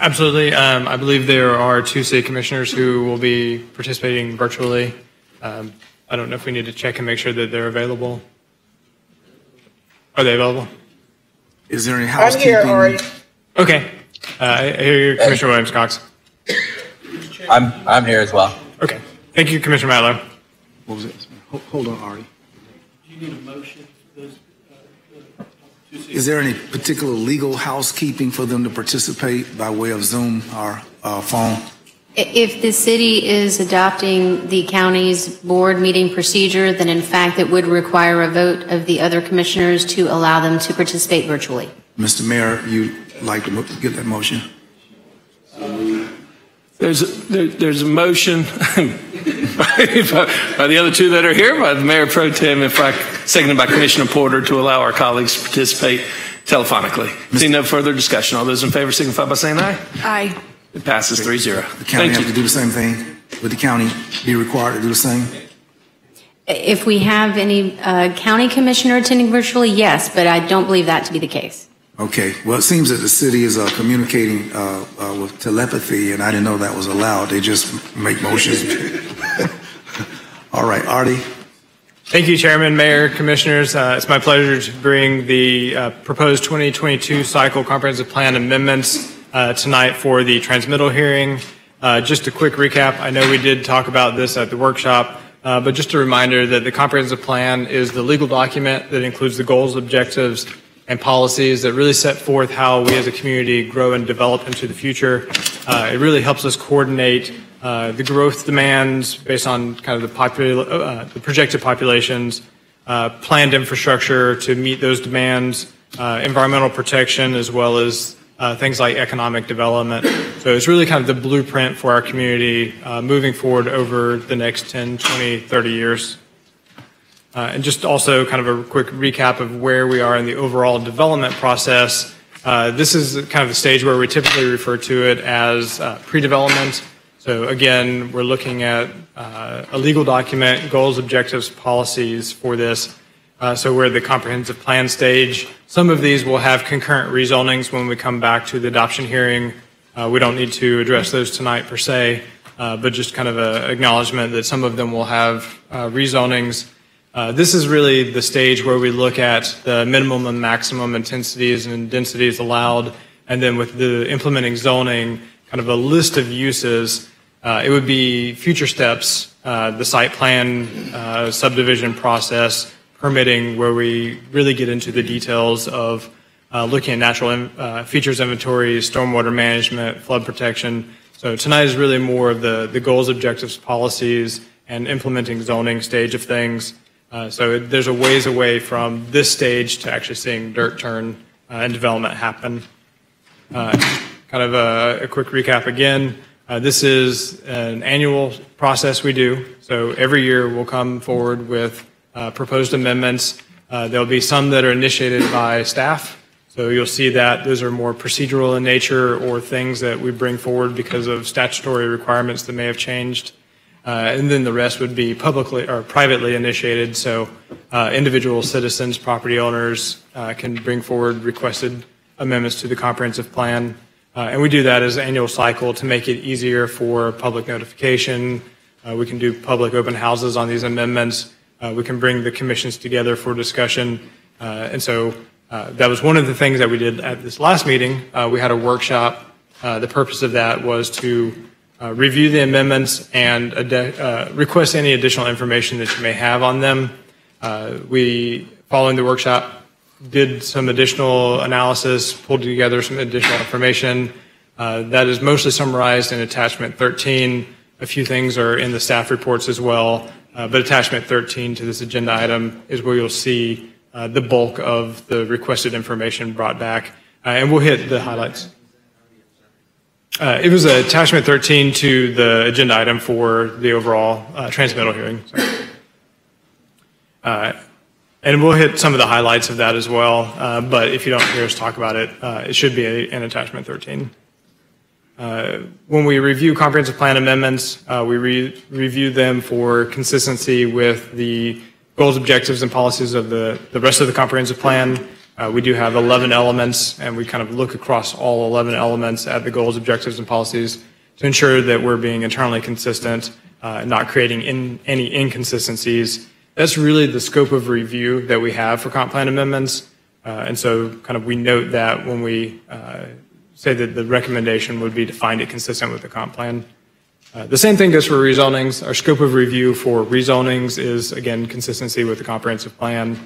Absolutely. Um, I believe there are two city commissioners who will be participating virtually. Um, I don't know if we need to check and make sure that they're available. Are they available? Is there any I'm housekeeping? here, Ari. Okay. Uh, I I hear you, Commissioner Williams Cox. I'm, I'm here as well. Okay. Thank you, Commissioner Matlow. What was it? Hold, hold on, Artie. Do you need a motion for those? Two Is there any particular legal housekeeping for them to participate by way of Zoom or uh, phone? If the city is adopting the county's board meeting procedure, then in fact it would require a vote of the other commissioners to allow them to participate virtually. Mr. Mayor, you like to get that motion? There's, a- there- there's a motion by by the other two that are here, by the Mayor Pro Tem, and by, seconded by Commissioner Porter to allow our colleagues to participate telephonically. Seeing no further discussion, all those in favor signify by saying aye. Aye. It passes three zero. The county Thank have to do the same thing? Would the county be required to do the same? If we have any uh, county commissioner attending virtually, yes, but I don't believe that to be the case. Okay, well, it seems that the city is uh, communicating uh, uh, with telepathy, and I didn't know that was allowed. They just make motions. All right, Artie? Thank you, Chairman, Mayor, Commissioners. Uh, It's my pleasure to bring the uh, proposed 2022 cycle comprehensive plan amendments uh, tonight for the transmittal hearing. Just a quick recap, I know we did talk about this at the workshop, uh, but just a reminder that the comprehensive plan is the legal document that includes the goals, objectives, and policies that really set forth how we as a community grow and develop into the future. Uh, It really helps us coordinate uh, the growth demands based on kind of the uh, the projected populations, uh, planned infrastructure to meet those demands, uh, environmental protection, as well as uh, things like economic development. So it's really kind of the blueprint for our community moving forward over the next 10, 20, 30 years. Uh, And just also kind of a quick recap of where we are in the overall development process. Uh, This is kind of the stage where we typically refer to it as uh, pre-development. So again, we're looking at uh, a legal document, goals, objectives, policies for this. Uh, So we're at the comprehensive plan stage. Some of these will have concurrent rezonings when we come back to the adoption hearing. Uh, We don't need to address those tonight per se, but just kind of a acknowledgement that some of them will have rezonings. Uh, This is really the stage where we look at the minimum and maximum intensities and densities allowed, and then with the implementing zoning, kind of a list of uses. Uh, It would be future steps, uh, the site plan uh, subdivision process, permitting, where we really get into the details of uh, looking at natural in- features inventory, stormwater management, flood protection. So tonight is really more of the the goals, objectives, policies, and implementing zoning stage of things. Uh, So there's a ways away from this stage to actually seeing dirt turn uh, and development happen. Uh, Kind of a, a quick recap again. Uh, this is an annual process we do. So every year we'll come forward with uh, proposed amendments. Uh, there'll be some that are initiated by staff. So you'll see that those are more procedural in nature or things that we bring forward because of statutory requirements that may have changed. Uh, and then the rest would be publicly or privately initiated. So uh, individual citizens, property owners uh, can bring forward requested amendments to the comprehensive plan. Uh, and we do that as an annual cycle to make it easier for public notification. Uh, we can do public open houses on these amendments. Uh, we can bring the commissions together for discussion. And so that was one of the things that we did at this last meeting. We had a workshop. The purpose of that was to uh, review the amendments and uh, request any additional information that you may have on them. Uh, We, following the workshop, did some additional analysis, pulled together some additional information. Uh, That is mostly summarized in attachment 13. A few things are in the staff reports as well, uh, but attachment 13 to this agenda item is where you'll see the bulk of the requested information brought back. And we'll hit the highlights. Uh, It was attachment 13 to the agenda item for the overall uh, transmittal hearing. Uh, And we'll hit some of the highlights of that as well, uh, but if you don't hear us talk about it, uh, it should be in attachment 13. Uh, When we review comprehensive plan amendments, we re- review them for consistency with the goals, objectives, and policies of the the rest of the comprehensive plan. Uh, We do have 11 elements, and we kind of look across all 11 elements at the goals, objectives, and policies to ensure that we're being internally consistent uh, and not creating in- any inconsistencies. That's really the scope of review that we have for comp plan amendments. Uh, And so kind of we note that when we uh, say that the recommendation would be to find it consistent with the comp plan. Uh, The same thing goes for rezonings. Our scope of review for rezonings is, again, consistency with the comprehensive plan.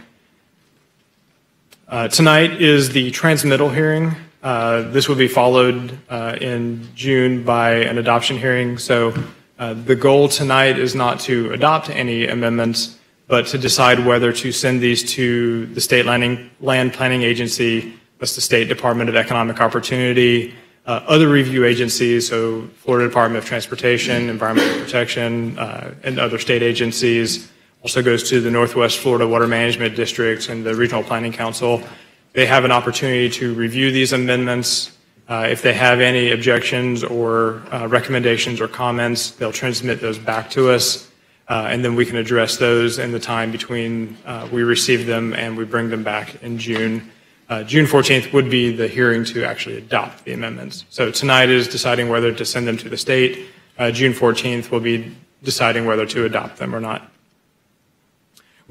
Uh, Tonight is the transmittal hearing. Uh, This will be followed uh, in June by an adoption hearing. So uh, the goal tonight is not to adopt any amendments, but to decide whether to send these to the State Landing- Land Planning Agency, that's the State Department of Economic Opportunity, uh, other review agencies, so Florida Department of Transportation, Environmental Protection, and other state agencies. Also goes to the Northwest Florida Water Management District and the Regional Planning Council. They have an opportunity to review these amendments. Uh, If they have any objections or uh, recommendations or comments, they'll transmit those back to us, uh, and then we can address those in the time between uh, we receive them and we bring them back in June. Uh, June 14th would be the hearing to actually adopt the amendments. So tonight is deciding whether to send them to the state. Uh, June 14th will be deciding whether to adopt them or not.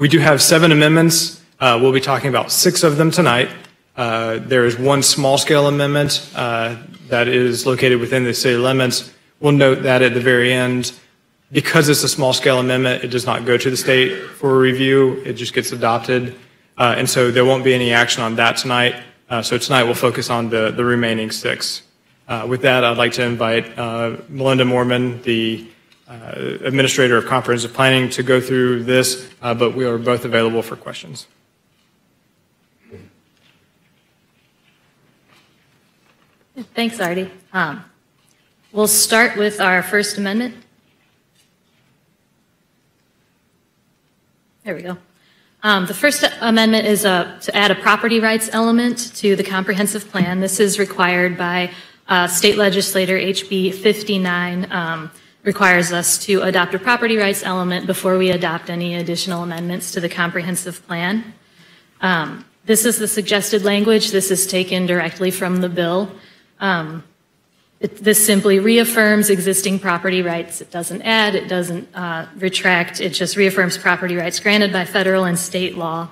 We do have seven amendments. Uh, We'll be talking about six of them tonight. Uh, There is one small-scale amendment uh, that is located within the city limits. We'll note that at the very end, because it's a small-scale amendment, it does not go to the state for review. It just gets adopted. Uh, And so there won't be any action on that tonight. Uh, So tonight, we'll focus on the the remaining six. Uh, With that, I'd like to invite Melinda Mormon, the Administrator of Comprehensive Planning, to go through this, uh, but we are both available for questions. Thanks, Artie. Um, We'll start with our First Amendment. There we go. Um, The First Amendment is uh, to add a property rights element to the comprehensive plan. This is required by uh, State Legislator HB 59, um, requires us to adopt a property rights element before we adopt any additional amendments to the comprehensive plan. Um, This is the suggested language. This is taken directly from the bill. Um, it- This simply reaffirms existing property rights. It doesn't add, it doesn't uh, retract, it just reaffirms property rights granted by federal and state law.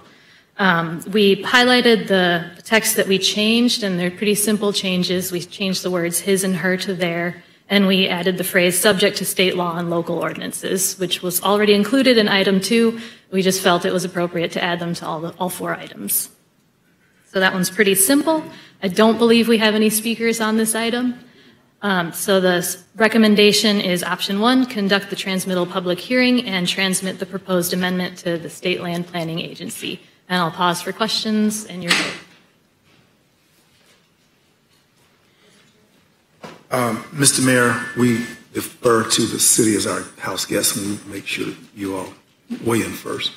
Um, We highlighted the text that we changed, and they're pretty simple changes. We changed the words his and her to their, and we added the phrase subject to state law and local ordinances, which was already included in item two. We just felt it was appropriate to add them to all, the- all four items. So that one's pretty simple. I don't believe we have any speakers on this item. Um, So the recommendation is option one, conduct the transmittal public hearing and transmit the proposed amendment to the State Land Planning Agency. And I'll pause for questions and your vote. Um, Mr. Mayor, we defer to the city as our house guest, and we make sure you all weigh in first.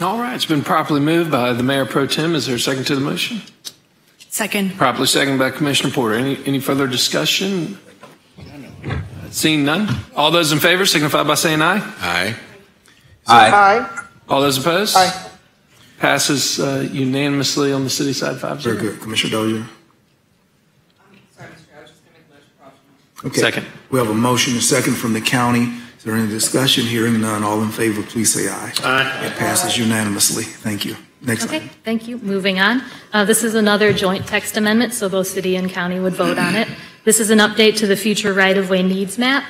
All right, it's been properly moved by the Mayor Pro Tem. Is there a second to the motion? Second. Properly seconded by Commissioner Porter. Any, any further discussion? Seeing none. All those in favor signify by saying aye. Aye. Aye. All those opposed? Aye. Passes uh, unanimously on the city side, five Very good. Commissioner Dozier? Okay. Second. We have a motion, a second from the county. Is there any discussion? Hearing none, all in favor, please say aye. Aye. It passes unanimously. Thank you. Next Okay, item. thank you. Moving on. Uh, This is another joint text amendment, so both city and county would vote on it. This is an update to the future right-of-way needs map.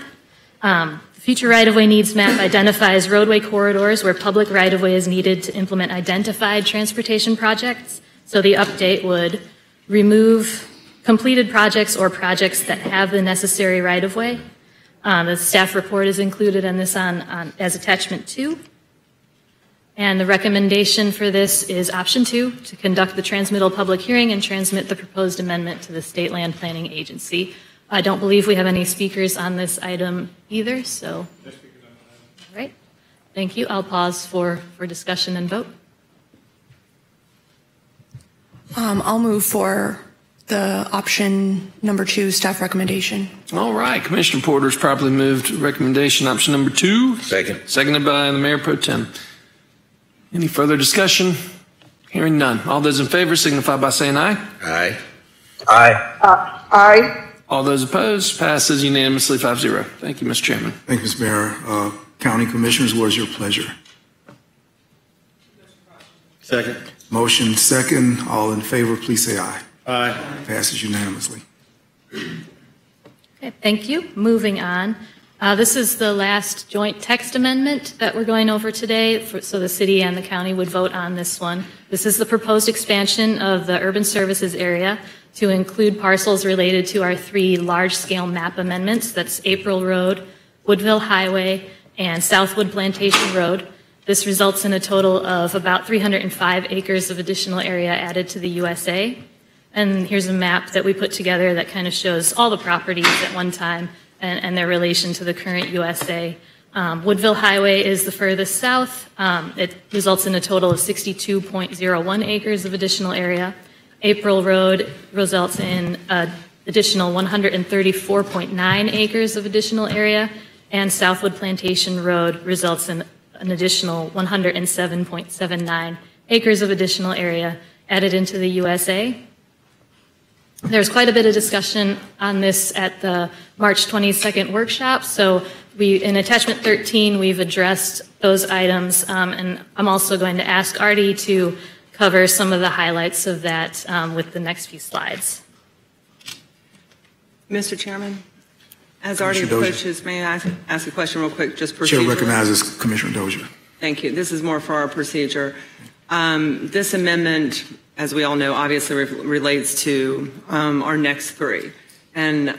Um, The future right-of-way needs map identifies roadway corridors where public right-of-way is needed to implement identified transportation projects. So the update would remove completed projects or projects that have the necessary right-of-way. Uh, The staff report is included in this on, on- as attachment two. And the recommendation for this is option two, to conduct the transmittal public hearing and transmit the proposed amendment to the State Land Planning Agency. I don't believe we have any speakers on this item either, so. All right, thank you. I'll pause for, for discussion and vote. Um, I'll move for the option number two, staff recommendation. All right, Commissioner Porter's properly moved recommendation, option number two. Second. Seconded by the Mayor Pro Tem. Any further discussion? Hearing none. All those in favor signify by saying aye. Aye. Aye. Aye. All those opposed, passes unanimously 5-0. Thank you, Mr. Chairman. Thank you, Mr. Mayor. Uh, County Commissioners, what is your pleasure? Second. Motion second. All in favor, please say aye. Aye. Passes unanimously. Okay, thank you. Moving on. Uh, This is the last joint text amendment that we're going over today, for- so the city and the county would vote on this one. This is the proposed expansion of the urban services area to include parcels related to our three large-scale map amendments. That's April Road, Woodville Highway, and Southwood Plantation Road. This results in a total of about 305 acres of additional area added to the USA. And here's a map that we put together that kind of shows all the properties at one time and, and their relation to the current USA. Um, Woodville Highway is the furthest south. Um, it results in a total of 62.01 acres of additional area. April Road results in an additional 134.9 acres of additional area. And Southwood Plantation Road results in an additional 107.79 acres of additional area added into the USA. There's quite a bit of discussion on this at the March 22nd workshop. So we, in attachment 13, we've addressed those items. um, And I'm also going to ask Artie to cover some of the highlights of that um, with the next few slides. Mr. Chairman, as already Commissioner approaches, may I ask- ask a question real quick, just Chair procedural? recognizes Commissioner Dozier. Thank you. This is more for our procedure. Um, This amendment, as we all know, obviously re- relates to um, our next three. And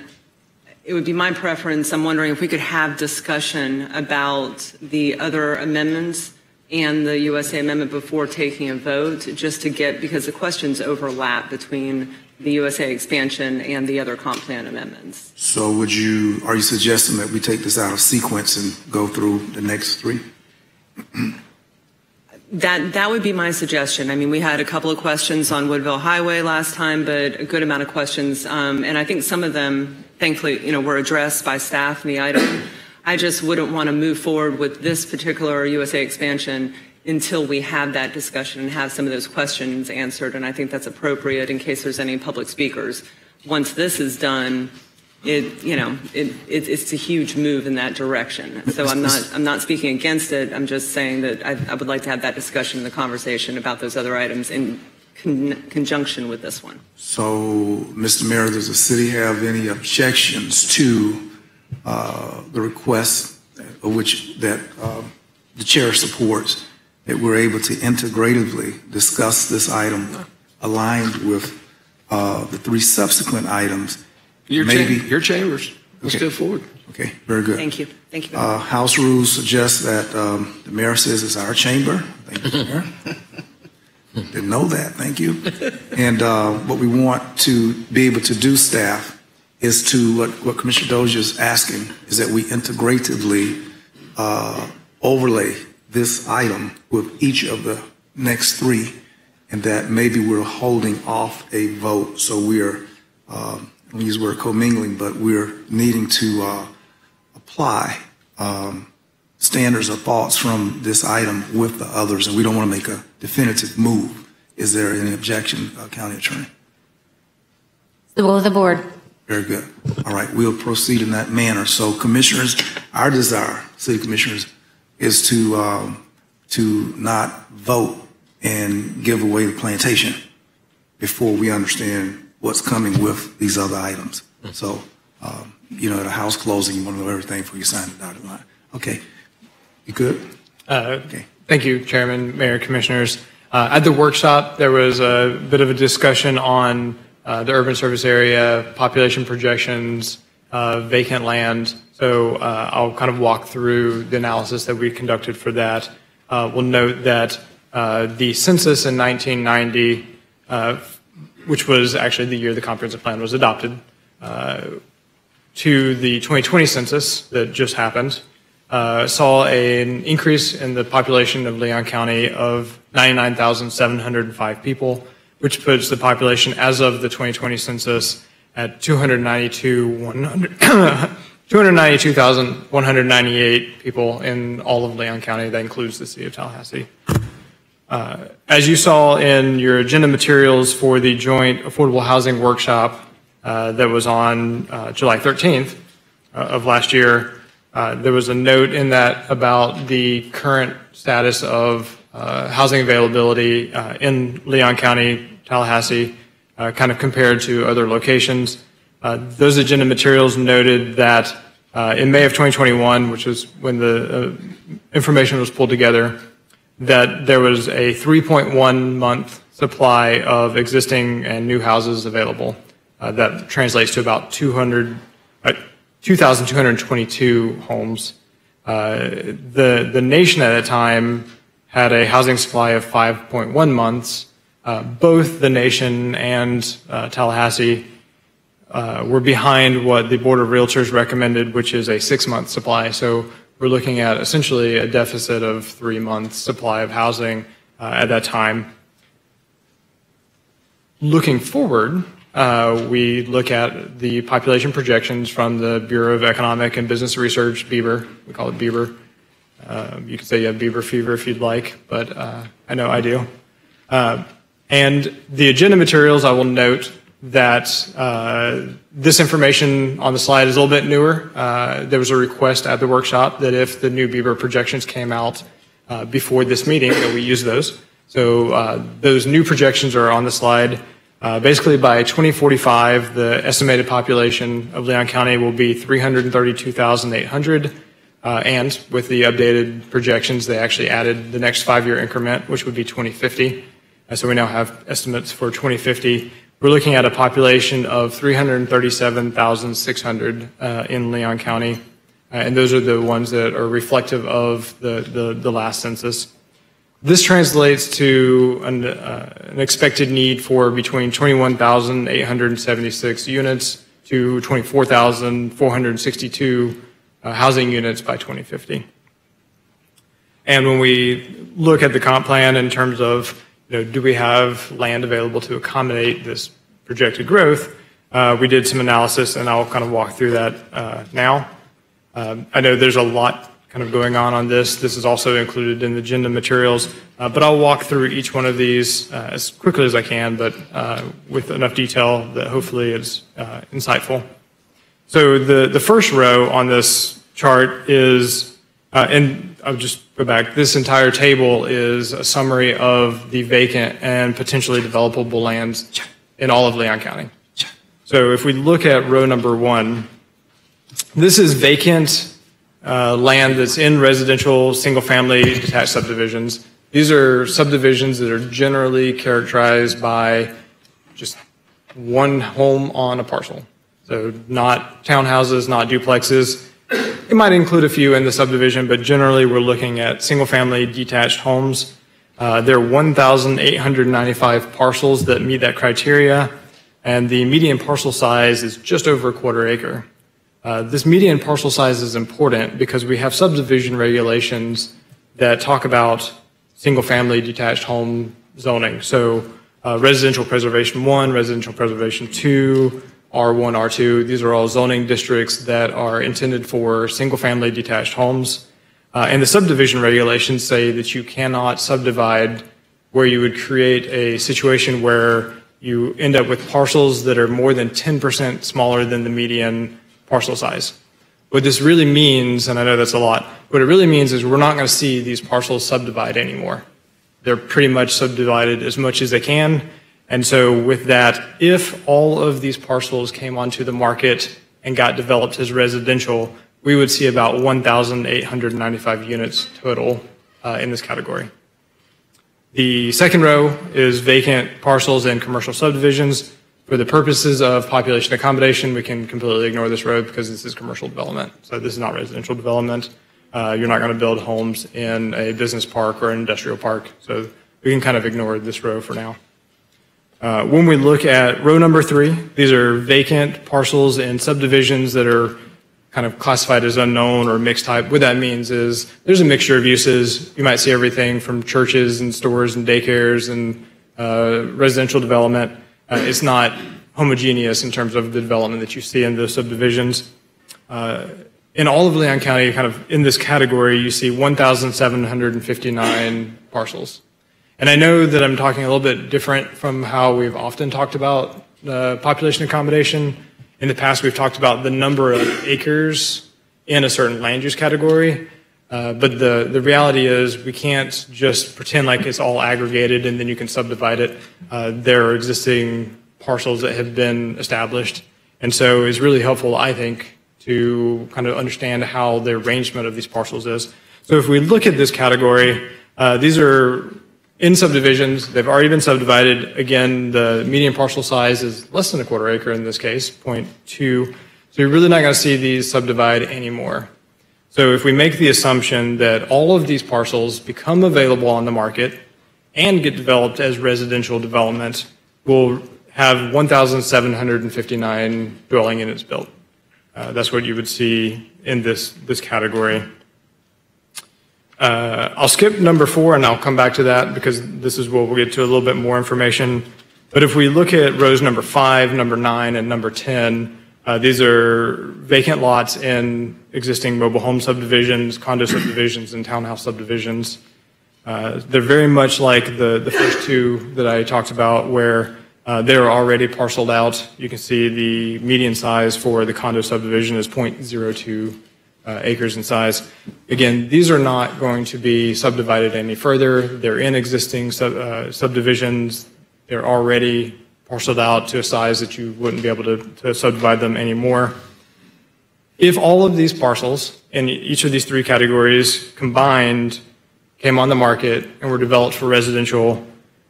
it would be my preference, I'm wondering if we could have discussion about the other amendments and the USA amendment before taking a vote, just to get, because the questions overlap between the USA expansion and the other comp plan amendments. So would you, are you suggesting that we take this out of sequence and go through the next three? That, that would be my suggestion. I mean, we had a couple of questions on Woodville Highway last time, but a good amount of questions. Um, and I think some of them, thankfully, you know, were addressed by staff in the item. I just wouldn't want to move forward with this particular USA expansion until we have that discussion and have some of those questions answered. And I think that's appropriate in case there's any public speakers. Once this is done, it, you know, it, it, it's a huge move in that direction. So I'm not, I'm not speaking against it. I'm just saying that I, I would like to have that discussion the conversation about those other items in con- conjunction with this one. So, Mr. Mayor, does the city have any objections to uh, the request of which that uh, the chair supports, that we're able to integratively discuss this item aligned with uh, the three subsequent items? Your, Maybe. cha- your chambers. Let's Okay. go forward. Okay, very good. Thank you. Thank you. Uh, House rules suggest that um, the mayor says it's our chamber. Thank you, Mayor. Didn't know that. Thank you. And uh, what we want to be able to do, staff, is to what, what Commissioner Dozier is asking is that we integratively uh, overlay this item with each of the next three, and that maybe we're holding off a vote. So we're, um, I use the word commingling, but we're needing to uh, apply um, standards or thoughts from this item with the others, and we don't want to make a definitive move. Is there any objection, uh, County Attorney? The will of the board. Very good. All right, we'll proceed in that manner. So commissioners, our desire, city commissioners, is to, um, to not vote and give away the plantation before we understand what's coming with these other items. So, um, you know, at a house closing, you want to know everything before you sign the dotted line. Okay, you good? Uh, Okay. Thank you, Chairman, Mayor, Commissioners. Uh, At the workshop, there was a bit of a discussion on uh, the urban service area, population projections, uh, vacant land. So uh, I'll kind of walk through the analysis that we conducted for that. Uh, We'll note that uh, the census in 1990, uh, which was actually the year the comprehensive plan was adopted, to the 2020 census that just happened, saw an increase in the population of Leon County of 99,705 people, which puts the population as of the 2020 census at 292, 100 292,198 people in all of Leon County. That includes the city of Tallahassee. Uh, As you saw in your agenda materials for the joint affordable housing workshop uh, that was on uh, July 13th uh, of last year, uh, there was a note in that about the current status of uh, housing availability in Leon County, Tallahassee, uh, kind of compared to other locations. Uh, Those agenda materials noted that uh, in May of 2021, which was when the uh, information was pulled together, that there was a 3.1 month supply of existing and new houses available. Uh, That translates to about 200, uh, 2,222 homes. The, the nation at that time had a housing supply of 5.1 months. Uh, Both the nation and uh, Tallahassee uh, we're behind what the Board of Realtors recommended, which is a six-month supply. So we're looking at essentially a deficit of three months supply of housing uh, at that time. Looking forward, uh, we look at the population projections from the Bureau of Economic and Business Research, Bieber. We call it Bieber. Uh, you could say you have Bieber fever if you'd like, but I know I do. And the agenda materials, I will note that uh, this information on the slide is a little bit newer. Uh, there was a request at the workshop that if the new Bieber projections came out uh, before this meeting, that we use those. So uh, those new projections are on the slide. Uh, basically, by 2045, the estimated population of Leon County will be 332,800. Uh, and with the updated projections, they actually added the next five-year increment, which would be 2050. Uh, so we now have estimates for 2050. We're looking at a population of 337,600 uh, in Leon County. Uh, and those are the ones that are reflective of the, the, the last census. This translates to an, uh, an expected need for between 21,876 units to 24,462 uh, housing units by 2050. And when we look at the comp plan in terms of, you know, do we have land available to accommodate this projected growth, uh, we did some analysis, and I'll kind of walk through that uh, now. Um, I know there's a lot kind of going on on this. This is also included in the agenda materials, uh, but I'll walk through each one of these uh, as quickly as I can, but uh, with enough detail that hopefully is uh, insightful. So the, the first row on this chart is, uh, and I'll just go back, this entire table is a summary of the vacant and potentially developable lands in all of Leon County. So if we look at row number one, this is vacant uh, land that's in residential, single-family detached subdivisions. These are subdivisions that are generally characterized by just one home on a parcel. So not townhouses, not duplexes. It might include a few in the subdivision, but generally we're looking at single-family detached homes. Uh, There are 1,895 parcels that meet that criteria, and the median parcel size is just over a quarter acre. Uh, This median parcel size is important because we have subdivision regulations that talk about single-family detached home zoning. So uh, residential preservation one, residential preservation two, R1, R2, these are all zoning districts that are intended for single-family detached homes. Uh, And the subdivision regulations say that you cannot subdivide where you would create a situation where you end up with parcels that are more than 10% smaller than the median parcel size. What this really means, and I know that's a lot, what it really means is we're not going to see these parcels subdivide anymore. They're pretty much subdivided as much as they can. And so with that, if all of these parcels came onto the market and got developed as residential, we would see about 1,895 units total uh, in this category. The second row is vacant parcels and commercial subdivisions. For the purposes of population accommodation, we can completely ignore this row because this is commercial development. So this is not residential development. Uh, You're not going to build homes in a business park or an industrial park. So we can kind of ignore this row for now. Uh, When we look at row number three, these are vacant parcels and subdivisions that are kind of classified as unknown or mixed type. What that means is there's a mixture of uses. You might see everything from churches and stores and daycares and uh, residential development. Uh, It's not homogeneous in terms of the development that you see in those subdivisions. Uh, In all of Leon County, kind of in this category, you see 1,759 parcels. And I know that I'm talking a little bit different from how we've often talked about uh, population accommodation. In the past, we've talked about the number of acres in a certain land use category. Uh, but the, the reality is we can't just pretend like it's all aggregated and then you can subdivide it. Uh, there are existing parcels that have been established. And so it's really helpful, I think, to kind of understand how the arrangement of these parcels is. So if we look at this category, uh, these are in subdivisions. They've already been subdivided. Again, the median parcel size is less than a quarter acre in this case, 0.2. So you're really not going to see these subdivide anymore. So if we make the assumption that all of these parcels become available on the market and get developed as residential development, we'll have 1,759 dwelling units built. Uh, that's what you would see in this, this category. Uh, I'll skip number four and I'll come back to that because this is where we'll get to a little bit more information. But if we look at rows number five, number nine, and number 10, uh, these are vacant lots in existing mobile home subdivisions, condo subdivisions, and townhouse subdivisions. Uh, they're very much like the, the first two that I talked about, where uh, they're already parceled out. You can see the median size for the condo subdivision is 0.02 uh, acres in size. Again, these are not going to be subdivided any further. They're in existing sub, uh, subdivisions. They're already parceled out to a size that you wouldn't be able to, to subdivide them anymore. If all of these parcels in each of these three categories combined came on the market and were developed for residential,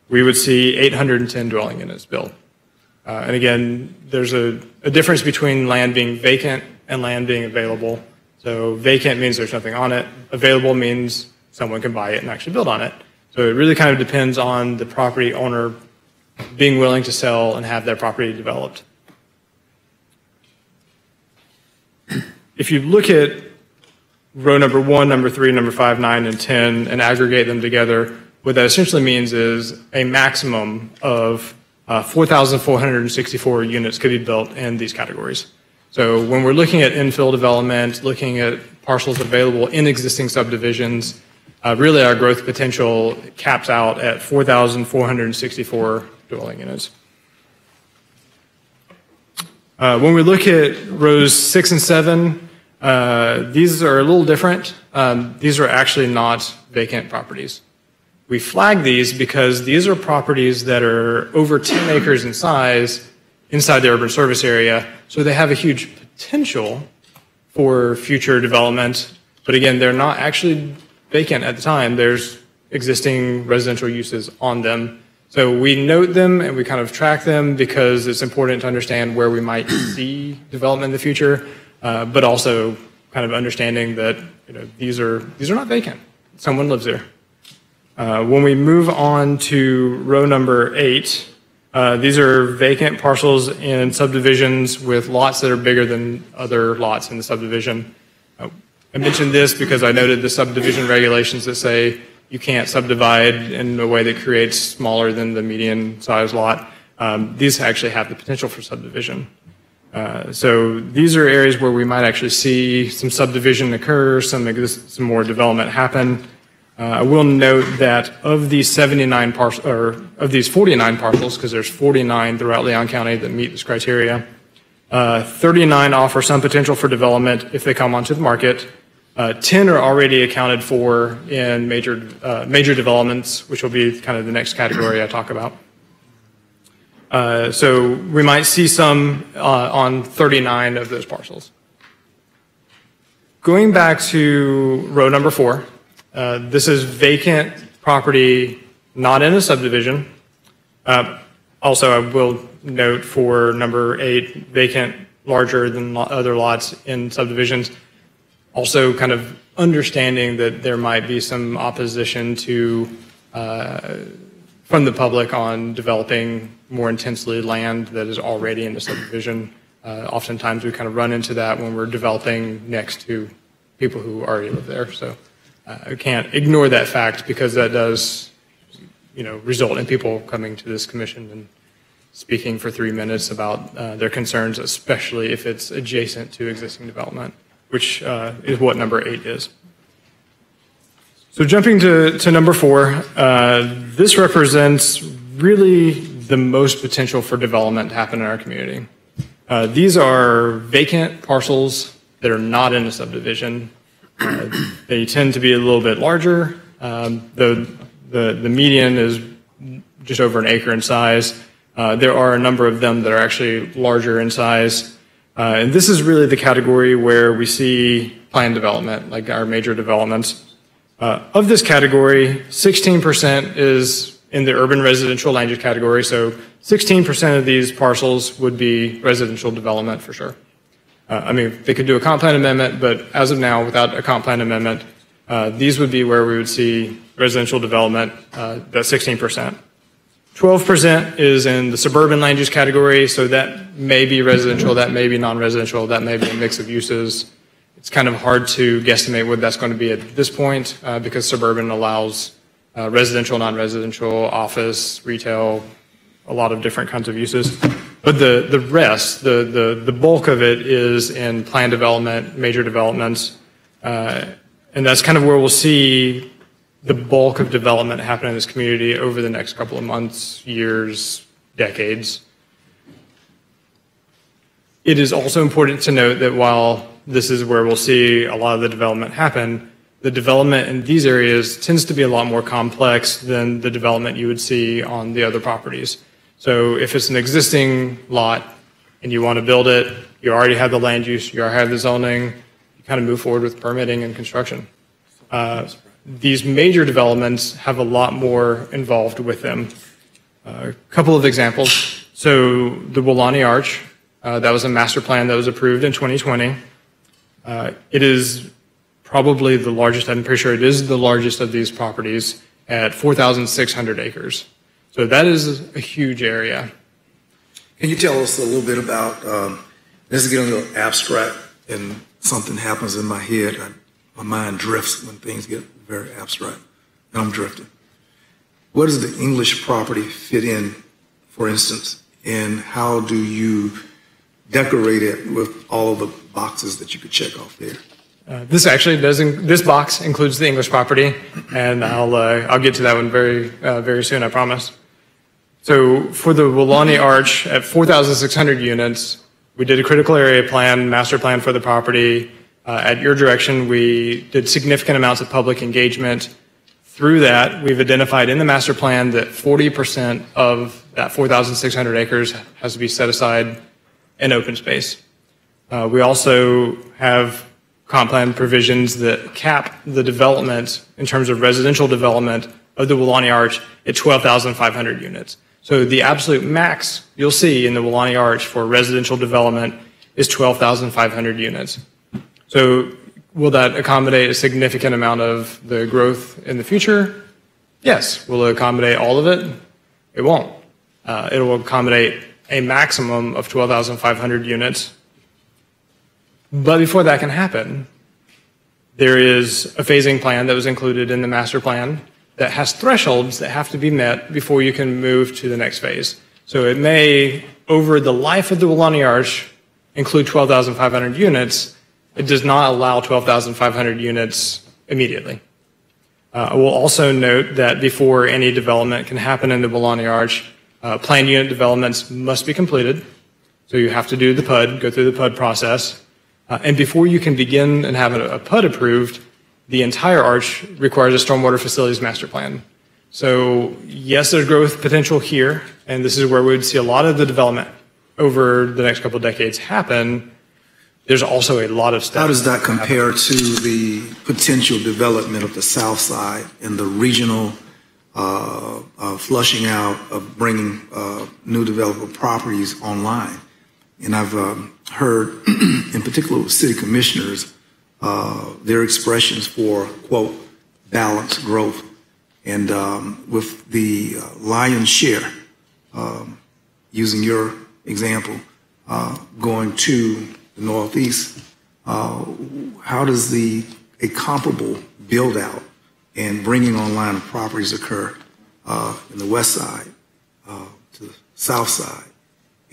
we would see 810 dwelling units built. Uh, and again, there's a, a, difference between land being vacant and land being available. So vacant means there's nothing on it. Available means someone can buy it and actually build on it. So it really kind of depends on the property owner being willing to sell and have their property developed. If you look at row number one, number three, number five, nine, and 10 and aggregate them together, what that essentially means is a maximum of uh, 4,464 units could be built in these categories. So when we're looking at infill development, looking at parcels available in existing subdivisions, uh, really our growth potential caps out at 4,464 dwelling units. Uh, when we look at rows six and seven, uh, these are a little different. Um, these are actually not vacant properties. We flag these because these are properties that are over 10 acres in size inside the urban service area, so they have a huge potential for future development. But again, they're not actually vacant at the time. There's existing residential uses on them. So we note them and we kind of track them because it's important to understand where we might see development in the future, uh, but also kind of understanding that you know, these are these are not vacant. Someone lives there. Uh, when we move on to row number eight, uh, these are vacant parcels in subdivisions with lots that are bigger than other lots in the subdivision. Uh, I mentioned this because I noted the subdivision regulations that say you can't subdivide in a way that creates smaller than the median size lot. Um, these actually have the potential for subdivision. Uh, so these are areas where we might actually see some subdivision occur, some, some more development happen. Uh, I will note that of these 79 parcels, or of these 49 parcels, because there's 49 throughout Leon County that meet this criteria, uh, 39 offer some potential for development if they come onto the market. Uh, 10 are already accounted for in major, uh, major developments, which will be kind of the next category I talk about. Uh, so we might see some uh, on 39 of those parcels. Going back to row number four, uh, this is vacant property not in a subdivision. Uh, also, I will note for number eight, vacant larger than other lots in subdivisions also kind of understanding that there might be some opposition to uh, from the public on developing more intensely land that is already in the subdivision. Uh, oftentimes we kind of run into that when we're developing next to people who already live there. So I can't ignore that fact because that does, you know, result in people coming to this commission and speaking for three minutes about uh, their concerns, especially if it's adjacent to existing development which uh, is what number eight is. So jumping to, to number four, uh, this represents really the most potential for development to happen in our community. Uh, these are vacant parcels that are not in a subdivision. They tend to be a little bit larger. Um, the, the, median is just over an acre in size. Uh, there are a number of them that are actually larger in size. Uh, and this is really the category where we see planned development, like our major developments. Uh, of this category, 16% is in the urban residential land use category. So 16% of these parcels would be residential development for sure. Uh, I mean, they could do a comp plan amendment, but as of now, without a comp plan amendment, uh, these would be where we would see residential development, uh, that 16%. 12% is in the suburban land use category, so that may be residential, that may be non-residential, that may be a mix of uses. It's kind of hard to guesstimate what that's going to be at this point uh, because suburban allows uh, residential, non-residential, office, retail, a lot of different kinds of uses. But the, the rest, the, the, the bulk of it is in plan development, major developments. Uh, and that's kind of where we'll see the bulk of development happen in this community over the next couple of months, years, decades. It is also important to note that while this is where we'll see a lot of the development happen, the development in these areas tends to be a lot more complex than the development you would see on the other properties. So if it's an existing lot and you want to build it, you already have the land use, you already have the zoning, you kind of move forward with permitting and construction. Uh, these major developments have a lot more involved with them. Uh, a couple of examples. So the Welaunee Arch, uh, that was a master plan that was approved in 2020. Uh, it is probably the largest, I'm pretty sure it is the largest of these properties at 4,600 acres. So that is a huge area. Can you tell us a little bit about, um, this is getting a little abstract and something happens in my head. I, my mind drifts when things get very abstract. And I'm drifting. What does the English property fit in, for instance, and how do you decorate it with all of the boxes that you could check off there? Uh, this actually doesn't. This box includes the English property, and I'll uh, I'll get to that one very uh, very soon. I promise. So for the Welaunee Arch at 4,600 units, we did a critical area plan, master plan for the property. Uh, at your direction, we did significant amounts of public engagement. Through that, we've identified in the master plan that 40% of that 4,600 acres has to be set aside in open space. Uh, we also have comp plan provisions that cap the development in terms of residential development of the Welaunee Arch at 12,500 units. So the absolute max you'll see in the Welaunee Arch for residential development is 12,500 units. So will that accommodate a significant amount of the growth in the future? Yes. Will it accommodate all of it? It won't. Uh, it will accommodate a maximum of 12,500 units. But before that can happen, there is a phasing plan that was included in the master plan that has thresholds that have to be met before you can move to the next phase. So it may, over the life of the Welaunee Arch, include 12,500 units. It does not allow 12,500 units immediately. Uh, I will also note that before any development can happen in the Welaunee Arch, uh, planned unit developments must be completed. So you have to do the PUD, go through the PUD process. Uh, and before you can begin and have a, a PUD approved, the entire arch requires a stormwater facilities master plan. So yes, there's growth potential here, and this is where we would see a lot of the development over the next couple of decades happen. There's also a lot of steps. How does that compare to the potential development of the south side and the regional uh, uh, flushing out of bringing uh, new developer properties online? And I've um, heard, in particular with city commissioners, uh, their expressions for, quote, balanced growth. And um, with the uh, lion's share, um, using your example, uh, going to the Northeast, uh, how does the a comparable build out and bringing online of properties occur uh, in the West Side uh, to the South Side?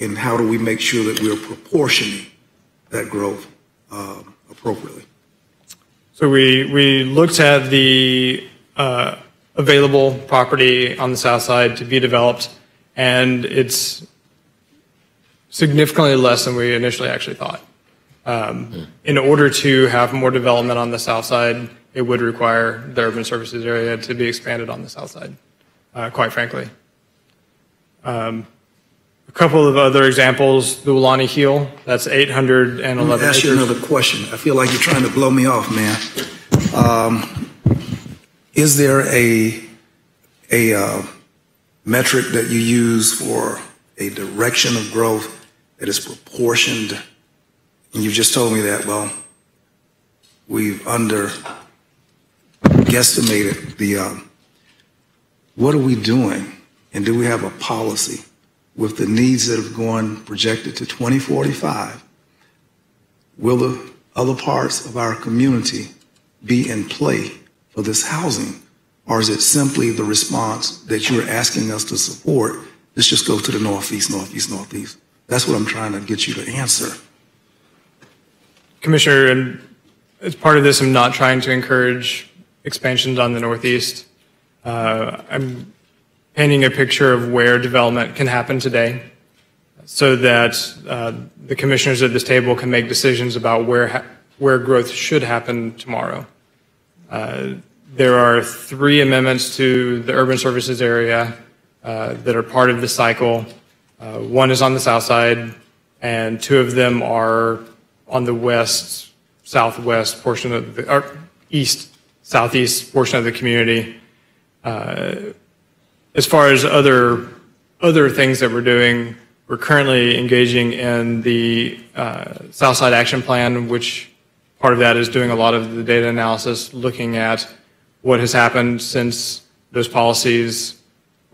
And how do we make sure that we're proportioning that growth um, appropriately? So we, we looked at the uh, available property on the south side to be developed, and it's significantly less than we initially actually thought. Um, In order to have more development on the south side, it would require the urban services area to be expanded on the south side, uh, quite frankly. Um, A couple of other examples, the Welaunee Hill, that's 811 Let me ask you another question. I feel like you're trying to blow me off, man. Um, Is there a, a uh, metric that you use for a direction of growth that is proportioned? And you just told me that, well, we've under guesstimated the, um, what are we doing? And do we have a policy with the needs that have gone projected to 2045? Will the other parts of our community be in play for this housing? Or is it simply the response that you're asking us to support? Let's just go to the northeast, northeast, northeast. That's what I'm trying to get you to answer. Commissioner, and as part of this, I'm not trying to encourage expansions on the Northeast. Uh, I'm painting a picture of where development can happen today so that uh, the commissioners at this table can make decisions about where, where growth should happen tomorrow. Uh, There are three amendments to the urban services area uh, that are part of the cycle. Uh, One is on the south side, and two of them are on the west, southwest portion of the, east, southeast portion of the community. As far as other, other things that we're doing, we're currently engaging in the uh, Southside Action Plan, which part of that is doing a lot of the data analysis, looking at what has happened since those policies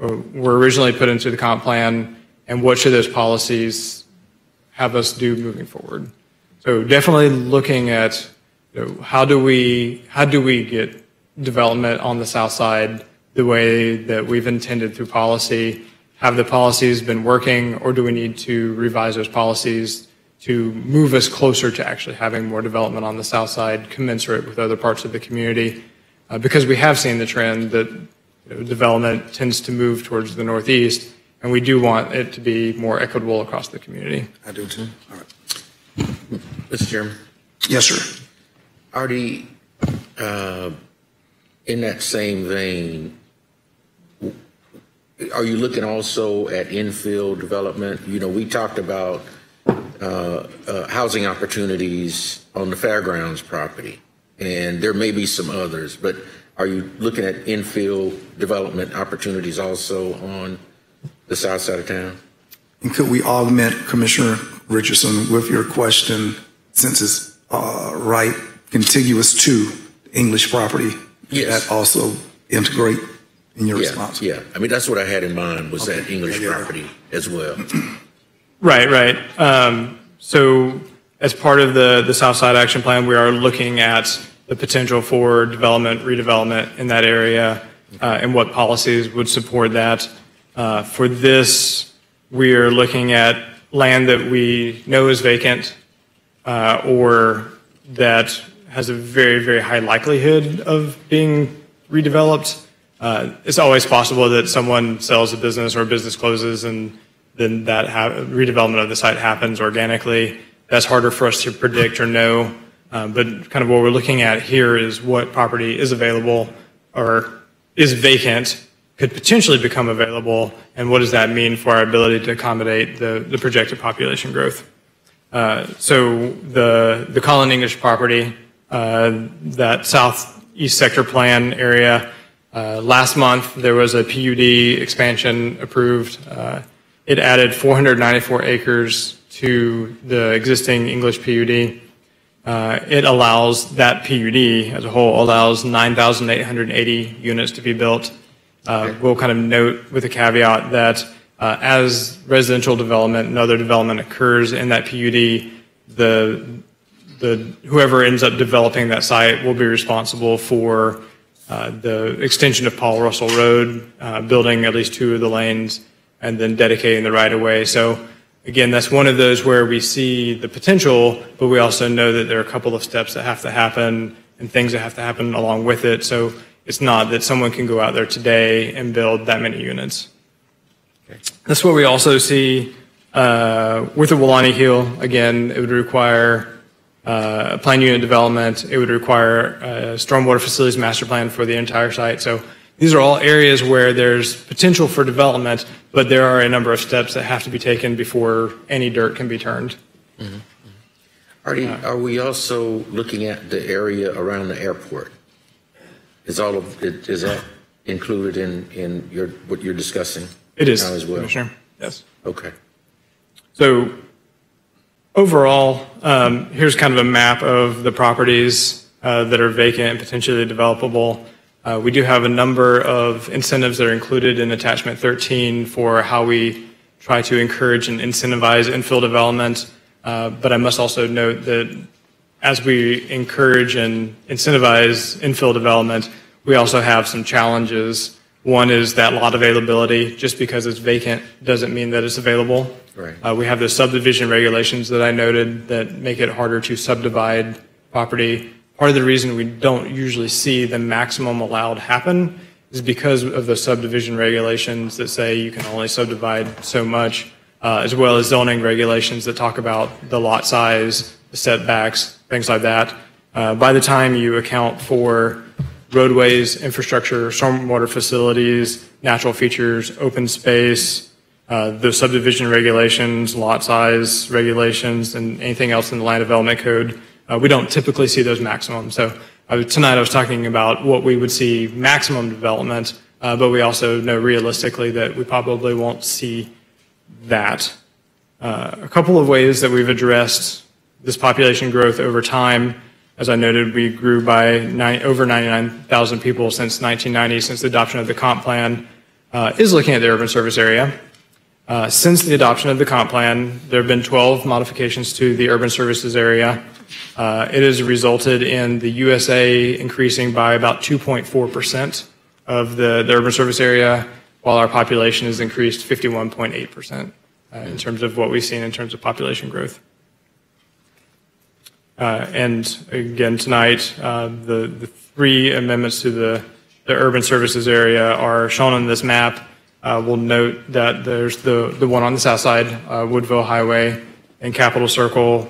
uh, were originally put into the comp plan, and what should those policies have us do moving forward. So definitely looking at, you know, how do we, how do we get development on the south side the way that we've intended through policy? Have the policies been working, or do we need to revise those policies to move us closer to actually having more development on the south side commensurate with other parts of the community? Uh, Because we have seen the trend that you know, development tends to move towards the northeast, and we do want it to be more equitable across the community. I do too. All right. Mr. Chairman, Yes, sir. Artie, uh, in that same vein, are you looking also at infill development? You know, we talked about uh, uh, housing opportunities on the fairgrounds property, and there may be some others, but are you looking at infill development opportunities also on the south side of town? And could we augment Commissioner Richardson with your question, since it's uh, right contiguous to English property? Yes. That also integrate in your Yeah, response? yeah. I mean, that's what I had in mind, was that English Yeah, yeah. property as well. Right, right. Um, so as part of the, the South Side Action Plan, we are looking at the potential for development, redevelopment in that area, uh, and what policies would support that. Uh, for this, we are looking at land that we know is vacant, uh, or that has a very, very high likelihood of being redeveloped. Uh, It's always possible that someone sells a business or a business closes and then that ha- redevelopment of the site happens organically. That's harder for us to predict or know. Um, But kind of what we're looking at here is what property is available or is vacant, could potentially become available, and what does that mean for our ability to accommodate the the projected population growth? Uh, So the, the Colin English property, uh, that southeast sector plan area, uh, last month, there was a PUD expansion approved. Uh, It added 494 acres to the existing English PUD. Uh, It allows, that PUD as a whole allows 9,880 units to be built. Uh, We'll kind of note with a caveat that uh, as residential development and other development occurs in that PUD, the, the, whoever ends up developing that site will be responsible for uh, the extension of Paul Russell Road, uh, building at least two of the lanes, and then dedicating the right-of-way. So again, that's one of those where we see the potential, but we also know that there are a couple of steps that have to happen and things that have to happen along with it. So It's not that someone can go out there today and build that many units. That's what we also see uh, with the Welaunee Hill. Again, it would require uh, a plan unit development. It would require a stormwater facilities master plan for the entire site. So these are all areas where there's potential for development, but there are a number of steps that have to be taken before any dirt can be turned. Mm-hmm. Artie, uh, are we also looking at the area around the airport? Is all of, is that included in, in your, what you're discussing? It is, now as well? Commissioner. Yes. Okay. So overall, um, here's kind of a map of the properties uh, that are vacant and potentially developable. Uh, We do have a number of incentives that are included in attachment 13 for how we try to encourage and incentivize infill development. Uh, But I must also note that as we encourage and incentivize infill development, we also have some challenges. One is that lot availability. Just because it's vacant doesn't mean that it's available. Right. Uh, We have the subdivision regulations that I noted that make it harder to subdivide property. Part of the reason we don't usually see the maximum allowed happen is because of the subdivision regulations that say you can only subdivide so much, uh, as well as zoning regulations that talk about the lot size, the setbacks, things like that. Uh, By the time you account for roadways, infrastructure, stormwater facilities, natural features, open space, uh, the subdivision regulations, lot size regulations, and anything else in the land development code, uh, we don't typically see those maximums. So uh, tonight I was talking about what we would see maximum development, uh, but we also know realistically that we probably won't see that. Uh, A couple of ways that we've addressed this population growth over time. As I noted, we grew by nine, over 99,000 people since 1990, since the adoption of the comp plan, uh, is looking at the urban service area. Uh, Since the adoption of the comp plan, there have been 12 modifications to the urban services area. Uh, It has resulted in the USA increasing by about 2.4% of the the urban service area, while our population has increased 51.8% uh, in terms of what we've seen in terms of population growth. Uh, And again, tonight, uh, the the three amendments to the the urban services area are shown on this map. Uh, We'll note that there's the the one on the south side, uh, Woodville Highway and Capitol Circle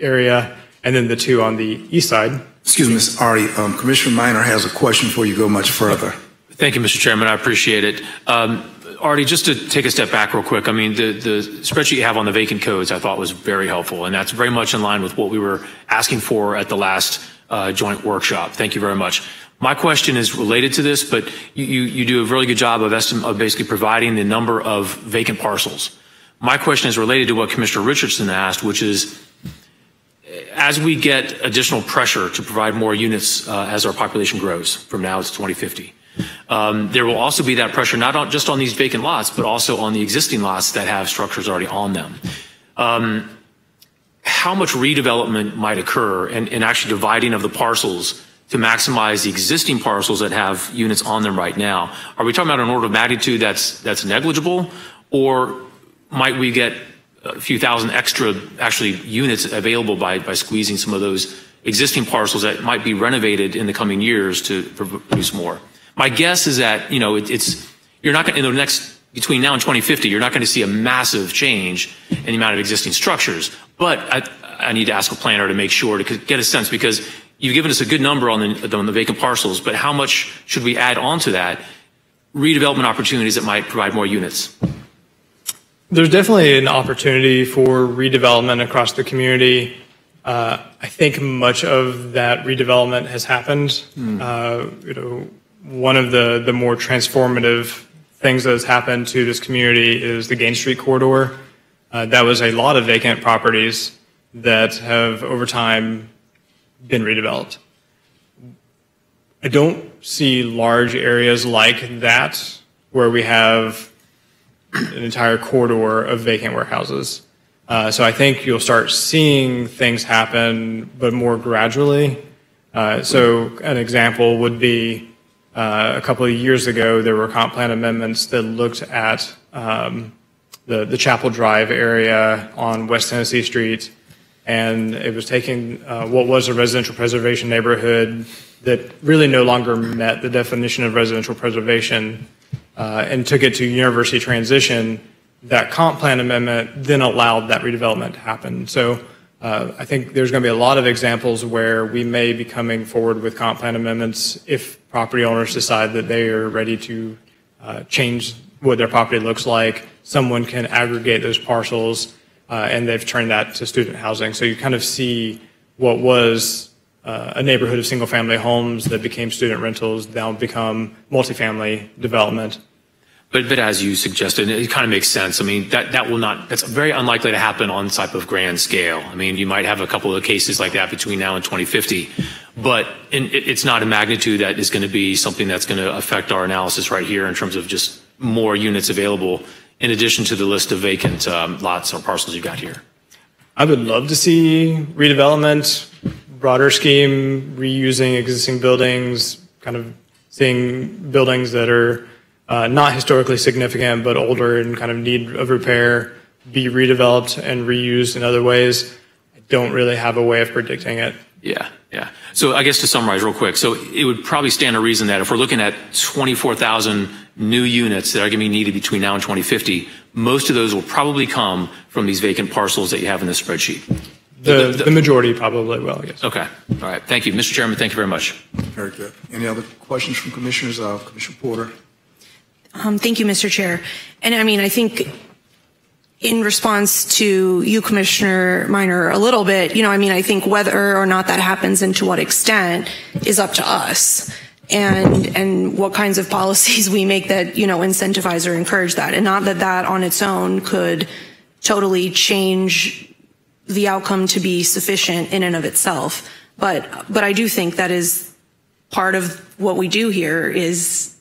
area, and then the two on the east side. Excuse me, Ms. Artie, um, Commissioner Minor has a question before you go much further. Thank you, Mr. Chairman. I appreciate it. Um, Artie, just to take a step back real quick, I mean, the, the spreadsheet you have on the vacant codes I thought was very helpful, and that's very much in line with what we were asking for at the last uh, joint workshop. Thank you very much. My question is related to this, but you, you, you do a really good job of, of basically providing the number of vacant parcels. My question is related to what Commissioner Richardson asked, which is, as we get additional pressure to provide more units uh, as our population grows from now to 2050, um, there will also be that pressure not on, just on these vacant lots, but also on the existing lots that have structures already on them. Um, how much redevelopment might occur and, and actually dividing of the parcels to maximize the existing parcels that have units on them right now? Are we talking about an order of magnitude that's that's negligible, or might we get a few thousand extra actually units available by by squeezing some of those existing parcels that might be renovated in the coming years to produce more? My guess is that you know it, it's you're not going in the next between now and 2050 you're not going to see a massive change in the amount of existing structures. But I, I need to ask a planner to make sure to get a sense because you've given us a good number on the, on the vacant parcels, but how much should we add on to that redevelopment opportunities that might provide more units? There's definitely an opportunity for redevelopment across the community. Uh, I think much of that redevelopment has happened. Uh, you know, one of the, the more transformative things that has happened to this community is the Gaines Street corridor. Uh, that was a lot of vacant properties that have over time been redeveloped. I don't see large areas like that where we have an entire corridor of vacant warehouses. Uh, so I think you'll start seeing things happen, but more gradually. Uh, so an example would be uh, a couple of years ago, there were comp plan amendments that looked at um, the, the Chapel Drive area on West Tennessee Street and it was taking uh, what was a residential preservation neighborhood that really no longer met the definition of residential preservation uh, and took it to university transition. That comp plan amendment then allowed that redevelopment to happen. So uh, I think there's going to be a lot of examples where we may be coming forward with comp plan amendments if property owners decide that they are ready to uh, change what their property looks like. Someone can aggregate those parcels, uh, and they've turned that to student housing. So you kind of see what was uh, a neighborhood of single-family homes that became student rentals now become multifamily development. But, but as you suggested, it kind of makes sense. I mean, that, that will not, that's very unlikely to happen on type of grand scale. I mean, you might have a couple of cases like that between now and 2050, but in, it, it's not a magnitude that is going to be something that's going to affect our analysis right here in terms of just more units available in addition to the list of vacant um, lots or parcels you've got here. I would love to see redevelopment, broader scheme, reusing existing buildings, kind of seeing buildings that are not historically significant, but older and kind of need of repair, be redeveloped and reused in other ways. I don't really have a way of predicting it. Yeah, yeah. So I guess to summarize real quick, so it would probably stand to reason that if we're looking at 24,000 new units that are going to be needed between now and 2050, most of those will probably come from these vacant parcels that you have in this spreadsheet. The, the, the majority probably will, yes. Okay. All right. Thank you. Mr. Chairman, thank you very much. Very good. Any other questions from commissioners? Uh, Commissioner Porter? Um, thank you, Mr. Chair. And I mean, I think in response to you, Commissioner Minor, a little bit, you know, I mean, I think whether or not that happens and to what extent is up to us. And, and what kinds of policies we make that, you know, incentivize or encourage that. And not that that on its own could totally change the outcome to be sufficient in and of itself. But, but I do think that is part of what we do here is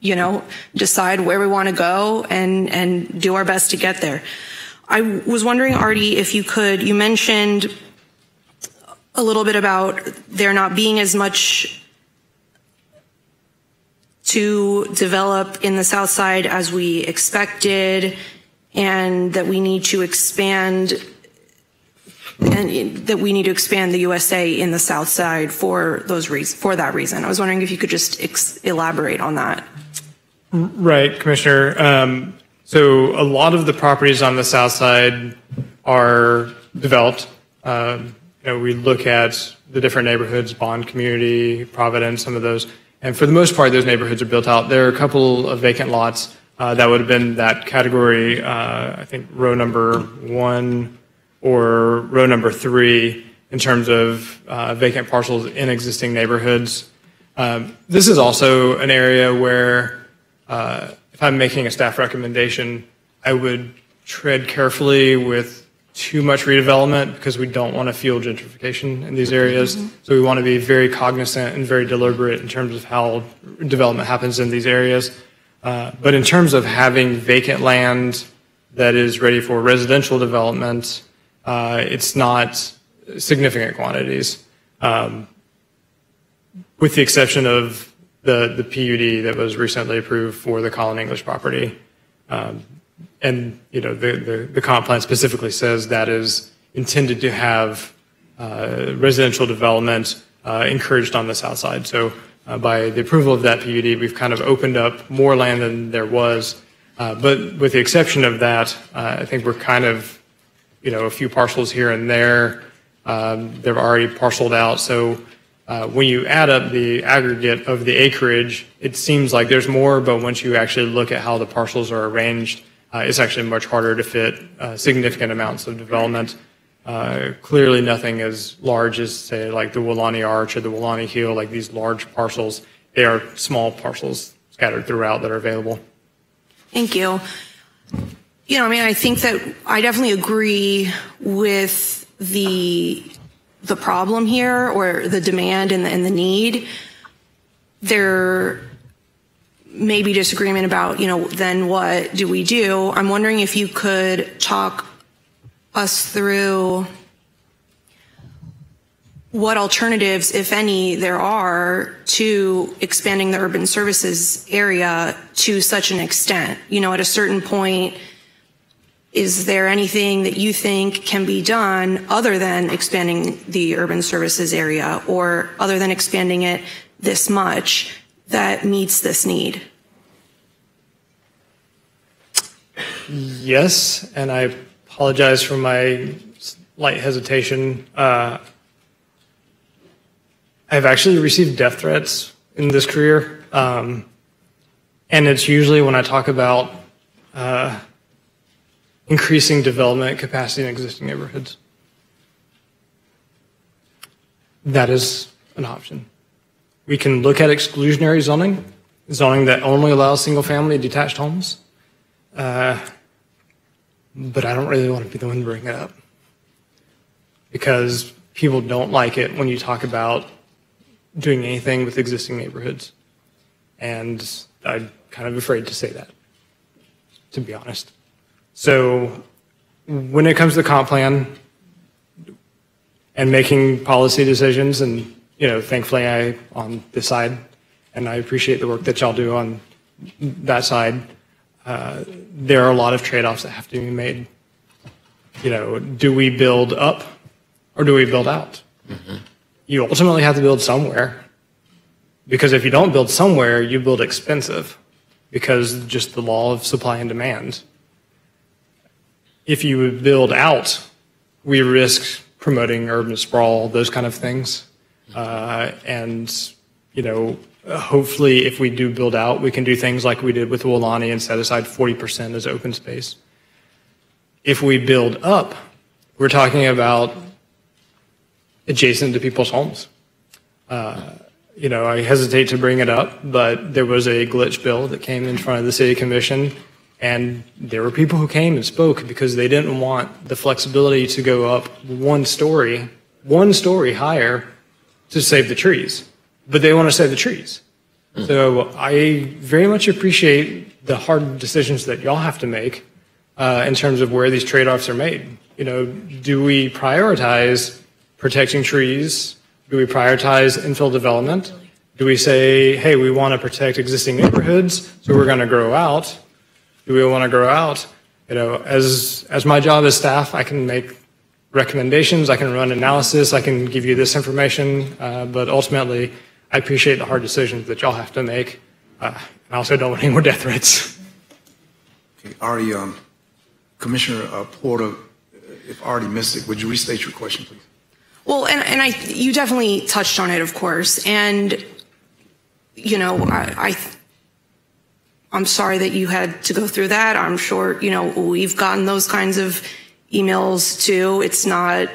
you know, decide where we want to go and, and do our best to get there. I was wondering, Artie, if you could, you mentioned a little bit about there not being as much to develop in the South Side as we expected, and that we need to expand and that we need to expand the USA in the South Side for those reasons, for that reason. I was wondering if you could just elaborate on that. Right, Commissioner. Um, so a lot of the properties on the south side are developed. Um, you know, we look at the different neighborhoods, Bond Community, Providence, some of those, and for the most part, those neighborhoods are built out. There are a couple of vacant lots uh, that would have been that category. Uh, I think row number one or row number three in terms of uh, vacant parcels in existing neighborhoods. Um, this is also an area where uh, if I'm making a staff recommendation, I would tread carefully with too much redevelopment because we don't want to fuel gentrification in these areas. Mm-hmm. So we want to be very cognizant and very deliberate in terms of how development happens in these areas. Uh, but in terms of having vacant land that is ready for residential development, uh, it's not significant quantities, um, with the exception of the, the PUD that was recently approved for the Colin English property. Um, and, you know, the, the, the, comp plan specifically says that is intended to have uh, residential development uh, encouraged on the south side. So uh, by the approval of that PUD, we've kind of opened up more land than there was. Uh, but with the exception of that, uh, I think we're kind of, you know, a few parcels here and there. Um, they're already parceled out. So uh, when you add up the aggregate of the acreage, it seems like there's more, but once you actually look at how the parcels are arranged, uh, it's actually much harder to fit uh, significant amounts of development. Uh, clearly, nothing as large as, say, like the Welaunee Arch or the Welaunee Hill, like these large parcels. They are small parcels scattered throughout that are available. Thank you. You know, I mean, I think that I definitely agree with the the problem here or the demand and the, and the need. There may be disagreement about, you know, then what do we do? I'm wondering if you could talk us through what alternatives, if any, there are to expanding the urban services area to such an extent. You know, at a certain point, is there anything that you think can be done other than expanding the urban services area or other than expanding it this much that meets this need? Yes, and I apologize for my slight hesitation. Uh, I've actually received death threats in this career, um, and it's usually when I talk about uh, increasing development capacity in existing neighborhoods. That is an option. We can look at exclusionary zoning, zoning that only allows single-family detached homes. Uh, but I don't really want to be the one to bring it up because people don't like it when you talk about doing anything with existing neighborhoods. And I'm kind of afraid to say that, to be honest. So when it comes to the comp plan and making policy decisions, and you know, thankfully I on this side, and I appreciate the work that y'all do on that side. Uh, there are a lot of trade-offs that have to be made. You know, do we build up or do we build out? You ultimately have to build somewhere because if you don't build somewhere, you build expensive because just the law of supply and demand. If you build out, we risk promoting urban sprawl, those kind of things. Uh, and, you know, hopefully if we do build out, we can do things like we did with Welaunee and set aside 40% as open space. If we build up, we're talking about adjacent to people's homes. Uh, you know, I hesitate to bring it up, but there was a glitch bill that came in front of the city commission, and there were people who came and spoke because they didn't want the flexibility to go up one story, one story higher to save the trees, but they want to save the trees. So I very much appreciate the hard decisions that y'all have to make uh, in terms of where these trade-offs are made. You know, do we prioritize protecting trees? Do we prioritize infill development? Do we say, hey, we want to protect existing neighborhoods, so we're going to grow out? Do we want to grow out? You know, as as my job as staff, I can make recommendations, I can run analysis, I can give you this information, uh, but ultimately, I appreciate the hard decisions that y'all have to make. Uh, I also don't want any more death threats. Okay, Artie, um, Commissioner uh, Porter, if Artie missed it, would you restate your question, please? Well, and, and I, you definitely touched on it, of course. And, you know, I, I, I'm sorry that you had to go through that. I'm sure, you know, we've gotten those kinds of emails too. It's not,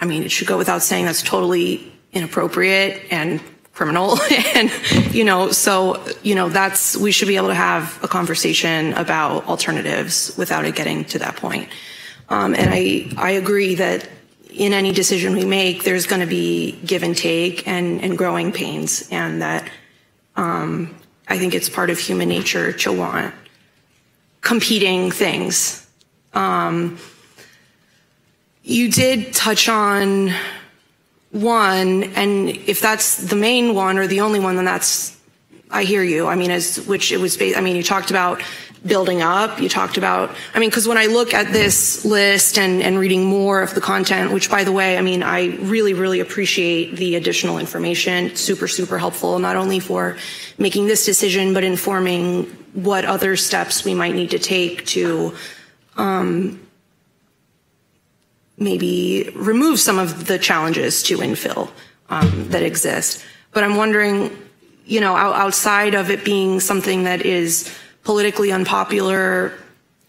I mean, it should go without saying that's totally inappropriate and criminal. and, you know, so, you know, that's, we should be able to have a conversation about alternatives without it getting to that point. Um, and I, I agree that in any decision we make, there's going to be give and take and, and growing pains, and that um, I think it's part of human nature to want competing things. Um, you did touch on one, and if that's the main one or the only one, then that's I hear you. I mean, as which it was. I mean, you talked about building up. You talked about. I mean, because when I look at this list and and reading more of the content, which by the way, I mean, I really really appreciate the additional information. It's super super helpful, not only for making this decision, but informing what other steps we might need to take to. Um, maybe remove some of the challenges to infill um, that exist. But I'm wondering, you know, outside of it being something that is politically unpopular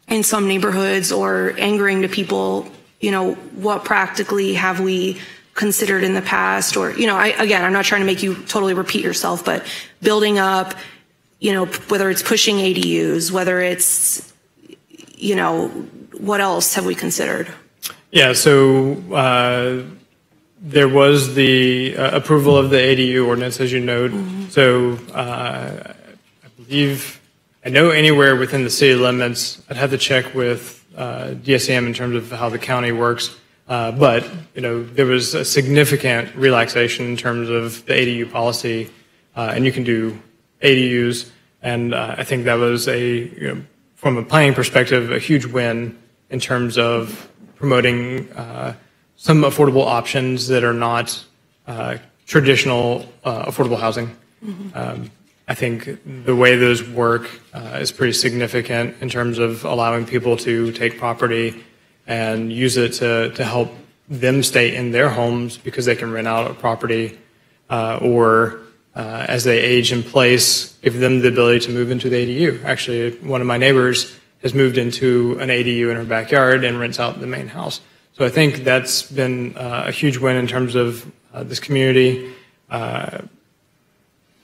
in some neighborhoods or angering to people, you know, what practically have we considered in the past? Or, you know, I, again, I'm not trying to make you totally repeat yourself, but building up, you know, whether it's pushing ADUs, whether it's, you know, what else have we considered? Yeah, so uh, there was the uh, approval of the ADU ordinance, as you note. So uh, I believe, I know anywhere within the city limits, I'd have to check with uh, DSM in terms of how the county works. Uh, But, you know, there was a significant relaxation in terms of the ADU policy, uh, and you can do ADUs. And uh, I think that was a, you know, from a planning perspective, a huge win in terms of promoting uh, some affordable options that are not uh, traditional uh, affordable housing. Um, I think the way those work uh, is pretty significant in terms of allowing people to take property and use it to, to help them stay in their homes because they can rent out a property uh, or uh, as they age in place, give them the ability to move into the ADU. Actually, one of my neighbors has moved into an ADU in her backyard and rents out the main house. So I think that's been uh, a huge win in terms of uh, this community.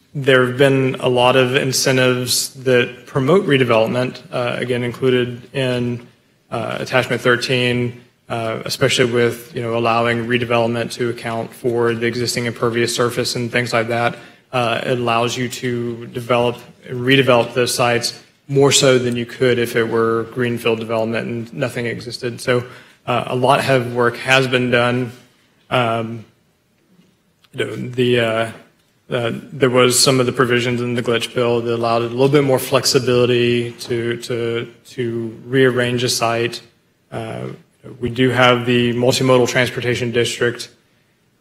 Uh, there have been a lot of incentives that promote redevelopment, uh, again, included in uh, attachment 13, uh, especially with, you know, allowing redevelopment to account for the existing impervious surface and things like that. Uh, it allows you to develop, redevelop those sites more so than you could if it were greenfield development and nothing existed. So uh, a lot of work has been done. Um, you know, the uh, there was some of the provisions in the glitch bill that allowed a little bit more flexibility to to to rearrange a site. Uh, we do have the multimodal transportation district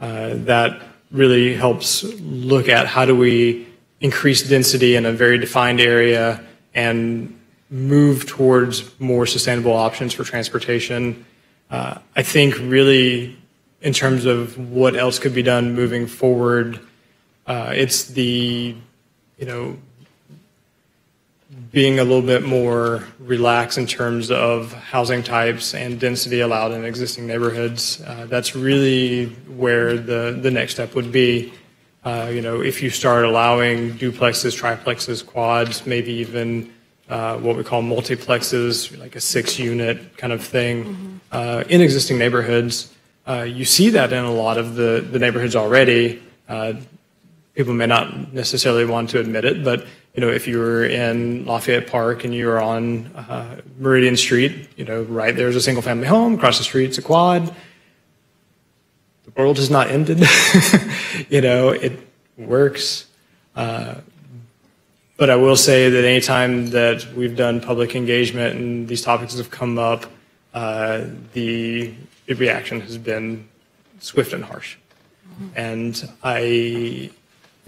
uh, that really helps look at how do we increase density in a very defined area and move towards more sustainable options for transportation. Uh, I think really in terms of what else could be done moving forward, uh, it's the, you know, being a little bit more relaxed in terms of housing types and density allowed in existing neighborhoods. Uh, that's really where the, the next step would be. Uh, you know, if you start allowing duplexes, triplexes, quads, maybe even uh, what we call multiplexes, like a six unit kind of thing, mm-hmm. in existing neighborhoods, uh, you see that in a lot of the, the neighborhoods already. People may not necessarily want to admit it, but you know, if you were in Lafayette Park and you were on uh, Meridian Street, you know, right there's a single family home, across the street it's a quad. The world has not ended. you know, it works. Uh, but I will say that anytime that we've done public engagement and these topics have come up, uh, the, the reaction has been swift and harsh. Mm-hmm. And I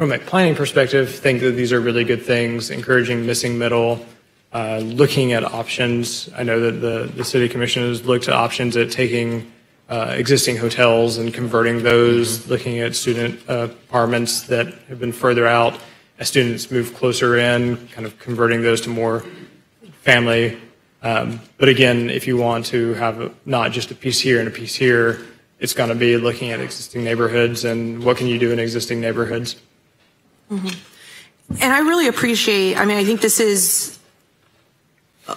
from a planning perspective, think that these are really good things, encouraging missing middle, uh, looking at options. I know that the, the city commission has looked at options at taking uh, existing hotels and converting those, mm-hmm. looking at student uh, apartments that have been further out as students move closer in, kind of converting those to more family. Um, but again, if you want to have a, not just a piece here and a piece here, it's going to be looking at existing neighborhoods and what can you do in existing neighborhoods. Mm-hmm. And I really appreciate, I mean, I think this is uh,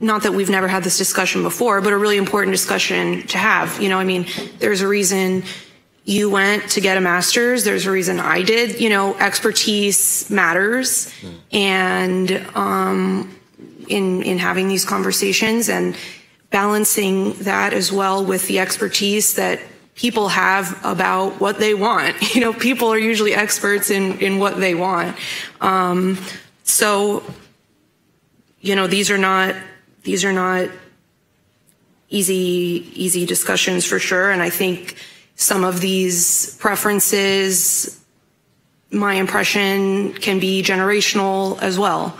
not that we've never had this discussion before, but a really important discussion to have. You know, I mean, there's a reason you went to get a master's. There's a reason I did. You know, expertise matters, mm. and um, in in having these conversations and balancing that as well with the expertise that people have about what they want. You know, people are usually experts in, in what they want. Um, so, you know, these are not, these are not easy, easy discussions for sure. And I think some of these preferences, my impression can be generational as well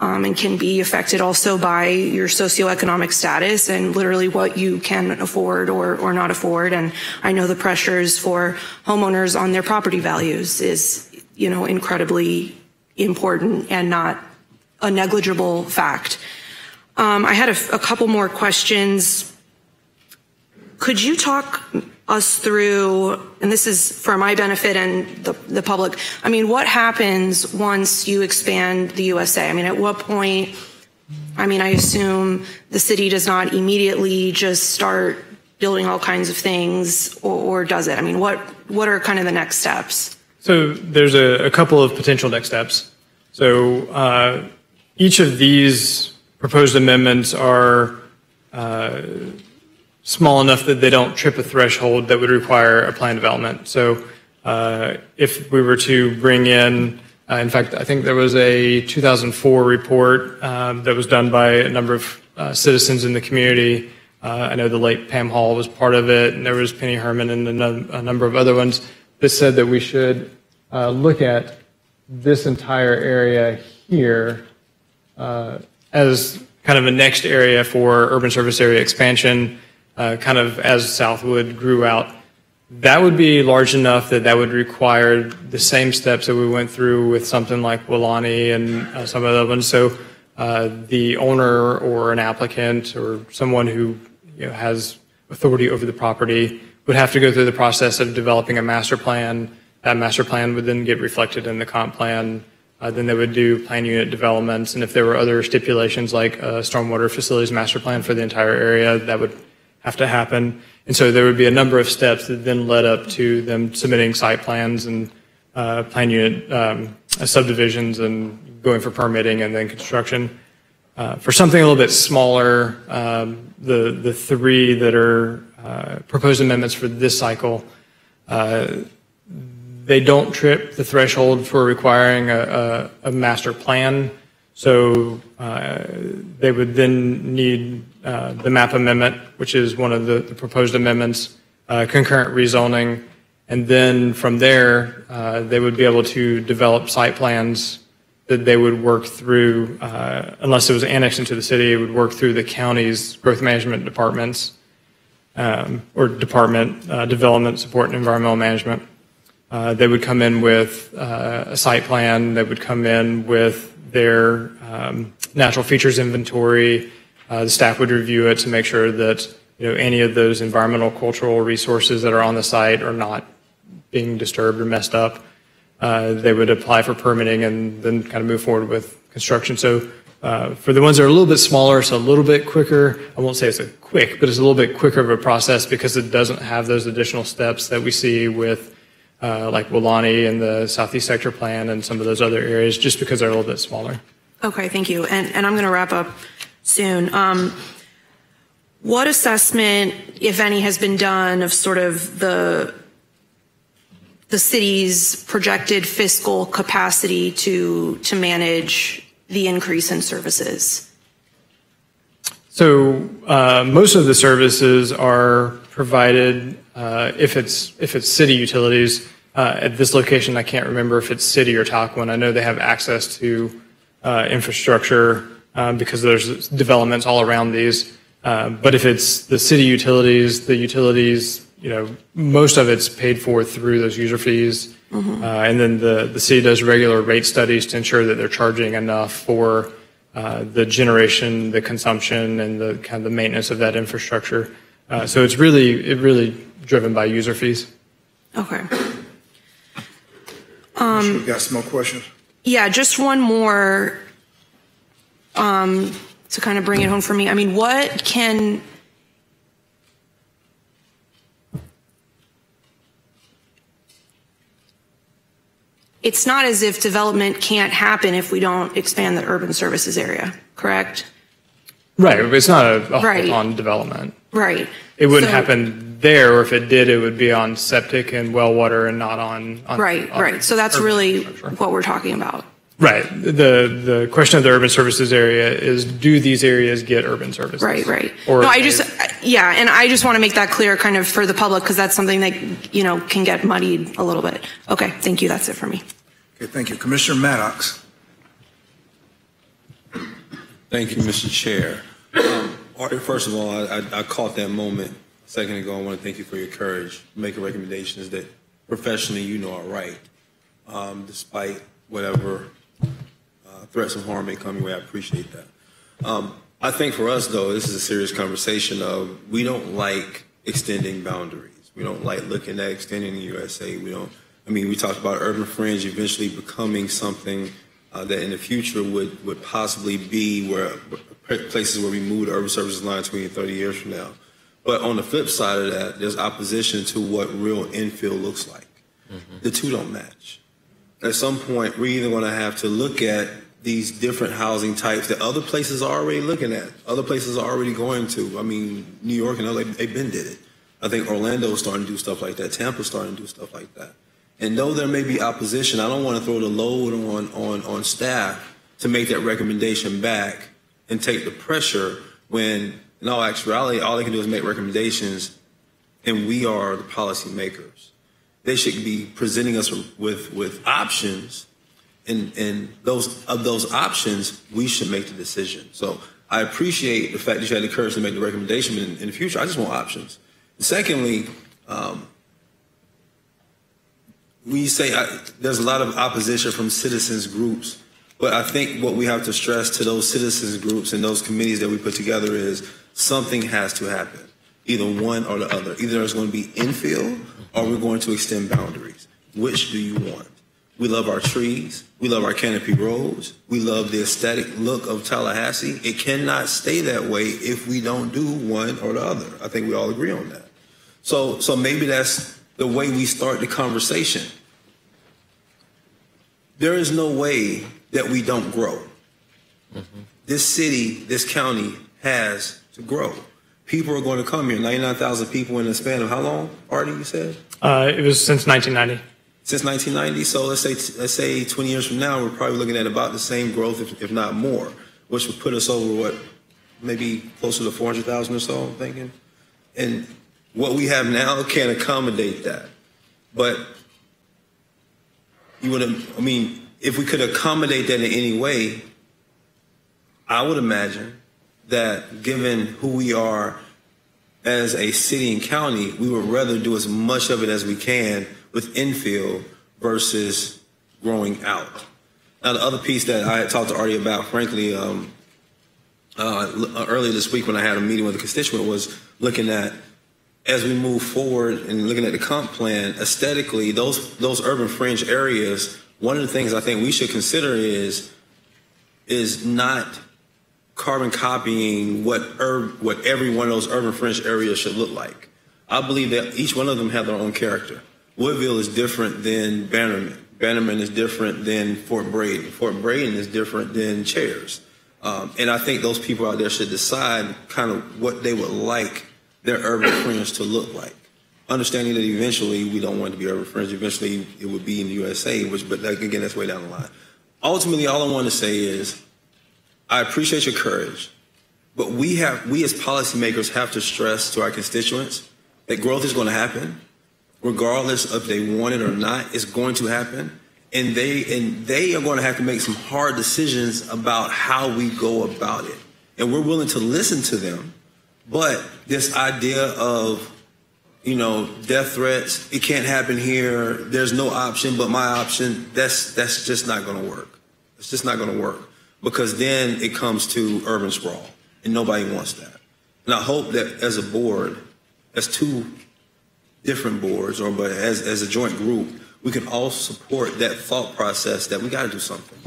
um, and can be affected also by your socioeconomic status and literally what you can afford or, or not afford. And I know the pressures for homeowners on their property values is, you know, incredibly important and not a negligible fact. Um, I had a, a couple more questions. Could you talk us through, and this is for my benefit and the, the public, I mean, what happens once you expand the USA? I mean, at what point, I mean, I assume the city does not immediately just start building all kinds of things, or, or does it? I mean, what, what are kind of the next steps? So there's a, a couple of potential next steps. So uh, each of these proposed amendments are uh, small enough that they don't trip a threshold that would require a plan development. So uh, if we were to bring in Uh, in fact, I think there was a 2004 report um, that was done by a number of uh, citizens in the community. Uh, I know the late Pam Hall was part of it, and there was Penny Herman and a, num- a number of other ones that said that we should uh, look at this entire area here uh, as kind of a next area for urban service area expansion, uh, kind of as Southwood grew out. That would be large enough that that would require the same steps that we went through with something like Welaunee and uh, some of the other ones. So uh, the owner or an applicant or someone who you know, has authority over the property would have to go through the process of developing a master plan. That master plan would then get reflected in the comp plan. Uh, then they would do plan unit developments, and if there were other stipulations like a stormwater facilities master plan for the entire area, that would have to happen. And so there would be a number of steps that then led up to them submitting site plans and uh, plan unit um, subdivisions and going for permitting and then construction. Uh, for something a little bit smaller, um, the the three that are uh, proposed amendments for this cycle, uh, they don't trip the threshold for requiring a, a, a master plan. So uh, they would then need uh, the map amendment, which is one of the, the proposed amendments, uh, concurrent rezoning, and then from there uh, they would be able to develop site plans that they would work through, uh, unless it was annexed into the city, it would work through the county's growth management departments um, or department, uh, development, support, and environmental management. They would come in with a site plan. They would come in with their um, natural features inventory. Uh, the staff would review it to make sure that you know any of those environmental cultural resources that are on the site are not being disturbed or messed up. Uh, they would apply for permitting and then kind of move forward with construction. So uh, for the ones that are a little bit smaller, it's a little bit quicker. I won't say it's a quick, but it's a little bit quicker of a process because it doesn't have those additional steps that we see with uh, like Welaunee and the Southeast Sector Plan and some of those other areas, just because they're a little bit smaller. Okay, thank you. And, and I'm going to wrap up soon. Um, what assessment, if any, has been done of sort of the the city's projected fiscal capacity to to manage the increase in services? So uh, most of the services are provided uh, if it's if it's city utilities. Uh, at this location, I can't remember if it's city or Talquin. I know they have access to uh, infrastructure um, because there's developments all around these. Uh, but if it's the city utilities, the utilities, you know, most of it's paid for through those user fees. Mm-hmm. Uh, and then the, the city does regular rate studies to ensure that they're charging enough for uh, the generation, the consumption, and the kind of the maintenance of that infrastructure. Uh, so it's really, it really driven by user fees. Okay. Um, got some more questions? Yeah, just one more um, to kind of bring it home for me. I mean, what can it's not as if development can't happen if we don't expand the urban services area, correct? Right. It's not a, a Right. on development. Right. It wouldn't So- happen there, or if it did, it would be on septic and well water and not on. on Right, on right. So that's really what we're talking about. Right. The, the question of the urban services area is, do these areas get urban services? Right, right. Or No, I just, yeah, and I just want to make that clear kind of for the public because that's something that, you know, can get muddied a little bit. Okay, thank you. That's it for me. Okay, thank you. Commissioner Maddox. Thank you, Mr. Chair. Um, First of all, I, I- I caught that moment a second ago. I want to thank you for your courage, making recommendations that professionally you know are right, um, despite whatever uh, threats of harm may come your way. I appreciate that. Um, I think for us, though, this is a serious conversation of we don't like extending boundaries. We don't like looking at extending the USA. We don't. I mean, we talked about urban fringe eventually becoming something uh, that in the future would, would possibly be where places where we move the urban services line 20 and 30 years from now. But on the flip side of that, there's opposition to what real infill looks like. The two don't match. At some point, we're either going to have to look at these different housing types that other places are already looking at. Other places are already going to. I mean, New York and LA, they've been did it. I think Orlando's starting to do stuff like that. Tampa's starting to do stuff like that. And though there may be opposition, I don't want to throw the load on, on, on staff to make that recommendation back and take the pressure when, in all actuality, all they can do is make recommendations and we are the policymakers. They should be presenting us with, with options and, those of those options, we should make the decision. So I appreciate the fact that you had the courage to make the recommendation in, in the future. I just want options. Secondly, um, we say I, there's a lot of opposition from citizens groups, but I think what we have to stress to those citizens groups and those committees that we put together is something has to happen, either one or the other. Either there's going to be infill or we're going to extend boundaries. Which do you want? We love our trees. We love our canopy roads. We love the aesthetic look of Tallahassee. It cannot stay that way if we don't do one or the other. I think we all agree on that. So, so maybe that's the way we start the conversation. There is no way that we don't grow. Mm-hmm. This city, this county has to grow. People are going to come here. 99,000 people in the span of how long, Artie, you said? Uh, it was since 1990. Since 1990. So let's say, let's say 20 years from now, we're probably looking at about the same growth, if, if not more, which would put us over what, maybe closer to 400,000 or so, I'm thinking. And what we have now can't accommodate that. But you would, I mean, if we could accommodate that in any way, I would imagine that given who we are as a city and county, we would rather do as much of it as we can with infill versus growing out. Now, the other piece that I had talked to Artie about, frankly, um, uh, earlier this week when I had a meeting with a constituent was looking at as we move forward and looking at the comp plan, aesthetically, those those urban fringe areas, one of the things I think we should consider is is not carbon copying what what every one of those urban fringe areas should look like. I believe that each one of them have their own character. Woodville is different than Bannerman. Bannerman is different than Fort Braden. Fort Braden is different than Chaires. Um, and I think those people out there should decide kind of what they would like their urban fringe to look like. Understanding that eventually we don't want it to be urban fringe. Eventually it would be in the USA, which, but like, again, that's way down the line. Ultimately, all I want to say is I appreciate your courage, but we have, we as policymakers have to stress to our constituents that growth is going to happen, regardless of they want it or not. It's going to happen, and they and they are going to have to make some hard decisions about how we go about it. And we're willing to listen to them, but this idea of you know, death threats, it can't happen here. There's no option but my option. That's that's just not going to work. It's just not going to work because then it comes to urban sprawl, and nobody wants that. And I hope that as a board, as two different boards, or but as, as a joint group, we can all support that thought process that we got to do something.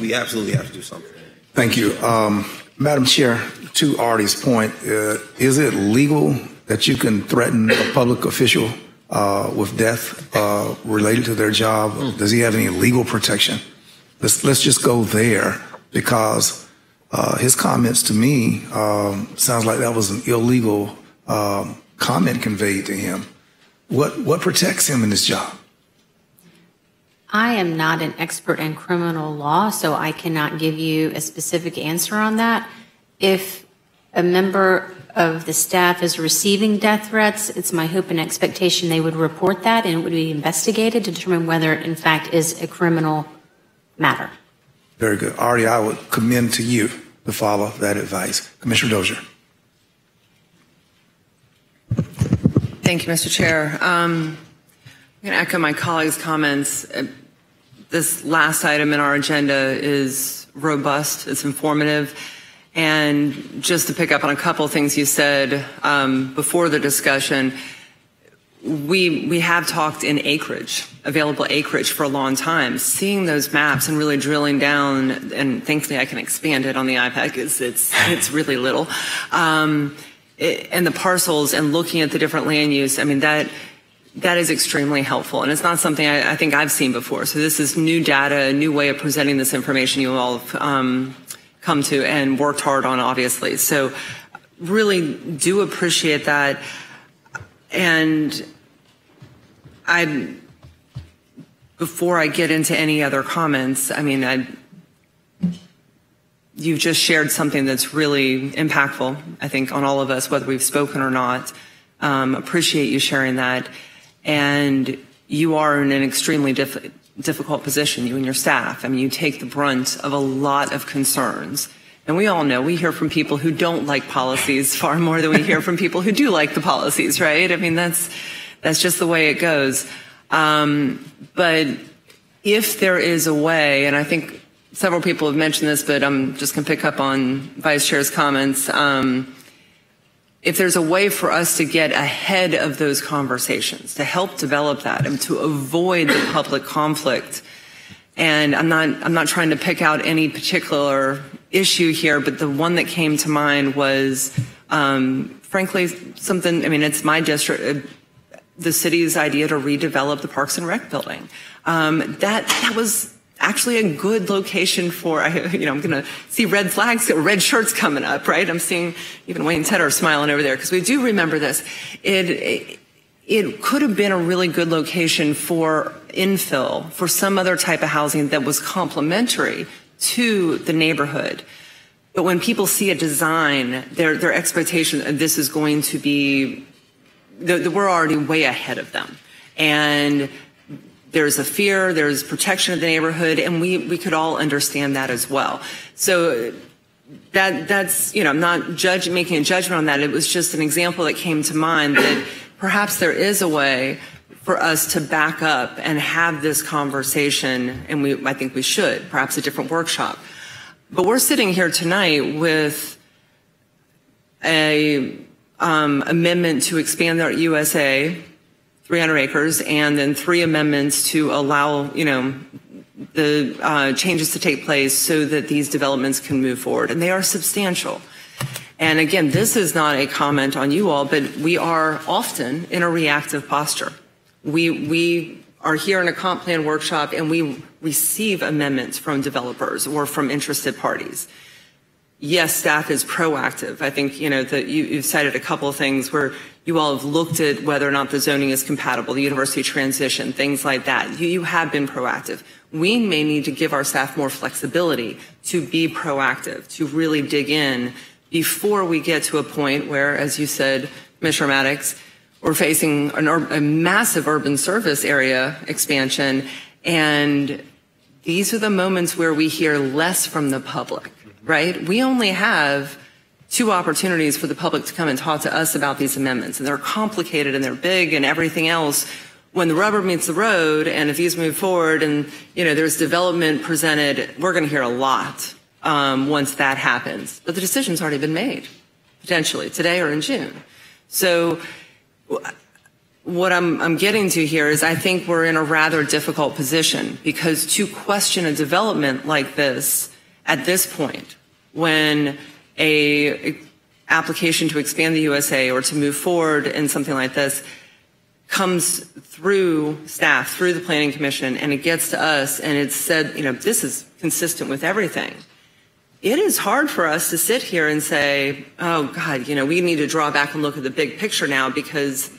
We absolutely have to do something. Thank you. Um, Madam Chair, to Artie's point, uh, is it legal that you can threaten a public official uh, with death uh, related to their job? Mm. Does he have any legal protection? Let's let's just go there because uh, his comments to me um, sounds like that was an illegal um, comment conveyed to him. What what protects him in this job? I am not an expert in criminal law, so I cannot give you a specific answer on that. If a member of the staff is receiving death threats, it's my hope and expectation they would report that and it would be investigated to determine whether it in fact is a criminal matter. Very good. Artie, I would commend to you to follow that advice. Commissioner Dozier. Thank you, Mr. Chair. Um, I'm going to echo my colleagues' comments. Uh, this last item in our agenda is robust, it's informative. And just to pick up on a couple of things you said um, before the discussion, we we have talked in acreage, available acreage for a long time. Seeing those maps and really drilling down, and thankfully I can expand it on the iPad because it's it's really little. Um, and the parcels and looking at the different land use, I mean that that is extremely helpful, and it's not something I, I think I've seen before. So this is new data, a new way of presenting this information. You all have um, come to and worked hard on, obviously. So really do appreciate that, and I before I get into any other comments, I mean, I, you've just shared something that's really impactful, I think, on all of us, whether we've spoken or not. Um, appreciate you sharing that. And you are in an extremely diff- difficult position, you and your staff. I mean, you take the brunt of a lot of concerns. And we all know, we hear from people who don't like policies far more than we hear from people who do like the policies, right? I mean, that's, that's just the way it goes. Um, but if there is a way, and I think several people have mentioned this, but I'm just going to pick up on Vice Chair's comments. Um, if there's a way for us to get ahead of those conversations, to help develop that and to avoid the public conflict, and I'm not, I'm not trying to pick out any particular issue here, but the one that came to mind was, um, frankly, something, I mean, it's my district, uh, the city's idea to redevelop the Parks and Rec building. Um, that, that was actually a good location for, I, you know, I'm going to see red flags, red shirts coming up, right? I'm seeing even Wayne Tedder smiling over there because we do remember this. It, it, it could have been a really good location for infill, for some other type of housing that was complementary to the neighborhood. But when people see a design, their, their expectation that this is going to be, the, the, we're already way ahead of them. And there's a fear, there's protection of the neighborhood, and we, we could all understand that as well. So that that's you know I'm not judge making a judgment on that. It was just an example that came to mind that perhaps there is a way for us to back up and have this conversation, and we I think we should perhaps a different workshop. But we're sitting here tonight with a um, amendment to expand our USA 300 acres, and then three amendments to allow, you know, the uh, changes to take place so that these developments can move forward. And they are substantial. And again, this is not a comment on you all, but we are often in a reactive posture. We, we are here in a comp plan workshop and we receive amendments from developers or from interested parties yes, staff is proactive. I think, you know, that you, have cited a couple of things where you all have looked at whether or not the zoning is compatible, the university transition, things like that. You, you have been proactive. We may need to give our staff more flexibility to be proactive, to really dig in before we get to a point where, as you said, Commissioner Maddox, we're facing a massive urban service area expansion, and these are the moments where we hear less from the public right? We only have two opportunities for the public to come and talk to us about these amendments, and they're complicated and they're big and everything else. When the rubber meets the road, and if these move forward, and you know there's development presented, we're going to hear a lot um, once that happens. But the decision's already been made, potentially today or in June. So what I'm, I'm, getting to here is I think we're in a rather difficult position because to question a development like this at this point, when a application to expand the USA or to move forward in something like this comes through staff, through the Planning Commission, and it gets to us and it's said, you know, this is consistent with everything. It is hard for us to sit here and say, oh, God, you know, we need to draw back and look at the big picture now because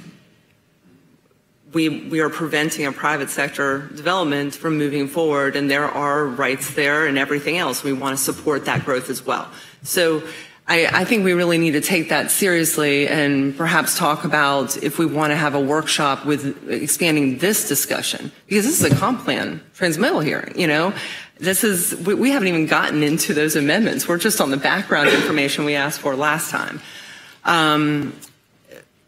we, we are preventing a private sector development from moving forward, and there are rights there and everything else. We want to support that growth as well. So I, I, think we really need to take that seriously and perhaps talk about if we want to have a workshop with expanding this discussion, because this is a comp plan transmittal hearing, you know? This is, we, we haven't even gotten into those amendments. We're just on the background information we asked for last time. Um,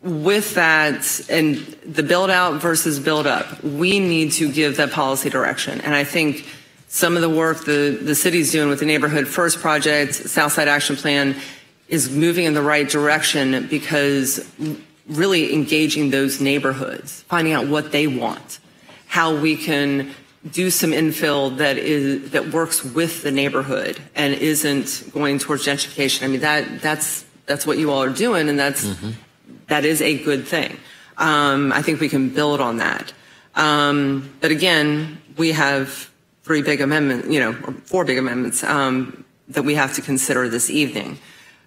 with that and the build out versus build up, we need to give that policy direction. And I think some of the work the, the city's doing with the Neighborhood First Project, Southside Action Plan is moving in the right direction because really engaging those neighborhoods, finding out what they want, how we can do some infill that is that works with the neighborhood and isn't going towards gentrification. I mean that that's that's what you all are doing, and that's mm-hmm that is a good thing. Um, I think we can build on that. Um, but again, we have three big amendments, you know, four big amendments um, that we have to consider this evening.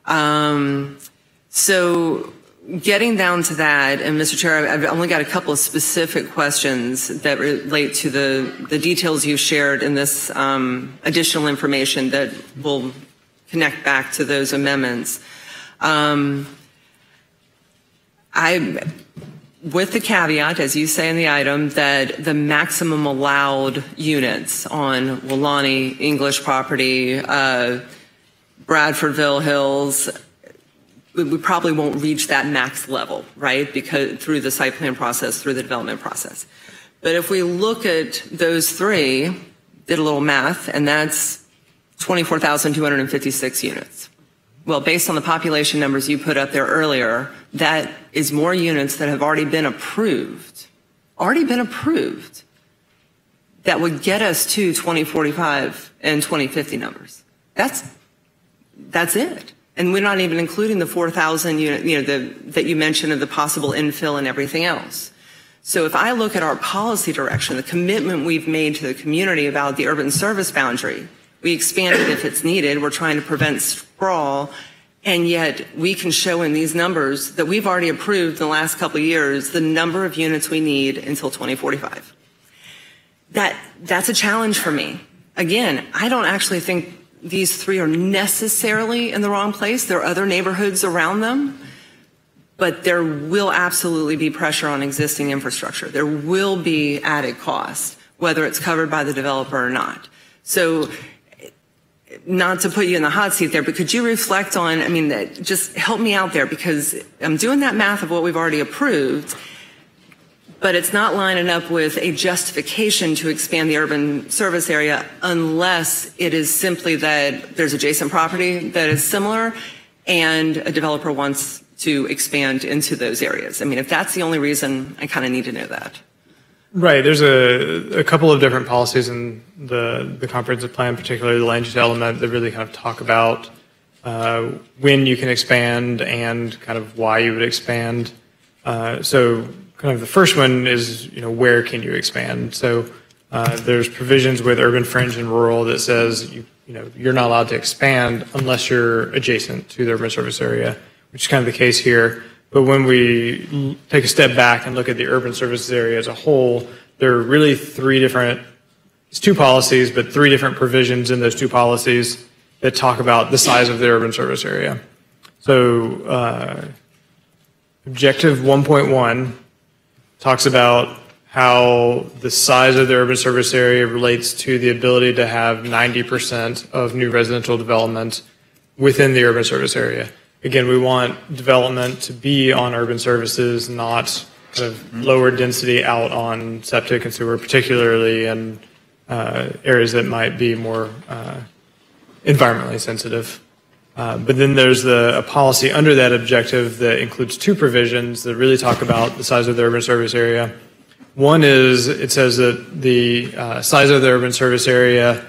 Um, so getting down to that, and Mr. Chair, I've only got a couple of specific questions that relate to the, the details you've shared in this um, additional information that will connect back to those amendments. Um, I, with the caveat, as you say in the item, that the maximum allowed units on Welaunee English property, uh, Bradfordville Hills, we we probably won't reach that max level, right? Because through the site plan process, through the development process. But if we look at those three, did a little math, and that's 24,256 units. Well, based on the population numbers you put up there earlier, that is more units that have already been approved, already been approved, that would get us to 2045 and 2050 numbers. That's, that's it. And we're not even including the 4,000 unit, you know, the, that you mentioned of the possible infill and everything else. So if I look at our policy direction, the commitment we've made to the community about the urban service boundary, we expand it if it's needed. We're trying to prevent sprawl. And yet we can show in these numbers that we've already approved in the last couple of years the number of units we need until 2045. That, that's a challenge for me. Again, I don't actually think these three are necessarily in the wrong place. There are other neighborhoods around them, but there will absolutely be pressure on existing infrastructure. There will be added cost, whether it's covered by the developer or not. So not to put you in the hot seat there, but could you reflect on, I mean, that- just help me out there because I'm doing that math of what we've already approved, but it's not lining up with a justification to expand the urban service area unless it is simply that there's adjacent property that is similar and a developer wants to expand into those areas. I mean, if that's the only reason, I kind of need to know that. Right. There's a, a couple of different policies in the, the comprehensive plan, particularly the land use element, that really kind of talk about uh, when you can expand and kind of why you would expand. Uh, so kind of the first one is, you know, where can you expand? So uh, there's provisions with urban fringe and rural that says, you, you know, you're not allowed to expand unless you're adjacent to the urban service area, which is kind of the case here. But when we take a step back and look at the urban services area as a whole, there are really three different, it's two policies, but three different provisions in those two policies that talk about the size of the urban service area. So, uh, objective 1.1 talks about how the size of the urban service area relates to the ability to have 90% of new residential development within the urban service area. Again, we want development to be on urban services, not kind of lower density out on septic and sewer, particularly in uh, areas that might be more uh, environmentally sensitive. Uh, But then there's the, a policy under that objective that includes two provisions that really talk about the size of the urban service area. One is, it says that the uh, size of the urban service area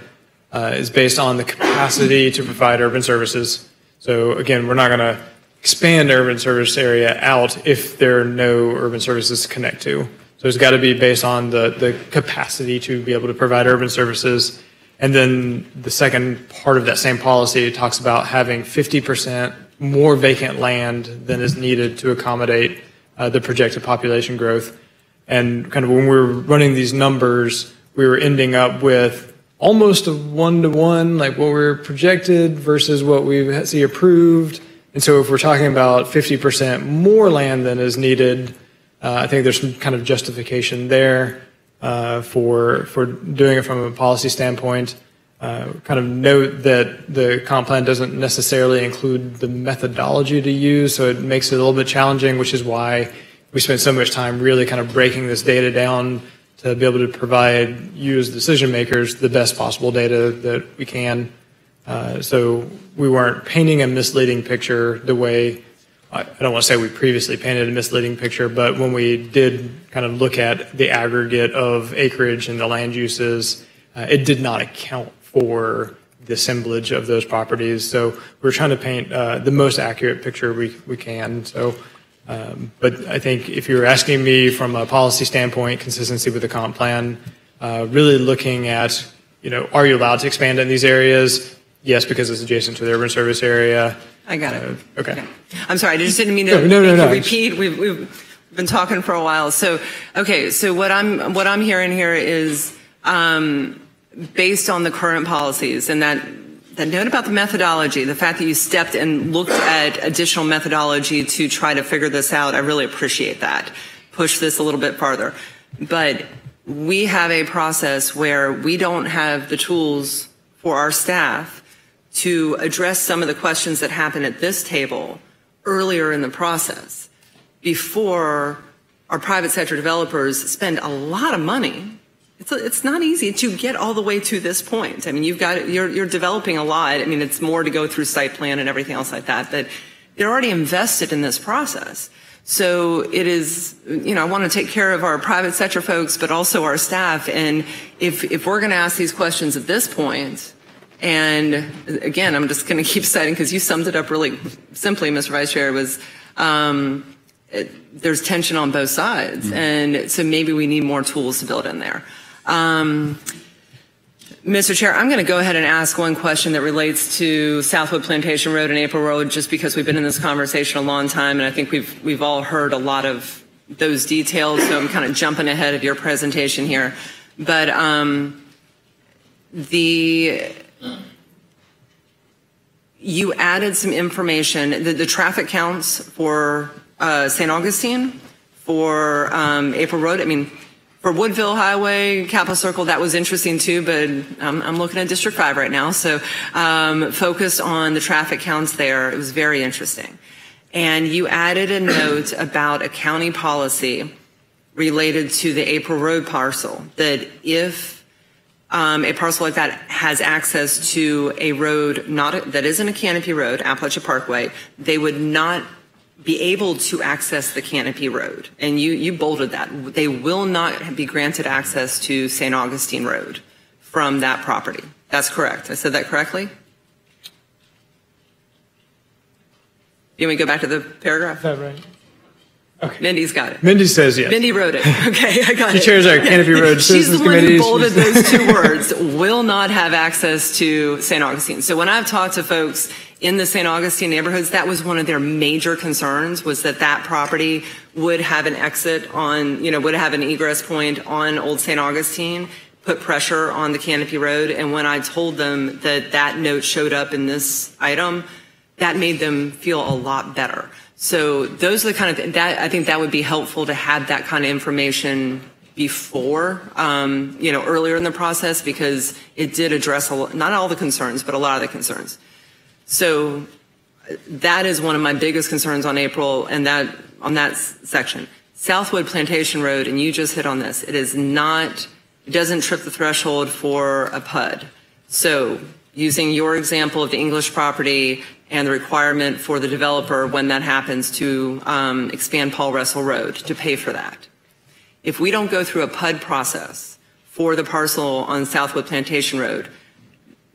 uh, is based on the capacity to provide urban services. So again, we're not going to expand urban service area out if there are no urban services to connect to. So it's got to be based on the, the capacity to be able to provide urban services. And then the second part of that same policy talks about having 50% more vacant land than is needed to accommodate uh, the projected population growth. And kind of when we were running these numbers, we were ending up with almost a one to one, like what we're projected versus what we see approved. And so if we're talking about 50% more land than is needed, uh, I think there's some kind of justification there uh, for for doing it from a policy standpoint. Uh, kind of note that the comp plan doesn't necessarily include the methodology to use, so it makes it a little bit challenging, which is why we spent so much time really kind of breaking this data down to be able to provide you as decision makers the best possible data that we can. Uh, so we weren't painting a misleading picture the way I don't want to say we previously painted a misleading picture, but when we did kind of look at the aggregate of acreage and the land uses, uh, it did not account for the assemblage of those properties. So we're trying to paint uh, the most accurate picture we, we can. So, um, but I think if you're asking me from a policy standpoint, consistency with the comp plan, uh, really looking at, you know, are you allowed to expand in these areas? Yes, because it's adjacent to the urban service area. I got it. Uh, Okay. Yeah. I'm sorry, I just didn't mean to no, no, no. repeat. We've, we've been talking for a while. So, okay, so what I'm, what I'm hearing here is, um, based on the current policies and that, that note about the methodology, the fact that you stepped and looked at additional methodology to try to figure this out, I really appreciate that. Push this a little bit farther. But we have a process where we don't have the tools for our staff to address some of the questions that happen at this table earlier in the process before our private sector developers spend a lot of money. It's, it's not easy to get all the way to this point. I mean, you've got, you're, you're developing a lot. I mean, it's more to go through site plan and everything else like that, but they're already invested in this process. So it is, you know, I want to take care of our private sector folks, but also our staff. And if, if we're going to ask these questions at this point, and again, I'm just going to keep citing because you summed it up really simply, Mr. Vice Chair, was um, it, there's tension on both sides. And so maybe we need more tools to build in there. Um, Mr. Chair, I'm going to go ahead and ask one question that relates to Southwood Plantation Road and April Road, just because we've been in this conversation a long time, and I think we've we've all heard a lot of those details. So I'm kind of jumping ahead of your presentation here, but um, the you added some information, the, the traffic counts for uh, St. Augustine, for um, April Road. I mean, for Woodville Highway, Capitol Circle, that was interesting too, but um, I'm looking at District 5 right now. So um, focused on the traffic counts there. It was very interesting. And you added a note about a county policy related to the April Road parcel that if um, a parcel like that has access to a road not a, that isn't a canopy road, Apalachee Parkway, they would not be able to access the canopy road. And you, you bolded that. They will not be granted access to St. Augustine Road from that property. That's correct. I said that correctly? You want me to go back to the paragraph? Is that right? Mindy's got it. Mindy says yes. Mindy wrote it. Okay, I got She it. chairs our Canopy Road She's the one who bolded those two words, will not have access to St. Augustine. So when I've talked to folks in the St. Augustine neighborhoods, that was one of their major concerns was that that property would have an exit on, you know, would have an egress point on Old St. Augustine, put pressure on the Canopy Road. And when I told them that that note showed up in this item, that made them feel a lot better. So those are the kind of that I think that would be helpful to have that kind of information before, um, you know, earlier in the process because it did address a, not all the concerns, but a lot of the concerns. So that is one of my biggest concerns on April and that on that section. Southwood Plantation Road, and you just hit on this. It is not. It doesn't trip the threshold for a PUD. So using your example of the English property and the requirement for the developer when that happens to um, expand Paul Russell Road to pay for that. If we don't go through a PUD process for the parcel on Southwood Plantation Road,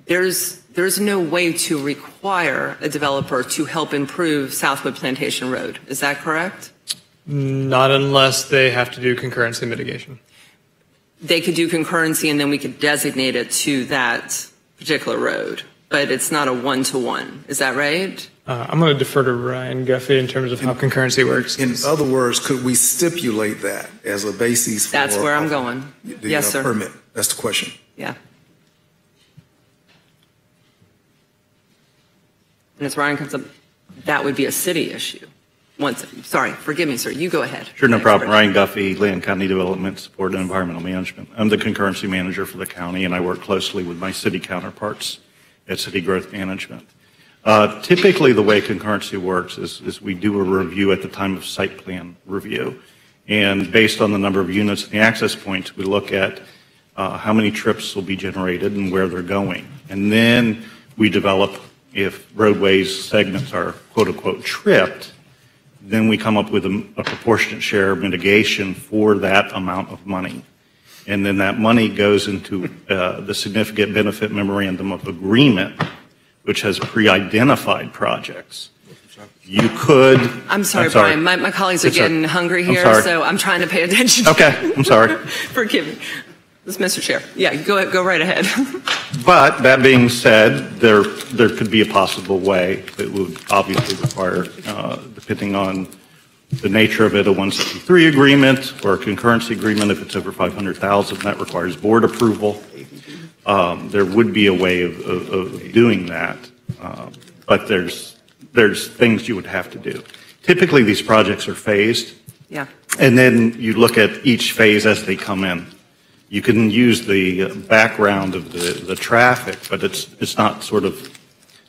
there's there's no way to require a developer to help improve Southwood Plantation Road. Is that correct? Not unless they have to do concurrency mitigation. They could do concurrency and then we could designate it to that particular road, but it's not a one-to-one. Is that right? Uh, I'm going to defer to Ryan Guffey in terms of how concurrency works. In other words, could we stipulate that as a basis for? That's where I'm going. the, Yes, uh, sir. Permit, that's the question. Yeah. And as Ryan comes up, that would be a city issue. Once, sorry, forgive me, sir, you go ahead. Sure, no Next problem. Ryan Guffey, Leon County Development Support and Environmental Management. I'm the concurrency manager for the county, and I work closely with my city counterparts at City Growth Management. Uh, Typically, the way concurrency works is, is we do a review at the time of site plan review. And based on the number of units and the access points, we look at uh, how many trips will be generated and where they're going. And then we develop, if roadways segments are quote-unquote tripped, then we come up with a, a proportionate share mitigation for that amount of money. And then that money goes into uh, the significant benefit memorandum of agreement, which has pre-identified projects. You could. I'm sorry, Brian, my, my colleagues are It's getting hungry I'm here, so I'm trying to pay attention. Okay, I'm sorry. Forgive me. Mr. Chair, yeah, go, go right ahead. But that being said, there, there could be a possible way that would obviously require, uh, depending on the nature of it, a 163 agreement or a concurrency agreement. If it's over 500,000, that requires board approval. Um, There would be a way of, of, of doing that, um, but there's, there's things you would have to do. Typically, these projects are phased. Yeah. And then you look at each phase as they come in. You can use the background of the, the traffic, but it's, it's not sort of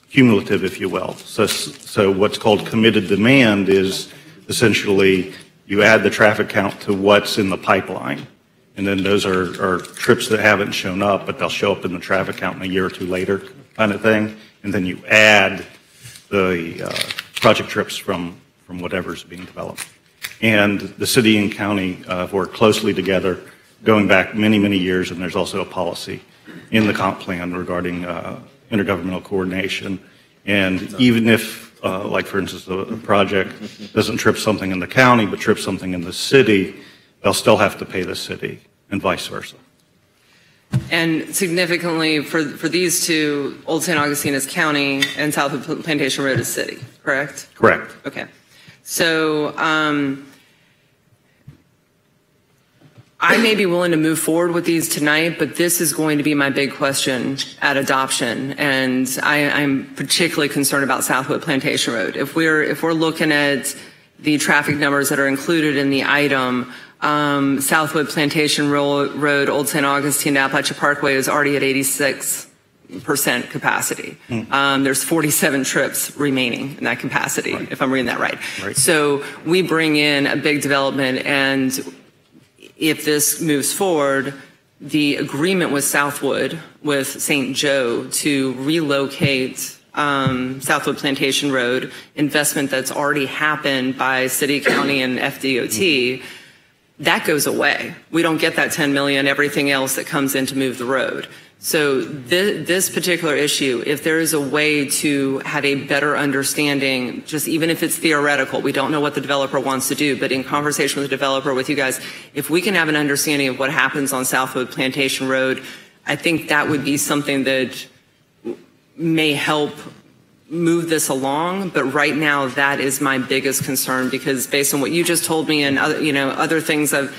cumulative, if you will. So, so what's called committed demand is essentially you add the traffic count to what's in the pipeline. And then those are, are trips that haven't shown up, but they'll show up in the traffic count in a year or two later kind of thing. And then you add the uh, project trips from, from whatever's being developed. And the city and county uh, have worked closely together going back many, many years, and there's also a policy in the comp plan regarding uh, intergovernmental coordination. And even if, uh, like for instance, a a project doesn't trip something in the county, but trips something in the city, they'll still have to pay the city, and vice versa. And significantly, for, for these two, Old St. Augustine is county and Southwood Plantation Road is city, correct? Correct. Okay. So um, I may be willing to move forward with these tonight, but this is going to be my big question at adoption. And I, I'm particularly concerned about Southwood Plantation Road. If we're, if we're looking at the traffic numbers that are included in the item, um, Southwood Plantation Road, Old St. Augustine, Apalachee Parkway is already at 86 percent capacity. Um, there's 47 trips remaining in that capacity, if I'm reading that right. Right. So we bring in a big development, and if this moves forward, the agreement with Southwood, with St. Joe, to relocate um, Southwood Plantation Road, investment that's already happened by city, county, and FDOT, that goes away. We don't get that 10 million, everything else that comes in to move the road. So thi- this particular issue, if there is a way to have a better understanding, just even if it's theoretical, we don't know what the developer wants to do, but in conversation with the developer, with you guys, if we can have an understanding of what happens on Southwood Plantation Road, I think that would be something that may help move this along, but right now that is my biggest concern because based on what you just told me and other, you know, other things I've,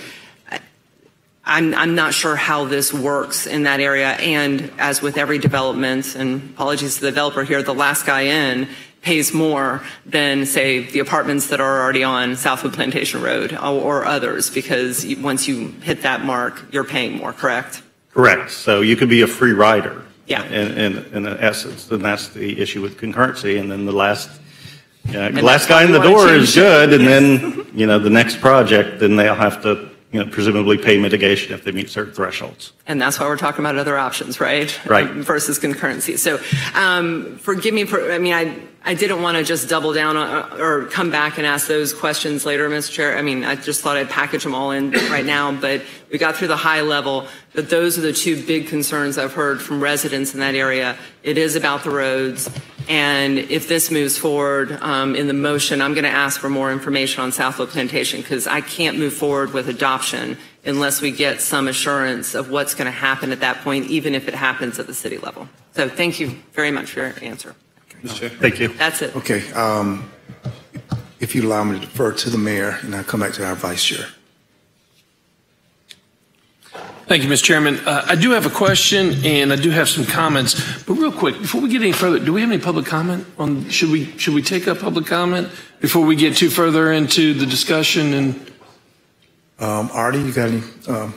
I'm, I'm not sure how this works in that area. And as with every development, and apologies to the developer here, the last guy in pays more than, say, the apartments that are already on Southwood Plantation Road or, or others, because once you hit that mark, you're paying more, correct? Correct. So you could be a free rider. Yeah. In, in, in essence, and that's the issue with concurrency. And then the last, uh, last guy in the door is good, and then, you know, the next project, then they'll have to, you know, presumably pay mitigation if they meet certain thresholds. And that's why we're talking about other options, right? Right. Versus concurrency. So um, forgive me for, I mean, I, I didn't want to just double down on, or come back and ask those questions later, Mr. Chair. I mean, I just thought I'd package them all in right now, but we got through the high level. But those are the two big concerns I've heard from residents in that area. It is about the roads. And if this moves forward um, in the motion, I'm going to ask for more information on Southwood Plantation because I can't move forward with adoption unless we get some assurance of what's going to happen at that point, even if it happens at the city level. So thank you very much for your answer. Mr. Chair. Thank you. That's it. Okay, um, if you allow me to defer to the mayor, and I'll come back to our vice chair. Thank you, Mr. Chairman. Uh, I do have a question and I do have some comments, but real quick, before we get any further, do we have any public comment on, should we, should we take up public comment before we get too further into the discussion and? Um, Artie, you got any, um,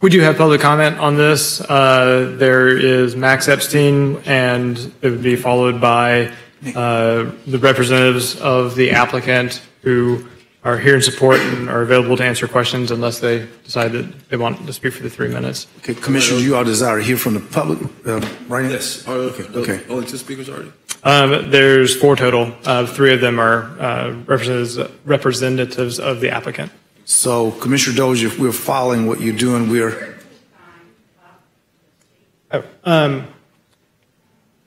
We do have public comment on this. Uh, There is Max Epstein, and it would be followed by uh, the representatives of the applicant who are here in support and are available to answer questions unless they decide that they want to speak for the three minutes. okay, Commissioners, you all desire to hear from the public, uh, right? Yes. Okay, okay. Only two speakers already? Um, There's four total. Uh, Three of them are uh, representatives representatives of the applicant. So Commissioner Dozier, if we're following what you're doing, we're, Oh, um,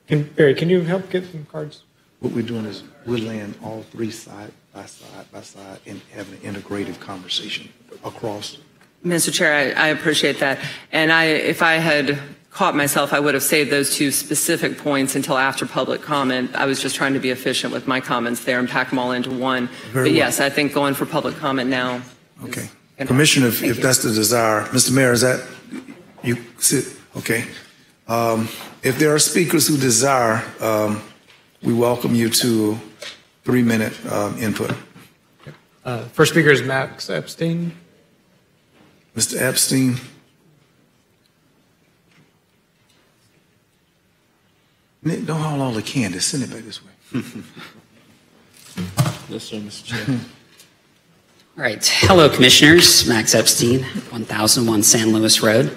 can- Barry, can you help get some cards? what we're doing is we're laying all three side by side by side and having an integrated conversation across Mr. Chair, I, I appreciate that. And I, if I had caught myself, I would have saved those two specific points until after public comment. I was just trying to be efficient with my comments there and pack them all into one. Very But well. yes, I think going for public comment now. Is Okay. gonna- Commissioner, if, if that's the desire, Mr. Mayor, is that, you sit, okay. Um, If there are speakers who desire, um, we welcome you to three-minute um, input. Uh, First speaker is Max Epstein. Mr. Epstein? Nick, don't haul all the candy, send it back this way. Yes, sir, Mr. Chair. All right. Hello, Commissioners. Max Epstein, 1001 San Luis Road.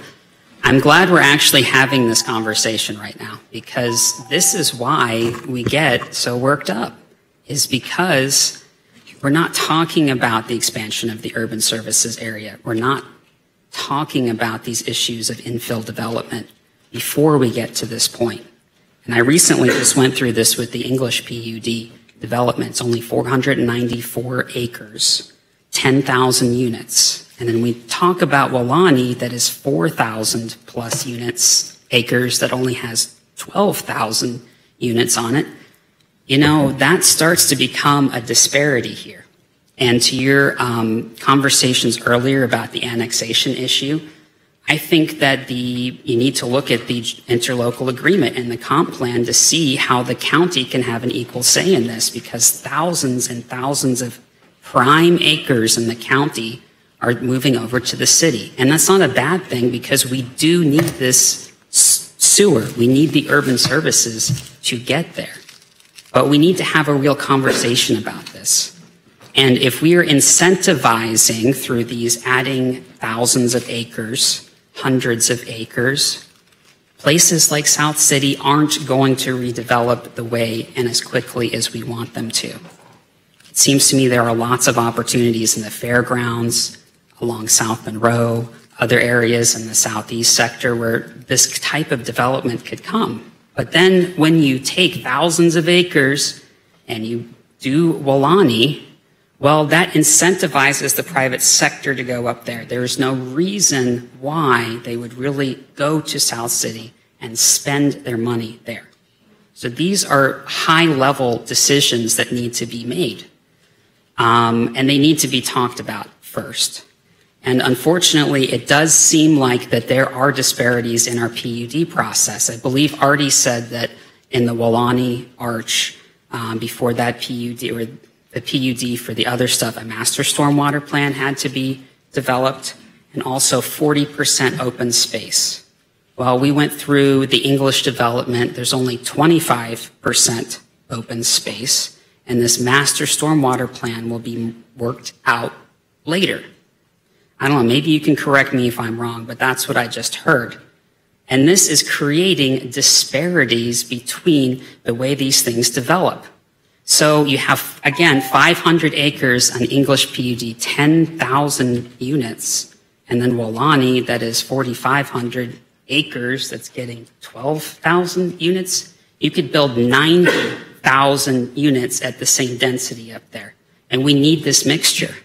I'm glad we're actually having this conversation right now because this is why we get so worked up, is because we're not talking about the expansion of the urban services area. We're not talking about these issues of infill development before we get to this point. And I recently just went through this with the English PUD development. It's only 494 acres, 10,000 units. And then we talk about Welaunee that is 4,000 plus units, acres that only has 12,000 units on it. You know, that starts to become a disparity here. And to your um, conversations earlier about the annexation issue, I think that the you need to look at the interlocal agreement and the comp plan to see how the county can have an equal say in this because thousands and thousands of prime acres in the county are moving over to the city. And that's not a bad thing because we do need this sewer. We need the urban services to get there. But we need to have a real conversation about this. And if we are incentivizing through these adding thousands of acres, hundreds of acres, places like South City aren't going to redevelop the way and as quickly as we want them to. It seems to me there are lots of opportunities in the fairgrounds, along South Monroe, other areas in the southeast sector where this type of development could come. But then when you take thousands of acres and you do Welaunee, well, that incentivizes the private sector to go up there. There is no reason why they would really go to South City and spend their money there. So these are high level decisions that need to be made. Um, and they need to be talked about first. And unfortunately, it does seem like that there are disparities in our PUD process. I believe Artie said that in the Welaunee Arch, um, before that PUD or the PUD for the other stuff, a master stormwater plan had to be developed, and also 40% open space. Well, we went through the English development. There's only 25% open space, and this master stormwater plan will be worked out later. I don't know, maybe you can correct me if I'm wrong, but that's what I just heard. And this is creating disparities between the way these things develop. So you have, again, 500 acres on English PUD, 10,000 units, and then Welaunee, that is 4,500 acres, that's getting 12,000 units. You could build 90,000 units at the same density up there. And we need this mixture.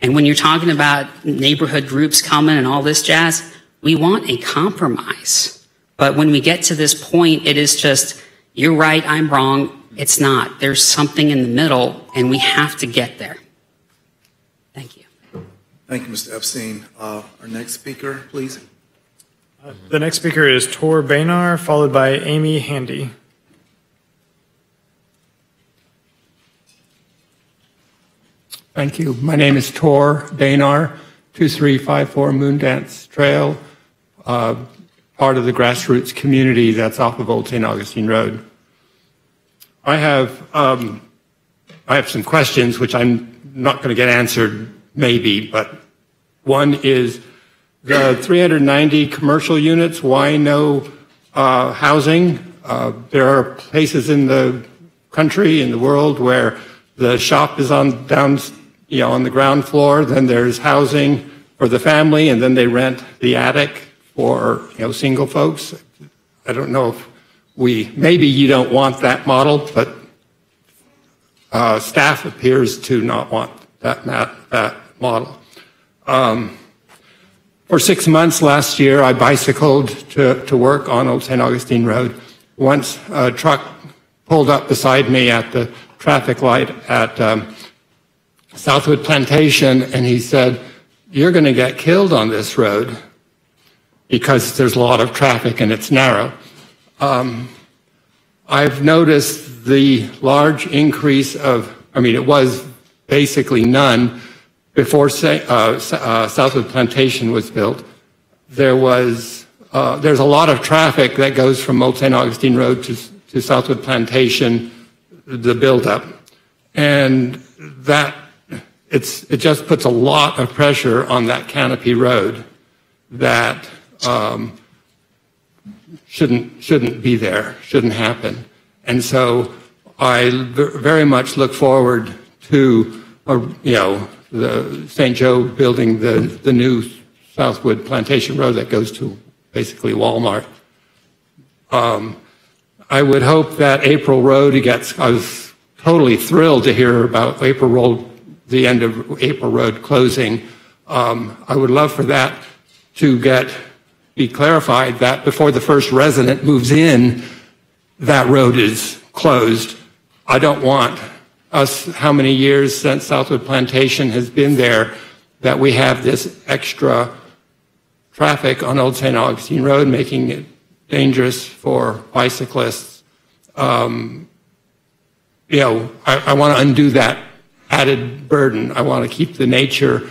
And when you're talking about neighborhood groups coming and all this jazz, we want a compromise. But when we get to this point, it is just, you're right, I'm wrong. It's not. There's something in the middle, and we have to get there. Thank you. Thank you, Mr. Epstein. Uh, Our next speaker, please. The next speaker is Tor Bainar, followed by Amy Handy. Thank you. My name is Tor Bainar, 2354 Moondance Trail, uh, part of the grassroots community that's off of Old St. Augustine Road. I have, um, I have some questions which I'm not going to get answered, maybe, but one is the 390 commercial units, why no uh, housing? Uh, There are places in the country, in the world, where the shop is on down, you know, on the ground floor, then there's housing for the family, and then they rent the attic for, you know, single folks. I don't know if we, maybe you don't want that model, but uh, staff appears to not want that, that model. Um, for six months last year, I bicycled to, to work on Old St. Augustine Road. Once a truck pulled up beside me at the traffic light at um, Southwood Plantation, and he said, You're going to get killed on this road because there's a lot of traffic and it's narrow. Um, I've noticed the large increase of, I mean, it was basically none before uh, uh, Southwood Plantation was built. There was, uh, there's a lot of traffic that goes from Old St. Augustine Road to, to Southwood Plantation, the buildup. And that, it's, it just puts a lot of pressure on that canopy road that um, shouldn't, shouldn't be there, shouldn't happen. And so I very much look forward to, a, you know, the St. Joe building the, the new Southwood Plantation Road that goes to basically Walmart. Um, I would hope that April Road gets, I was totally thrilled to hear about April Road, the end of April Road closing. Um, I would love for that to get be clarified that before the first resident moves in, that road is closed. I don't want us, how many years since Southwood Plantation has been there, that we have this extra traffic on Old St. Augustine Road, making it dangerous for bicyclists. Um, you know, I, I want to undo that added burden. I want to keep the nature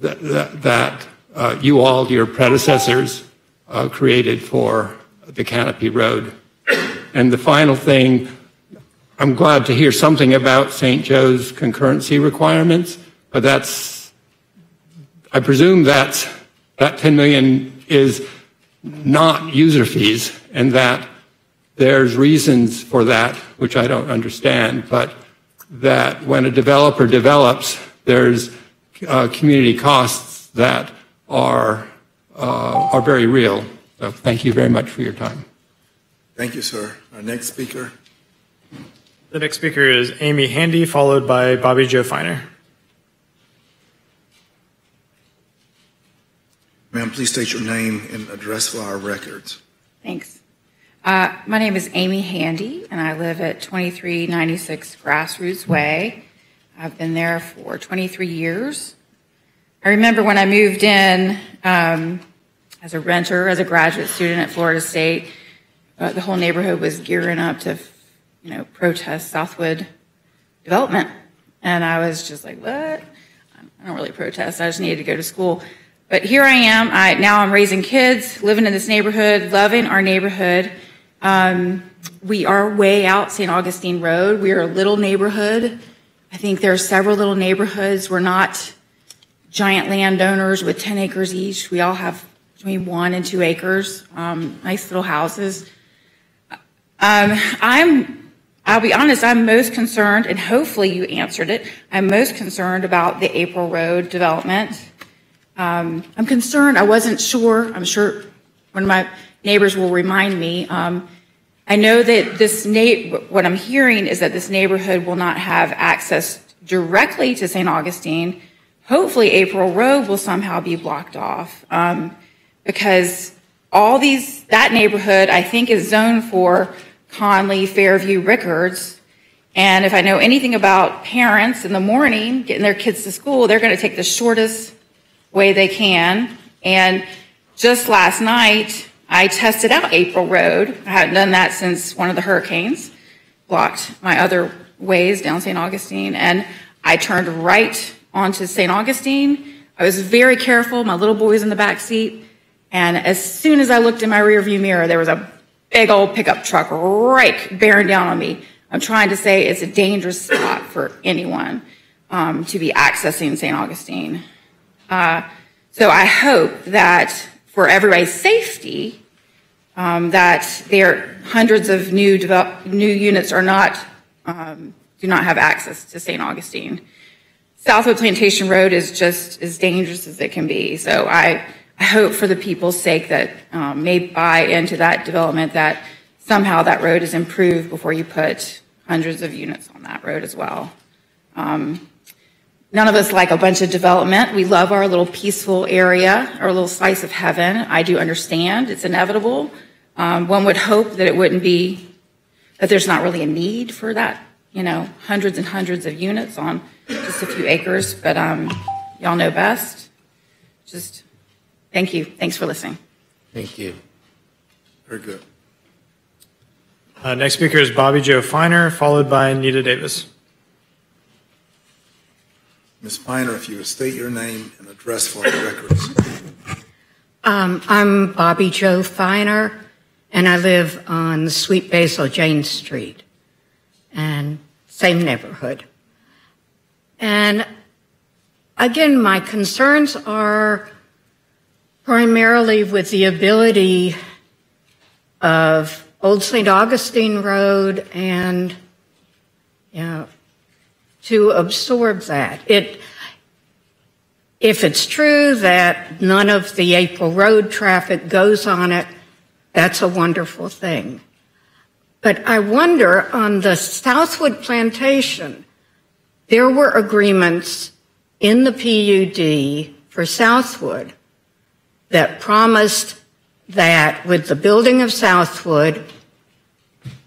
that, that, that uh, you all, your predecessors, uh, created for the Canopy Road. And the final thing, I'm glad to hear something about St. Joe's concurrency requirements, but that's, I presume that that 10 million is not user fees and that there's reasons for that, which I don't understand, but that when a developer develops, there's uh, community costs that are uh, are very real. So thank you very much for your time. Thank you, sir. Our next speaker. The next speaker is Amy Handy, followed by Bobby Joe Feiner. Ma'am, please state your name and address for our records. Thanks. Uh, my name is Amy Handy, and I live at 2396 Grassroots Way. I've been there for 23 years. I remember when I moved in um, as a renter, as a graduate student at Florida State, uh, the whole neighborhood was gearing up to, you know, protest Southwood development. And I was just like, what? I don't really protest. I just needed to go to school. But here I am. I, now I'm raising kids, living in this neighborhood, loving our neighborhood. Um, we are way out St. Augustine Road. We are a little neighborhood. I think there are several little neighborhoods. We're not giant landowners with 10 acres each. We all have between one and two acres, um, nice little houses. Um, I'm, I'll be honest, I'm most concerned, and hopefully you answered it, I'm most concerned about the April Road development. Um, I'm concerned, I wasn't sure, I'm sure one of my neighbors will remind me. Um, I know that this, na- what I'm hearing is that this neighborhood will not have access directly to St. Augustine, hopefully April Road will somehow be blocked off um, because all these, that neighborhood I think is zoned for Conley, Fairview, Rickards. And if I know anything about parents in the morning getting their kids to school, they're going to take the shortest way they can. And just last night, I tested out April Road. I hadn't done that since one of the hurricanes blocked my other ways down St. Augustine. And I turned right onto St. Augustine. I was very careful. My little boy was in the back seat. And as soon as I looked in my rearview mirror, there was a big old pickup truck right bearing down on me. I'm trying to say it's a dangerous spot for anyone um, to be accessing St. Augustine. Uh, so I hope that for everybody's safety, um, that there hundreds of new develop, new units are not um, do not have access to St. Augustine. Southwood Plantation Road is just as dangerous as it can be. So I, I hope for the people's sake that um, may buy into that development that somehow that road is improved before you put hundreds of units on that road as well. Um, none of us like a bunch of development. We love our little peaceful area, our little slice of heaven. I do understand it's inevitable. Um, one would hope that it wouldn't be, that there's not really a need for that, you know, hundreds and hundreds of units on just a few acres, but um, y'all know best. Just thank you. Thanks for listening. Thank you. Very good. Uh, next speaker is Bobby Joe Finer, followed by Anita Davis. Ms. Finer, if you would state your name and address for the records. Um, I'm Bobby Joe Finer, and I live on Sweet Basil Jane Street, and same neighborhood. And again, my concerns are primarily with the ability of Old St. Augustine Road and you know, to absorb that. It, if it's true that none of the April Road traffic goes on it, that's a wonderful thing. But I wonder on the Southwood Plantation, there were agreements in the PUD for Southwood that promised that with the building of Southwood,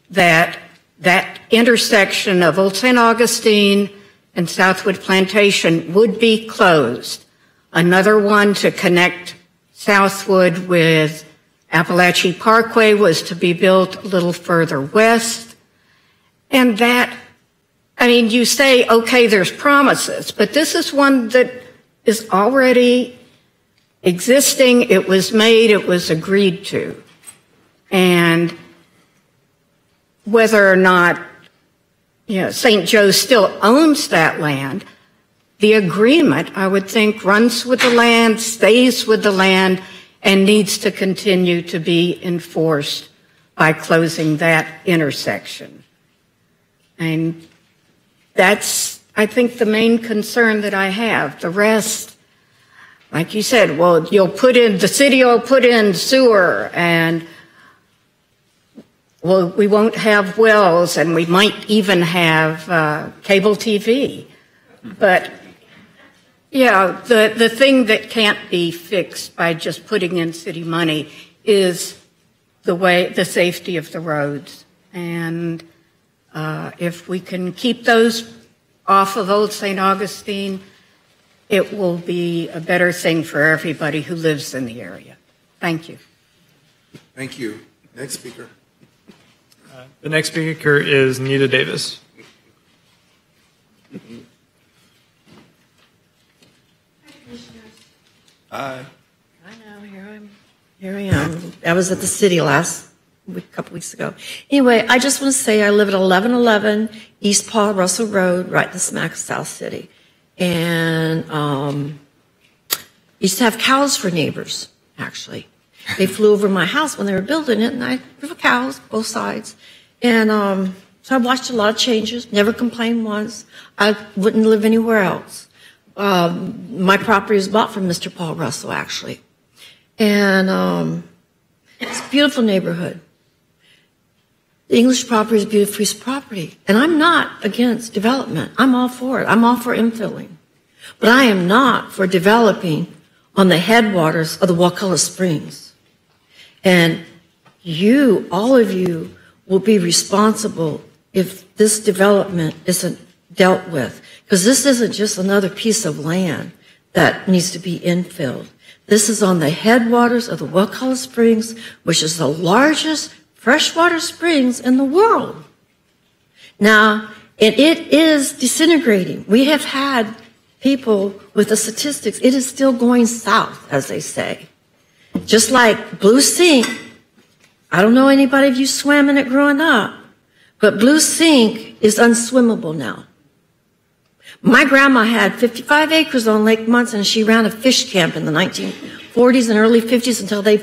that that intersection of Old St. Augustine and Southwood Plantation would be closed. Another one to connect Southwood with Apalachee Parkway was to be built a little further west. And that, I mean, you say, okay, there's promises, but this is one that is already existing. It was made, it was agreed to. And whether or not you know, St. Joe still owns that land, the agreement, I would think, runs with the land, stays with the land, and needs to continue to be enforced by closing that intersection. And that's, I think, the main concern that I have. The rest, like you said, well, you'll put in, the city will put in sewer and well, we won't have wells and we might even have uh, cable TV. But yeah, the, the thing that can't be fixed by just putting in city money is the way, the safety of the roads. And uh, if we can keep those off of Old St. Augustine, it will be a better thing for everybody who lives in the area. Thank you. Thank you. Next speaker. The next speaker is Nita Davis. Aye. I know, here I'm, here I am. I was at the city last week, a couple weeks ago. Anyway, I just want to say I live at 1111 East Paul Russell Road, right in the smack of South City. And um, used to have cows for neighbors, actually. They flew over my house when they were building it, and I have cows both sides. And um, so I watched a lot of changes, never complained once. I wouldn't live anywhere else. Um, my property was bought from Mr. Paul Russell, actually. And um, it's a beautiful neighborhood. The English property is a beautiful piece of property. And I'm not against development. I'm all for it. I'm all for infilling. But I am not for developing on the headwaters of the Wakulla Springs. And you, all of you, will be responsible if this development isn't dealt with. Because this isn't just another piece of land that needs to be infilled. This is on the headwaters of the Wakulla Springs, which is the largest freshwater springs in the world. Now, and it is disintegrating. We have had people with the statistics, it is still going south, as they say. Just like Blue Sink, I don't know anybody of you swam in it growing up, but Blue Sink is unswimmable now. My grandma had 55 acres on Lake Munson, and she ran a fish camp in the 1940s and early 50s until they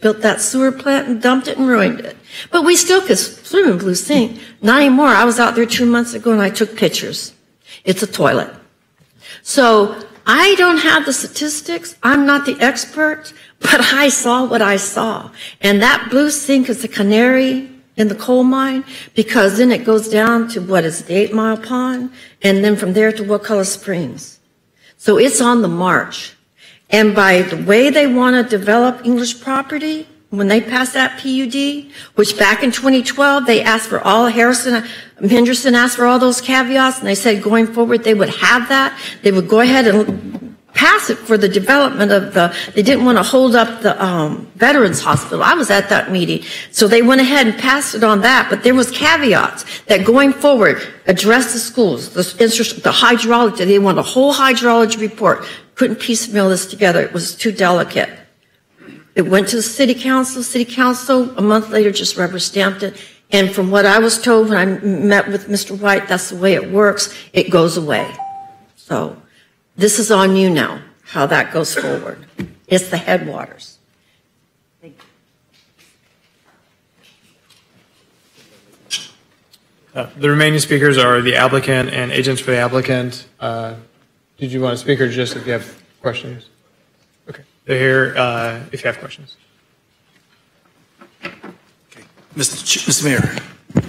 built that sewer plant and dumped it and ruined it. But we still could swim in Blue Sink. Not anymore. I was out there two months ago and I took pictures. It's a toilet. So I don't have the statistics. I'm not the expert, but I saw what I saw. And that blue sink is a canary in the coal mine because then it goes down to what is the Eight Mile Pond and then from there to Wakulla Springs. So it's on the march. And by the way they want to develop English property, when they passed that PUD, which back in 2012, they asked for all, Harrison, Henderson asked for all those caveats, and they said going forward, they would have that. They would go ahead and pass it for the development of the, they didn't want to hold up the um, Veterans Hospital. I was at that meeting. So they went ahead and passed it on that, but there was caveats that going forward, address the schools, the, the hydrology, they want a whole hydrology report. Couldn't piecemeal this together. It was too delicate. It went to the city council. City council, a month later, just rubber stamped it. And from what I was told when I met with Mr. White, that's the way it works. It goes away. So this is on you now, how that goes forward. It's the headwaters. Uh, the remaining speakers are the applicant and agents for the applicant. Uh, did you want to speak or just if you have questions? Okay, they're here uh, if you have questions. Mr. Ch- Mr. Mayor.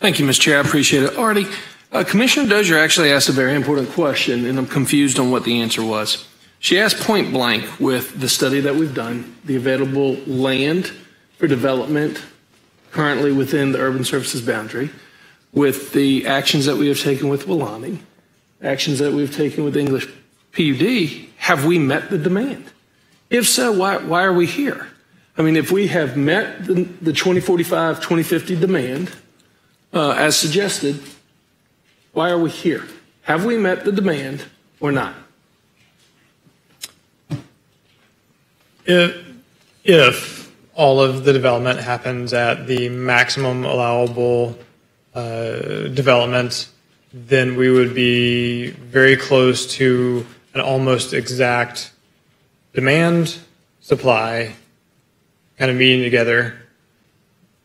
Thank you, Mr. Chair. I appreciate it. Artie, uh, Commissioner Dozier actually asked a very important question, and I'm confused on what the answer was. She asked point blank with the study that we've done, the available land for development currently within the urban services boundary, with the actions that we have taken with Welaunee, actions that we've taken with English PUD, have we met the demand? If so, why, why are we here? I mean, if we have met the, the 2045, 2050 demand, uh, as suggested, why are we here? Have we met the demand or not? If, if all of the development happens at the maximum allowable uh, development, then we would be very close to an almost exact demand, supply, kind of meeting together.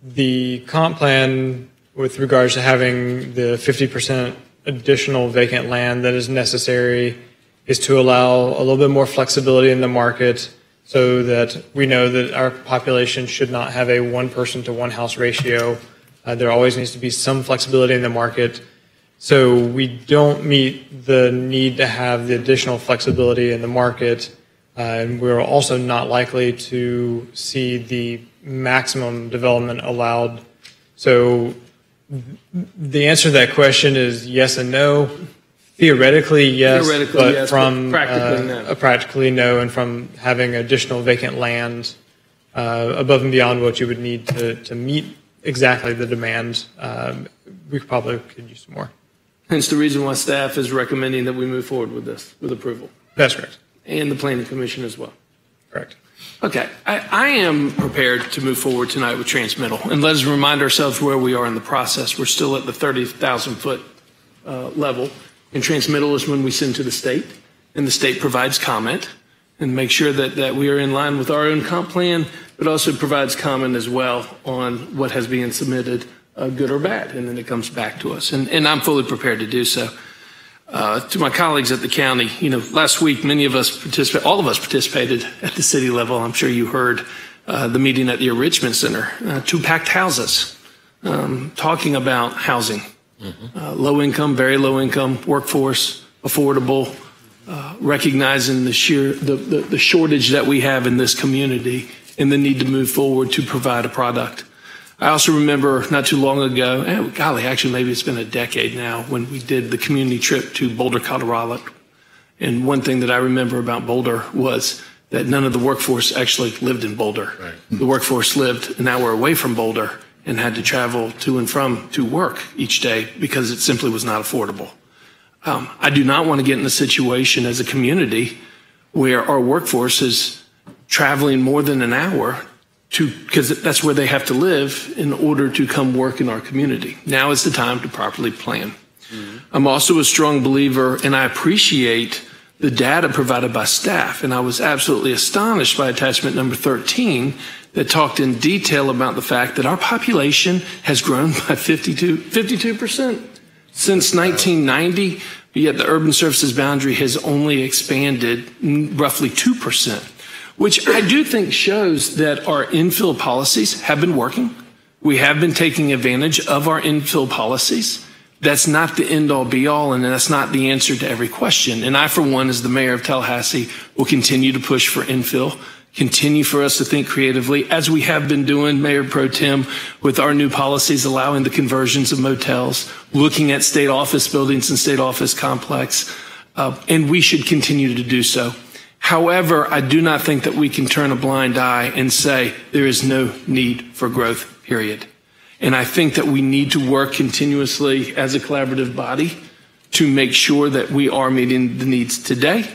The comp plan with regards to having the 50% additional vacant land that is necessary is to allow a little bit more flexibility in the market so that we know that our population should not have a one person to one house ratio. Uh, there always needs to be some flexibility in the market. So we don't meet the need to have the additional flexibility in the market. Uh, and we're also not likely to see the maximum development allowed. So the answer to that question is yes and no. Theoretically, yes, Theoretically, but yes, from but practically, uh, no. practically no, and from having additional vacant land uh, above and beyond what you would need to, to meet exactly the demand, um, we probably could use some more. Hence the reason why staff is recommending that we move forward with this, with approval. That's correct. And the planning commission as well. Correct. Okay, I, I am prepared to move forward tonight with transmittal. And let us remind ourselves where we are in the process. We're still at the 30,000 foot uh, level. And transmittal is when we send to the state, and the state provides comment and make sure that, that we are in line with our own comp plan, but also provides comment as well on what has been submitted, uh, good or bad, and then it comes back to us. And, and I'm fully prepared to do so. Uh, to my colleagues at the county, you know, last week many of us participated, all of us participated at the city level. I'm sure you heard uh, the meeting at the Richmond Center, uh, two packed houses, um, talking about housing, uh, low income, very low income workforce, affordable, uh, recognizing the sheer the, the, the shortage that we have in this community and the need to move forward to provide a product. I also remember not too long ago, eh, golly, actually maybe it's been a decade now, when we did the community trip to Boulder, Colorado. And one thing that I remember about Boulder was that none of the workforce actually lived in Boulder. The workforce lived an hour away from Boulder and had to travel to and from to work each day because it simply was not affordable. Um, I do not want to get in a situation as a community where our workforce is traveling more than an hour to because that's where they have to live in order to come work in our community. Now is the time to properly plan. Mm-hmm. I'm also a strong believer, and I appreciate the data provided by staff. And I was absolutely astonished by attachment number 13 that talked in detail about the fact that our population has grown by 52, 52% since 1990, but yet the urban services boundary has only expanded roughly 2%, which I do think shows that our infill policies have been working. We have been taking advantage of our infill policies. That's not the end all be all, and that's not the answer to every question. And I, for one, as the mayor of Tallahassee, will continue to push for infill, continue for us to think creatively, as we have been doing, Mayor Pro Tem, with our new policies allowing the conversions of motels, looking at state office buildings and state office complex, uh, and we should continue to do so. However, I do not think that we can turn a blind eye and say there is no need for growth, period. And I think that we need to work continuously as a collaborative body to make sure that we are meeting the needs today,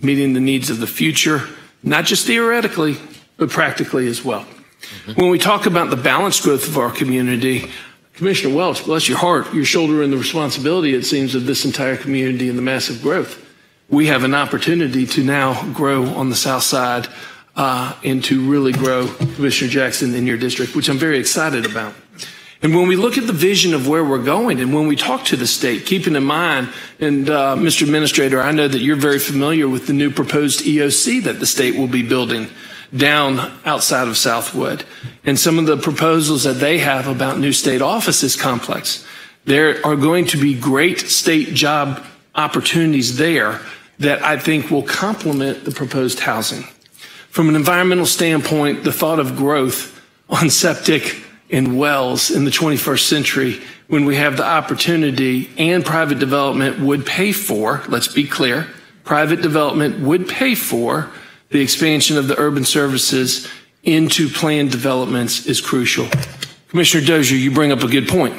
meeting the needs of the future, not just theoretically, but practically as well. Mm-hmm. When we talk about the balanced growth of our community, Commissioner Welch, bless your heart, you're shouldering the responsibility, it seems, of this entire community and the massive growth we have an opportunity to now grow on the south side uh, and to really grow Commissioner Jackson in your district, which I'm very excited about. And when we look at the vision of where we're going and when we talk to the state, keeping in mind, and uh, Mr. Administrator, I know that you're very familiar with the new proposed EOC that the state will be building down outside of Southwood and some of the proposals that they have about new state offices complex. There are going to be great state job opportunities there that I think will complement the proposed housing. From an environmental standpoint, the thought of growth on septic and wells in the 21st century when we have the opportunity and private development would pay for, let's be clear, private development would pay for the expansion of the urban services into planned developments is crucial. Commissioner Dozier, you bring up a good point.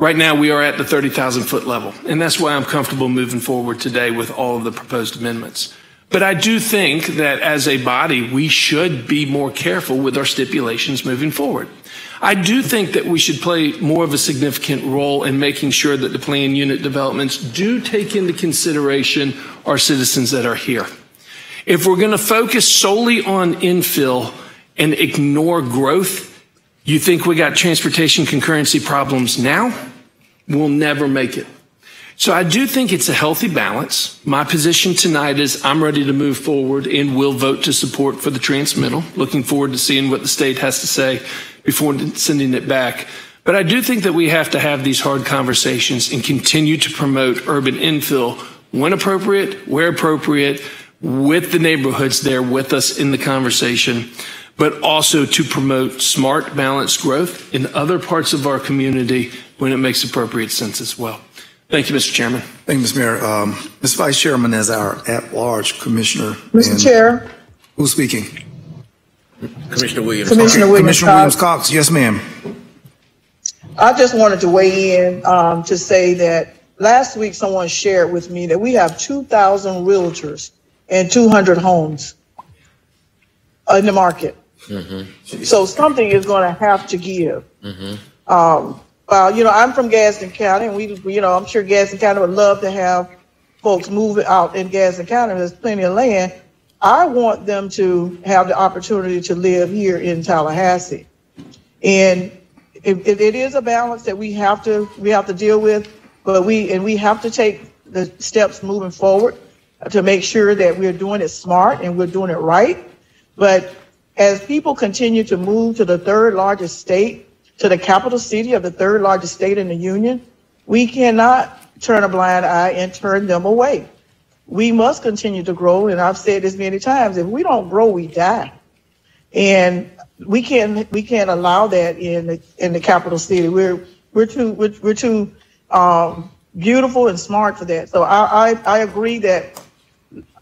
Right now, we are at the 30,000 foot level, and that's why I'm comfortable moving forward today with all of the proposed amendments. But I do think that as a body, we should be more careful with our stipulations moving forward. I do think that we should play more of a significant role in making sure that the plan unit developments do take into consideration our citizens that are here. If we're going to focus solely on infill and ignore growth, you think we got transportation concurrency problems now? Will never make it. So I do think it's a healthy balance. My position tonight is I'm ready to move forward and will vote to support for the transmittal. Looking forward to seeing what the state has to say before sending it back. But I do think that we have to have these hard conversations and continue to promote urban infill when appropriate, where appropriate, with the neighborhoods there with us in the conversation, but also to promote smart, balanced growth in other parts of our community when it makes appropriate sense as well. Thank you, Mr. Chairman. Thank you, Mr. Mayor. Um, Ms. Vice Chairman, as our at-large commissioner. Mr. and- Chair, Who's speaking? Commissioner Williams. Commissioner Williams Commissioner Williams Cox. Cox, yes, ma'am. I just wanted to weigh in um, to say that last week someone shared with me that we have 2,000 realtors and 200 homes in the market. So something is going to have to give. Um, well, you know, I'm from Gadsden County, and we, you know, I'm sure Gadsden County would love to have folks move out in Gadsden County. There's plenty of land. I want them to have the opportunity to live here in Tallahassee. And it, it, it is a balance that we have to we have to deal with, but we and we have to take the steps moving forward to make sure that we're doing it smart and we're doing it right. But as people continue to move to the third largest state, to the capital city of the third largest state in the union, we cannot turn a blind eye and turn them away. We must continue to grow, and I've said this many times: if we don't grow, we die. And we can't we can't allow that in the in the capital city. We're we're too we're, we're too um, beautiful and smart for that. So I, I I agree that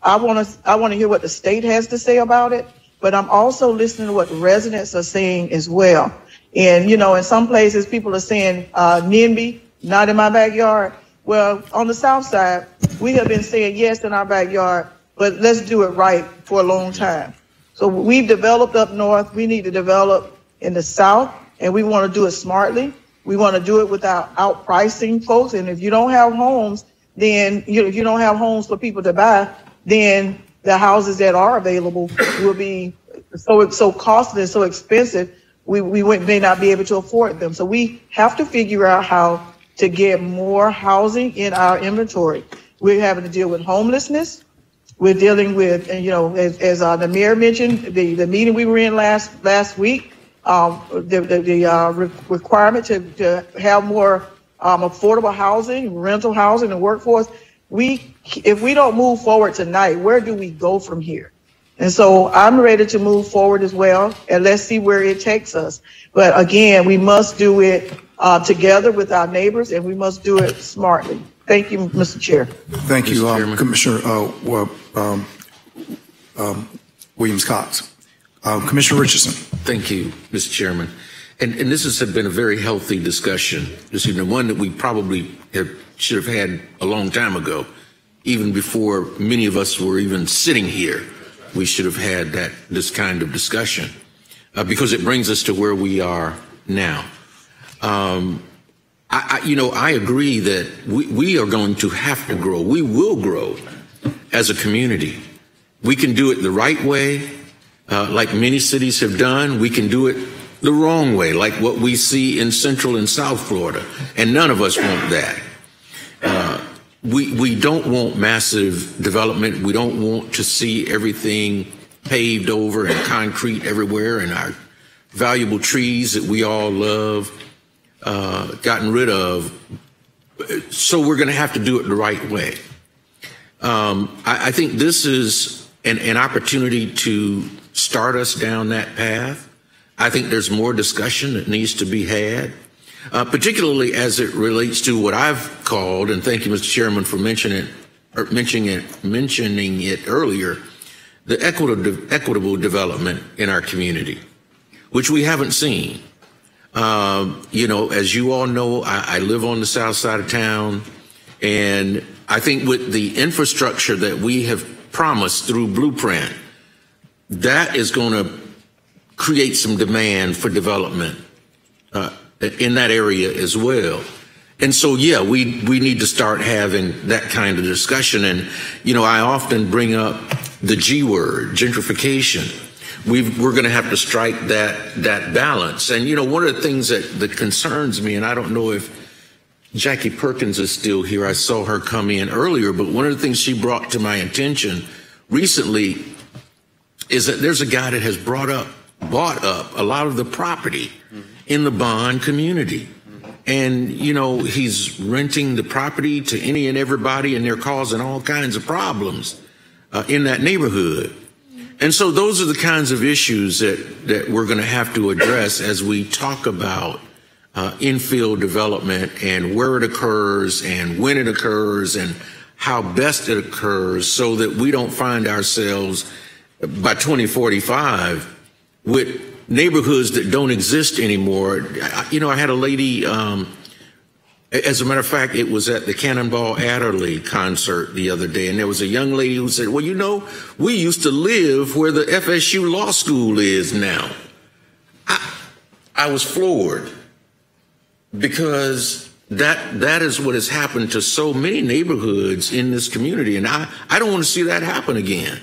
I want to I want to hear what the state has to say about it, but I'm also listening to what residents are saying as well. And you know, in some places people are saying uh, NIMBY, not in my backyard. Well, on the south side, we have been saying yes in our backyard, but let's do it right for a long time. So we've developed up north. We need to develop in the south, and we want to do it smartly. We want to do it without outpricing folks. And if you don't have homes, then you know, if you don't have homes for people to buy, then the houses that are available will be so so costly and so expensive. We we may not be able to afford them. So we have to figure out how to get more housing in our inventory. We're having to deal with homelessness. We're dealing with, you know, as, as uh, the mayor mentioned, the, the meeting we were in last last week, um, the, the, the uh, re- requirement to, to have more um, affordable housing, rental housing, and workforce. We, if we don't move forward tonight, where do we go from here? And so I'm ready to move forward as well, and let's see where it takes us. But again, we must do it uh, together with our neighbors, and we must do it smartly. Thank you, Mr. Chair. Thank you, um, Commissioner uh, um, um, Williams Cox. Um, Commissioner Richardson. Thank you, Mr. Chairman. And, and this has been a very healthy discussion. This is the one that we probably have, should have had a long time ago, even before many of us were even sitting here. We should have had that this kind of discussion uh, because it brings us to where we are now. Um, I, I, you know, I agree that we, we are going to have to grow. We will grow as a community. We can do it the right way, uh, like many cities have done. We can do it the wrong way, like what we see in Central and South Florida. And none of us want that. Uh, we, we don't want massive development. We don't want to see everything paved over and concrete everywhere and our valuable trees that we all love uh, gotten rid of. So we're going to have to do it the right way. Um, I, I think this is an, an opportunity to start us down that path. I think there's more discussion that needs to be had, uh, particularly as it relates to what I've called, and thank you, Mr. Chairman, for mentioning it, or mentioning it, mentioning it earlier, the equitable, equitable development in our community, which we haven't seen. Um, you know, as you all know, I, I live on the south side of town, and I think with the infrastructure that we have promised through Blueprint, that is going to create some demand for development uh, in that area as well. And so, yeah, we, we need to start having that kind of discussion. And, you know, I often bring up the G word, gentrification. we are going to have to strike that, that balance. And, you know, one of the things that, that concerns me, and I don't know if Jackie Perkins is still here. I saw her come in earlier, but one of the things she brought to my attention recently is that there's a guy that has brought up bought up a lot of the property mm-hmm. In the bond community. And, you know, he's renting the property to any and everybody, and they're causing all kinds of problems uh, in that neighborhood. And so those are the kinds of issues that, that we're going to have to address as we talk about uh, infill development and where it occurs and when it occurs and how best it occurs so that we don't find ourselves by 2045 with neighborhoods that don't exist anymore. You know, I had a lady, um, as a matter of fact, it was at the Cannonball Adderley concert the other day, and there was a young lady who said, Well, you know, we used to live where the FSU Law School is now. I, I was floored because that that is what has happened to so many neighborhoods in this community, and I, I don't want to see that happen again.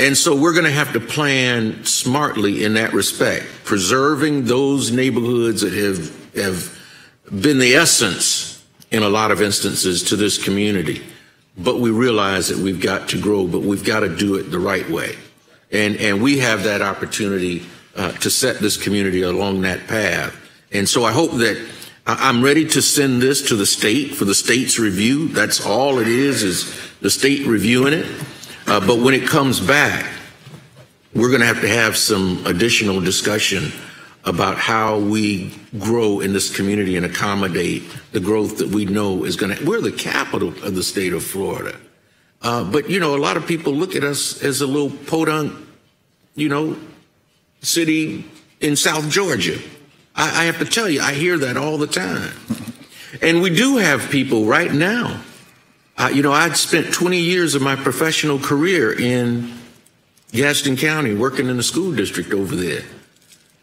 And so we're going to have to plan smartly in that respect, preserving those neighborhoods that have, have been the essence in a lot of instances to this community. But we realize that we've got to grow, but we've got to do it the right way. And, and we have that opportunity uh, to set this community along that path. And so I hope that I'm ready to send this to the state for the state's review. That's all it is, is the state reviewing it. Uh, but when it comes back, we're going to have to have some additional discussion about how we grow in this community and accommodate the growth that we know is going to. We're the capital of the state of Florida. Uh, but, you know, a lot of people look at us as a little podunk, you know, city in South Georgia. I, I have to tell you, I hear that all the time. And we do have people right now uh, you know, I'd spent 20 years of my professional career in Gadsden County working in the school district over there.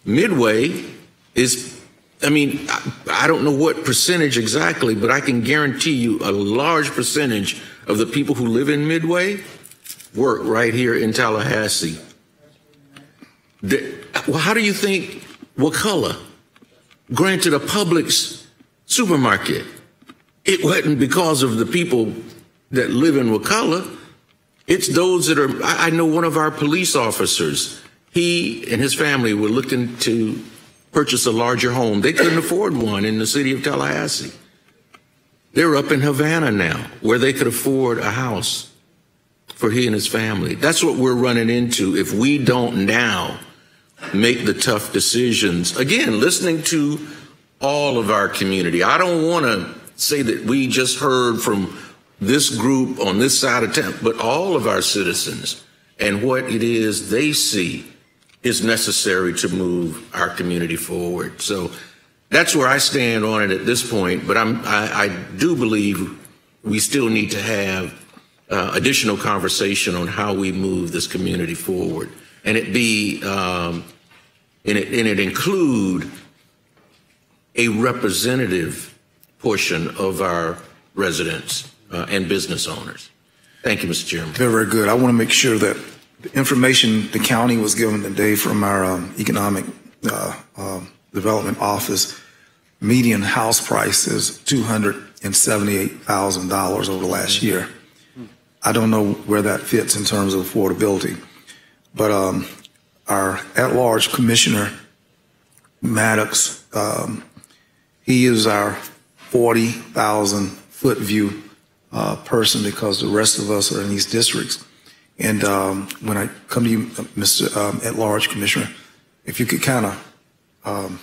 Midway is, I mean, I, I don't know what percentage exactly, but I can guarantee you a large percentage of the people who live in Midway work right here in Tallahassee. The, well, how do you think Wakulla granted a Publix supermarket? It wasn't because of the people that live in Wakulla. It's those that are, I know one of our police officers, he and his family were looking to purchase a larger home. They couldn't afford one in the city of Tallahassee. They're up in Havana now, where they could afford a house for he and his family. That's what we're running into if we don't now make the tough decisions. Again, listening to all of our community. I don't want to say that we just heard from this group on this side of town, but all of our citizens and what it is they see is necessary to move our community forward. So that's where I stand on it at this point. But I'm, I, I do believe we still need to have uh, additional conversation on how we move this community forward, and it be um, and it, and it include a representative portion of our residents uh, and business owners. Thank you, Mr. Chairman. Very, very good. I want to make sure that the information the county was given today from our um, economic uh, um, development office, median house price is $278,000 over the last year. I don't know where that fits in terms of affordability, but um, our at-large commissioner, Maddox, um, he is our 40,000 foot view uh, person because the rest of us are in these districts. And um, when I come to you, Mr. Um, at-large commissioner, if you could kind of, um,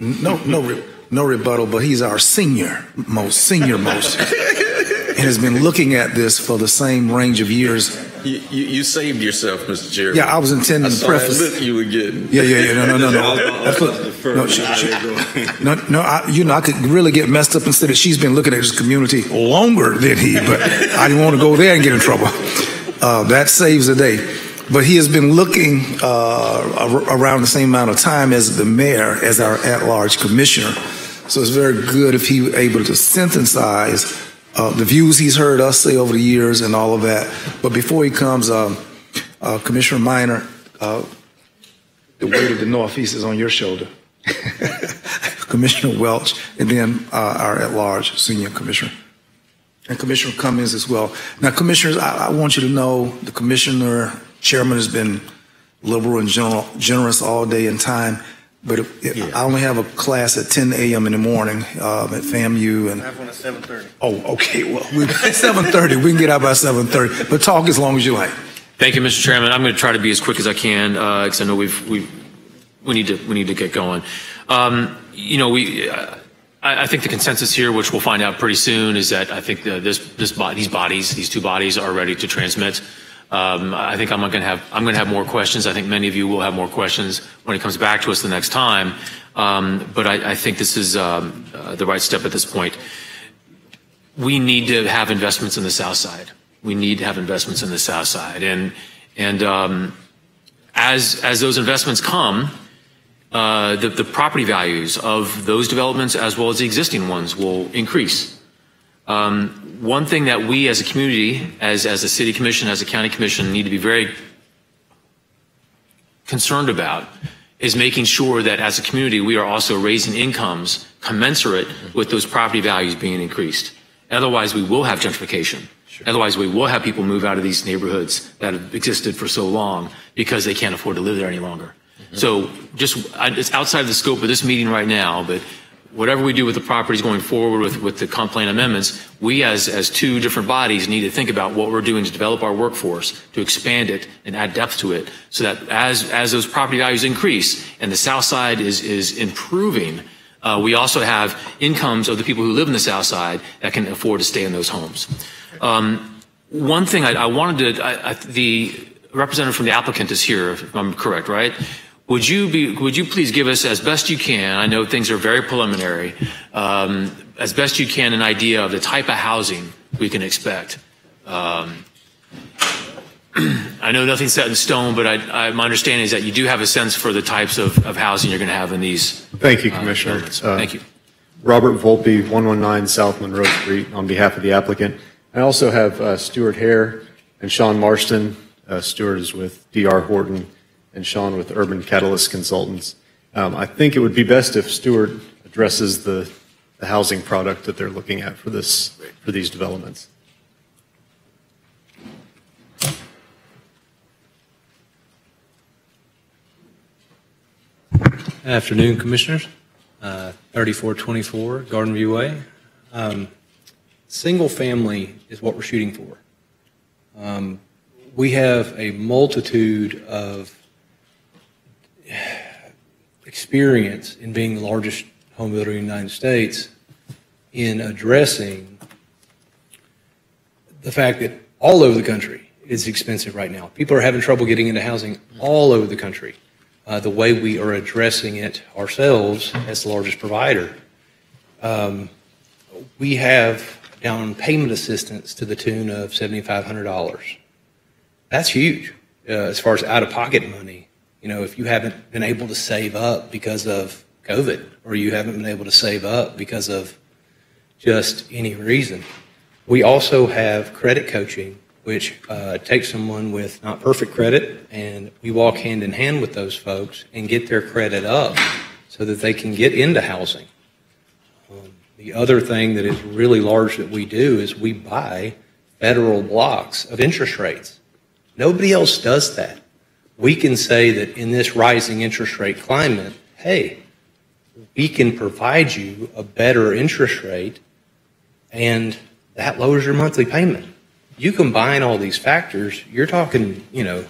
no, no, re- no rebuttal, but he's our senior most, senior most, and has been looking at this for the same range of years. You, you, you saved yourself, Mr. Chairman. Yeah, I was intending I to preface- that look you were getting. Yeah, yeah, yeah. No, no, no, no. That's what, no, she, she, no, no. I, you know, I could really get messed up and say that she's been looking at this community longer than he, but I didn't want to go there and get in trouble. Uh, that saves the day. But he has been looking uh, around the same amount of time as the mayor, as our at-large commissioner. So it's very good if he were able to synthesize uh, the views he's heard us say over the years and all of that. But before he comes, um, uh, Commissioner Minor, uh, the weight of the Northeast is on your shoulder. Commissioner Welch, and then uh, our at-large senior commissioner. And Commissioner Cummings as well. Now, commissioners, I, I want you to know the commissioner, chairman has been liberal and general, generous all day and time, but if, if- I only have a class at 10 a.m. in the morning um, at FAMU, and I have one at 7:30. Oh, okay, well, we, 7:30, we can get out by 7:30, but talk as long as you like. Thank you, Mr. Chairman. I'm going to try to be as quick as I can because I know we've we we need to we need to get going. Um, you know, we uh, I, I think the consensus here, which we'll find out pretty soon, is that I think the, this this bo- these bodies, these two bodies, are ready to transmit. Um, I think I'm going to have I'm going to have more questions. I think many of you will have more questions when it comes back to us the next time. Um, but I, I think this is um, uh, the right step at this point. We need to have investments in the South Side. We need to have investments in the South Side, and and um, as as those investments come, uh, the, the property values of those developments as well as the existing ones will increase. Um, one thing that we as a community, as, as a city commission, as a county commission, need to be very concerned about is making sure that as a community we are also raising incomes commensurate with those property values being increased. Otherwise, we will have gentrification. Otherwise, we will have people move out of these neighborhoods that have existed for so long because they can't afford to live there any longer. So just, I- it's outside the scope of this meeting right now, but whatever we do with the properties going forward with, with the comp plan amendments, we as, as two different bodies need to think about what we're doing to develop our workforce, to expand it and add depth to it, so that as, as those property values increase and the south side is, is improving, uh, we also have incomes of the people who live in the south side that can afford to stay in those homes. Um, one thing I, I wanted to, I, I, the representative from the applicant is here, if I'm correct, right? Would you be, would you please give us as best you can, I know things are very preliminary, um, as best you can, an idea of the type of housing we can expect? Um, I know nothing's set in stone, but I, I, my understanding is that you do have a sense for the types of, of housing you're going to have in these. Thank you, uh, Commissioner. Uh, Thank you. Robert Volpe, 119 South Monroe Street, on behalf of the applicant. I also have uh, Stuart Hare and Sean Marston. Uh, Stuart is with DR Horton and Sean with Urban Catalyst Consultants. Um, I think it would be best if Stuart addresses the, the housing product that they're looking at for this, for these developments. Afternoon, Commissioners. Uh, 3424 Garden View Way. Um, Single family is what we're shooting for. Um, We have a multitude of experience in being the largest home builder in the United States in addressing the fact that all over the country it's expensive right now. People are having trouble getting into housing all over the country. Uh, the way we are addressing it ourselves as the largest provider, um, we have down payment assistance to the tune of $7,500. That's huge uh, as far as out of pocket money. You know, if you haven't been able to save up because of COVID or you haven't been able to save up because of just any reason. We also have credit coaching which uh, takes someone with not perfect credit, and we walk hand in hand with those folks and get their credit up so that they can get into housing. Um, the other thing that is really large that we do is we buy federal blocks of interest rates. Nobody else does that. We can say that in this rising interest rate climate, hey, we can provide you a better interest rate, and that lowers your monthly payment you combine all these factors, you're talking, you know,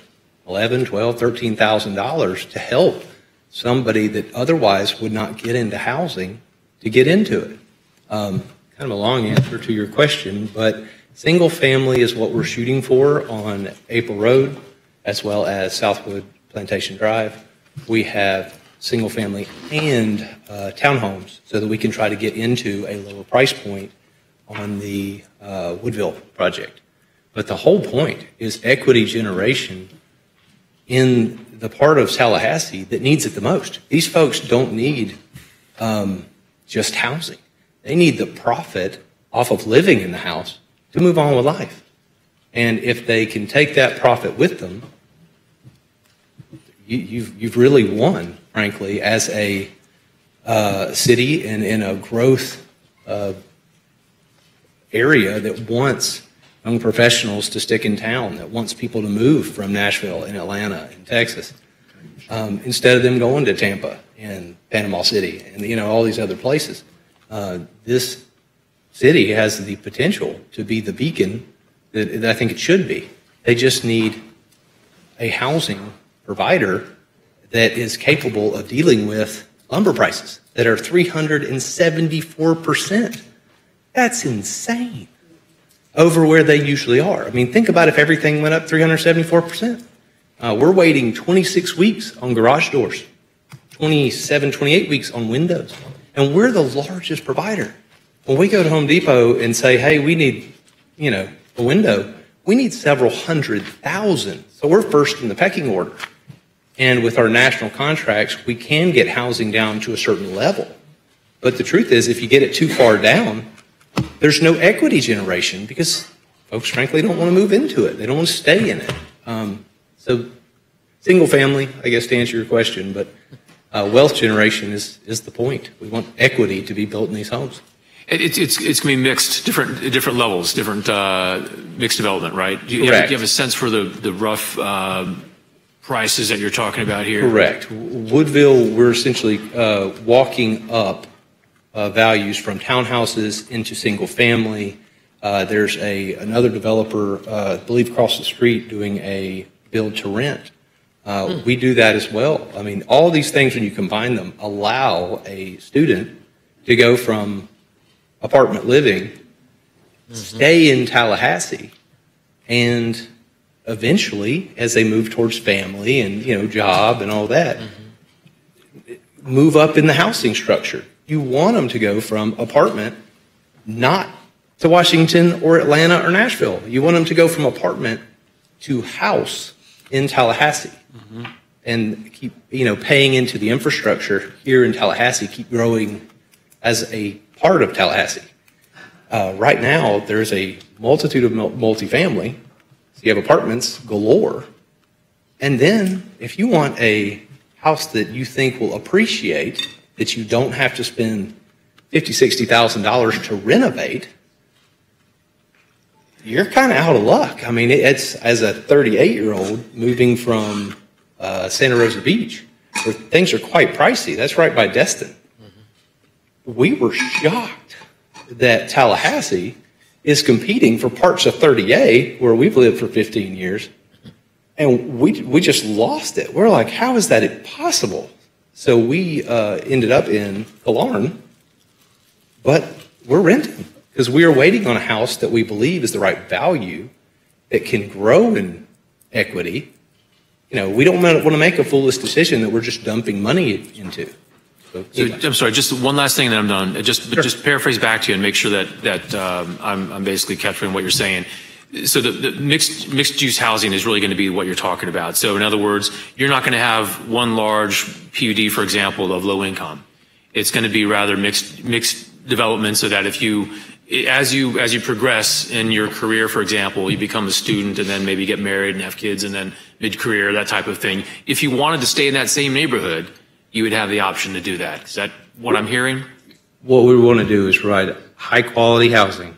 eleven, twelve, thirteen thousand dollars to help somebody that otherwise would not get into housing to get into it. Um, kind of a long answer to your question, but single family is what we're shooting for on April Road as well as Southwood Plantation Drive. We have single family and uh, townhomes so that we can try to get into a lower price point on the uh, Woodville project. But the whole point is equity generation in the part of Tallahassee that needs it the most. These folks don't need um, just housing. They need the profit off of living in the house to move on with life. And if they can take that profit with them, you, have you've, you've really won, frankly, as a uh, city and in a growth uh, area that wants young professionals to stick in town, that wants people to move from Nashville and Atlanta and Texas, um, instead of them going to Tampa and Panama City and you know all these other places. Uh, this city has the potential to be the beacon that, I think it should be. They just need a housing provider that is capable of dealing with lumber prices that are 374%. That's insane over where they usually are. I mean, think about if everything went up 374%. Uh, we're waiting 26 weeks on garage doors, 27, 28 weeks on windows, and we're the largest provider. When we go to Home Depot and say, hey, we need, you know, a window, we need several hundred thousand. So we're first in the pecking order. And with our national contracts, we can get housing down to a certain level. But the truth is, if you get it too far down, there's no equity generation because folks, frankly, don't want to move into it. They don't want to stay in it. Um, so, single family, I guess, to answer your question, but uh, wealth generation is, is the point. We want equity to be built in these homes. It's it's it's going to be mixed, different different levels, different uh, mixed development, right? Do you, have, do you have a sense for the the rough uh, prices that you're talking about here? Correct. Woodville, we're essentially uh, walking up uh, values from townhouses into single family. Uh, there's a another developer, uh, I believe, across the street doing a build to rent. Uh, mm. We do that as well. I mean, all these things, when you combine them, allow a student to go from apartment living, mm-hmm. stay in Tallahassee, and eventually, as they move towards family and you know job and all that, mm-hmm. move up in the housing structure you want them to go from apartment not to Washington or Atlanta or Nashville. You want them to go from apartment to house in Tallahassee. Mm-hmm. And keep, you know, paying into the infrastructure here in Tallahassee, keep growing as a part of Tallahassee. Uh, right now, there's a multitude of multifamily. So you have apartments galore. And then, if you want a house that you think will appreciate that you don't have to spend fifty, sixty thousand dollars to renovate, you're kind of out of luck. I mean, it's as a 38 year old moving from uh, Santa Rosa Beach. where things are quite pricey. That's right by Destin. We were shocked that Tallahassee is competing for parts of 30A, where we've lived for 15 years, and we, we just lost it. We're like, how is that possible? So we uh, ended up in Galarn, but we're renting because we are waiting on a house that we believe is the right value that can grow in equity. You know, we don't want to make a foolish decision that we're just dumping money into. So, I'm sorry, just one last thing, and then I'm done. Just, but just paraphrase back to you and make sure that, that um, I'm, I'm basically capturing what you're saying. So the, the mixed, mixed use housing is really going to be what you're talking about. So in other words, you're not going to have one large PUD, for example, of low income. It's going to be rather mixed, mixed development so that if you, as you, as you progress in your career, for example, you become a student and then maybe get married and have kids and then mid-career, that type of thing. If you wanted to stay in that same neighborhood, you would have the option to do that. Is that what I'm hearing? what we want to do is provide high quality housing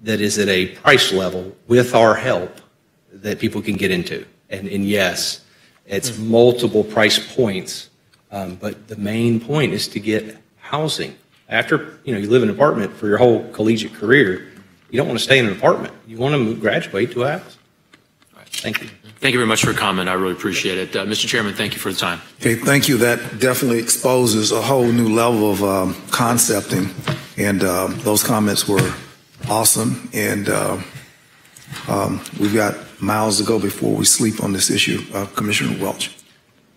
that is at a price level with our help that people can get into. And, and yes, it's multiple price points, um, but the main point is to get housing. After you know you live in an apartment for your whole collegiate career, you don't want to stay in an apartment. You want to move, graduate to a house. Thank you. Thank you very much for your comment. I really appreciate it. Uh, Mr. Chairman, thank you for the time. Okay, thank you. That definitely exposes a whole new level of um, concepting, and um, those comments were awesome. And uh, um, we've got miles to go before we sleep on this issue. Uh, Commissioner Welch.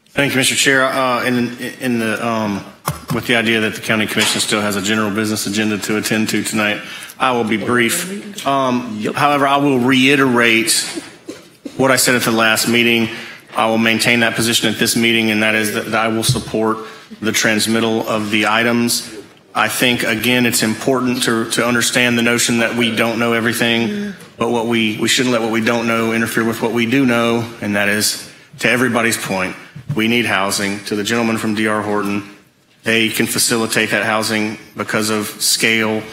Thank you, Mr. Chair. Uh, in, in the, um, with the idea that the county commission still has a general business agenda to attend to tonight, I will be brief. Um, however, I will reiterate what I said at the last meeting. I will maintain that position at this meeting, and that is that I will support the transmittal of the items. I think, again, it's important to, to understand the notion that we don't know everything, but what we, we shouldn't let what we don't know interfere with what we do know, and that is, to everybody's point, we need housing. To the gentleman from D.R. Horton, they can facilitate that housing because of scale.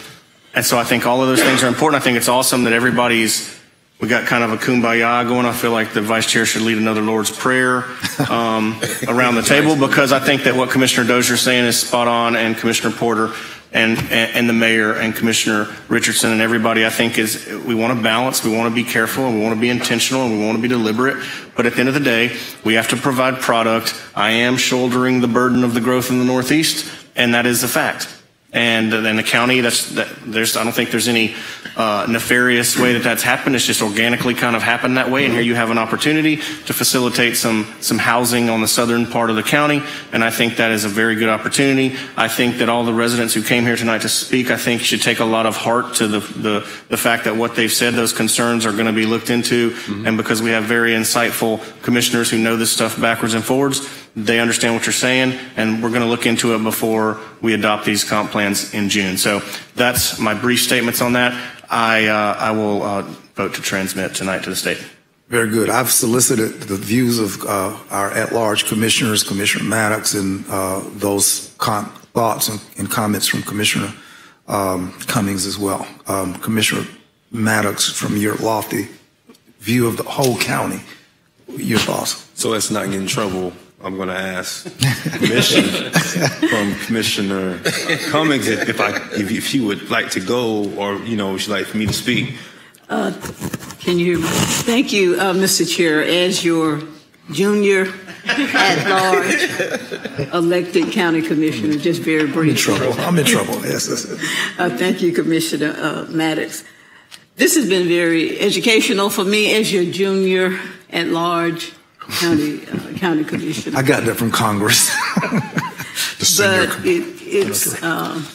And so I think all of those things are important. I think it's awesome that everybody's we got kind of a kumbaya going. I feel like the vice chair should lead another Lord's Prayer um, around the table because I think that what Commissioner Dozier is saying is spot on, and Commissioner Porter and, and, and the mayor and Commissioner Richardson and everybody, I think, is we want to balance, we want to be careful, and we want to be intentional, and we want to be deliberate. But at the end of the day, we have to provide product. I am shouldering the burden of the growth in the Northeast, and that is a fact. And then the county, that's that, there's I don't think there's any uh, nefarious way that that's happened. It's just organically kind of happened that way. And here you have an opportunity to facilitate some some housing on the southern part of the county, and I think that is a very good opportunity. I think that all the residents who came here tonight to speak, I think should take a lot of heart to the the, the fact that what they've said, those concerns are going to be looked into, and because we have very insightful commissioners who know this stuff backwards and forwards, they understand what you're saying, and we're going to look into it before we adopt these comp plans in June. So that's my brief statements on that. I, uh, I will uh, vote to transmit tonight to the state. Very good. I've solicited the views of uh, our at-large commissioners, Commissioner Maddox, and uh, those con- thoughts and, and comments from Commissioner um, Cummings as well. Um, Commissioner Maddox, from your lofty view of the whole county, your thoughts? So let's not get in trouble. I'm going to ask permission from Commissioner Cummings if, if I if, if he would like to go or you know would you like for me to speak. Uh, Can you, thank you, uh, Mr. Chair. As your junior at-large elected county commissioner, just very I'm in briefly. trouble. I'm in trouble. Yes. Uh, Thank you, Commissioner uh, Maddox. This has been very educational for me as your junior at-large county, uh, county commissioner. I got that from Congress. But it, it's, um,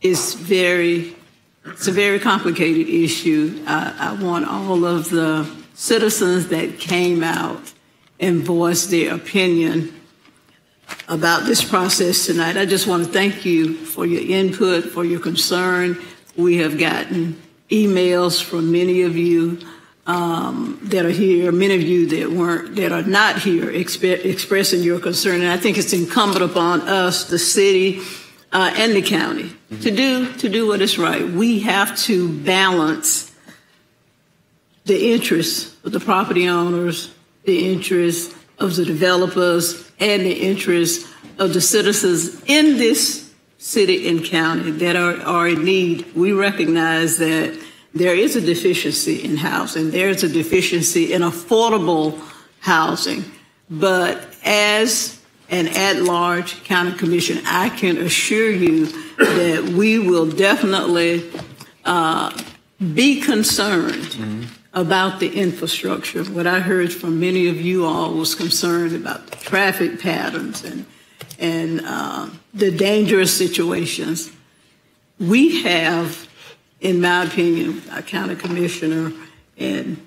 it's very, it's a very complicated issue. I, I want all of the citizens that came out and voiced their opinion about this process tonight. I just want to thank you for your input, for your concern. We have gotten emails from many of you um, that are here, many of you that weren't, that are not here, expe- expressing your concern. And I think it's incumbent upon us, the city, uh, and the county, to do to do what is right. We have to balance the interests of the property owners, the interests of the developers and the interests of the citizens in this city and county that are, are in need. We recognize that there is a deficiency in housing. There's a deficiency in affordable housing. But as an at-large county commission, I can assure you that we will definitely uh, be concerned about the infrastructure. What I heard from many of you all was concerned about the traffic patterns and and uh, the dangerous situations. We have, in my opinion, our county commissioner and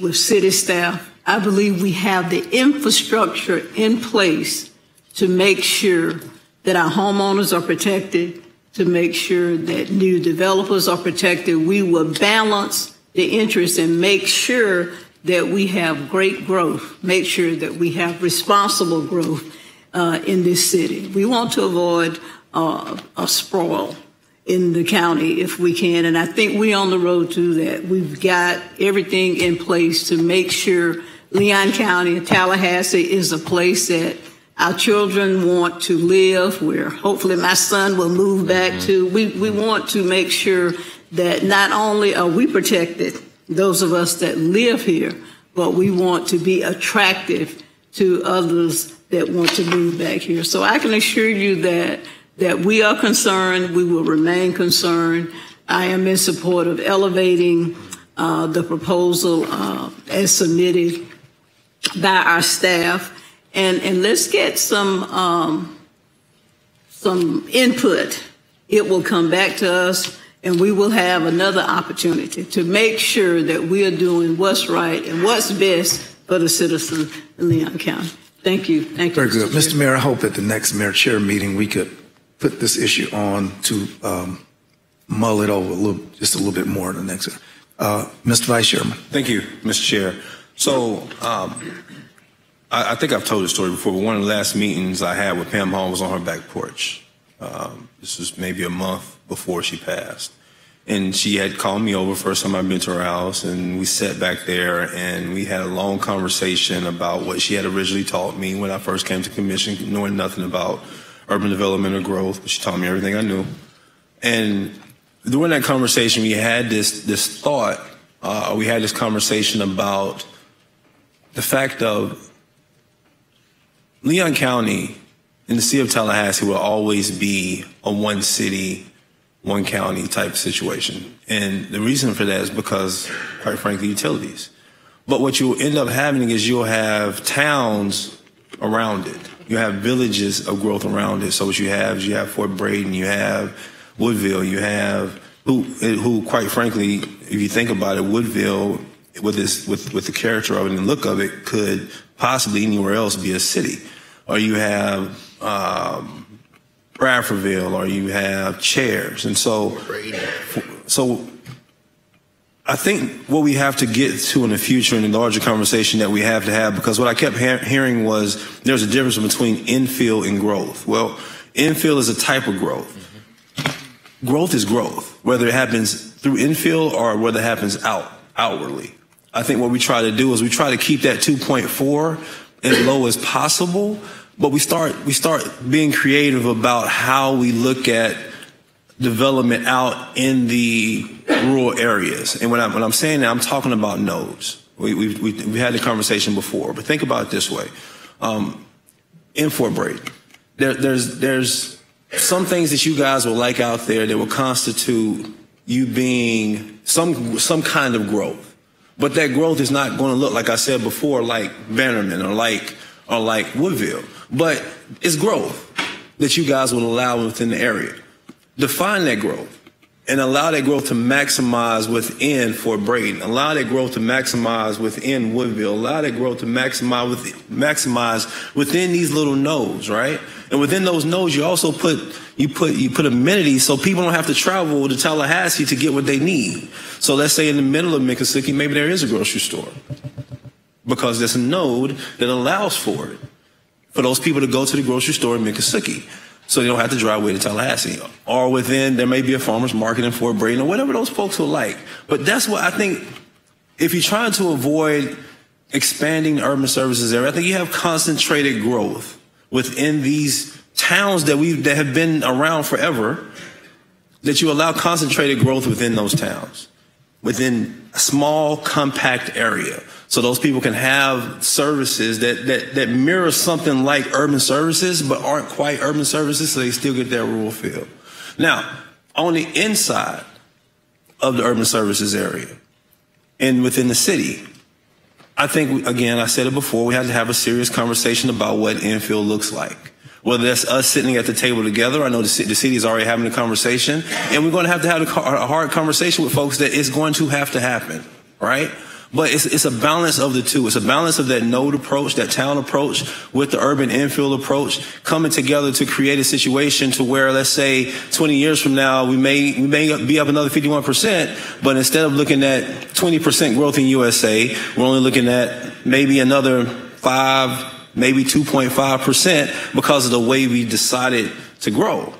with city staff, I believe we have the infrastructure in place to make sure that our homeowners are protected, to make sure that new developers are protected. We will balance the interests and make sure that we have great growth, make sure that we have responsible growth uh, in this city. We want to avoid uh, a sprawl in the county if we can, and I think we're on the road to that. We've got everything in place to make sure Leon County, and Tallahassee is a place that our children want to live, where hopefully my son will move back mm-hmm. to. We, we want to make sure that not only are we protected, those of us that live here, but we want to be attractive to others that want to move back here. So I can assure you that that we are concerned. We will remain concerned. I am in support of elevating uh, the proposal uh, as submitted by our staff, and and let's get some um, some input. It will come back to us, and we will have another opportunity to make sure that we are doing what's right and what's best for the citizens in Leon County. Thank you. Thank you. Very good. Mr. Mayor, I hope at the next mayor chair meeting, we could put this issue on to um, mull it over a little, just a little bit more in the next. Uh, Mr. Vice Chairman. Thank you, Mr. Chair. So um, I, I think I've told the story before, but one of the last meetings I had with Pam Hall was on her back porch. Um, this was maybe a month before she passed. And she had called me over first time I'd been to her house, and we sat back there and we had a long conversation about what she had originally taught me when I first came to commission, knowing nothing about urban development or growth, she taught me everything I knew. And during that conversation, we had this this thought. Uh, we had this conversation about the fact of Leon County in the city of Tallahassee will always be a one city, one county type situation. And the reason for that is because, quite frankly, utilities. But what you'll end up having is you'll have towns around it. You have villages of growth around it. So what you have is you have Fort Braden, you have Woodville, you have who, who quite frankly, if you think about it, Woodville, with this, with, with the character of it and the look of it, could possibly anywhere else be a city. Or you have um, Bradfordville, or you have Chaires, and so, so I think what we have to get to in the future in the larger conversation that we have to have, because what I kept he- hearing was there's a difference between infill and growth. Well, infill is a type of growth. Growth is growth, whether it happens through infill or whether it happens out outwardly. I think what we try to do is we try to keep that 2.4 as low as possible, but we start we start being creative about how we look at development out in the rural areas. And when, I'm, when I'm saying that, I'm talking about nodes. We, we, we, we had the conversation before, but think about it this way. Um, in Fort Braden, there, there's, there's some things that you guys will like out there that will constitute you being some, some kind of growth. But that growth is not going to look, like I said before, like Bannerman or like, or like Woodville. But it's growth that you guys will allow within the area define that growth and allow that growth to maximize within Fort Braden, allow that growth to maximize within Woodville, allow that growth to maximize with, maximize within these little nodes, right? And within those nodes, you also put you put you put amenities so people don't have to travel to Tallahassee to get what they need. So let's say in the middle of Miccosukee, maybe there is a grocery store because there's a node that allows for it for those people to go to the grocery store in Miccosukee so they don't have to drive away to Tallahassee. Or within, there may be a farmer's market in Fort Braden or whatever those folks will like. But that's what I think, if you're trying to avoid expanding the urban services area. I think you have concentrated growth within these towns that we that have been around forever. That you allow concentrated growth within those towns, within a small, compact area, so those people can have services that that that mirror something like urban services, but aren't quite urban services, so they still get that rural feel. Now, on the inside of the urban services area and within the city, I think, again, I said it before, we have to have a serious conversation about what infill looks like. Whether that's us sitting at the table together, I know the, ci- the city is already having a conversation, and we're going to have to have a hard conversation with folks that it's going to have to happen, right? But it's, it's a balance of the two. It's a balance of that node approach, that town approach, with the urban infill approach, coming together to create a situation to where, let's say, 20 years from now, we may we may be up another 51 percent, but instead of looking at 20 percent growth in USA, we're only looking at maybe another five, maybe 2.5 percent because of the way we decided to grow.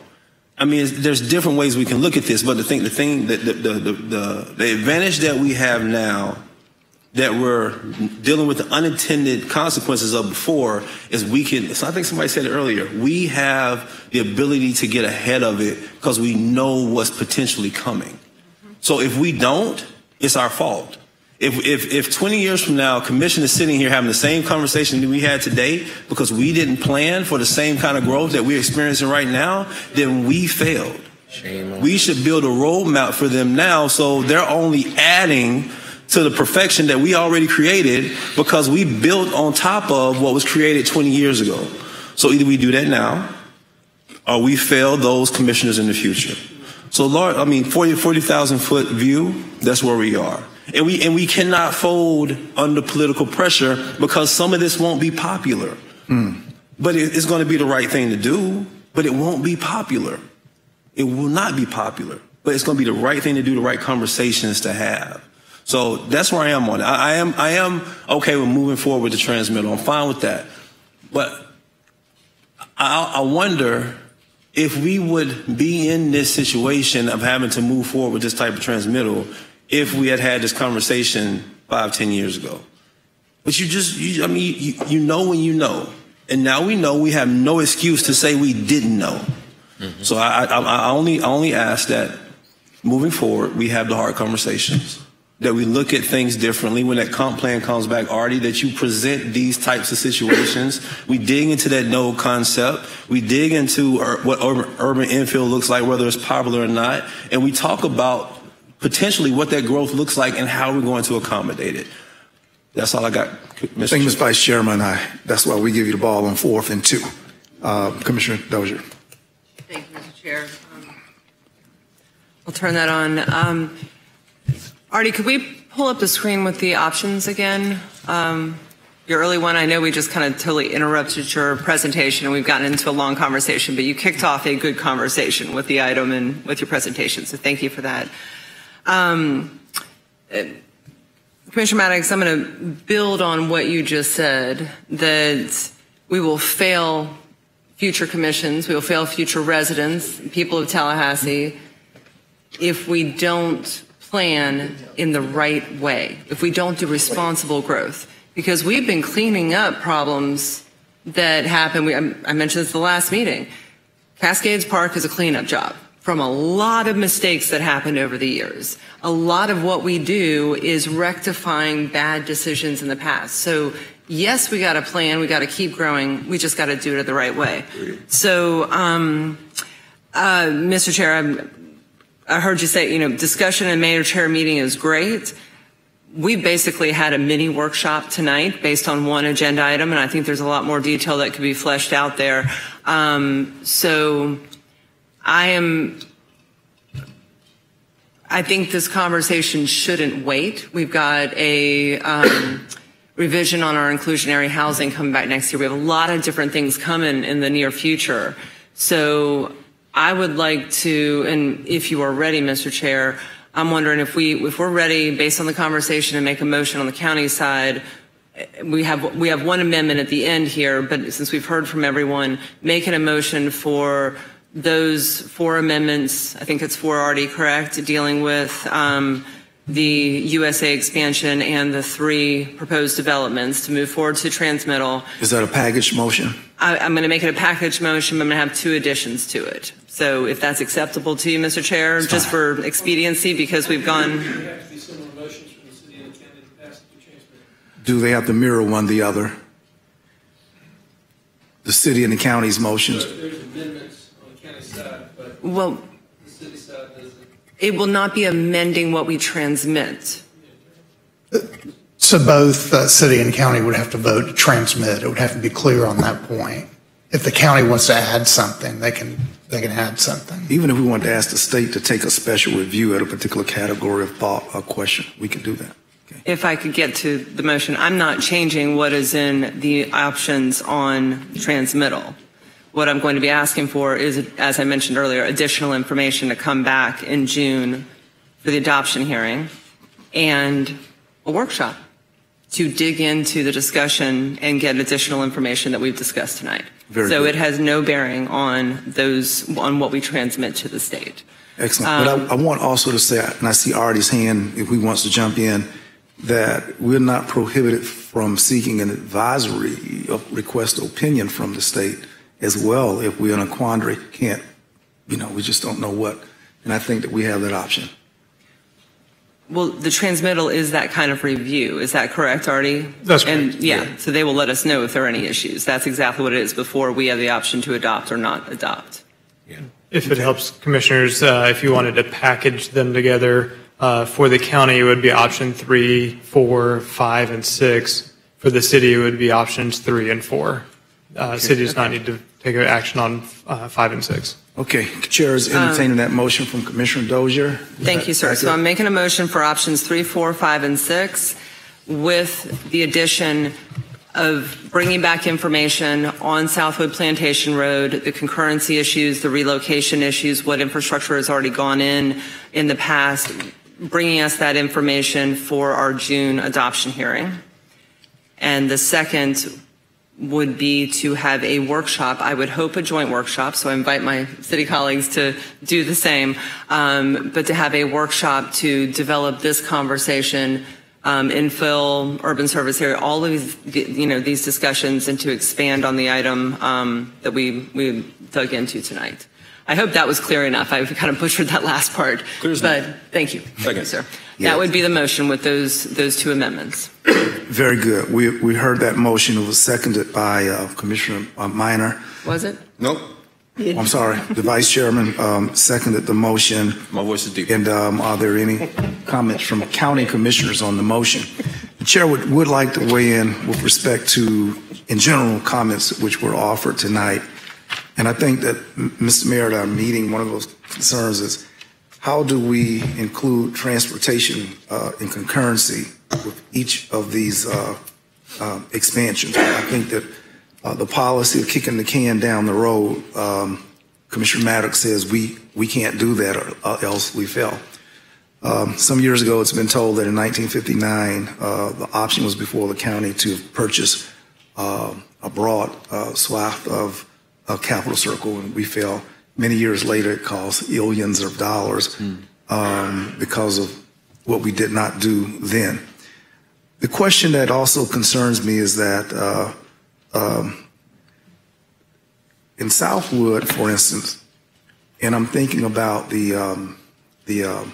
I mean, there's different ways we can look at this, but the thing, the thing, the, the, the, the advantage that we have now that we're dealing with the unintended consequences of before is we can, so I think somebody said it earlier, we have the ability to get ahead of it because we know what's potentially coming. So if we don't, it's our fault. If, if, if 20 years from now, commission is sitting here having the same conversation that we had today because we didn't plan for the same kind of growth that we're experiencing right now, then we failed. We should build a roadmap for them now so they're only adding to the perfection that we already created because we built on top of what was created 20 years ago. So either we do that now or we fail those commissioners in the future. So, Lord, I mean, 40 40,000 foot view, that's where we are. And we, and we cannot fold under political pressure because some of this won't be popular. Hmm. But it- it's going to be the right thing to do, but it won't be popular. It will not be popular, but it's going to be the right thing to do, the right conversations to have. So that's where I am on it. I, I am, I am okay with moving forward with the transmittal. I'm fine with that. But I, I wonder if we would be in this situation of having to move forward with this type of transmittal if we had had this conversation five, ten years ago. But you just, you, I mean, you, you know when you know. And now we know we have no excuse to say we didn't know. Mm-hmm. So I, I, I only, I only ask that moving forward, we have the hard conversations. That we look at things differently when that comp plan comes back, Artie, that you present these types of situations. We dig into that node concept. We dig into ur- what urban, urban infill looks like, whether it's popular or not. And we talk about potentially what that growth looks like and how we're going to accommodate it. That's all I got. I think, Ms. Vice Chairman, I, that's why we give you the ball on fourth and two. Uh, Commissioner Dozier. Thank you, Mr. Chair. Um, I'll turn that on. Um, Artie, could we pull up the screen with the options again? Um, Your early one, I know we just kind of totally interrupted your presentation and we've gotten into a long conversation, but you kicked off a good conversation with the item and with your presentation, so thank you for that. Um, Commissioner Maddox, I'm going to build on what you just said, that we will fail future commissions, we will fail future residents, people of Tallahassee, if we don't plan in the right way, if we don't do responsible growth. Because we've been cleaning up problems that happen. We, I I mentioned this at the last meeting. Cascades Park is a cleanup job from a lot of mistakes that happened over the years. A lot of what we do is rectifying bad decisions in the past. So yes, we got a plan. We got to keep growing. We just got to do it the right way. So, um, uh, Mr. Chair, I'm, I heard you say, you know, discussion and mayor chair meeting is great. We basically had a mini workshop tonight based on one agenda item, and I think there's a lot more detail that could be fleshed out there. Um, so I am, I think this conversation shouldn't wait. We've got a um, revision on our inclusionary housing coming back next year. We have a lot of different things coming in the near future. So I would like to, and if you are ready, Mr. Chair, I'm wondering if we, if we're ready, based on the conversation, and make a motion on the county side. We have we have one amendment at the end here, but since we've heard from everyone, making a motion for those four amendments. I think it's four already correct, dealing with um, the USA expansion and the three proposed developments to move forward to transmittal. Is that a package motion? I, I'm going to make it a package motion. but I'm going to have two additions to it. So if that's acceptable to you, Mr. Chair, just for expediency, because we've gone. Do they have to mirror one the other? The city and the county's motions? There's amendments on the county side, but Well, the city side doesn't. It will not be amending what we transmit. So both uh, city and county would have to vote to transmit. It would have to be clear on that point. If the county wants to add something, they can, they can add something. Even if we want to ask the state to take a special review at a particular category of thought or question, we can do that. If I could get to the motion, I'm not changing what is in the options on transmittal. What I'm going to be asking for is, as I mentioned earlier, additional information to come back in June for the adoption hearing and a workshop to dig into the discussion and get additional information that we've discussed tonight. Very so good. it has no bearing on those, on what we transmit to the state. Excellent. Um, but I, I want also to say, and I see Artie's hand if he wants to jump in, that we're not prohibited from seeking an advisory request opinion from the state as well if we're in a quandary, can't, you know, we just don't know what. And I think that we have that option. Well, the transmittal is that kind of review. Is that correct, Artie? That's And correct. yeah, so they will let us know if there are any issues. That's exactly what it is before we have the option to adopt or not adopt. Yeah. If it helps commissioners, uh, if you wanted to package them together, uh, for the county, it would be option three, four, five, and six. For the city, it would be options three and four. Uh, City does not need to take action on uh, five and six. Okay, Chair is entertaining that motion from Commissioner Dozier. Thank you, sir. So I'm making a motion for options three, four, five, and six with the addition of bringing back information on Southwood Plantation Road, the concurrency issues, the relocation issues, what infrastructure has already gone in in the past, bringing us that information for our June adoption hearing. And the second would be to have a workshop, I would hope a joint workshop, so I invite my city colleagues to do the same, um, but to have a workshop to develop this conversation, um, infill, urban service area, all of these, you know, these discussions and to expand on the item um, that we, we dug into tonight. I hope that was clear enough. I kind of butchered that last part, but thank you. Thank you, sir. That would be the motion with those, those two amendments. Very good. We, we heard that motion. It was seconded by uh, Commissioner uh, Minor. Was it? Nope. I'm sorry. The Vice Chairman um, seconded the motion. My voice is deep. And um, are there any comments from county commissioners on the motion? The Chair would, would like to weigh in with respect to, in general, comments which were offered tonight. And I think that, Mr. Mayor, at our meeting, one of those concerns is how do we include transportation uh, in concurrency with each of these uh, um, expansions? I think that uh, the policy of kicking the can down the road, um, Commissioner Maddox says we, we can't do that or uh, else we fail. Um, some years ago, it's been told that in 1959, uh, the option was before the county to purchase uh, a broad uh, swath of, of capital circle, and we failed. Many years later, it cost millions of dollars um, because of what we did not do then. The question that also concerns me is that uh, um, in Southwood, for instance, and I'm thinking about the um, the um,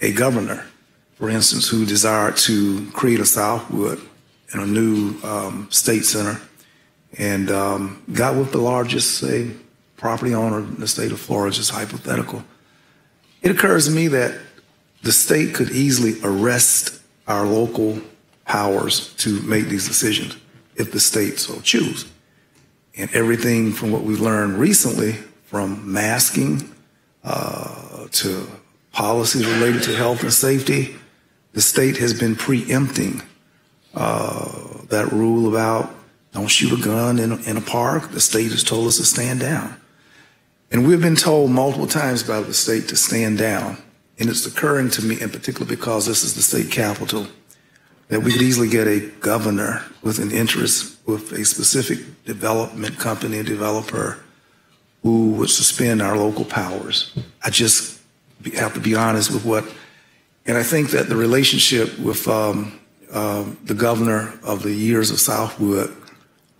a governor, for instance, who desired to create a Southwood and a new um, state center, and um, got with the largest, say, property owner in the state of Florida, just hypothetical. It occurs to me that the state could easily arrest our local powers to make these decisions if the state so choose. And everything from what we've learned recently, from masking uh, to policies related to health and safety, the state has been preempting uh, that rule about don't shoot a gun in a, in a park. The state has told us to stand down. And we've been told multiple times by the state to stand down. And it's occurring to me in particular because this is the state capital that we could easily get a governor with an interest with a specific development company, developer, who would suspend our local powers. I just have to be honest with what And I think that the relationship with um, um, the governor of the years of Southwood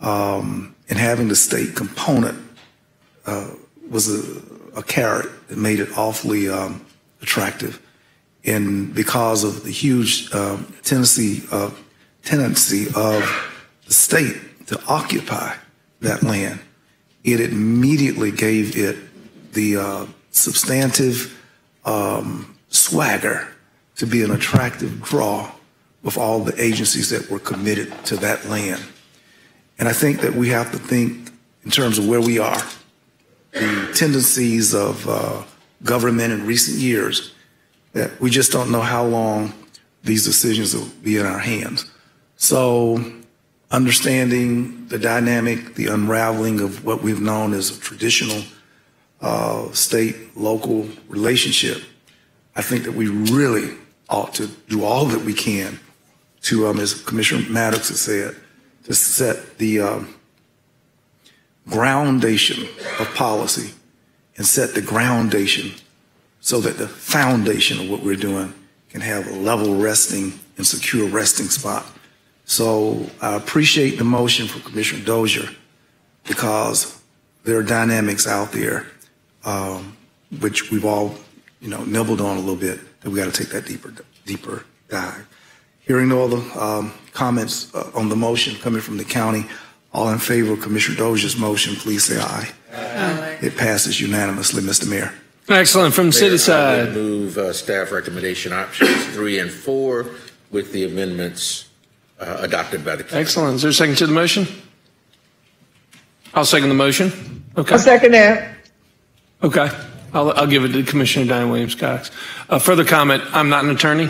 um, and having the state component uh, was a, a carrot that made it awfully um, attractive. And because of the huge um, tendency of tendency of the state to occupy that land, it immediately gave it the uh, substantive um, swagger to be an attractive draw with all the agencies that were committed to that land. And I think that we have to think in terms of where we are, the tendencies of uh, government in recent years, that we just don't know how long these decisions will be in our hands. So understanding the dynamic, the unraveling of what we've known as a traditional uh, state local relationship, I think that we really ought to do all that we can to, um, as Commissioner Maddox has said, to set the um, groundation of policy and set the groundation so that the foundation of what we're doing can have a level resting and secure resting spot. So I appreciate the motion from Commissioner Dozier because there are dynamics out there um, which we've all, you know, nibbled on a little bit that we got to take that deeper, deeper dive. Hearing no other um, comments uh, on the motion coming from the county, all in favor of Commissioner Dozier's motion, please say aye. Aye. It passes unanimously, Mr. Mayor. Excellent. From the city Mayor, I side. would move uh, staff recommendation options three and four with the amendments uh, adopted by the. Excellent. Is there a second to the motion? I'll second the motion. Okay. I second that. Okay. I'll, I'll give it to Commissioner Dianne Williams Cox. Uh, further comment, I'm not an attorney.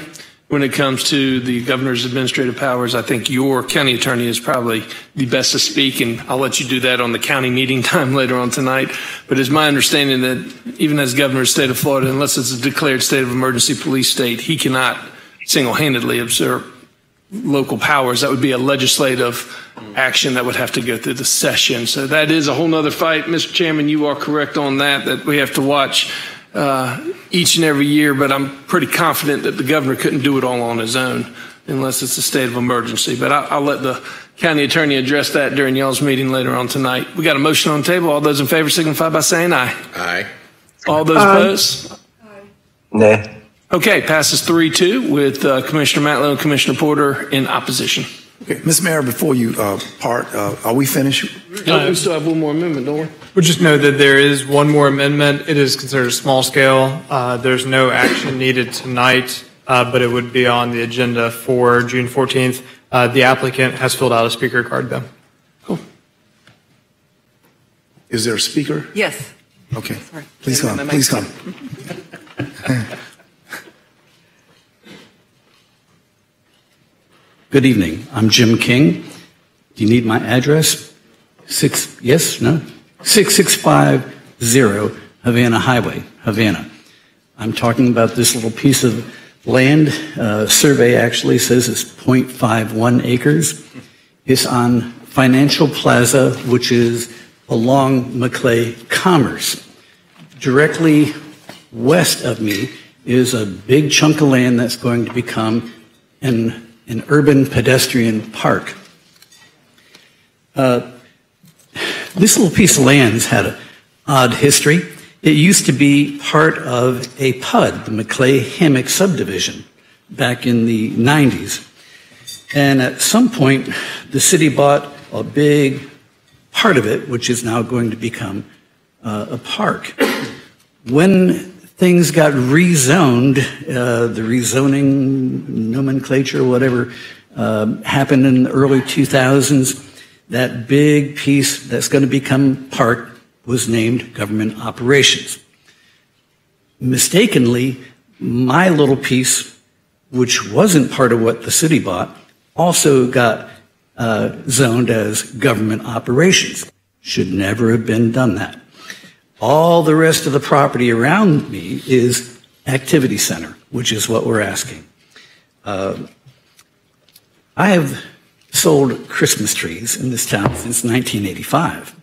When it comes to the governor's administrative powers, I think your county attorney is probably the best to speak, and I'll let you do that on the county meeting time later on tonight. But it's my understanding that even as governor of the state of Florida, unless it's a declared state of emergency police state, he cannot single-handedly observe local powers. That would be a legislative action that would have to go through the session. So that is a whole nother fight. Mr. Chairman, you are correct on that, that we have to watch uh, each and every year, but I'm pretty confident that the governor couldn't do it all on his own unless it's a state of emergency. But I, I'll let the county attorney address that during y'all's meeting later on tonight. We got a motion on the table. All those in favor signify by saying aye. Aye. All those Aye. opposed? Nay. Okay, passes 3-2 with uh, Commissioner Matlow and Commissioner Porter in opposition. Okay, Ms. Mayor, before you uh, part, uh, are we finished? No, we still have one more amendment, don't we? We'll just know that there is one more amendment. It is considered a small scale. Uh, There's no action needed tonight, uh, but it would be on the agenda for June 14th. Uh, The applicant has filled out a speaker card, though. Cool. Is there a speaker? Yes. Okay, Sorry. please come, please come. Good evening. I'm Jim King. Do you need my address? Six, yes, no? 6650 Havana Highway, Havana. I'm talking about this little piece of land. Uh, survey actually says it's 0.51 acres. It's on Financial Plaza, which is along Maclay Commerce. Directly west of me is a big chunk of land that's going to become an, an urban pedestrian park. Uh, this little piece of land's had an odd history. It used to be part of a PUD, the Maclay Hammock subdivision, back in the 90s. And at some point, the city bought a big part of it, which is now going to become uh, a park. When things got rezoned, uh, the rezoning nomenclature, whatever, um, happened in the early 2000s, that big piece that's going to become park was named government operations. Mistakenly, my little piece, which wasn't part of what the city bought, also got uh, zoned as government operations. Should never have been done that. All the rest of the property around me is activity center, which is what we're asking. Uh, I have sold Christmas trees in this town since 1985.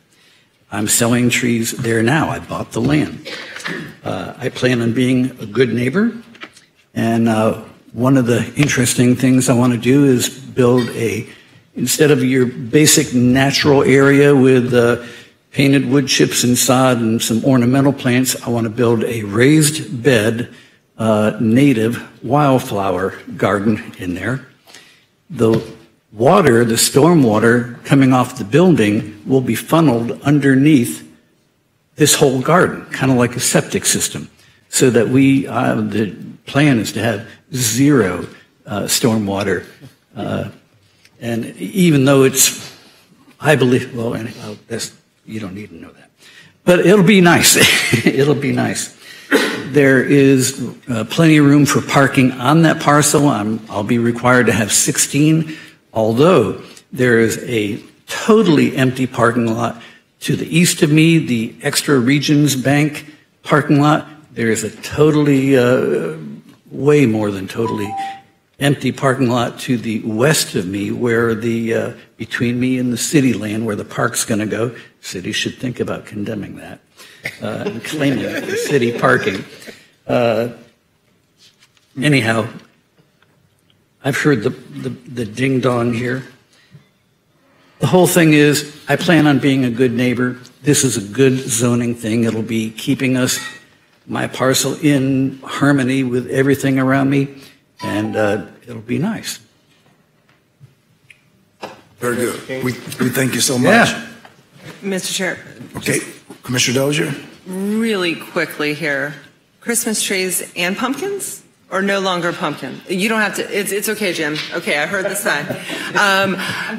I'm selling trees there now. I bought the land. Uh, I plan on being a good neighbor. And uh, one of the interesting things I want to do is build a, instead of your basic natural area with uh, painted wood chips and sod and some ornamental plants, I want to build a raised bed uh, native wildflower garden in there. The water, the storm water coming off the building will be funneled underneath this whole garden, kind of like a septic system, so that we, uh, the plan is to have zero uh, stormwater. Uh, and even though it's, I believe, well, anyhow, that's, you don't need to know that. But it'll be nice. it'll be nice. There is uh, plenty of room for parking on that parcel. I'm, I'll be required to have 16, although there is a totally empty parking lot to the east of me, the Extra Regions Bank parking lot. There is a totally, uh, way more than totally empty parking lot to the west of me where the, uh, between me and the city land where the park's going to go. City should think about condemning that uh, and claiming for city parking. Uh, anyhow, I've heard the, the, the ding dong here. The whole thing is, I plan on being a good neighbor. This is a good zoning thing. It'll be keeping us, my parcel, in harmony with everything around me, and uh, it'll be nice. Very good. We, we thank you so much. Yeah. Mr. Chair, Okay, Commissioner Dozier? really quickly here, Christmas trees and pumpkins? Or no longer pumpkin? You don't have to, it's, it's okay, Jim. Okay, I heard the side. Um,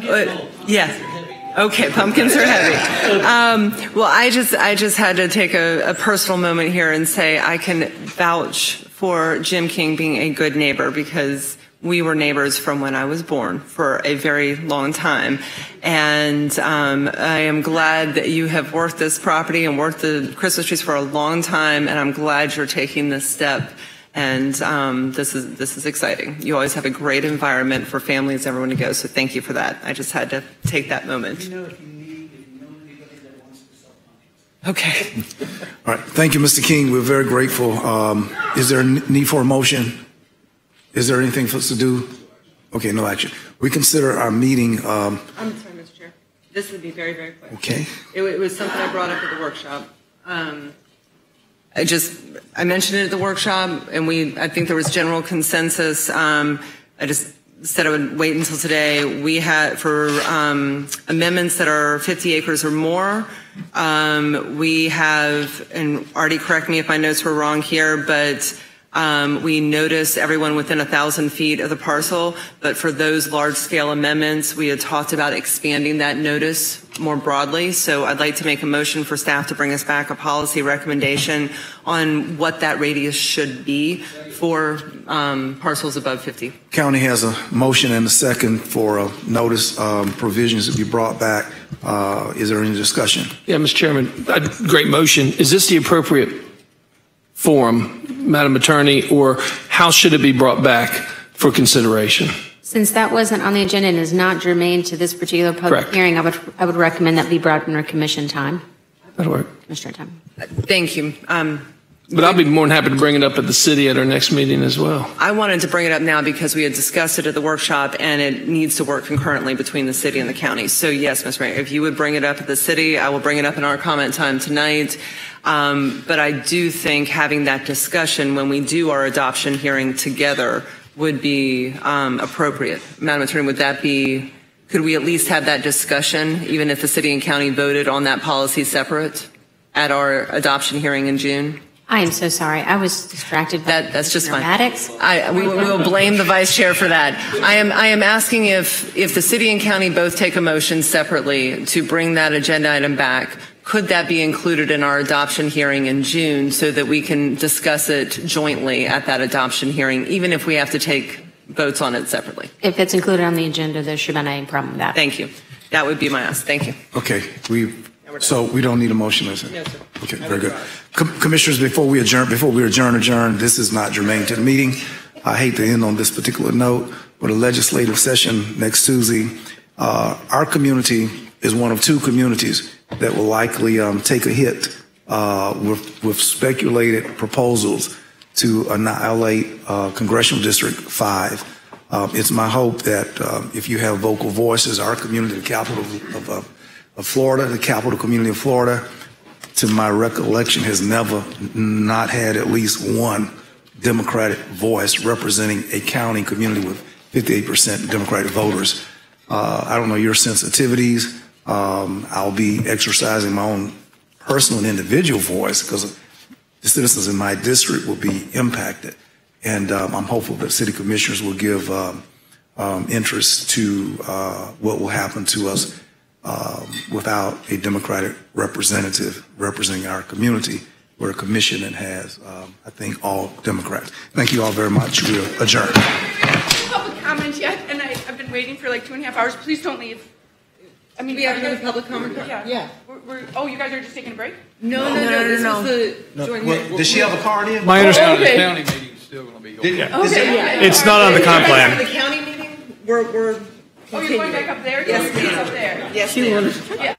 but, yeah. Okay, pumpkins are heavy. Um, well, I just, I just had to take a, a personal moment here and say I can vouch for Jim King being a good neighbor because we were neighbors from when I was born for a very long time. And um, I am glad that you have worked this property and worked the Christmas trees for a long time. And I'm glad you're taking this step. And um, this is this is exciting. You always have a great environment for families, everyone to go. So thank you for that. I just had to take that moment. Okay. All right, thank you, Mr. King. We're very grateful. Um, Is there a need for a motion? Is there anything for us to do? Okay, no action. We consider our meeting, um, I'm sorry, Mr. Chair. This would be very, very quick. okay? It, it was something I brought up at the workshop. Um, I just, I mentioned it at the workshop, and we, I think there was general consensus. Um, I just said I would wait until today. We had, for um, amendments that are 50 acres or more, um, we have, and Artie, correct me if my notes were wrong here, but um, we notice everyone within a thousand feet of the parcel, but for those large-scale amendments, we had talked about expanding that notice more broadly. So I'd like to make a motion for staff to bring us back a policy recommendation on what that radius should be for um, parcels above 50. County has a motion and a second for a notice um, provisions to be brought back. Uh, Is there any discussion? Yeah, Mr. Chairman, great motion. Is this the appropriate forum, Madam Attorney, or how should it be brought back for consideration? Since that wasn't on the agenda and is not germane to this particular public Correct. hearing, I would, I would recommend that be brought under commission time, That'll work. Commissioner time. Thank you. Um, But I'll be more than happy to bring it up at the city at our next meeting as well. I wanted to bring it up now because we had discussed it at the workshop and it needs to work concurrently between the city and the county. So yes, Ms. Mayor, if you would bring it up at the city, I will bring it up in our comment time tonight. Um, but I do think having that discussion when we do our adoption hearing together would be um, appropriate. Madam Attorney, would that be, could we at least have that discussion, even if the city and county voted on that policy separate at our adoption hearing in June? I am so sorry. I was distracted by That, that's just fine. I, we we will blame the vice chair for that. I am, I am asking if, if the city and county both take a motion separately to bring that agenda item back, could that be included in our adoption hearing in June so that we can discuss it jointly at that adoption hearing, even if we have to take votes on it separately? If it's included on the agenda, there should be no problem with that. Thank you. That would be my ask. Thank you. Okay, we, so we don't need a motion, is it? No, sir. Okay, very good. Com- Commissioners, before we adjourn, before we adjourn, adjourn, this is not germane to the meeting. I hate to end on this particular note, but a legislative session next Tuesday. Uh, our community is one of two communities that will likely um, take a hit uh, with, with speculated proposals to annihilate uh, Congressional District 5. Um, It's my hope that um, if you have vocal voices, our community, the capital of- of of Florida, the capital community of Florida, to my recollection, has never not had at least one Democratic voice representing a county community with 58% Democratic voters. Uh, I don't know your sensitivities. Um, I'll be exercising my own personal and individual voice because the citizens in my district will be impacted. And um, I'm hopeful that city commissioners will give um, um, interest to uh, what will happen to us um, without a Democratic representative representing our community. We're a commission that has, um, I think, all Democrats. Thank you all very much. We'll adjourn. public comment yet, and I, I've been waiting for like two and a half hours. Please don't leave. I mean, We have are another public comment? Yeah. Yeah. We're, we're, oh, you guys are just taking a break? No, no, no, this was the joint well, hearing. does she have a card in? My understanding- Okay. County meeting's still going to be Okay, yeah. It's not on the comp plan. the county meeting, we're, we're Oh, you're going back up there? Yes, Yes, up there. Yes, She ma'am. Yeah.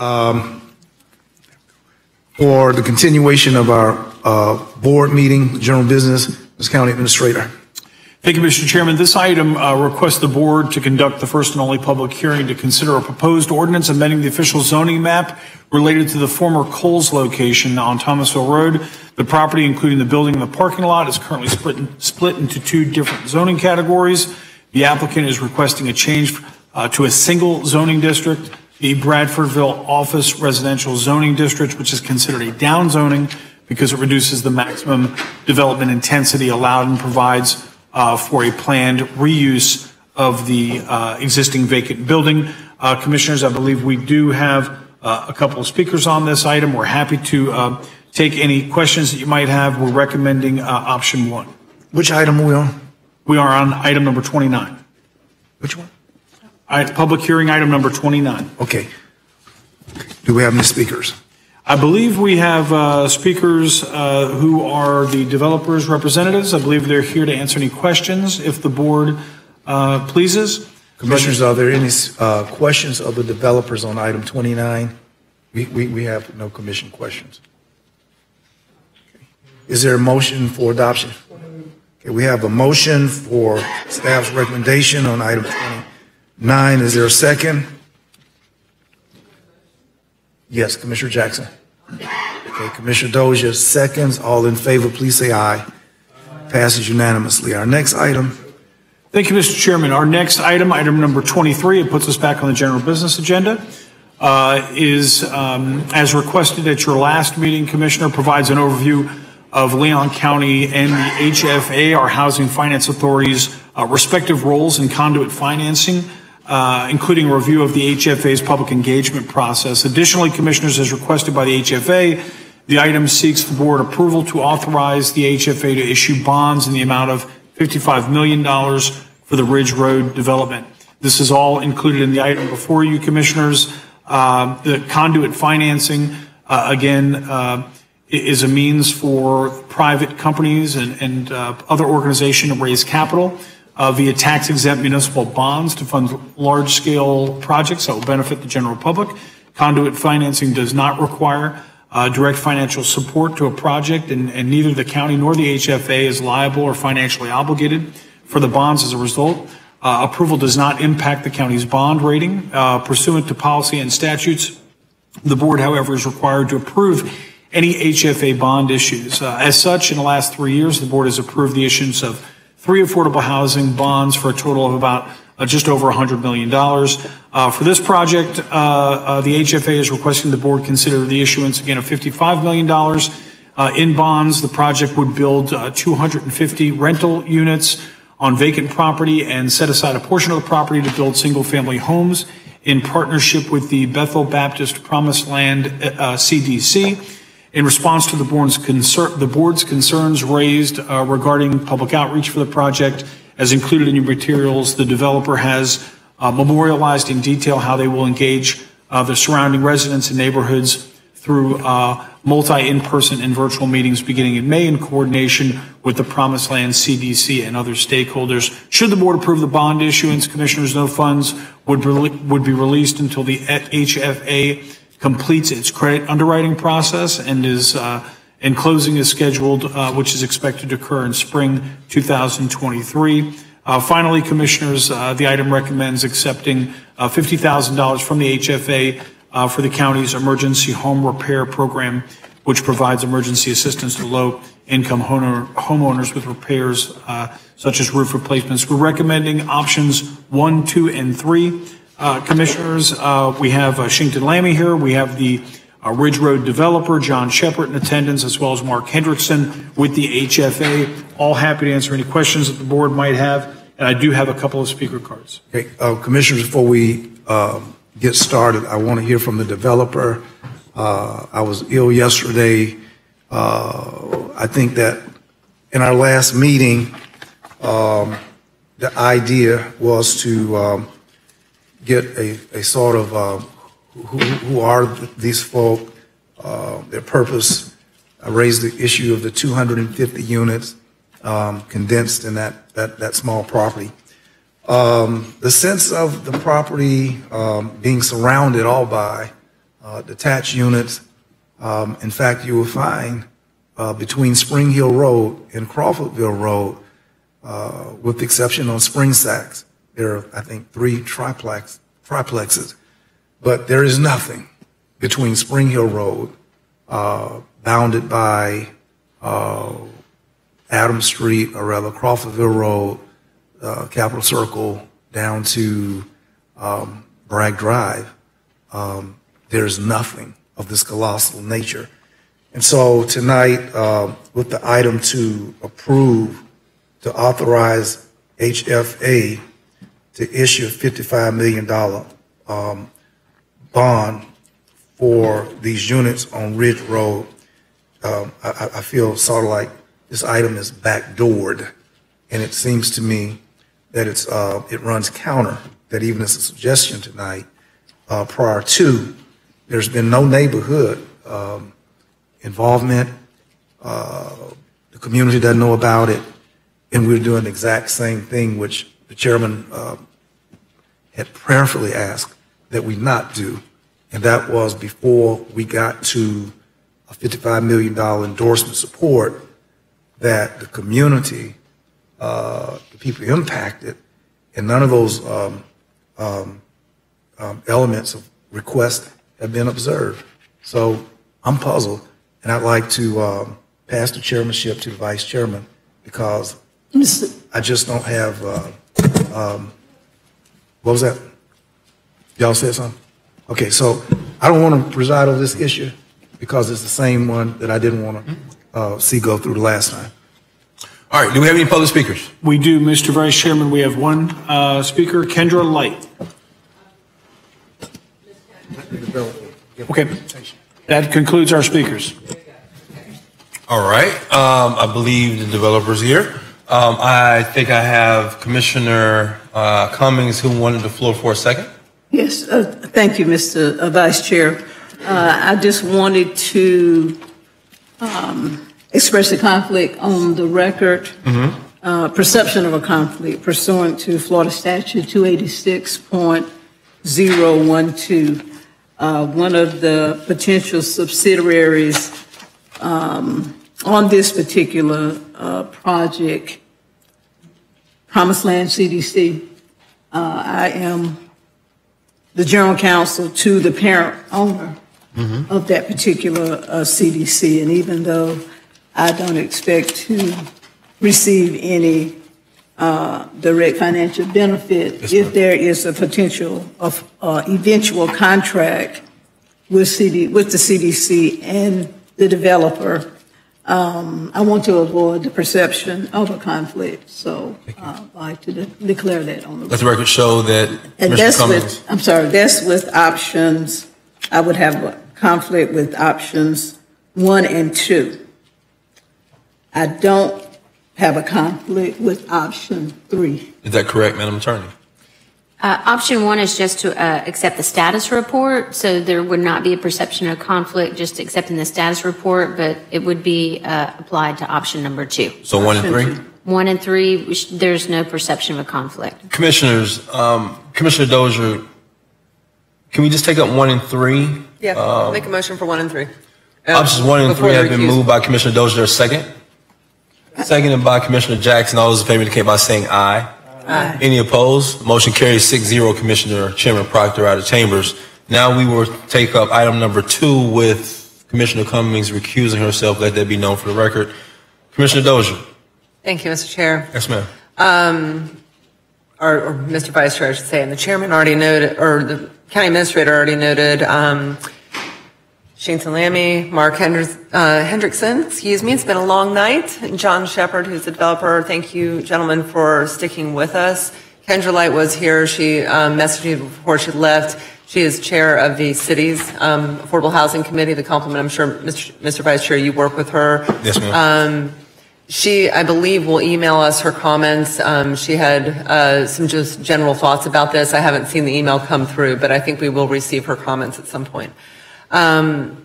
Um, for the continuation of our uh, board meeting, general business, Ms. County Administrator. Thank you, Mr. Chairman. This item uh, requests the board to conduct the first and only public hearing to consider a proposed ordinance amending the official zoning map related to the former Coles location on Thomasville Road. The property, including the building and the parking lot, is currently split, split into two different zoning categories. The applicant is requesting a change uh, to a single zoning district, the Bradfordville Office Residential Zoning District, which is considered a down zoning because it reduces the maximum development intensity allowed and provides uh, for a planned reuse of the uh, existing vacant building. Uh, Commissioners, I believe we do have uh, a couple of speakers on this item. We're happy to uh, take any questions that you might have. We're recommending uh, option one. Which item are we on? We are on item number 29. Which one? I- Public hearing item number 29. Okay. Do we have any speakers? I believe we have uh, speakers uh, who are the developers' representatives. I believe they're here to answer any questions if the board uh, pleases. Commissioners, are there any uh, questions of the developers on item 29? We, we, we have no commission questions. Is there a motion for adoption? Okay, we have a motion for staff's recommendation on item 29. Is there a second? Yes, Commissioner Jackson. Okay, Commissioner Dozier, seconds. All in favor, please say aye. Passes unanimously. Our next item. Thank you, Mr. Chairman. Our next item, item number 23, it puts us back on the general business agenda, uh, is, um, as requested at your last meeting, Commissioner, provides an overview of Leon County and the HFA, our Housing Finance Authority's uh, respective roles in conduit financing, uh, including a review of the HFA's public engagement process. Additionally, Commissioners, as requested by the HFA, the item seeks the board approval to authorize the HFA to issue bonds in the amount of $55 million for the Ridge Road development. This is all included in the item before you, Commissioners. Uh, The conduit financing, uh, again, uh, is a means for private companies and and uh, other organizations to raise capital uh, via tax-exempt municipal bonds to fund large-scale projects that will benefit the general public. Conduit financing does not require uh, direct financial support to a project, and, and neither the county nor the HFA is liable or financially obligated for the bonds as a result. Uh, approval does not impact the county's bond rating uh, pursuant to policy and statutes. The board, however, is required to approve any HFA bond issues. Uh, as such, in the last three years, the board has approved the issuance of three affordable housing bonds for a total of about uh, just over $100 million. Uh, For this project, uh, uh, the HFA is requesting the board consider the issuance again of $55 million uh, in bonds. The project would build uh, 250 rental units on vacant property and set aside a portion of the property to build single-family homes in partnership with the Bethel Baptist Promised Land uh, CDC. In response to the board's, the board's concerns raised uh, regarding public outreach for the project, as included in your materials, the developer has uh, memorialized in detail how they will engage uh, the surrounding residents and neighborhoods through uh, multi in-person and virtual meetings beginning in May in coordination with the Promised Land CDC and other stakeholders. Should the board approve the bond issuance, commissioners, no funds would, would be released until the HFA completes its credit underwriting process and is, uh, and closing is scheduled, uh, which is expected to occur in spring 2023. Uh, Finally, Commissioners, uh, the item recommends accepting uh, $50,000 from the HFA uh, for the county's emergency home repair program, which provides emergency assistance to low-income homeowners with repairs uh, such as roof replacements. We're recommending options one, two, and three. Uh, Commissioners, uh, we have uh, Shington Lammy here. We have the uh, Ridge Road developer, John Shepard, in attendance, as well as Mark Hendrickson with the HFA. All happy to answer any questions that the board might have. And I do have a couple of speaker cards. Okay, uh, Commissioners, before we um, get started, I want to hear from the developer. Uh, I was ill yesterday. Uh, I think that in our last meeting, um, the idea was to um, get a, a sort of uh, who, who are these folk, uh, their purpose. I raised the issue of the 250 units um, condensed in that, that, that small property. Um, the sense of the property um, being surrounded all by uh, detached units. Um, In fact, you will find uh, between Spring Hill Road and Crawfordville Road, uh, with the exception of Spring Sacks, there are, I think, three triplex, triplexes. But there is nothing between Spring Hill Road, uh, bounded by uh, Adams Street, or rather Crawfordville Road, uh, Capitol Circle, down to um, Bragg Drive. Um, There's nothing of this colossal nature. And so tonight, uh, with the item to approve, to authorize HFA to issue a $55 million um, bond for these units on Ridge Road, um, I, I- feel sort of like this item is backdoored. And it seems to me that it's, uh, it runs counter, that even as a suggestion tonight, uh, prior to, there's been no neighborhood um, involvement. Uh, The community doesn't know about it, and we're doing the exact same thing, which the chairman uh, had prayerfully asked that we not do, and that was before we got to a $55 million endorsement support, that the community, uh, the people impacted, and none of those um, um, um, elements of request have been observed. So I'm puzzled, and I'd like to um, pass the chairmanship to the vice chairman because I just don't have, uh, um, what was that? Y'all said something? Okay, so I don't want to preside over this issue because it's the same one that I didn't want to uh, see go through the last time. All right, do we have any public speakers? We do, Mr. Vice Chairman. We have one uh, speaker, Kendra Light. Okay, that concludes our speakers. All right, um, I believe the developer's here. Um, I think I have Commissioner uh, Cummings who wanted the floor for a second. Yes, uh, thank you, Mr. uh, Vice Chair. Uh, I just wanted to um, express a conflict on the record, uh, perception of a conflict pursuant to Florida Statute 286.012. Uh, One of the potential subsidiaries um, on this particular uh, project, Promised Land CDC, uh, I am the general counsel to the parent owner of that particular uh, CDC. And even though I don't expect to receive any uh, direct financial benefit, if there is a potential of uh, eventual contract with CD, with the CDC and the developer, um, I want to avoid the perception of a conflict. So uh, I'd like to de- declare that on the Let the record show that and Commissioner that's Cummings. with, I'm sorry, that's with options, I would have a conflict with options one and two. I don't have a conflict with option three. Is that correct, Madam Attorney? Uh, Option one is just to uh, accept the status report, so there would not be a perception of conflict just accepting the status report, but it would be uh, applied to option number two. So one and three? One and three, which- there's no perception of a conflict. Commissioners, um, Commissioner Dozier, can we just take up one and three? Yeah, I'll Um, make a motion for one and three. Uh, Options one and three have been recusal. moved by Commissioner Dozier, second. Seconded by Commissioner Jackson. All those in favor indicate by saying aye. Aye. Any opposed? Motion carries six zero, Commissioner Chairman Proctor out of chambers. Now we will take up item number two with Commissioner Cummings recusing herself. Let that be known for the record. Commissioner Dozier. Thank you, Mr. Chair. Yes, ma'am. Um, or, or Mr. Vice Chair, I should say, and the chairman already noted, or the county administrator already noted, um, Shane Salami, Mark Henders, uh, Hendrickson, excuse me, it's been a long night. John Shepard, who's the developer, thank you, gentlemen, for sticking with us. Kendra Light was here. She um, messaged me before she left. She is chair of the city's um, Affordable Housing Committee, the complement. I'm sure, Mr. Mr. Vice Chair, you work with her. Yes, ma'am. Um, she, I believe, will email us her comments. Um, she had uh, some just general thoughts about this. I haven't seen the email come through, but I think we will receive her comments at some point. Um,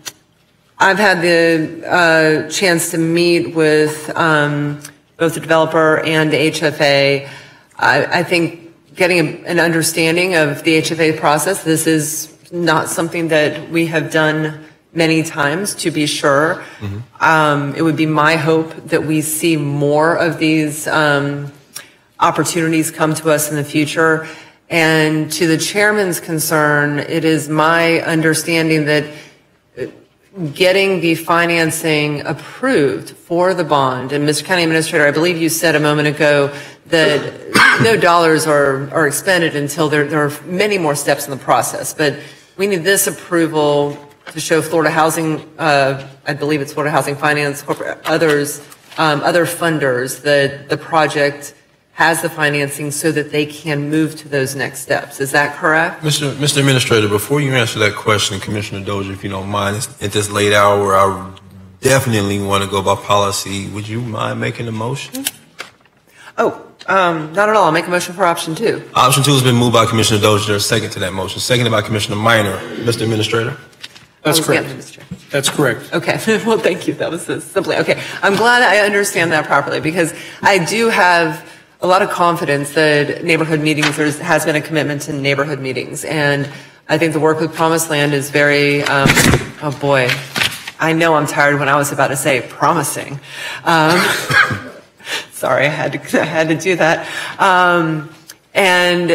I've had the uh, chance to meet with um, both the developer and the HFA. I, I think getting a- an understanding of the HFA process, this is not something that we have done many times, to be sure. Um, It would be my hope that we see more of these um, opportunities come to us in the future. And to the chairman's concern, it is my understanding that getting the financing approved for the bond, and Mr. County Administrator, I believe you said a moment ago that no dollars are, are expended until there, there are many more steps in the process. But we need this approval to show Florida Housing, uh, I believe it's Florida Housing Finance, corporate, others, um, other funders, that the project has the financing so that they can move to those next steps. Is that correct? Mr. Mr. Administrator, before you answer that question, Commissioner Dozier, if you don't mind, at this late hour, I definitely want to go by policy. Would you mind making a motion? Oh, um, not at all. I'll make a motion for option two. Option two has been moved by Commissioner Dozier, second to that motion, seconded by Commissioner Minor. Mr. Administrator? That's Oh, correct. yeah, Mr. Chair. That's correct. Okay, well, thank you. That was the- simply, okay. I'm glad I understand that properly because I do have a lot of confidence that neighborhood meetings, there has been a commitment to neighborhood meetings. And I think the work with Promised Land is very, um, oh boy, I know I'm tired when I was about to say promising. Um, sorry, I had to, I had to do that. Um, and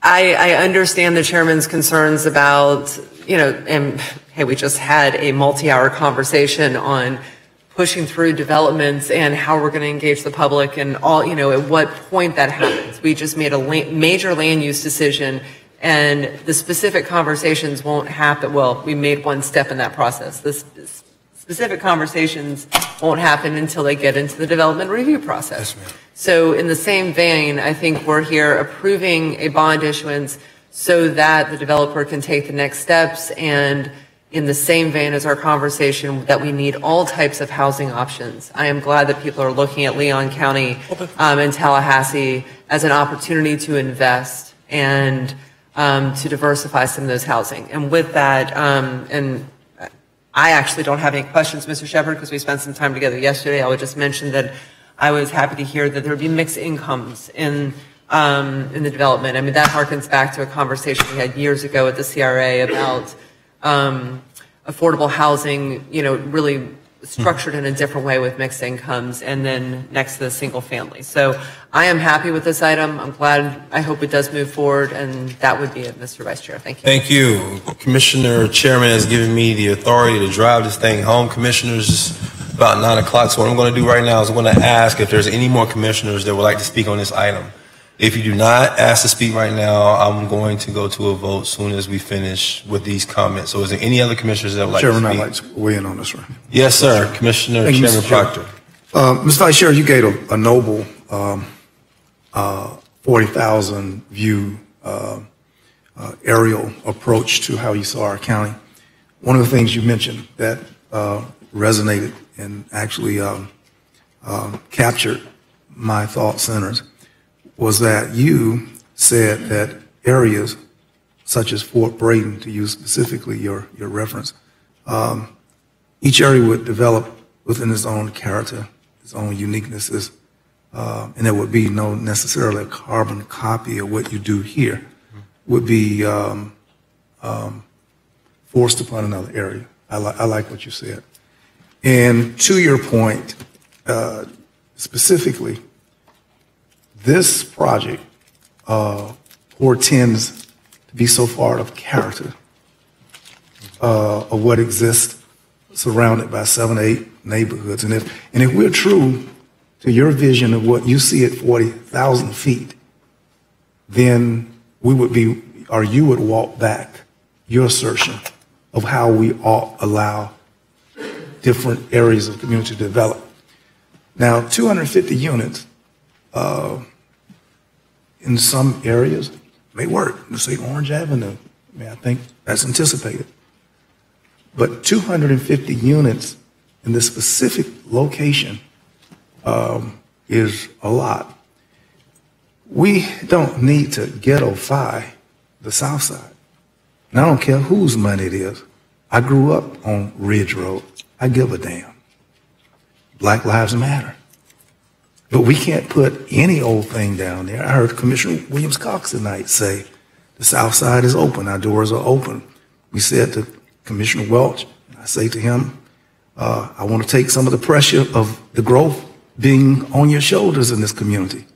I, I understand the chairman's concerns about, you know, and hey, we just had a multi-hour conversation on pushing through developments and how we're going to engage the public and all, you know, at what point that happens. We just made a la- major land use decision and the specific conversations won't happen. Well, we made one step in that process. The specific conversations won't happen until they get into the development review process. So in the same vein, I think we're here approving a bond issuance so that the developer can take the next steps and in the same vein as our conversation that we need all types of housing options. I am glad that people are looking at Leon County um, and Tallahassee as an opportunity to invest and um, to diversify some of those housing. And with that, um, and I actually don't have any questions, Mr. Shepard, because we spent some time together yesterday. I would just mention that I was happy to hear that there would be mixed incomes in um, in the development. I mean, that harkens back to a conversation we had years ago at the CRA about um, affordable housing, you know, really structured in a different way with mixed incomes and then next to the single family. So I am happy with this item. I'm glad, I hope it does move forward, and that would be it, Mr. Vice Chair. Thank you. Thank you. Commissioner Chairman has given me the authority to drive this thing home. Commissioners, about nine o'clock, so what I'm going to do right now is I'm going to ask if there's any more commissioners that would like to speak on this item. If you do not ask to speak right now, I'm going to go to a vote soon as we finish with these comments. So is there any other commissioners that would like to Chairman, I'd speak? like to weigh in on this one. Yes, sir. Commissioner Thank you, Chairman Mr. Chair. Proctor. Uh, Ms. Vice Chair, you gave a, a noble, um, uh, 40,000 view, uh, uh, aerial approach to how you saw our county. One of the things you mentioned that, uh, resonated and actually, um, um, captured my thought centers was that you said that areas such as Fort Braden, to use specifically your, your reference, um, each area would develop within its own character, its own uniquenesses, uh, and there would be no necessarily a carbon copy of what you do here, would be um, um, forced upon another area. I, li- I like what you said. And to your point, uh, specifically, this project uh, portends to be so far out of character uh, of what exists surrounded by seven, eight neighborhoods. And if, and if we're true to your vision of what you see at 40,000 feet, then we would be, or you would walk back your assertion of how we ought allow different areas of community to develop. Now, 250 units uh, in some areas may work. Let's say Orange Avenue. I mean, I think that's anticipated. But 250 units in this specific location um, is a lot. We don't need to ghettoify the South Side. And I don't care whose money it is. I grew up on Ridge Road. I give a damn. Black Lives Matter. But we can't put any old thing down there. I heard Commissioner Williams Cox tonight say the South Side is open, our doors are open. we said to Commissioner Welch, I say to him, uh, I want to take some of the pressure of the growth being on your shoulders in this community.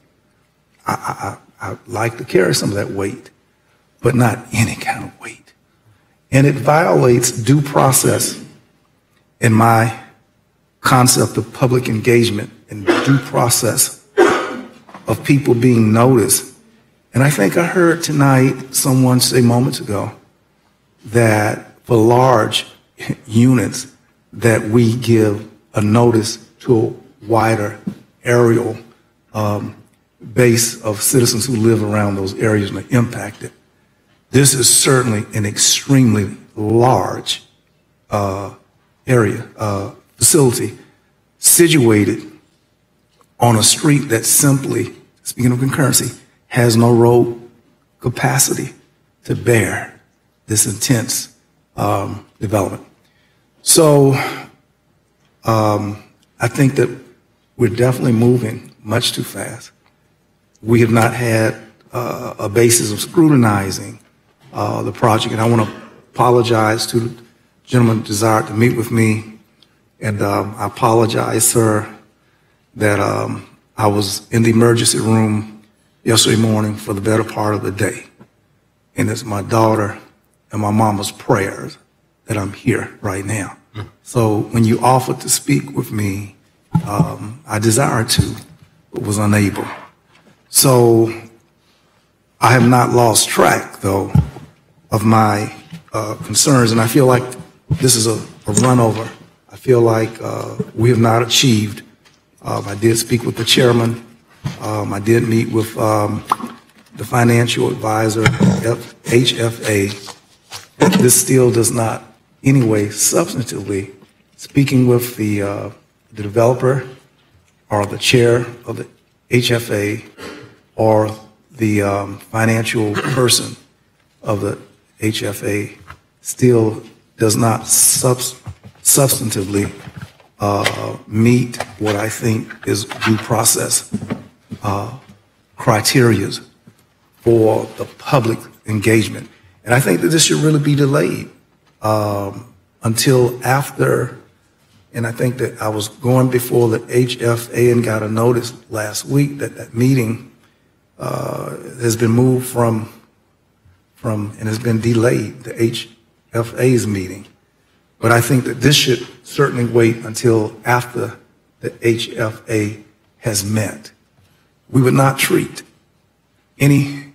I, I, I like to carry some of that weight, but not any kind of weight. And it violates due process in my concept of public engagement and due process of people being noticed. And I think I heard tonight someone say moments ago that for large units that we give a notice to a wider aerial um, base of citizens who live around those areas and are impacted. This is certainly an extremely large uh, area, uh, facility situated on a street that simply, speaking of concurrency, has no road capacity to bear this intense um, development. So um, I think that we're definitely moving much too fast. We have not had uh, a basis of scrutinizing uh, the project, and I want to apologize to the gentleman who desired to meet with me, and um, I apologize, sir, that um, I was in the emergency room yesterday morning for the better part of the day, and it's my daughter and my mama's prayers that I'm here right now. So when you offered to speak with me, um, I desired to, but was unable. So I have not lost track, though, of my uh, concerns, and I feel like this is a, a runover. I feel like uh, we have not achieved. Um, I did speak with the chairman. Um, I did meet with um, the financial advisor, F- HFA. This still does not, anyway, substantively, speaking with the, uh, the developer or the chair of the HFA or the um, financial person of the HFA still does not subs- substantively uh, meet what I think is due process uh, criterias for the public engagement. And I think that this should really be delayed um, until after, and I think that I was going before the HFA and got a notice last week that that meeting uh, has been moved from, from, and has been delayed, the HFA's meeting. But I think that this should certainly wait until after the HFA has met. We would not treat any,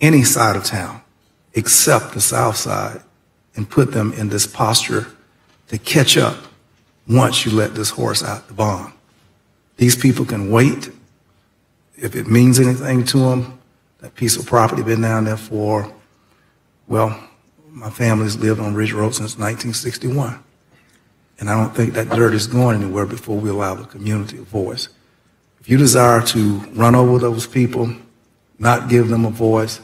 any side of town except the south side and put them in this posture to catch up once you let this horse out the barn. These people can wait if it means anything to them. That piece of property been down there for, well, my family's lived on Ridge Road since 1961. And I don't think that dirt is going anywhere before we allow the community a voice. If you desire to run over those people, not give them a voice,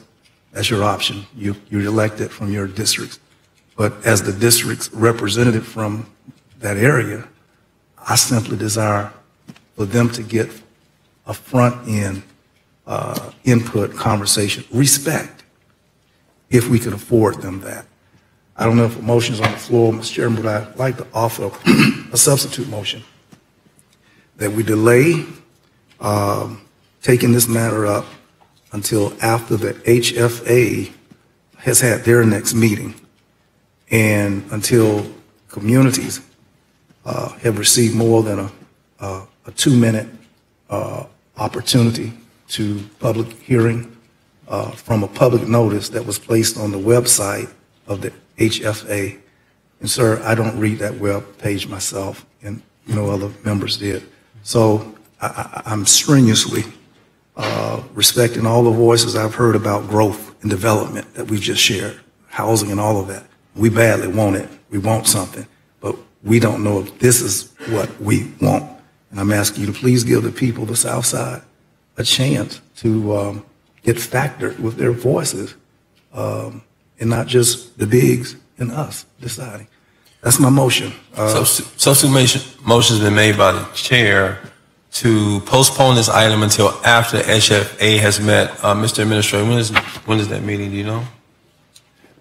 that's your option. You, you're elected from your districts. But as the district's representative from that area, I simply desire for them to get a front end uh, input, conversation, respect, if we could afford them that. I don't know if a motion is on the floor, Mr. Chairman, but I'd like to offer a substitute motion that we delay um, taking this matter up until after the HFA has had their next meeting and until communities uh, have received more than a, a, a two-minute uh, opportunity to public hearing uh, from a public notice that was placed on the website of the HFA. And sir, I don't read that web page myself, and no other members did. So I, I'm strenuously uh, respecting all the voices I've heard about growth and development that we've just shared, housing and all of that. We badly want it. We want something, but we don't know if this is what we want. And I'm asking you to please give the people of the South Side a chance to um, get factored with their voices um, and not just the bigs and us deciding. That's my motion. Uh, Substitute substitute motion, motion's been made by the chair to postpone this item until after HFA has met. Uh, Mr. Administrator, when is, when is that meeting, do you know?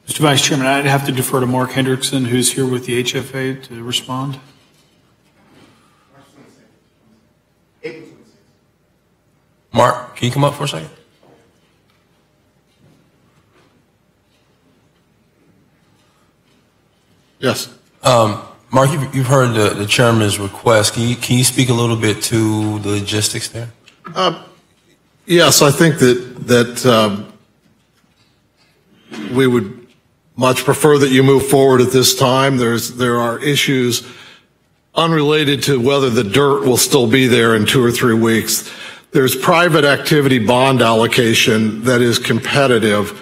Mr. Vice Chairman, I'd have to defer to Mark Hendrickson, who's here with the HFA, to respond. Mark, can you come up for a second? Yes. Um, Mark, you've, you've heard the, the chairman's request. Can you, can you speak a little bit to the logistics there? Uh, Yes, I think that, that um, we would much prefer that you move forward at this time. There's, there are issues unrelated to whether the dirt will still be there in two or three weeks. There's private activity bond allocation that is competitive,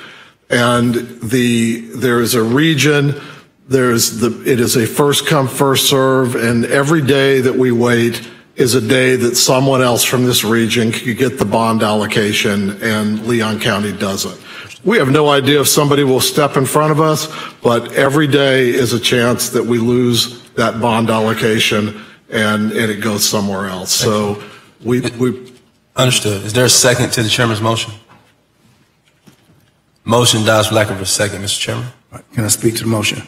and the, there is a region, there's the, it is a first come, first serve, and every day that we wait is a day that someone else from this region could get the bond allocation and Leon County doesn't. We have no idea if somebody will step in front of us, but every day is a chance that we lose that bond allocation and, and it goes somewhere else. So we, we, Understood. Is there a second to the chairman's motion? Motion dies for lack of a second, Mr. Chairman. Can I speak to the motion?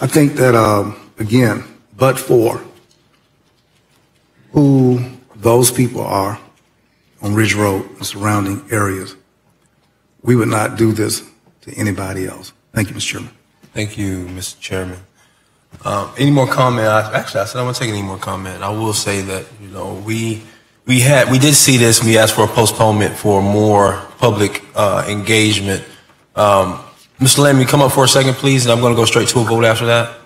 I think that, um, again, but for who those people are on Ridge Road and surrounding areas, we would not do this to anybody else. Thank you, Mr. Chairman. Thank you, Mr. Chairman. Um, any more comment? I, actually, I said I won't take any more comment. I will say that you know we we had we did see this. and We asked for a postponement for more public uh, engagement. Um, Mr. Lamb, come up for a second, please, and I'm going to go straight to a vote after that.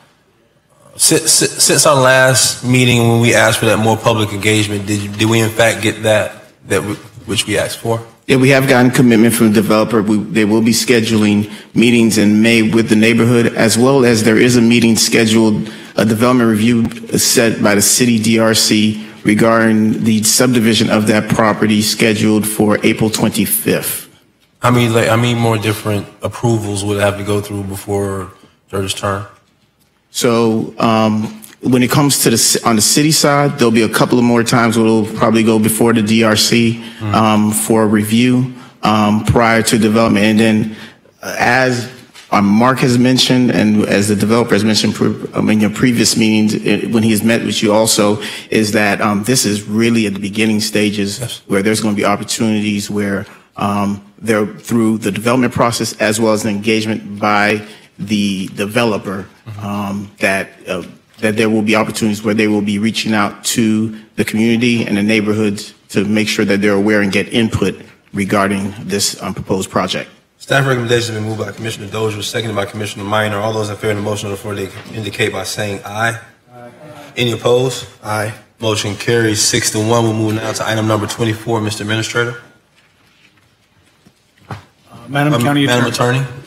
Since, since our last meeting, when we asked for that more public engagement, did you, did we in fact get that that we, which we asked for? Yeah, we have gotten commitment from the developer. We, they will be scheduling meetings in May with the neighborhood, as well as there is a meeting scheduled, a development review set by the city DRC regarding the subdivision of that property scheduled for April 25th. How many like, how many more different approvals would it have to go through before George's turn? So um, when it comes to the on the city side, there'll be a couple of more times where it'll probably go before the DRC um, for review um, prior to development, and then uh, as um, Mark has mentioned, and as the developer has mentioned pre- um, in your previous meetings, uh, when he has met with you also, is that um, this is really at the beginning stages where there's going to be opportunities where um, there through the development process as well as an engagement by the developer um, that uh, that there will be opportunities where they will be reaching out to the community and the neighborhoods to make sure that they're aware and get input regarding this um, proposed project. Staff recommendation has been moved by Commissioner Dozier, seconded by Commissioner Minor. All those in favor of the motion on the floor, they indicate by saying aye. Any opposed? Aye. Motion carries six to one. We'll move now to item number twenty-four, Mr. Administrator. Madam Um, County Madam Attorney. Attorney.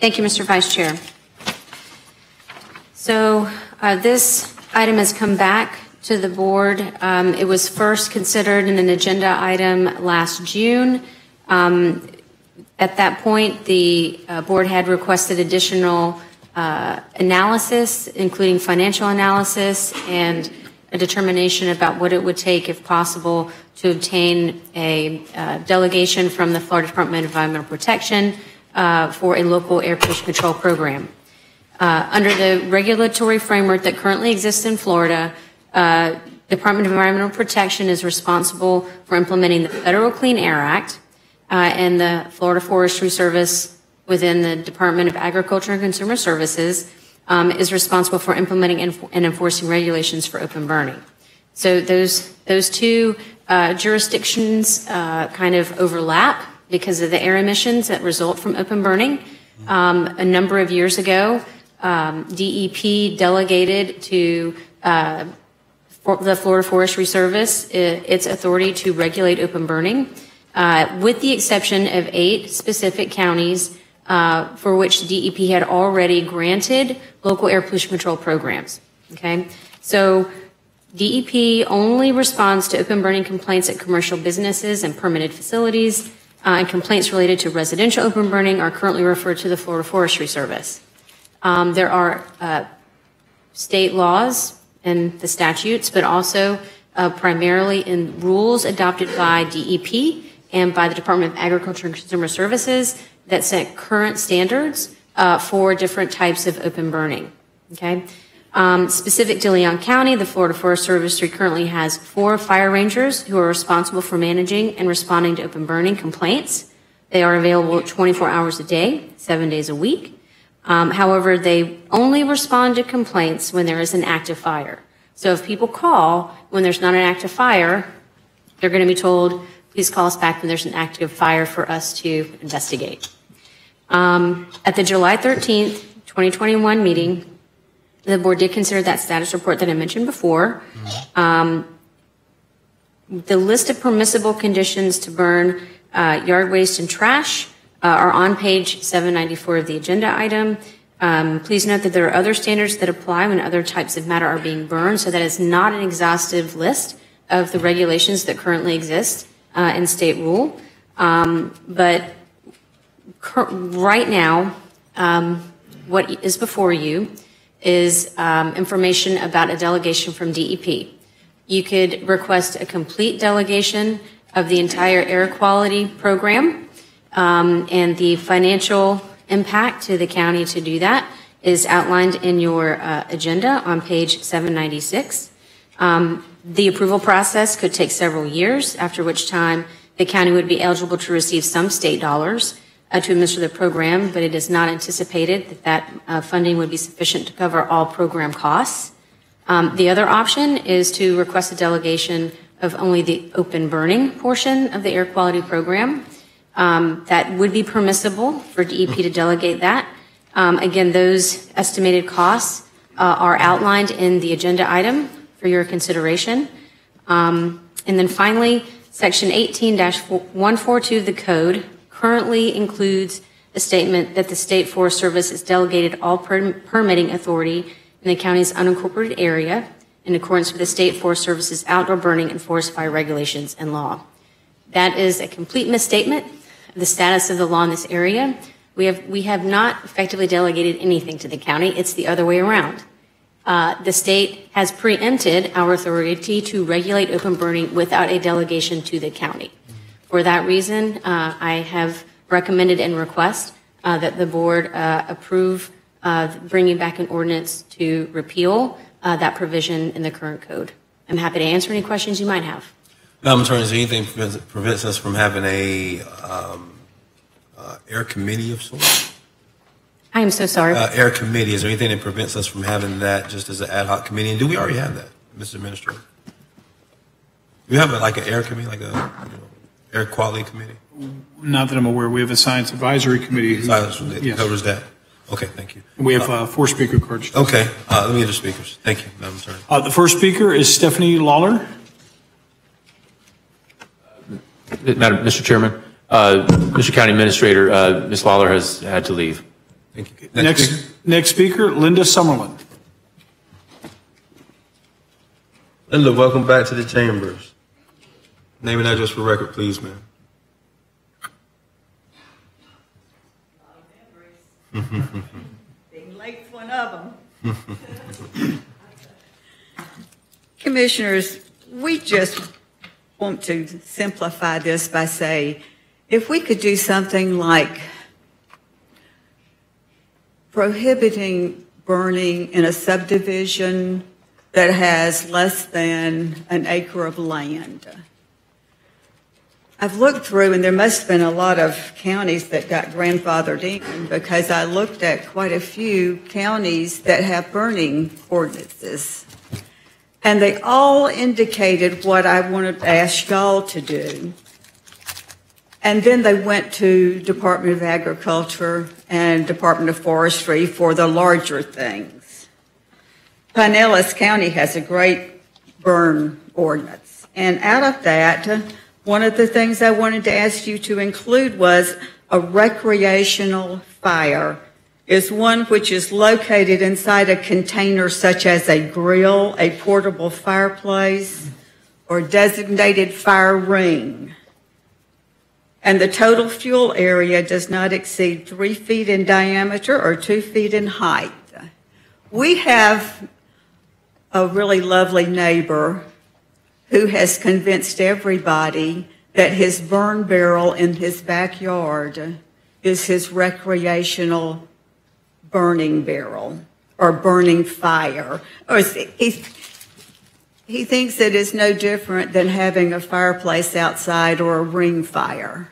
Thank you, Mr. Vice Chair. So uh, this item has come back to the board. Um, It was first considered in an agenda item last June. Um, At that point, the uh, board had requested additional uh, analysis, including financial analysis and a determination about what it would take, if possible, to obtain a uh, delegation from the Florida Department of Environmental Protection uh, for a local air pollution control program. Uh, Under the regulatory framework that currently exists in Florida, uh, Department of Environmental Protection is responsible for implementing the Federal Clean Air Act, uh, and the Florida Forestry Service within the Department of Agriculture and Consumer Services um, is responsible for implementing and enforcing regulations for open burning. So those, those two uh, jurisdictions uh, kind of overlap because of the air emissions that result from open burning. Um, A number of years ago, um, DEP delegated to uh, the Florida Forestry Service i- its authority to regulate open burning, uh, with the exception of eight specific counties uh, for which DEP had already granted local air pollution control programs. Okay? So DEP only responds to open burning complaints at commercial businesses and permitted facilities, uh, and complaints related to residential open burning are currently referred to the Florida Forestry Service. Um, There are uh, state laws and the statutes, but also uh, primarily in rules adopted by DEP and by the Department of Agriculture and Consumer Services that set current standards uh, for different types of open burning. Okay? Um, Specific to Leon County, the Florida Forest Service currently has four fire rangers who are responsible for managing and responding to open burning complaints. They are available 24 hours a day, seven days a week. Um, However, they only respond to complaints when there is an active fire. So if people call when there's not an active fire, they're going to be told, please call us back when there's an active fire for us to investigate. Um, At the July 13th, 2021 meeting, the board did consider that status report that I mentioned before. Um, The list of permissible conditions to burn uh, yard waste and trash uh, are on page 794 of the agenda item. Um, Please note that there are other standards that apply when other types of matter are being burned, so that is not an exhaustive list of the regulations that currently exist uh, in state rule. Um, But right now, um, what is before you is um, information about a delegation from DEP. You could request a complete delegation of the entire air quality program, um, and the financial impact to the county to do that is outlined in your uh, agenda on page 796. Um, The approval process could take several years, after which time the county would be eligible to receive some state dollars uh, to administer the program, but it is not anticipated that that uh, funding would be sufficient to cover all program costs. Um, The other option is to request a delegation of only the open burning portion of the air quality program. Um, That would be permissible for DEP to delegate that. Um, Again, those estimated costs uh, are outlined in the agenda item for your consideration. Um, And then finally, Section 18-142 of the code currently includes a statement that the State Forest Service has delegated all per- permitting authority in the county's unincorporated area in accordance with the State Forest Service's outdoor burning and forest fire regulations and law. That is a complete misstatement of the status of the law in this area. We have, we have not effectively delegated anything to the county. It's the other way around. Uh, The state has preempted our authority to regulate open burning without a delegation to the county. For that reason, uh, I have recommended and request uh, that the board uh, approve uh, bringing back an ordinance to repeal uh, that provision in the current code. I'm happy to answer any questions you might have. Madam Attorney, is there anything prevents, prevents us from having a, um, uh, air committee of sorts? I am so sorry. Uh, air committee, is there anything that prevents us from having that just as an ad hoc committee? And do we already have that, Mr. Administrator? We have a- like an air committee, like a, you know, air quality committee? Not that I'm aware. We have a science advisory committee. who- Silence that Yes. covers that. Okay, thank you. We have uh, four speaker cards. Okay, uh, let me hear the speakers. Thank you, Madam Attorney. Uh, The first speaker is Stephanie Lawler. Madam, Mr. Chairman, uh, Mr. County Administrator, uh, Ms. Lawler has had to leave. Thank you. Next, next speaker, Linda Summerlin. Linda, welcome back to the chambers. Name and address for record, please, ma'am. Being late's one of them. Commissioners, we just want to simplify this by saying, if we could do something like prohibiting burning in a subdivision that has less than an acre of land. I've looked through, and there must have been a lot of counties that got grandfathered in because I looked at quite a few counties that have burning ordinances. And they all indicated what I wanted to ask y'all to do. And then they went to Department of Agriculture and Department of Forestry for the larger things. Pinellas County has a great burn ordinance. And out of that, one of the things I wanted to ask you to include was a recreational fire is one which is located inside a container such as a grill, a portable fireplace, or designated fire ring. And the total fuel area does not exceed three feet in diameter or two feet in height. We have a really lovely neighbor who has convinced everybody that his burn barrel in his backyard is his recreational burning barrel or burning fire. Or he, he thinks it is no different than having a fireplace outside or a ring fire.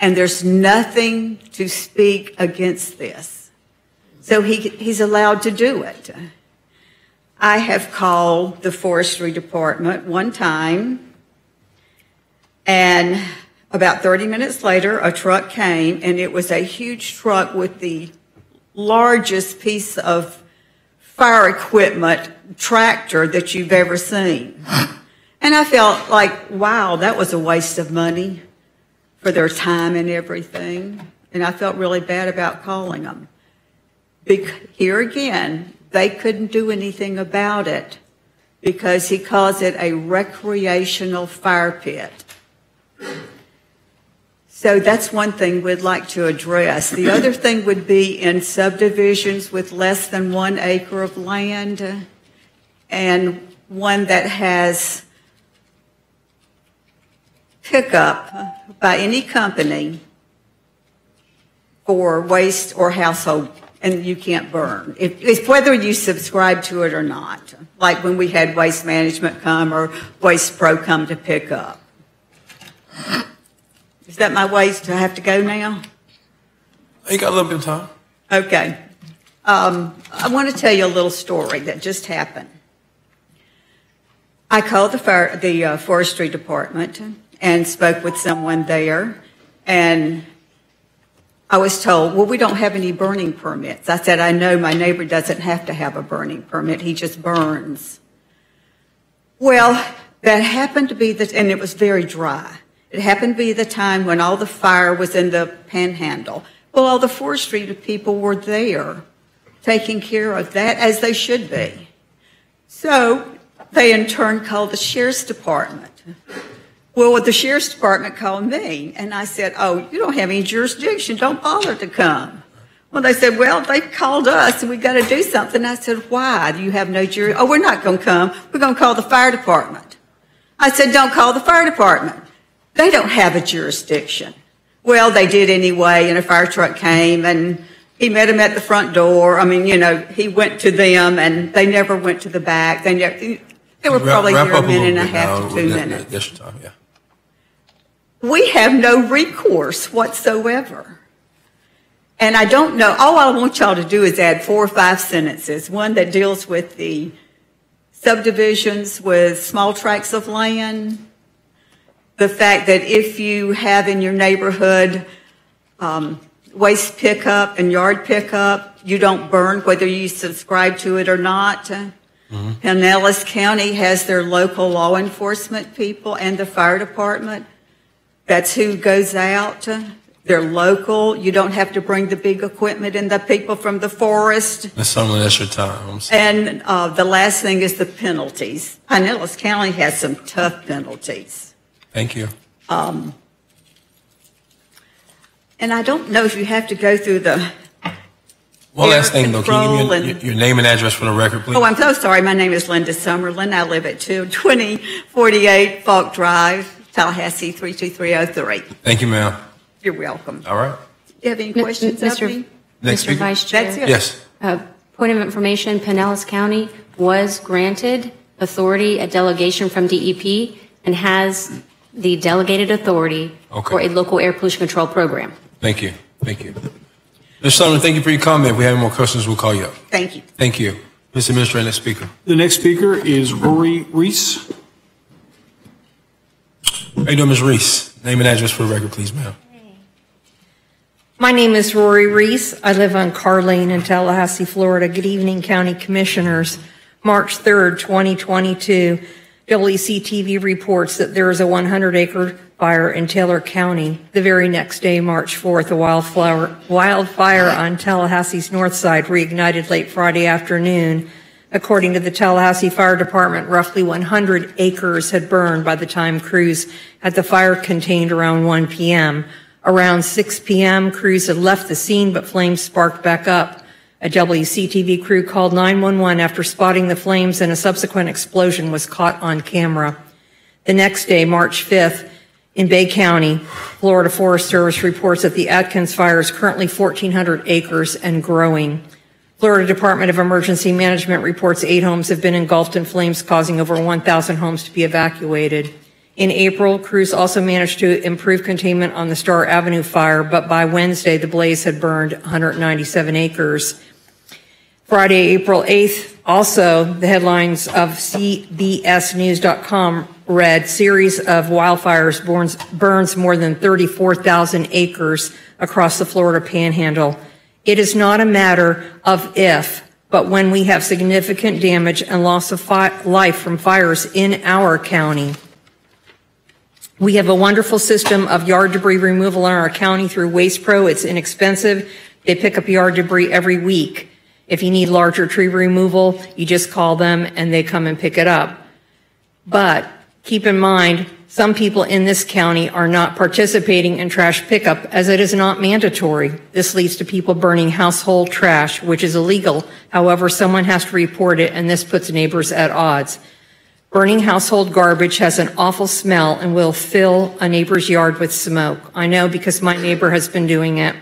And there's nothing to speak against this. So he, he's allowed to do it. I have called the forestry department one time, and about 30 minutes later, a truck came, and it was a huge truck with the largest piece of fire equipment tractor that you've ever seen. And I felt like, wow, that was a waste of money for their time and everything. And I felt really bad about calling them. Bec- here again, they couldn't do anything about it because he calls it a recreational fire pit. So that's one thing we'd like to address. The other thing would be in subdivisions with less than one acre of land and one that has pickup by any company for waste or household, and you can't burn. If, it's whether you subscribe to it or not, like when we had Waste Management come or Waste Pro come to pick up. Is that my ways to have to go now? You got a little bit of time. Okay. Um, I want to tell you a little story that just happened. I called the fire, the uh, forestry department and spoke with someone there, and I was told, well, we don't have any burning permits. I said, I know my neighbor doesn't have to have a burning permit. He just burns. Well, that happened to be the, and it was very dry. It happened to be the time when all the fire was in the panhandle. Well, all the forestry people were there taking care of that as they should be. So they in turn called the sheriff's department. Well, the sheriff's department called me, and I said, "Oh, you don't have any jurisdiction. Don't bother to come." Well, they said, "Well, they called us, and we got to do something." I said, "Why? Do you have no jury?" "Oh, we're not going to come. We're going to call the fire department." I said, "Don't call the fire department. They don't have a jurisdiction." Well, they did anyway, and a fire truck came, and he met him at the front door. I mean, you know, he went to them, and they never went to the back. They never. They were probably here a minute and a half now. to two minutes. that- That's your time, yeah. We have no recourse whatsoever. And I don't know, all I want y'all to do is add four or five sentences. One that deals with the subdivisions with small tracts of land. The fact that if you have in your neighborhood um, waste pickup and yard pickup, you don't burn whether you subscribe to it or not. Pinellas County has their local law enforcement people and the fire department. That's who goes out. They're local. You don't have to bring the big equipment and the people from the forest. That's something that's your time. And uh, the last thing is the penalties. Pinellas County has some tough penalties. Thank you. Um, and I don't know if you have to go through the. One last thing, though. Can you give me your, your name and address for the record, please? Oh, I'm so sorry. My name is Linda Summerlin. I live at 2048 Falk Drive, Tallahassee 32303. Thank you, ma'am. You're welcome. All right. Do you have any questions of Mr. Next Mr. Vice Chair. That's it. Yes. Uh, Point of information, Pinellas County was granted authority, a delegation from DEP, and has the delegated authority Okay. for a local air pollution control program. Thank you. Thank you. Mr. Sullivan, thank you for your comment. If we have any more questions, we'll call you up. Thank you. Thank you. Mr. Administrator, next speaker. The next speaker is Rory Reese. How you Ms. Reese? Name and address for the record, please, ma'am. My name is Rory Reese. I live on Carr Lane in Tallahassee, Florida. Good evening, County Commissioners. March 3rd, 2022, WCTV reports that there is a 100-acre fire in Taylor County. The very next day, March 4th, a wildflower, wildfire on Tallahassee's north side reignited late Friday afternoon. According to the Tallahassee Fire Department, roughly 100 acres had burned by the time crews had the fire contained around 1 p.m. Around 6 p.m., crews had left the scene, but flames sparked back up. A WCTV crew called 911 after spotting the flames, and a subsequent explosion was caught on camera. The next day, March 5th, In Bay County, Florida Forest Service reports that the Atkins fire is currently 1,400 acres and growing. Florida Department of Emergency Management reports eight homes have been engulfed in flames, causing over 1,000 homes to be evacuated. In April, crews also managed to improve containment on the Star Avenue fire, but by Wednesday, the blaze had burned 197 acres. Friday, April 8th, also, the headlines of CBSNews.com read, series of wildfires burns, burns more than 34,000 acres across the Florida panhandle. It is not a matter of if, but when we have significant damage and loss of life from fires in our county. We have a wonderful system of yard debris removal in our county through Waste Pro. It's inexpensive. They pick up yard debris every week. If you need larger tree removal, you just call them and they come and pick it up. But keep in mind, some people in this county are not participating in trash pickup as it is not mandatory. This leads to people burning household trash, which is illegal. However, someone has to report it and this puts neighbors at odds. Burning household garbage has an awful smell and will fill a neighbor's yard with smoke. I know because my neighbor has been doing it.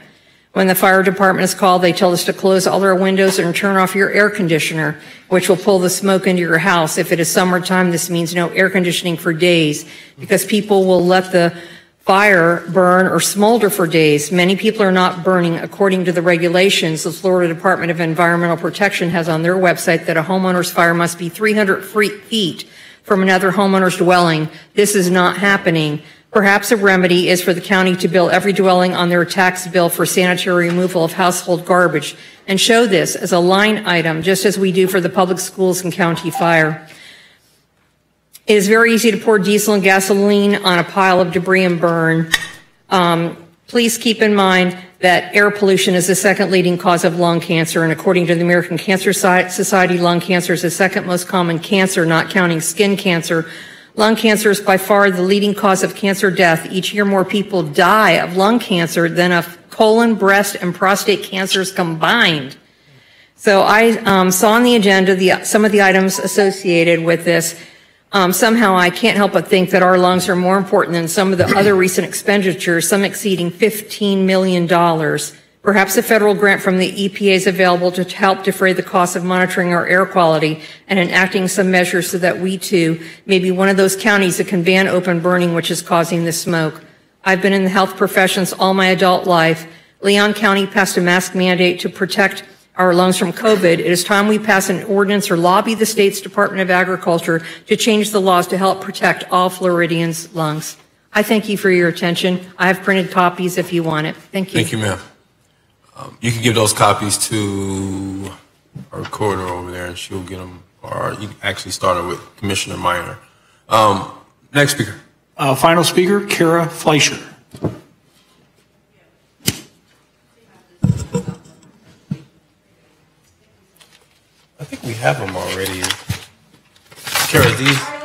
When the fire department is called, they tell us to close all our windows and turn off your air conditioner, which will pull the smoke into your house. If it is summertime, this means no air conditioning for days because people will let the fire burn or smolder for days. Many people are not burning according to the regulations the Florida Department of Environmental Protection has on their website that a homeowner's fire must be 300 feet from another homeowner's dwelling. This is not happening. Perhaps a remedy is for the county to bill every dwelling on their tax bill for sanitary removal of household garbage and show this as a line item, just as we do for the public schools and county fire. It is very easy to pour diesel and gasoline on a pile of debris and burn. Um, please keep in mind that air pollution is the second leading cause of lung cancer, and according to the American Cancer Society, lung cancer is the second most common cancer, not counting skin cancer. Lung cancer is by far the leading cause of cancer death. Each year, more people die of lung cancer than of colon, breast, and prostate cancers combined. So I um, saw on the agenda the, some of the items associated with this. Um, somehow I can't help but think that our lungs are more important than some of the other recent expenditures, some exceeding $15 million. Perhaps a federal grant from the EPA is available to help defray the cost of monitoring our air quality and enacting some measures so that we too may be one of those counties that can ban open burning, which is causing the smoke. I've been in the health professions all my adult life. Leon County passed a mask mandate to protect our lungs from COVID, it is time we pass an ordinance or lobby the state's Department of Agriculture to change the laws to help protect all Floridians' lungs. I thank you for your attention. I have printed copies if you want it. Thank you. Thank you, ma'am. Um, you can give those copies to our recorder over there, and she'll get them. Or you can actually started with Commissioner Minor. Um, next speaker. Uh, final speaker, Kara Fleischer. I think we have them already. Kara, these. are you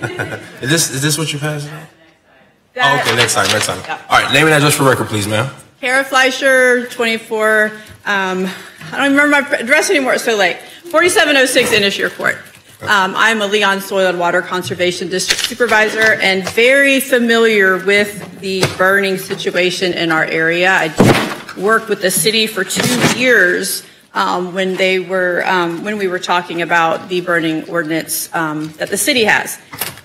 is this is this what you passed? Oh, okay, next time, next time. All right, name and address for record, please, ma'am. Kara Fleischer, 24. Um, I don't remember my address anymore. It's so late. 4706 Innishere Court. Um, I'm a Leon Soil and Water Conservation District Supervisor and very familiar with the burning situation in our area. I worked with the city for two years um, when they were um, when we were talking about the burning ordinance um, that the city has.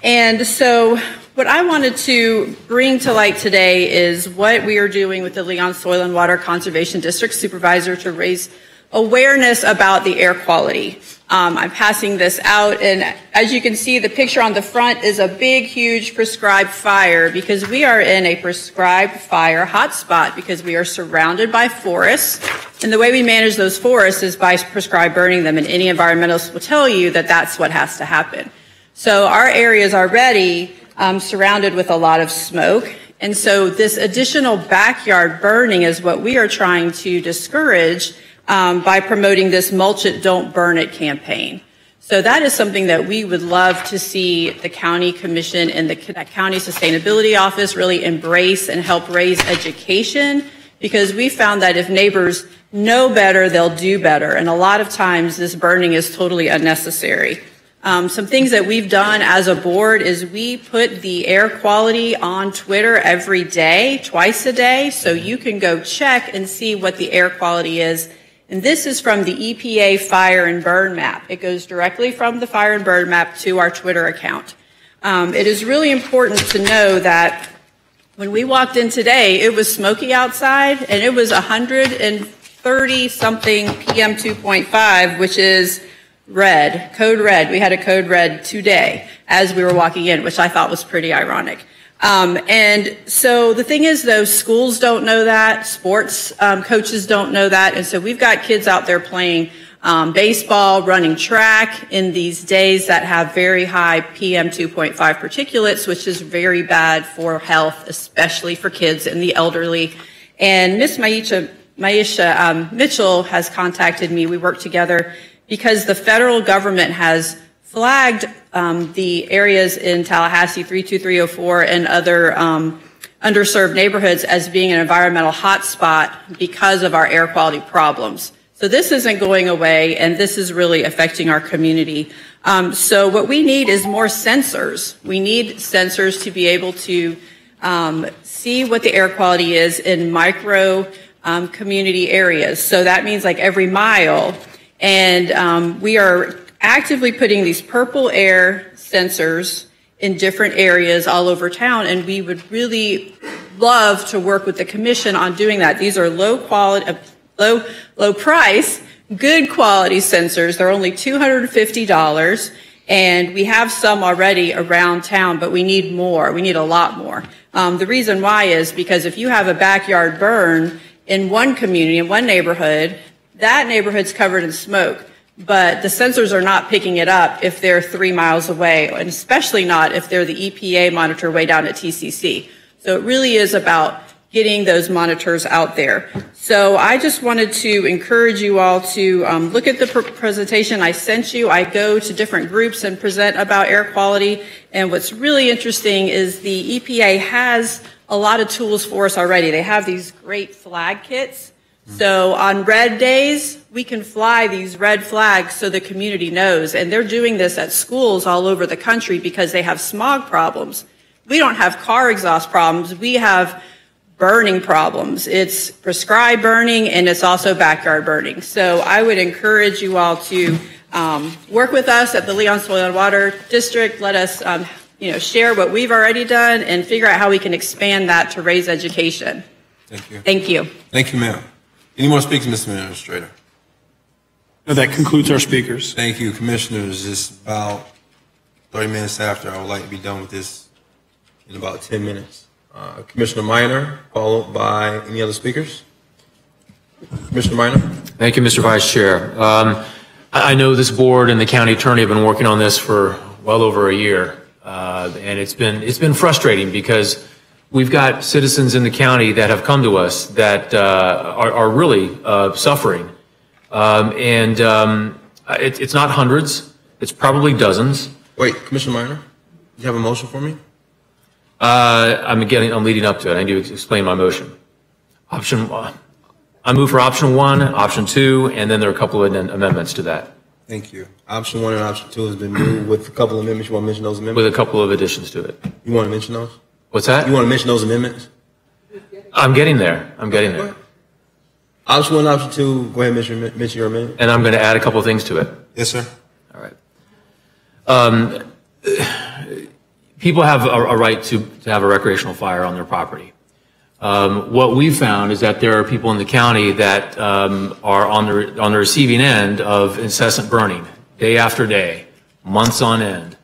And so what I wanted to bring to light today is what we are doing with the Leon Soil and Water Conservation District Supervisor to raise awareness about the air quality. Um, I'm passing this out, and as you can see, the picture on the front is a big, huge prescribed fire because we are in a prescribed fire hotspot because we are surrounded by forests. And the way we manage those forests is by prescribed burning them, and any environmentalist will tell you that that's what has to happen. So our area is already um, surrounded with a lot of smoke. And so this additional backyard burning is what we are trying to discourage um, by promoting this mulch it, don't burn it campaign. So that is something that we would love to see the county commission and the county sustainability office really embrace and help raise education because we found that if neighbors know better, they'll do better. And a lot of times this burning is totally unnecessary. Um, some things that we've done as a board is we put the air quality on Twitter every day, twice a day, so you can go check and see what the air quality is. And this is from the EPA fire and burn map. It goes directly from the fire and burn map to our Twitter account. Um, it is really important to know that when we walked in today, it was smoky outside and it was 130 something PM 2.5, which is red, code red. We had a code red today as we were walking in, which I thought was pretty ironic. Um, and so the thing is, though, schools don't know that, sports um, coaches don't know that, and so we've got kids out there playing um, baseball, running track in these days that have very high PM 2.5 particulates, which is very bad for health, especially for kids and the elderly. And Miss Maisha, Maisha um, Mitchell has contacted me. We work together because the federal government has flagged um, the areas in Tallahassee 32304 and other um, underserved neighborhoods as being an environmental hotspot because of our air quality problems. So this isn't going away, and this is really affecting our community. Um, so what we need is more sensors. We need sensors to be able to um, see what the air quality is in micro um, community areas. So that means like every mile. And um, we are actively putting these purple air sensors in different areas all over town, and we would really love to work with the commission on doing that. These are low quality, uh, low, low price, good quality sensors. They're only $250, and we have some already around town, but we need more. We need a lot more. Um, the reason why is because if you have a backyard burn in one community, in one neighborhood, that neighborhood's covered in smoke but the sensors are not picking it up if they're three miles away, and especially not if they're the EPA monitor way down at TCC. So it really is about getting those monitors out there. So I just wanted to encourage you all to um, look at the pr presentation I sent you. I go to different groups and present about air quality. And what's really interesting is the EPA has a lot of tools for us already. They have these great flag kits so on red days, we can fly these red flags so the community knows. And they're doing this at schools all over the country because they have smog problems. We don't have car exhaust problems. We have burning problems. It's prescribed burning and it's also backyard burning. So I would encourage you all to um, work with us at the Leon Soil and Water District. Let us um, you know, share what we've already done and figure out how we can expand that to raise education. Thank you. Thank you. Thank you, ma'am. Any more speakers, Mr. Administrator? No, that concludes our speakers. Thank you, Commissioners. It's about 30 minutes after. I would like to be done with this in about 10 minutes. Uh, Commissioner Minor, followed by any other speakers? Commissioner Minor? Thank you, Mr. Vice Chair. Um, I I know this board and the county attorney have been working on this for well over a year. Uh, and it's been, it's been frustrating because we've got citizens in the county that have come to us that uh, are, are, really uh, suffering. Um, and um, it, it's not hundreds, it's probably dozens. Wait, Commissioner Minor, you have a motion for me? Uh, I'm getting, I'm leading up to it. I need to explain my motion. Option, one, I move for option one, option two, and then there are a couple of amendments to that. Thank you. Option one and option two has been moved with a couple of amendments. You want to mention those amendments? With a couple of additions to it. You want to mention those? What's that? You want to mention those amendments? I'm getting there. I'm getting there. Option one, option two, go ahead and mention, mention your amendment. And I'm going to add a couple of things to it. Yes, sir. All right. Um, people have a, a right to, to have a recreational fire on their property. Um, what we've found is that there are people in the county that um, are on the, on the receiving end of incessant burning, day after day, months on end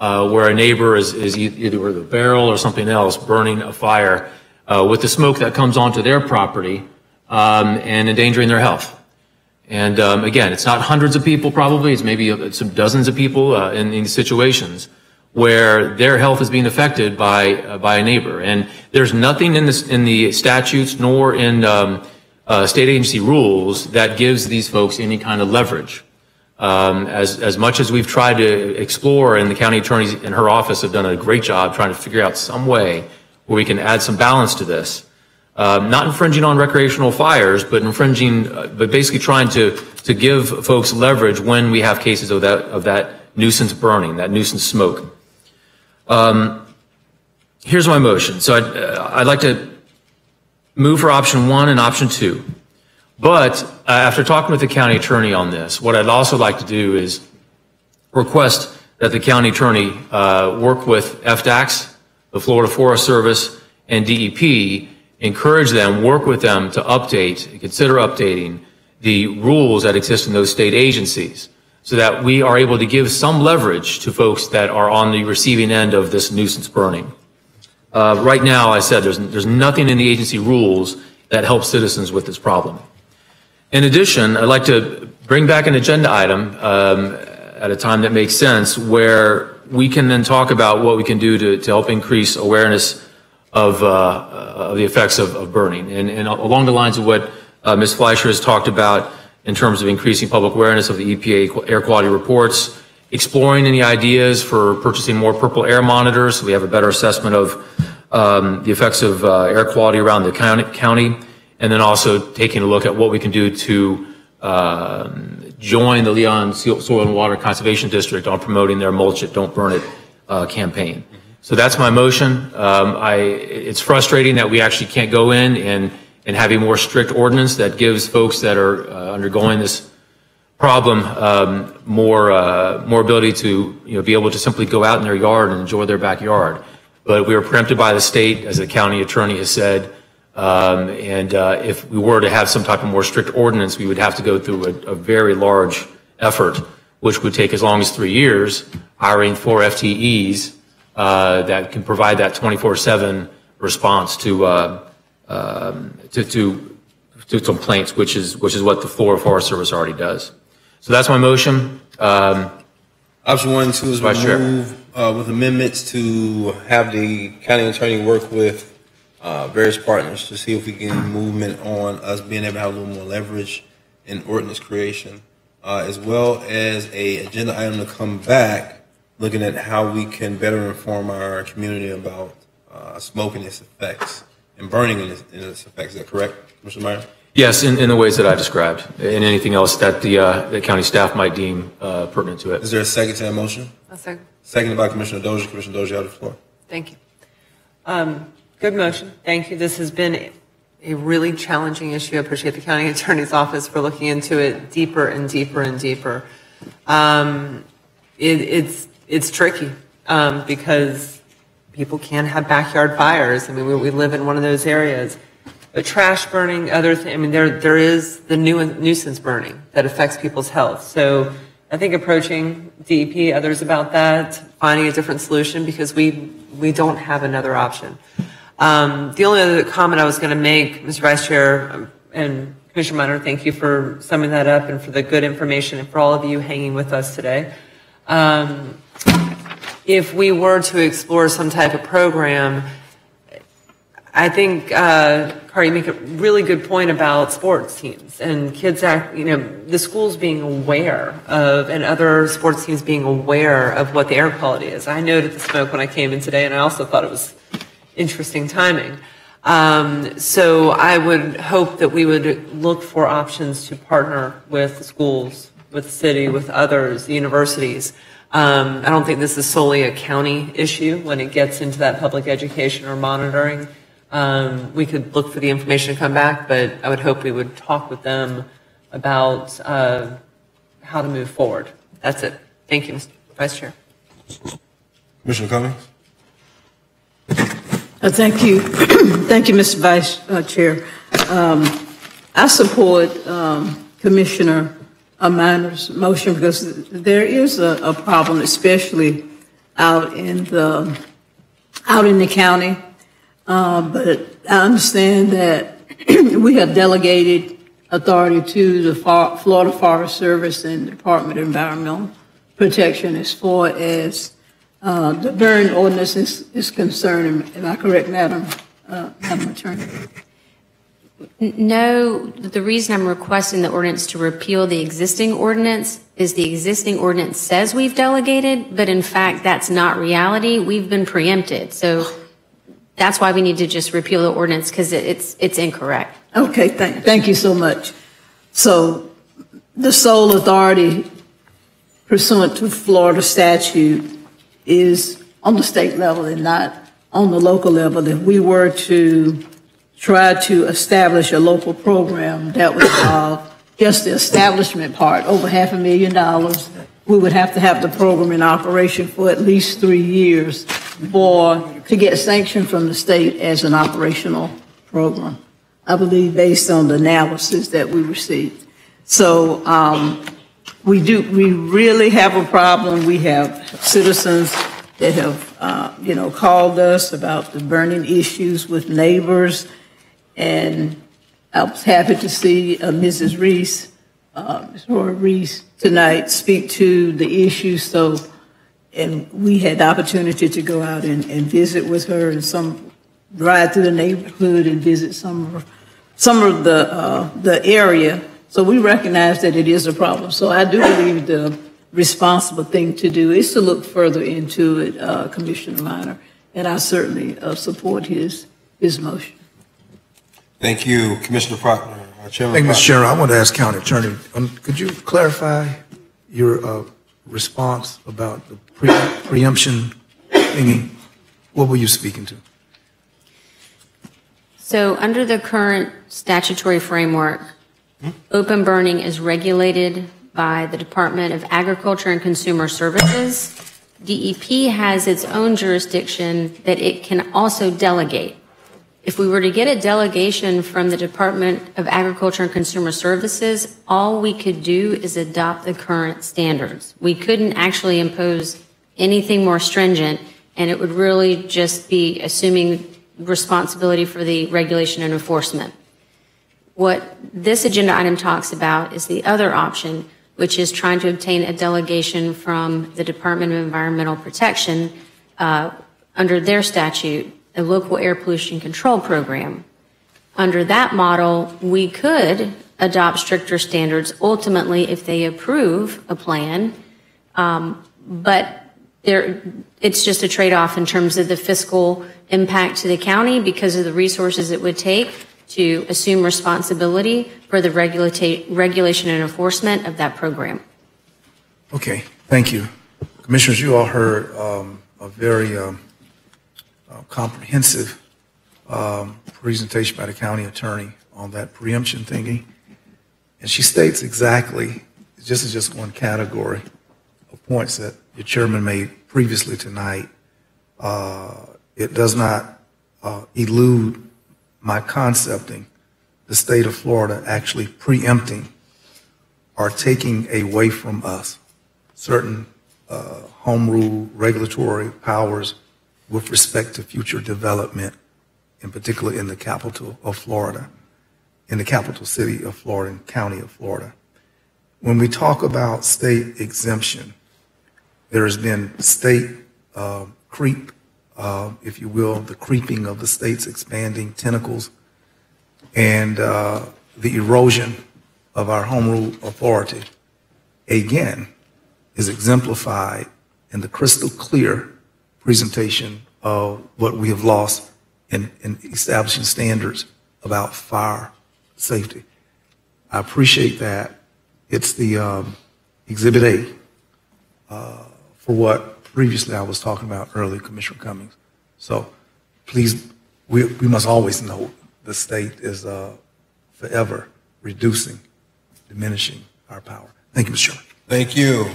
uh, where a neighbor is, is either with a barrel or something else burning a fire uh, with the smoke that comes onto their property um, and endangering their health. And um, again, it's not hundreds of people probably, it's maybe some dozens of people uh, in these situations where their health is being affected by, uh, by a neighbor. And there's nothing in, this, in the statutes nor in um, uh, state agency rules that gives these folks any kind of leverage. Um, as, as much as we've tried to explore, and the county attorneys in her office have done a great job trying to figure out some way where we can add some balance to this, uh, not infringing on recreational fires, but infringing, uh, but basically trying to, to give folks leverage when we have cases of that, of that nuisance burning, that nuisance smoke. Um, here's my motion. So I'd, uh, I'd like to move for option one and option two. But uh, after talking with the county attorney on this, what I'd also like to do is request that the county attorney uh, work with FDACS, the Florida Forest Service, and DEP, encourage them, work with them to update, consider updating the rules that exist in those state agencies so that we are able to give some leverage to folks that are on the receiving end of this nuisance burning. Uh, right now, I said there's, there's nothing in the agency rules that helps citizens with this problem. In addition, I'd like to bring back an agenda item um, at a time that makes sense where we can then talk about what we can do to, to help increase awareness of, uh, of the effects of, of burning. And, and, along the lines of what uh, Ms. Fleischer has talked about in terms of increasing public awareness of the EPA air quality reports, exploring any ideas for purchasing more purple air monitors so we have a better assessment of um, the effects of uh, air quality around the county, county, and then also taking a look at what we can do to uh, join the Leon Soil and Water Conservation District on promoting their Mulch It, Don't Burn It uh, campaign. So that's my motion. Um, I, it's frustrating that we actually can't go in and, and have a more strict ordinance that gives folks that are uh, undergoing this problem um, more uh, more ability to you know be able to simply go out in their yard and enjoy their backyard. But we were preempted by the state, as the county attorney has said. Um, and uh, if we were to have some type of more strict ordinance, we would have to go through a, a very large effort, which would take as long as three years, hiring four FTEs uh, that can provide that 24/7 response to, uh, um, to, to to complaints, which is which is what the Florida Forest Service already does. So that's my motion. Um, Option one and two is remove uh, with amendments to have the county attorney work with uh, various partners to see if we can movement on us being able to have a little more leverage in ordinance creation, uh, as well as a agenda item to come back looking at how we can better inform our community about uh, smoking its effects and burning in its, in its effects. Is that correct, Mr. Minor? Yes, in, in the ways that I described, and anything else that the, uh, the county staff might deem uh, pertinent to it. Is there a second to that motion? A second. Seconded by Commissioner Dozier. Commissioner Dozier, you have the floor. Thank you. Um, Good motion. Thank you. This has been a really challenging issue. I appreciate the county attorney's office for looking into it deeper and deeper and deeper. Um, it, it's it's tricky um, because people can have backyard fires. I mean, we, we live in one of those areas. But trash burning, other things, I mean, there, there is the new nuisance burning that affects people's health. So I think approaching DEP, others about that, finding a different solution because we, we don't have another option. Um, the only other comment I was going to make, Mr. Vice Chair um, and Commissioner Minor, thank you for summing that up and for the good information and for all of you hanging with us today. Um, if we were to explore some type of program, I think, uh, Kara, you make a really good point about sports teams and kids act, you know, the schools being aware of and other sports teams being aware of what the air quality is. I noted the smoke when I came in today and I also thought it was interesting timing. Um, so I would hope that we would look for options to partner with schools, with city, with others, universities, um, I don't think this is solely a county issue when it gets into that public education or monitoring. Um, we could look for the information and come back, but I would hope we would talk with them about uh, how to move forward. That's it. Thank you, Mr. Vice Chair. Commissioner Cummings? Uh, Thank you. Thank you, Mr. Vice uh, Chair. Um, I support um, Commissioner a Minor's motion because there is a, a problem, especially out in the out in the county. Uh, but I understand that we have delegated authority to the Florida Forest Service and Department of Environmental Protection as far as uh, the burn ordinance is, is concerned. Am I correct, Madam, uh, Madam Attorney? No, the reason I'm requesting the ordinance to repeal the existing ordinance is the existing ordinance says we've delegated, but in fact, that's not reality. We've been preempted. So that's why we need to just repeal the ordinance because it's, it's incorrect. Okay, thank, thank you so much. So the sole authority pursuant to Florida statute is on the state level and not on the local level. If we were to try to establish a local program that would involve just the establishment part, over half a million dollars, we would have to have the program in operation for at least three years for, to get sanctioned from the state as an operational program. I believe based on the analysis that we received. So um, we do, we really have a problem. We have citizens that have, uh, you know, called us about the burning issues with neighbors. And I was happy to see uh, Mrs. Reese, uh, Ms. Roy Reese tonight speak to the issue. So, and we had the opportunity to go out and, and visit with her and some, ride through the neighborhood and visit some some of the, uh, the area. So we recognize that it is a problem. So I do believe the responsible thing to do is to look further into it, uh, Commissioner Minor. And I certainly uh, support his, his motion. Thank you, Commissioner Proctor. Uh, Chairman Thank you, Mr. Proctor. Chairman. I want to ask County Attorney, um, could you clarify your uh, response about the pre- preemption thingy? What were you speaking to? So under the current statutory framework, open burning is regulated by the Department of Agriculture and Consumer Services. DEP has its own jurisdiction that it can also delegate. If we were to get a delegation from the Department of Agriculture and Consumer Services, all we could do is adopt the current standards. We couldn't actually impose anything more stringent, and it would really just be assuming responsibility for the regulation and enforcement. What this agenda item talks about is the other option, which is trying to obtain a delegation from the Department of Environmental Protection uh, under their statute, a local air pollution control program. Under that model, we could adopt stricter standards ultimately if they approve a plan, um, but there, it's just a trade-off in terms of the fiscal impact to the county because of the resources it would take to assume responsibility for the regulata- regulation and enforcement of that program. Okay, thank you. Commissioners, you all heard um, a very um, uh, comprehensive um, presentation by the county attorney on that preemption thingy. And she states exactly, this is just one category of points that your chairman made previously tonight. Uh, It does not uh, elude my concepting the state of Florida actually preempting or taking away from us certain uh, home rule regulatory powers with respect to future development, in particular in the capital of Florida, in the capital city of Florida and county of Florida. When we talk about state exemption, there has been state uh, creep, uh, if you will, the creeping of the state's expanding tentacles and uh, the erosion of our home rule authority, again, is exemplified in the crystal clear presentation of what we have lost in, in establishing standards about fire safety. I appreciate that. It's the um, Exhibit A uh, for what previously I was talking about earlier, Commissioner Cummings. So please, we, we must always know the state is uh, forever reducing, diminishing our power. Thank you, Mr. Chairman. Thank you.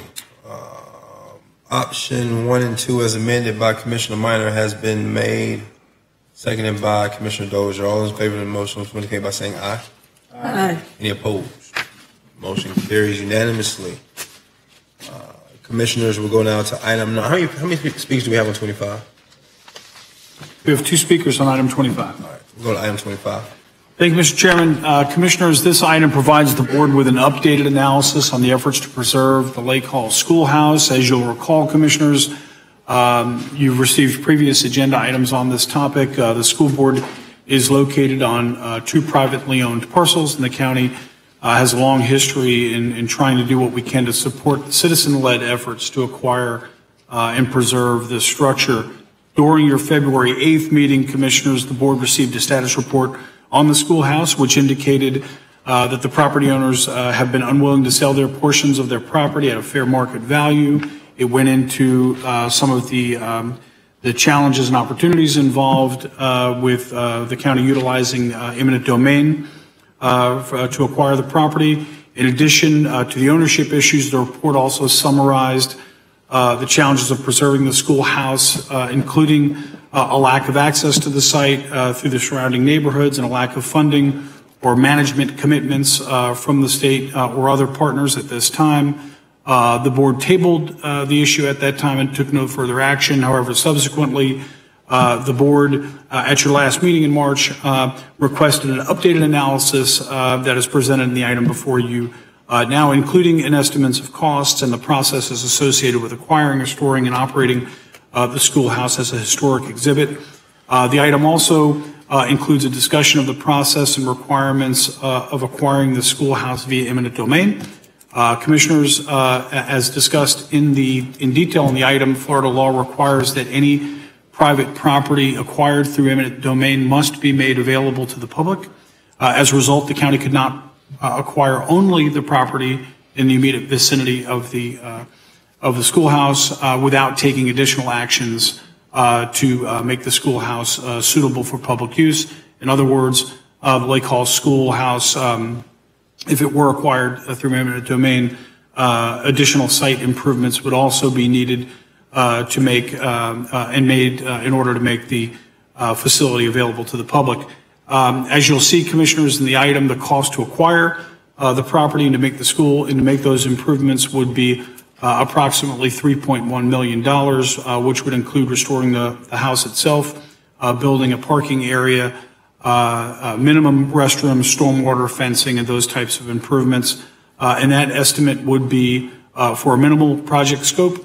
Uh, Option one and two as amended by Commissioner Minor has been made, seconded by Commissioner Dozier. All those in favor of the motion, please indicate by saying aye. Aye. Any opposed? Motion carries unanimously. Commissioners, we'll go now to item, nine. how many, how many speakers do we have on 25? We have two speakers on item 25. All right, We'll go to item 25. Thank you, Mr. Chairman. Uh, Commissioners, this item provides the board with an updated analysis on the efforts to preserve the Lake Hall Schoolhouse. As you'll recall, Commissioners, um, you've received previous agenda items on this topic. Uh, the school board is located on uh, two privately owned parcels, in the county uh, has a long history in, in trying to do what we can to support citizen-led efforts to acquire uh, and preserve this structure. During your February 8th meeting, Commissioners, the board received a status report on the schoolhouse, which indicated uh, that the property owners uh, have been unwilling to sell their portions of their property at a fair market value. It went into uh, some of the um, the challenges and opportunities involved uh, with the county utilizing eminent domain for, to acquire the property. In addition to the ownership issues, the report also summarized the challenges of preserving the schoolhouse, including a lack of access to the site through the surrounding neighborhoods and a lack of funding or management commitments uh, from the state uh, or other partners at this time. Uh, the board tabled uh, the issue at that time and took no further action. However, subsequently, uh, the board, uh, at your last meeting in March, requested an updated analysis that is presented in the item before you now, including an estimates of costs and the processes associated with acquiring, restoring, and operating the schoolhouse as a historic exhibit. the item also uh, includes a discussion of the process and requirements uh, of acquiring the schoolhouse via eminent domain. Uh, commissioners, uh, as discussed in the in detail in the item, Florida law requires that any private property acquired through eminent domain must be made available to the public. Uh, as a result, the county could not uh, acquire only the property in the immediate vicinity of the of the schoolhouse without taking additional actions uh, to uh, make the schoolhouse uh, suitable for public use. In other words, the Lake Hall Schoolhouse, um, if it were acquired through eminent domain, additional site improvements would also be needed to make um, and made in order to make the facility available to the public. Um, as you'll see, commissioners, in the item, the cost to acquire uh, the property and to make the school and to make those improvements would be uh, approximately $3.1 million, uh, which would include restoring the, the house itself, uh, building a parking area, minimum restrooms, stormwater fencing, and those types of improvements. and that estimate would be for a minimal project scope,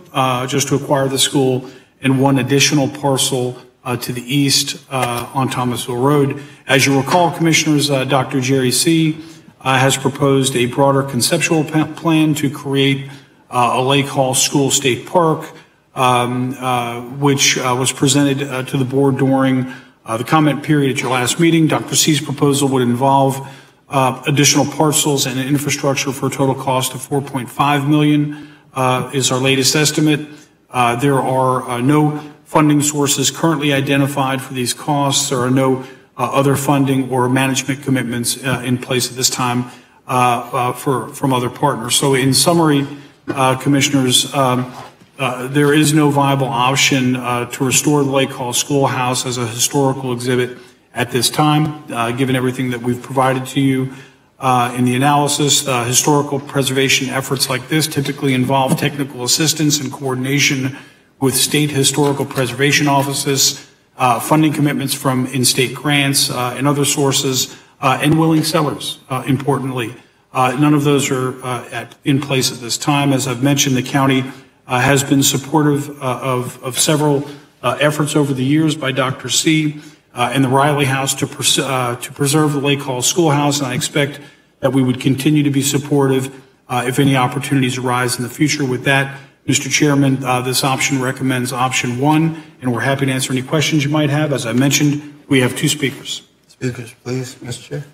just to acquire the school, and one additional parcel uh, to the east uh, on Thomasville Road. As you recall, Commissioners, uh, Dr. Jerry C. has proposed a broader conceptual plan to create uh, a Lake Hall School State Park, um, uh, which uh, was presented to the board during the comment period at your last meeting. Dr. C's proposal would involve additional parcels and infrastructure for a total cost of 4.5 million is our latest estimate. there are no funding sources currently identified for these costs. There are no uh, other funding or management commitments uh, in place at this time uh, for, from other partners. So in summary, uh, commissioners, um, uh, there is no viable option uh, to restore the Lake Hall Schoolhouse as a historical exhibit at this time, uh, given everything that we've provided to you uh, in the analysis. Uh, historical preservation efforts like this typically involve technical assistance and coordination with state historical preservation offices, funding commitments from in-state grants and other sources, and willing sellers, importantly. Uh, none of those are uh, at, in place at this time. As I've mentioned, the county uh, has been supportive uh, of, of, several uh, efforts over the years by Dr. C. Uh, and the Riley House to, pers- uh, to preserve the Lake Hall Schoolhouse, and I expect that we would continue to be supportive uh, if any opportunities arise in the future. With that, Mr. Chairman, this option recommends option one, and we're happy to answer any questions you might have. As I mentioned, we have two speakers. Speakers, please, Mr. Chair.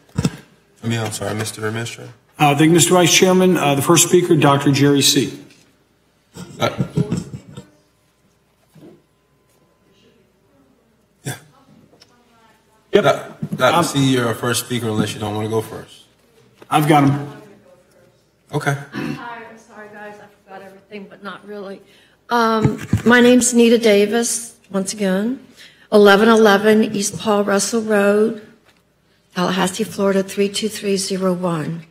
I mean, I'm sorry, Mr. Administrator. Uh, thank you, Mr. Vice Chairman. Uh, the first speaker, Dr. Jerry C. Uh, yeah. Yep. Dr. Um, see you're our first speaker unless you don't want to go first. I've got him. Okay. Hi, I'm sorry, guys. I forgot everything, but not really. Um, my name's Nita Davis, once again. 1111 East Paul Russell Road, Tallahassee, Florida 32301.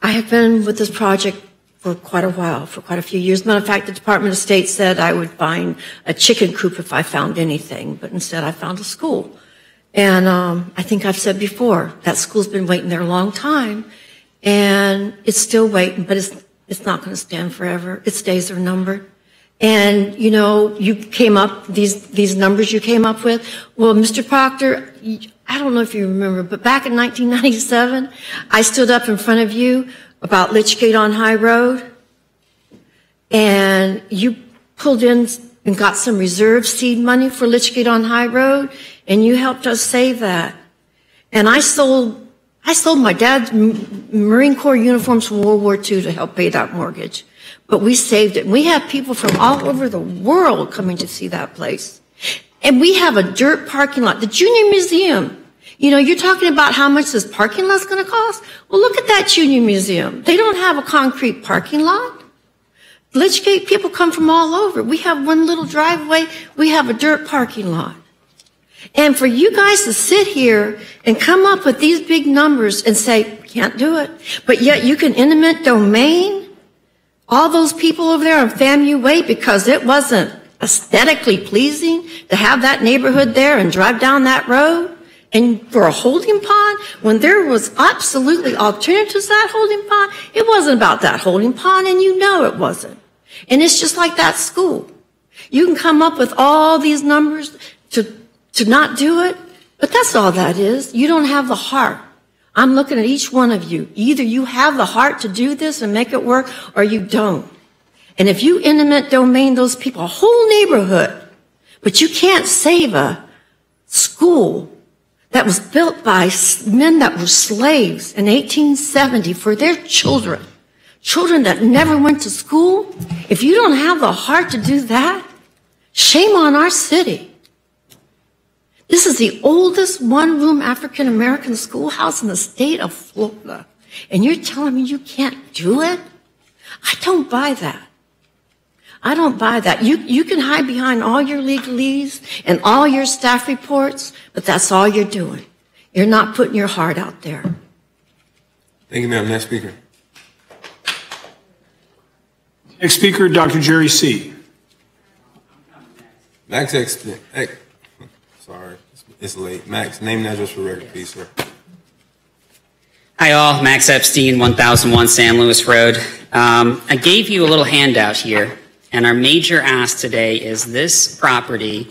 I have been with this project for quite a while, for quite a few years. Matter of fact, the Department of State said I would find a chicken coop if I found anything, but instead I found a school. And um, I think I've said before, that school's been waiting there a long time, and it's still waiting, but it's, it's not going to stand forever. Its days are numbered. And, you know, you came up, these, these numbers you came up with. Well, Mr. Proctor, I don't know if you remember, but back in 1997, I stood up in front of you about Lichgate on High Road, and you pulled in and got some reserve seed money for Lichgate on High Road, and you helped us save that. And I sold, I sold my dad's Marine Corps uniforms from World War II to help pay that mortgage. But we saved it. And we have people from all over the world coming to see that place. And we have a dirt parking lot. The Junior Museum, you know, you're talking about how much this parking lot's going to cost? Well, look at that Junior Museum. They don't have a concrete parking lot. Lichgate people come from all over. We have one little driveway. We have a dirt parking lot. And for you guys to sit here and come up with these big numbers and say, can't do it, but yet you can eminent domain all those people over there on FAMU Way because it wasn't aesthetically pleasing to have that neighborhood there and drive down that road. And for a holding pond when there was absolutely alternatives to that holding pond it wasn't about that holding pond and you know it wasn't. And it's just like that school. You can come up with all these numbers to to not do it but that's all that is. You don't have the heart. I'm looking at each one of you. Either you have the heart to do this and make it work or you don't. And if you eminent domain those people a whole neighborhood but you can't save a school that was built by men that were slaves in 1870 for their children, children that never went to school. If you don't have the heart to do that, shame on our city. This is the oldest one room African American schoolhouse in the state of Florida. And you're telling me you can't do it? I don't buy that. I don't buy that. You, you can hide behind all your legalese and all your staff reports, but that's all you're doing. You're not putting your heart out there. Thank you, ma'am. Next speaker. Next speaker, Dr. Jerry C. Max X. X sorry, it's late. Max, name and address for record, please, sir. Hi all, Max Epstein, 1001 San Luis Road. Um, I gave you a little handout here, and our major ask today is this property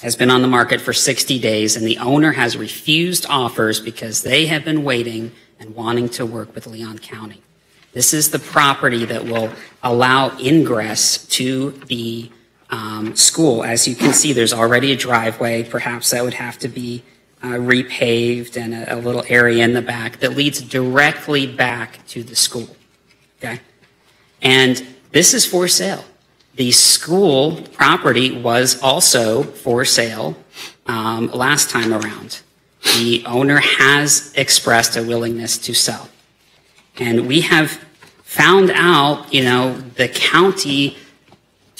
has been on the market for 60 days, and the owner has refused offers because they have been waiting and wanting to work with Leon County. This is the property that will allow ingress to the um, school. As you can see, there's already a driveway. Perhaps that would have to be uh, repaved and a, a little area in the back that leads directly back to the school. Okay? And this is for sale. The school property was also for sale um, last time around. The owner has expressed a willingness to sell. And we have found out, you know, the county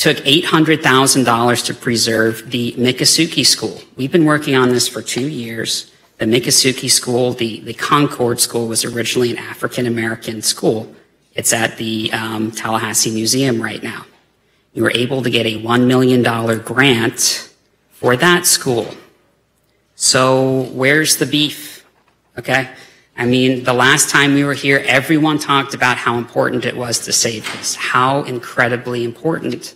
took $800,000 to preserve the Miccosukee School. We've been working on this for two years. The Miccosukee School, the, the Concord School, was originally an African American school. It's at the um, Tallahassee Museum right now. We were able to get a $1 million grant for that school. So where's the beef? Okay? I mean, the last time we were here, everyone talked about how important it was to save this, how incredibly important.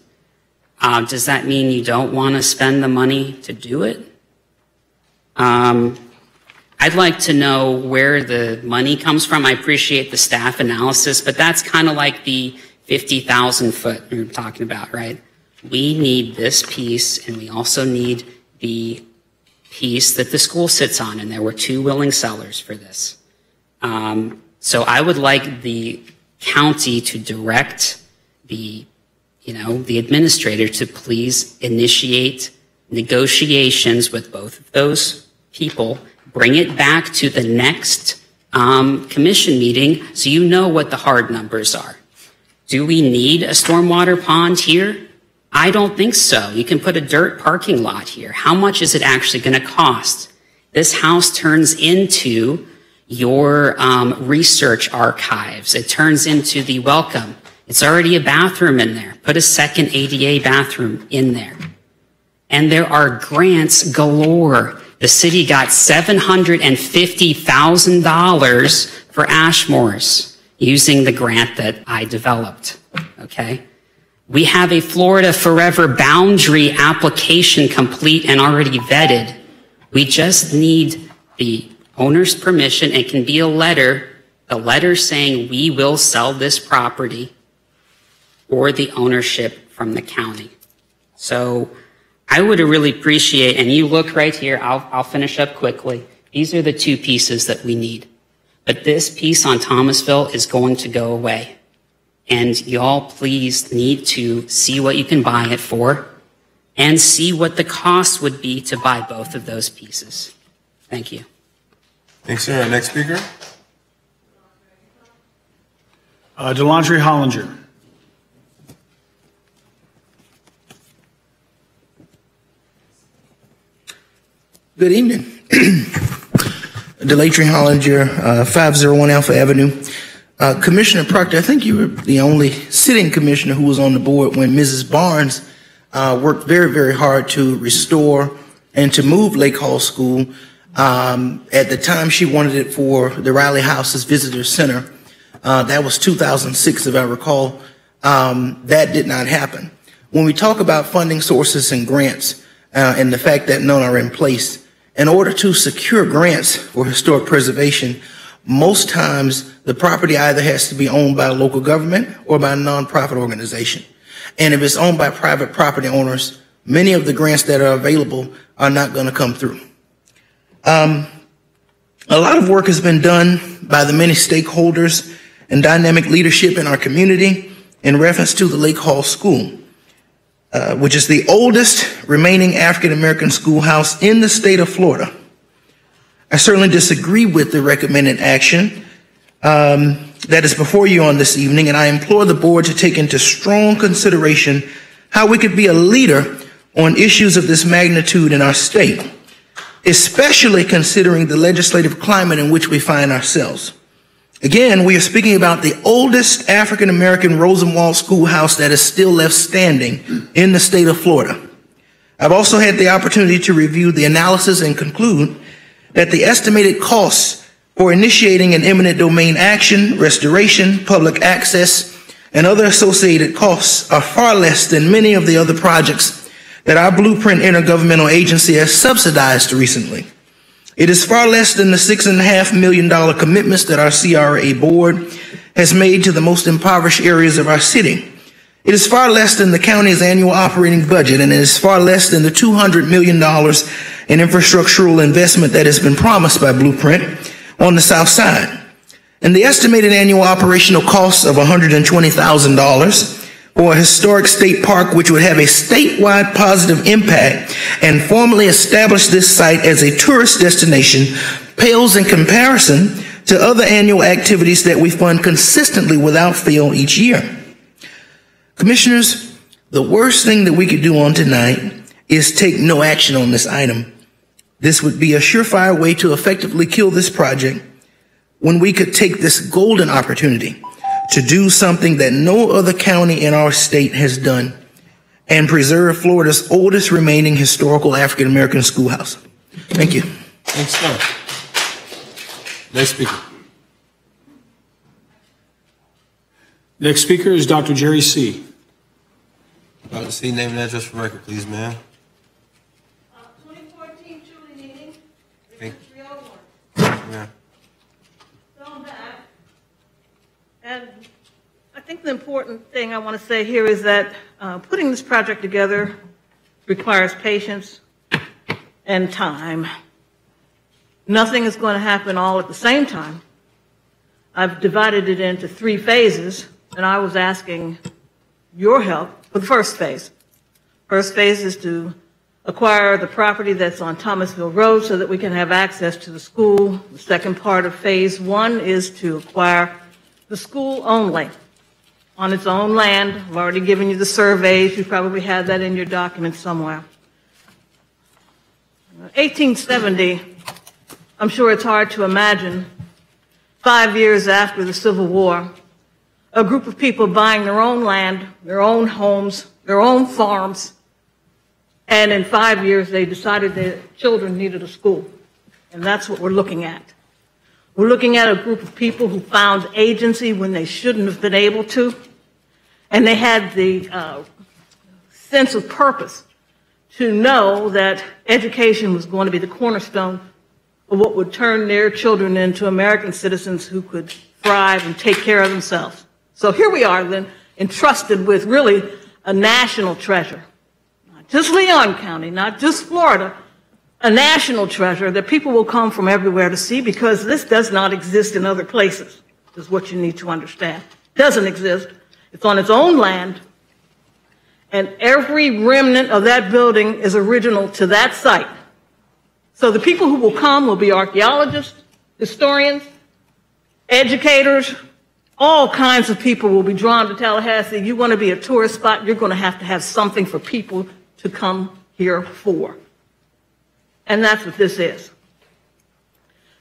Uh, does that mean you don't want to spend the money to do it? Um, I'd like to know where the money comes from. I appreciate the staff analysis, but that's kind of like the 50,000 foot we were talking about, right? We need this piece, and we also need the piece that the school sits on, and there were two willing sellers for this. Um, so I would like the county to direct the, you know, the administrator to please initiate negotiations with both of those people, bring it back to the next um, commission meeting so you know what the hard numbers are. Do we need a stormwater pond here? I don't think so. You can put a dirt parking lot here. How much is it actually going to cost? This house turns into your um, research archives. It turns into the welcome. It's already a bathroom in there. Put a second ADA bathroom in there. And there are grants galore. The city got $750,000 for Ashmore's using the grant that I developed. Okay? We have a Florida Forever boundary application complete and already vetted. We just need the owner's permission. It can be a letter, a letter saying we will sell this property or the ownership from the county. So I would really appreciate, and you look right here, I'll, I'll finish up quickly. These are the two pieces that we need. But this piece on Thomasville is going to go away. And y'all please need to see what you can buy it for and see what the cost would be to buy both of those pieces. Thank you. Thanks, sir. Next speaker. Uh, Delaitre Hollinger. Good evening. Delaitre Hollinger, uh, 501 Alpha Avenue. Uh, Commissioner Proctor, I think you were the only sitting commissioner who was on the board when Mrs. Barnes uh, worked very, very hard to restore and to move Lake Hall School. Um, at the time, she wanted it for the Riley House's Visitor Center. Uh, that was 2006, if I recall. Um, that did not happen. When we talk about funding sources and grants uh, and the fact that none are in place, in order to secure grants for historic preservation, most times the property either has to be owned by a local government or by a nonprofit organization. And if it's owned by private property owners, many of the grants that are available are not going to come through. Um, a lot of work has been done by the many stakeholders and dynamic leadership in our community in reference to the Lake Hall School, uh, which is the oldest remaining African American schoolhouse in the state of Florida. I certainly disagree with the recommended action um, that is before you on this evening, and I implore the board to take into strong consideration how we could be a leader on issues of this magnitude in our state, especially considering the legislative climate in which we find ourselves. Again, we are speaking about the oldest African American Rosenwald schoolhouse that is still left standing in the state of Florida. I've also had the opportunity to review the analysis and conclude that the estimated costs for initiating an eminent domain action, restoration, public access, and other associated costs are far less than many of the other projects that our Blueprint Intergovernmental Agency has subsidized recently. It is far less than the $6.5 million commitments that our CRA board has made to the most impoverished areas of our city. It is far less than the county's annual operating budget, and it is far less than the $200 million in infrastructural investment that has been promised by Blueprint on the south side. And the estimated annual operational costs of $120,000 for a historic state park which would have a statewide positive impact and formally establish this site as a tourist destination pales in comparison to other annual activities that we fund consistently without fail each year. Commissioners, the worst thing that we could do on tonight is take no action on this item. This would be a surefire way to effectively kill this project when we could take this golden opportunity to do something that no other county in our state has done and preserve Florida's oldest remaining historical African American schoolhouse. Thank you. Thanks, sir. Next speaker. Next speaker is Dr. Jerry C. Uh, Dr. C, name and address for record, please, ma'am. And I think the important thing I want to say here is that uh, putting this project together requires patience and time. Nothing is going to happen all at the same time. I've divided it into three phases, and I was asking your help for the first phase. First phase is to acquire the property that's on Thomasville Road so that we can have access to the school. The second part of phase one is to acquire the school only on its own land. I've already given you the surveys. You probably have that in your document somewhere. 1870, I'm sure it's hard to imagine, five years after the Civil War, a group of people buying their own land, their own homes, their own farms, and in five years they decided their children needed a school. And that's what we're looking at. We're looking at a group of people who found agency when they shouldn't have been able to, and they had the uh, sense of purpose to know that education was going to be the cornerstone of what would turn their children into American citizens who could thrive and take care of themselves. So here we are then, entrusted with really a national treasure. not just Leon County, not just Florida, a national treasure that people will come from everywhere to see because this does not exist in other places, is what you need to understand. It Doesn't exist. It's on its own land. And every remnant of that building is original to that site. So the people who will come will be archaeologists, historians, educators, all kinds of people will be drawn to Tallahassee. You want to be a tourist spot, you're going to have to have something for people to come here for. And that's what this is.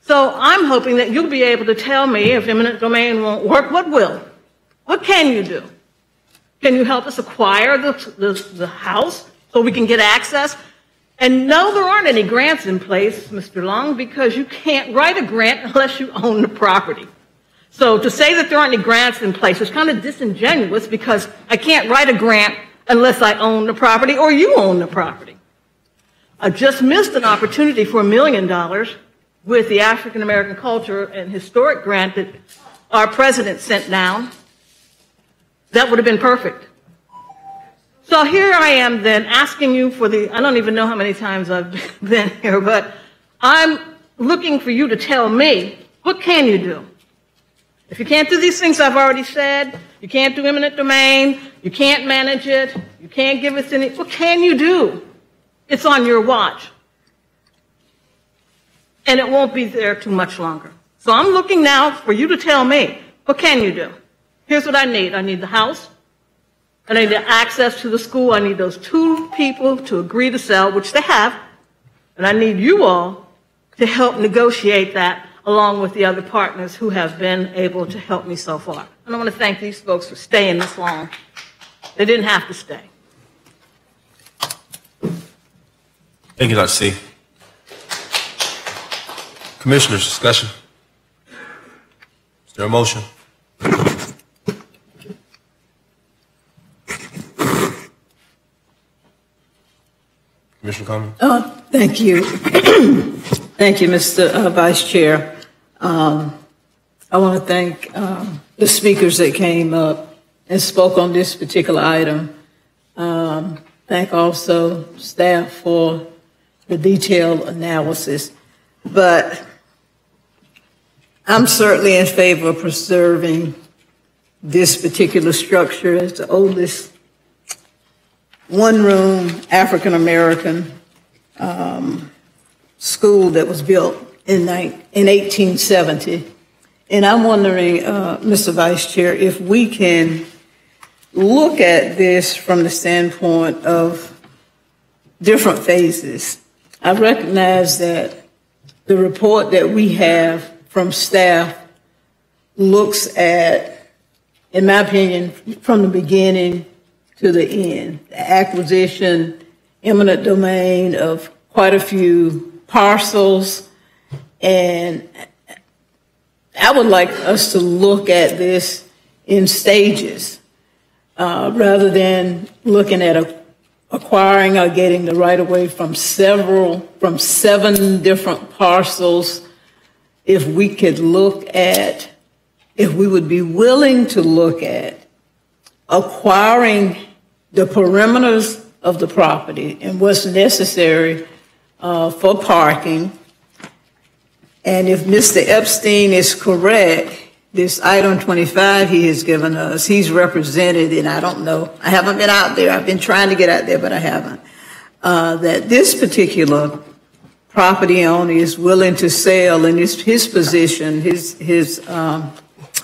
So I'm hoping that you'll be able to tell me if eminent domain won't work, what will? What can you do? Can you help us acquire the, the, the house so we can get access? And no, there aren't any grants in place, Mr. Long, because you can't write a grant unless you own the property. So to say that there aren't any grants in place is kind of disingenuous because I can't write a grant unless I own the property or you own the property. I just missed an opportunity for a million dollars with the African American Culture and Historic Grant that our president sent down. That would have been perfect. So here I am then asking you for the, I don't even know how many times I've been here, but I'm looking for you to tell me, what can you do? If you can't do these things I've already said, you can't do eminent domain, you can't manage it, you can't give us any, what can you do? It's on your watch. And it won't be there too much longer. So I'm looking now for you to tell me, what can you do? Here's what I need. I need the house. I need the access to the school. I need those two people to agree to sell, which they have. And I need you all to help negotiate that along with the other partners who have been able to help me so far. And I want to thank these folks for staying this long. They didn't have to stay. Thank you, Dr. C. Commissioners, discussion. Is there a motion? Commissioner Cummings? Uh, Thank you. Thank you, Mr. uh, Vice Chair. Um, I want to thank um, the speakers that came up and spoke on this particular item. Um, Thank also staff for the detailed analysis. But I'm certainly in favor of preserving this particular structure as the oldest one-room African-American um, school that was built in, in 1870. And I'm wondering, uh, Mr. Vice Chair, if we can look at this from the standpoint of different phases. I recognize that the report that we have from staff looks at, in my opinion, from the beginning to the end, the acquisition, eminent domain of quite a few parcels. And I would like us to look at this in stages uh, rather than looking at a, acquiring or getting the right of way from several, from seven different parcels. If we could look at, if we would be willing to look at acquiring the perimeters of the property and what's necessary uh, for parking. And if Mr. Epstein is correct, this item 25 he has given us, he's represented, and I don't know, I haven't been out there, I've been trying to get out there, but I haven't, uh, that this particular property owner is willing to sell, and his, his position, his, his um,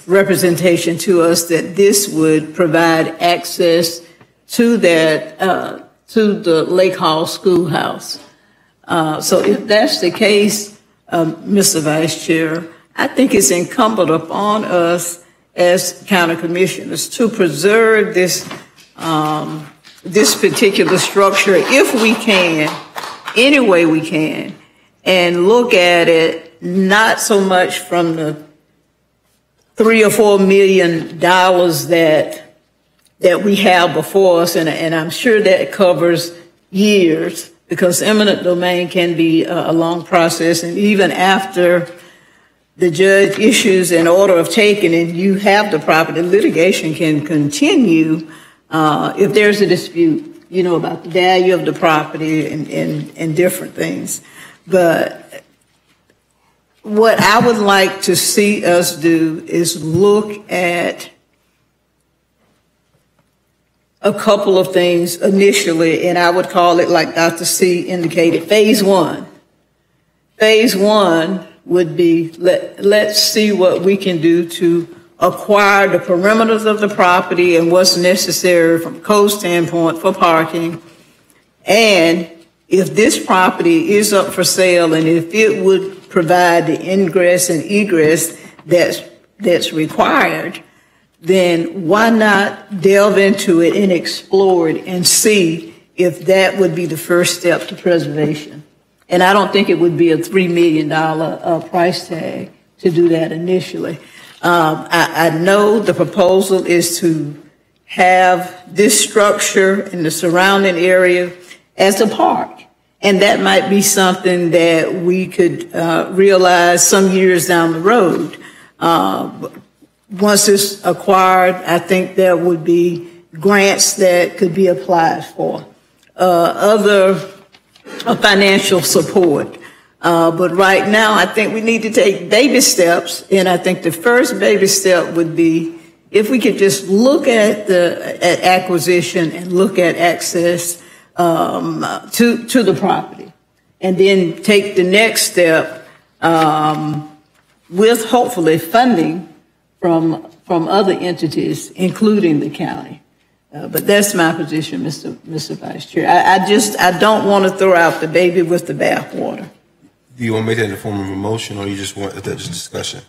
representation to us, that this would provide access to that, uh, to the Lake Hall Schoolhouse. Uh, So if that's the case, um, Mr. Vice Chair, I think it's incumbent upon us as county commissioners to preserve this, um, this particular structure if we can, any way we can, and look at it not so much from the three or four million dollars that, that we have before us, and, and I'm sure that covers years, because eminent domain can be a, a long process, and even after the judge issues an order of taking and you have the property, litigation can continue uh, if there's a dispute. you know, about the value of the property and, and, and different things. But what I would like to see us do is look at a couple of things initially, and I would call it, like Dr. C indicated, phase one. Phase one would be, let, let's see what we can do to acquire the perimeters of the property and what's necessary from a code standpoint for parking. And if this property is up for sale and if it would provide the ingress and egress that's, that's required, then why not delve into it and explore it and see if that would be the first step to preservation? And I don't think it would be a $3 million uh, price tag to do that initially. Um, I, I know the proposal is to have this structure in the surrounding area as a park. And that might be something that we could uh, realize some years down the road. Uh, once it's acquired, I think there would be grants that could be applied for. Uh, other financial support. Uh, but right now, I think we need to take baby steps, and I think the first baby step would be if we could just look at the at acquisition and look at access um, to to the property, and then take the next step um, with hopefully funding from from other entities, including the county. Uh, but that's my position, Mr. Mr. Vice Chair. I, I just I don't want to throw out the baby with the bathwater. Do you want to make that in the form of a motion, or you just want that just discussion?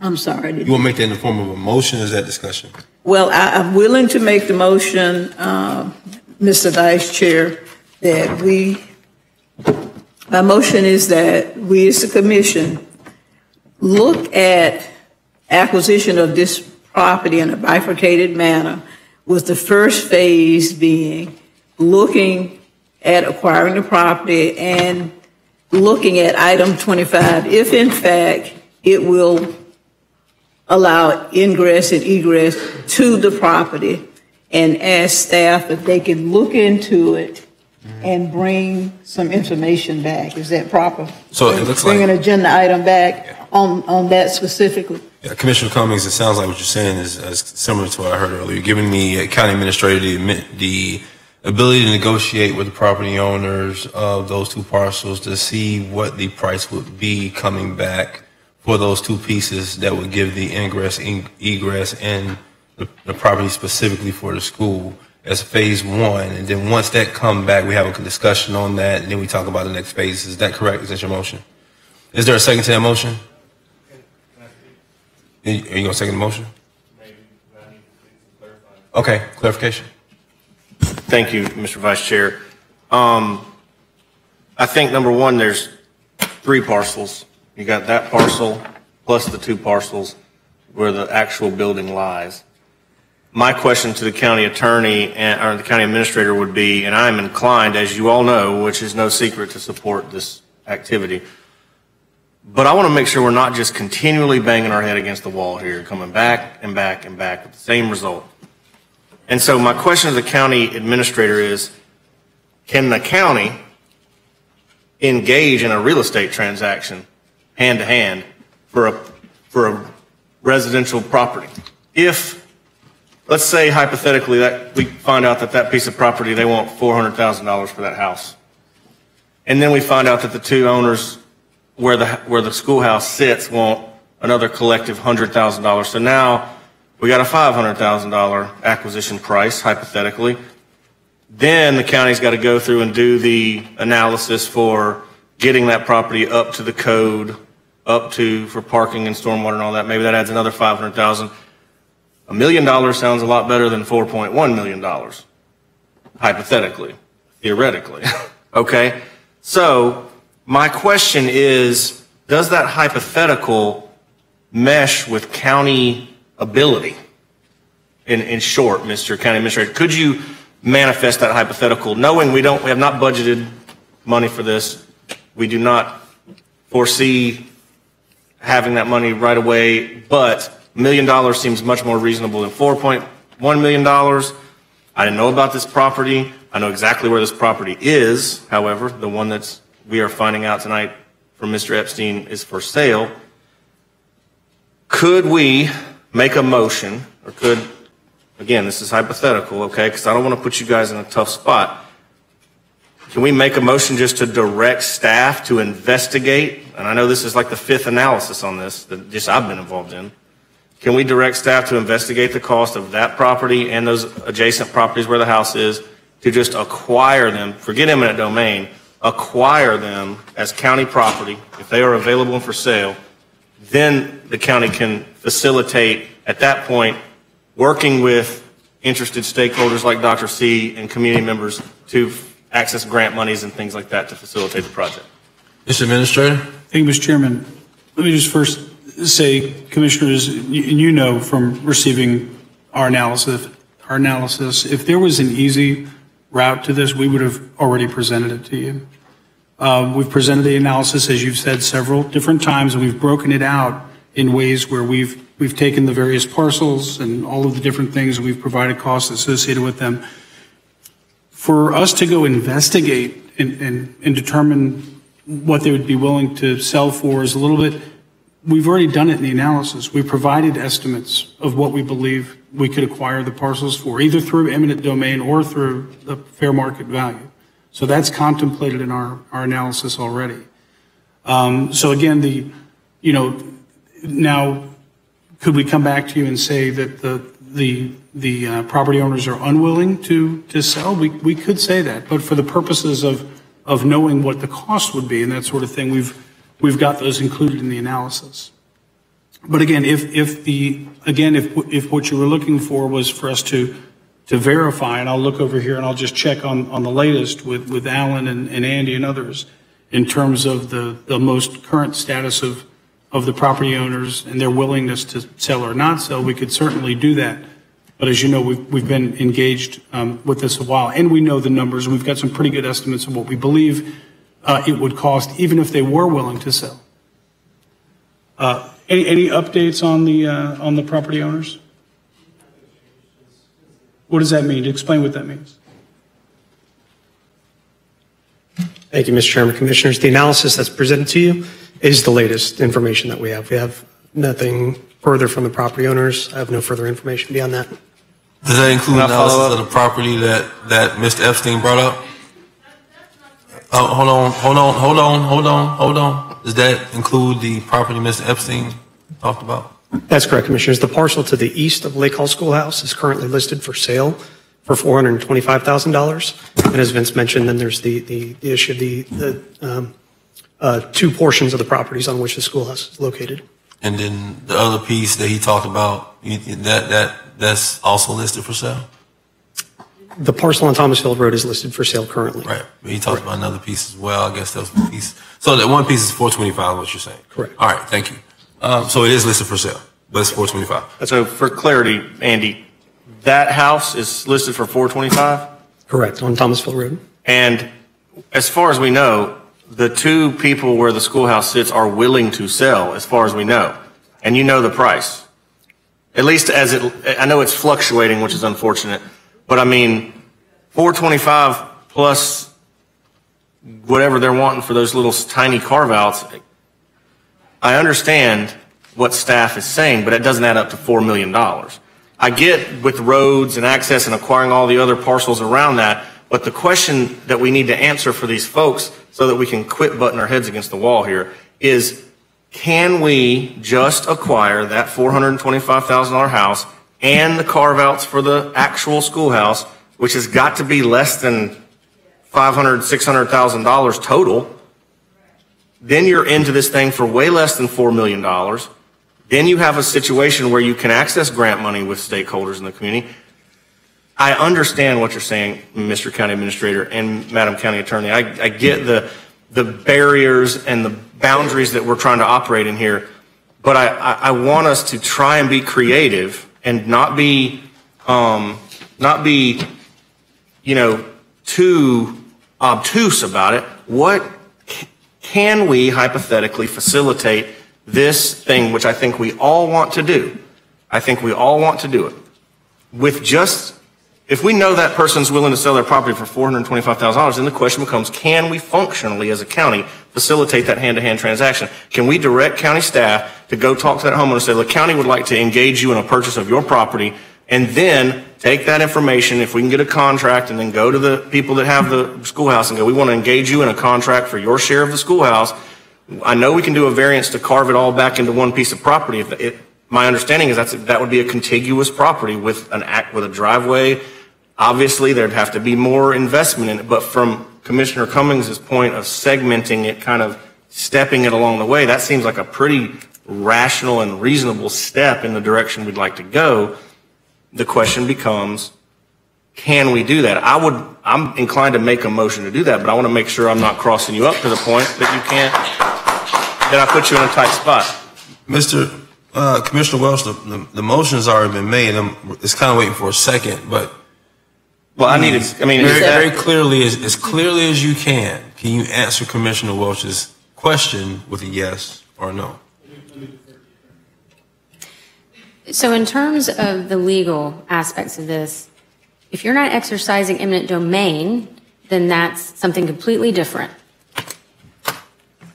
I'm sorry. You want to make that in the form of a motion, or is that discussion? Well, I, I'm willing to make the motion, uh, Mr. Vice Chair, that we, my motion is that we as the commission look at acquisition of this property in a bifurcated manner, with the first phase being looking at acquiring the property and looking at item 25, if in fact it will allow ingress and egress to the property, and ask staff if they can look into it and bring some information back. Is that proper? So it looks like Bring like- an agenda item back on, on that specifically. Yeah, Commissioner Cummings, it sounds like what you're saying is, is similar to what I heard earlier. You're giving the uh, county administrator the, the ability to negotiate with the property owners of those two parcels to see what the price would be coming back for those two pieces that would give the ingress, ing- egress, and the, the property specifically for the school as phase one. And then once that come back, we have a discussion on that, and then we talk about the next phase. Is that correct? Is that your motion? Is there a second to that motion? Are you going to second the motion? Okay, clarification. Thank you, Mr. Vice Chair. Um, I think number one, there's three parcels. You got that parcel plus the two parcels where the actual building lies. My question to the county attorney and, or the county administrator would be, and I'm inclined, as you all know, which is no secret, to support this activity. But I want to make sure we're not just continually banging our head against the wall here, coming back and back and back with the same result. And so my question to the county administrator is, can the county engage in a real estate transaction hand to hand for a, for a residential property? If, let's say hypothetically that we find out that that piece of property, they want $400,000 for that house. And then we find out that the two owners where the, where the schoolhouse sits want another collective $100,000. So now we got a $500,000 acquisition price, hypothetically. Then the county's got to go through and do the analysis for getting that property up to the code, up to, for parking and stormwater and all that. Maybe that adds another 500,000. A million dollars sounds a lot better than $4.1 million, hypothetically, theoretically. okay? So my question is, does that hypothetical mesh with county ability? In, in short, Mr. County Administrator, could you manifest that hypothetical, knowing we don't, we have not budgeted money for this, we do not foresee having that money right away, but million dollars seems much more reasonable than $4.1 million. I didn't know about this property. I know exactly where this property is, however, the one that's, we are finding out tonight from Mr. Epstein is for sale. Could we make a motion, or could, again, this is hypothetical, okay, because I don't want to put you guys in a tough spot. Can we make a motion just to direct staff to investigate? And I know this is like the fifth analysis on this that just I've been involved in. Can we direct staff to investigate the cost of that property and those adjacent properties where the house is to just acquire them, forget eminent domain, acquire them as county property if they are available and for sale? Then the county can facilitate, at that point, working with interested stakeholders like Dr. C and community members to access grant monies and things like that to facilitate the project. Mr. Administrator? Thank you, Mr. Chairman. Let me just first say, Commissioners, you you know from receiving our analysis, our analysis, if there was an easy route to this, we would have already presented it to you. Um, We've presented the analysis, as you've said, several different times, and we've broken it out in ways where we've, we've taken the various parcels and all of the different things, and we've provided costs associated with them. For us to go investigate and, and, and determine what they would be willing to sell for is a little bit, we've already done it in the analysis. We provided estimates of what we believe we could acquire the parcels for, either through eminent domain or through the fair market value. So that's contemplated in our, our analysis already. Um, so again, the, you know, now, could we come back to you and say that the, the, the uh, property owners are unwilling to, to sell? We, we could say that, but for the purposes of, of knowing what the cost would be and that sort of thing, we've, we've got those included in the analysis. But again, if, if the, again, if, if what you were looking for was for us to, to verify, and I'll look over here and I'll just check on, on the latest with, with Alan and, and Andy and others in terms of the, the most current status of, of the property owners and their willingness to sell or not sell, we could certainly do that. But as you know, we've, we've been engaged um, with this a while, and we know the numbers. We've got some pretty good estimates of what we believe uh, it would cost, even if they were willing to sell. Uh, any, any updates on the uh, on the property owners? What does that mean? Explain what that means. Thank you, Mr. Chairman, Commissioners. The analysis that's presented to you is the latest information that we have. We have nothing further from the property owners. I have no further information beyond that. Does that include Can I follow analysis of the property that, that Mr. Epstein brought up? Oh, hold on, hold on, hold on, hold on, hold on. Does that include the property Mr. Epstein talked about? That's correct, Commissioners. The parcel to the east of Lake Hall Schoolhouse is currently listed for sale for $425,000. And as Vince mentioned, then there's the, the, the issue of the, the um, uh, two portions of the properties on which the schoolhouse is located. And then the other piece that he talked about, that, that, that's also listed for sale? The parcel on Thomasville Road is listed for sale currently. Right. But he talked about another piece as well. I guess that was the piece. So that one piece is four twenty-five, what you're saying? Correct. All right, thank you. Um, so it is listed for sale, but it's four twenty-five. So for clarity, Andy, that house is listed for 425? Correct, on Thomasville Road. And as far as we know, the two people where the schoolhouse sits are willing to sell, as far as we know. And you know the price. At least as it, I know it's fluctuating, which is unfortunate. But I mean, 425 plus whatever they're wanting for those little tiny carve outs. I understand what staff is saying, but it doesn't add up to $4 million. I get with roads and access and acquiring all the other parcels around that, but the question that we need to answer for these folks so that we can quit butting our heads against the wall here is, can we just acquire that $425,000 house and the carve outs for the actual schoolhouse, which has got to be less than $500,000, $600,000 total? Then you're into this thing for way less than $4 million. Then you have a situation where you can access grant money with stakeholders in the community. I understand what you're saying, Mr. County Administrator and Madam County Attorney. I, I get the, the barriers and the boundaries that we're trying to operate in here, but I, I, I want us to try and be creative and not be, um, not be, you know, too obtuse about it. What can we hypothetically facilitate this thing, which I think we all want to do? I think we all want to do it with just if we know that person's willing to sell their property for $425,000, then the question becomes, can we functionally as a county facilitate that hand-to-hand transaction? Can we direct county staff to go talk to that homeowner and say, the county would like to engage you in a purchase of your property, and then take that information, if we can get a contract, and then go to the people that have the schoolhouse and go, we want to engage you in a contract for your share of the schoolhouse. I know we can do a variance to carve it all back into one piece of property. If it, my understanding is that's, that would be a contiguous property with an act, with a driveway. Obviously, there'd have to be more investment in it, but from Commissioner Cummings' point of segmenting it, kind of stepping it along the way, that seems like a pretty rational and reasonable step in the direction we'd like to go. The question becomes, can we do that? I would, I'm inclined to make a motion to do that, but I want to make sure I'm not crossing you up to the point that you can't, that I put you in a tight spot. Mr. Uh, Commissioner Welch, the, the, the motion's already been made. I'm, it's kind of waiting for a second, but. Well, I need to- I mean, Very, that- very clearly, as, as clearly as you can, can you answer Commissioner Welch's question with a yes or no? So in terms of the legal aspects of this, if you're not exercising eminent domain, then that's something completely different.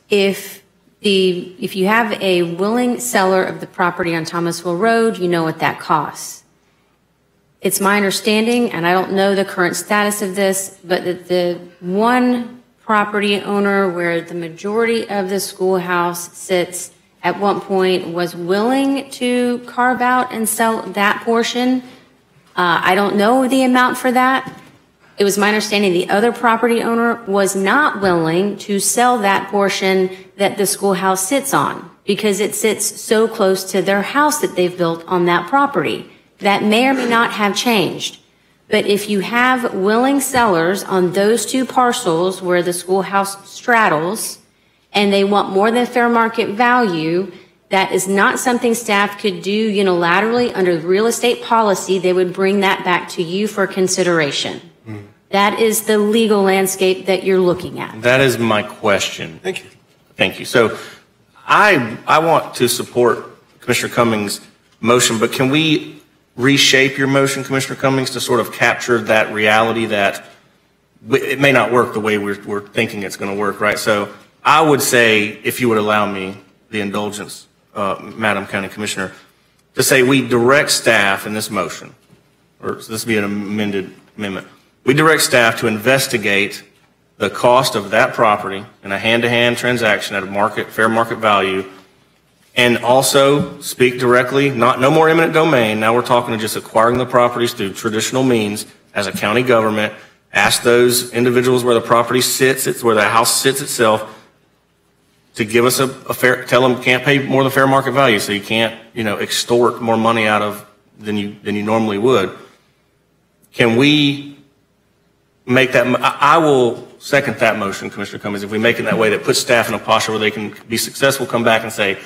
If the, if you have a willing seller of the property on Thomasville Road, you know what that costs. It's my understanding, and I don't know the current status of this, but that the one property owner where the majority of the schoolhouse sits at one point was willing to carve out and sell that portion. Uh, I don't know the amount for that. It was my understanding the other property owner was not willing to sell that portion that the schoolhouse sits on because it sits so close to their house that they've built on that property. That may or may not have changed. But if you have willing sellers on those two parcels where the schoolhouse straddles, and they want more than fair market value, that is not something staff could do unilaterally under real estate policy. They would bring that back to you for consideration. Mm-hmm. That is the legal landscape that you're looking at. That is my question. Thank you. Thank you. So I, I want to support Commissioner Cummings' motion, but can we reshape your motion, Commissioner Cummings, to sort of capture that reality that it may not work the way we're, we're thinking it's going to work, right? So I would say, if you would allow me the indulgence, uh, Madam County Commissioner, to say we direct staff in this motion, or this would be an amended amendment, we direct staff to investigate the cost of that property in a hand-to-hand transaction at a market, fair market value, and also speak directly, not, no more eminent domain, now we're talking to just acquiring the properties through traditional means as a county government, ask those individuals where the property sits, it's where the house sits itself, to give us a, a fair, tell them can't pay more than fair market value, so you can't, you know, extort more money out of than you, than you normally would. Can we make that, I, I will second that motion, Commissioner Cummings, if we make it that way, that puts staff in a posture where they can be successful, come back and say,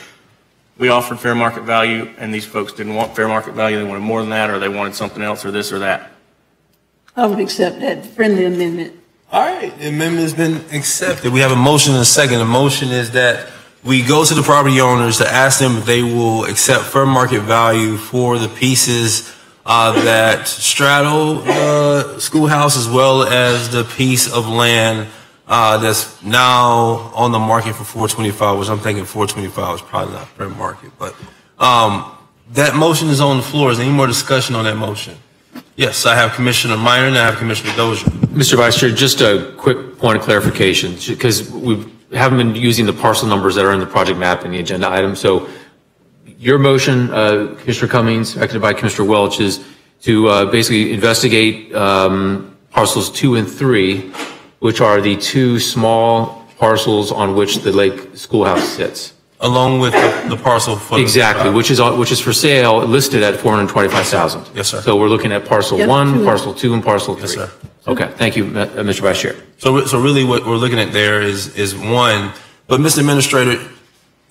we offered fair market value, and these folks didn't want fair market value, they wanted more than that, or they wanted something else, or this or that. I would accept that friendly amendment. All right, the amendment's been accepted. We have a motion and a second. The motion is that we go to the property owners to ask them if they will accept fair market value for the pieces uh, that straddle the schoolhouse as well as the piece of land uh, that's now on the market for 425, which I'm thinking 425 is probably not fair market. But um, that motion is on the floor. Is there any more discussion on that motion? Yes, I have Commissioner Minor and I have Commissioner Dozier. Mr. Vice Chair, just a quick point of clarification, because we haven't been using the parcel numbers that are in the project map in the agenda item. So your motion, uh, Commissioner Cummings, seconded by Commissioner Welch, is to uh, basically investigate um, parcels two and three, which are the two small parcels on which the Lake Schoolhouse sits. Along with the, the parcel for the- Exactly, which is, on- which is for sale, listed at 425,000. Yes, sir. So we're looking at parcel Yep, one, two. parcel two, and parcel three. Yes, sir. Okay, thank you, uh, Mr. Vice Chair. So, so really what we're looking at there is, is one, but Mr. Administrator,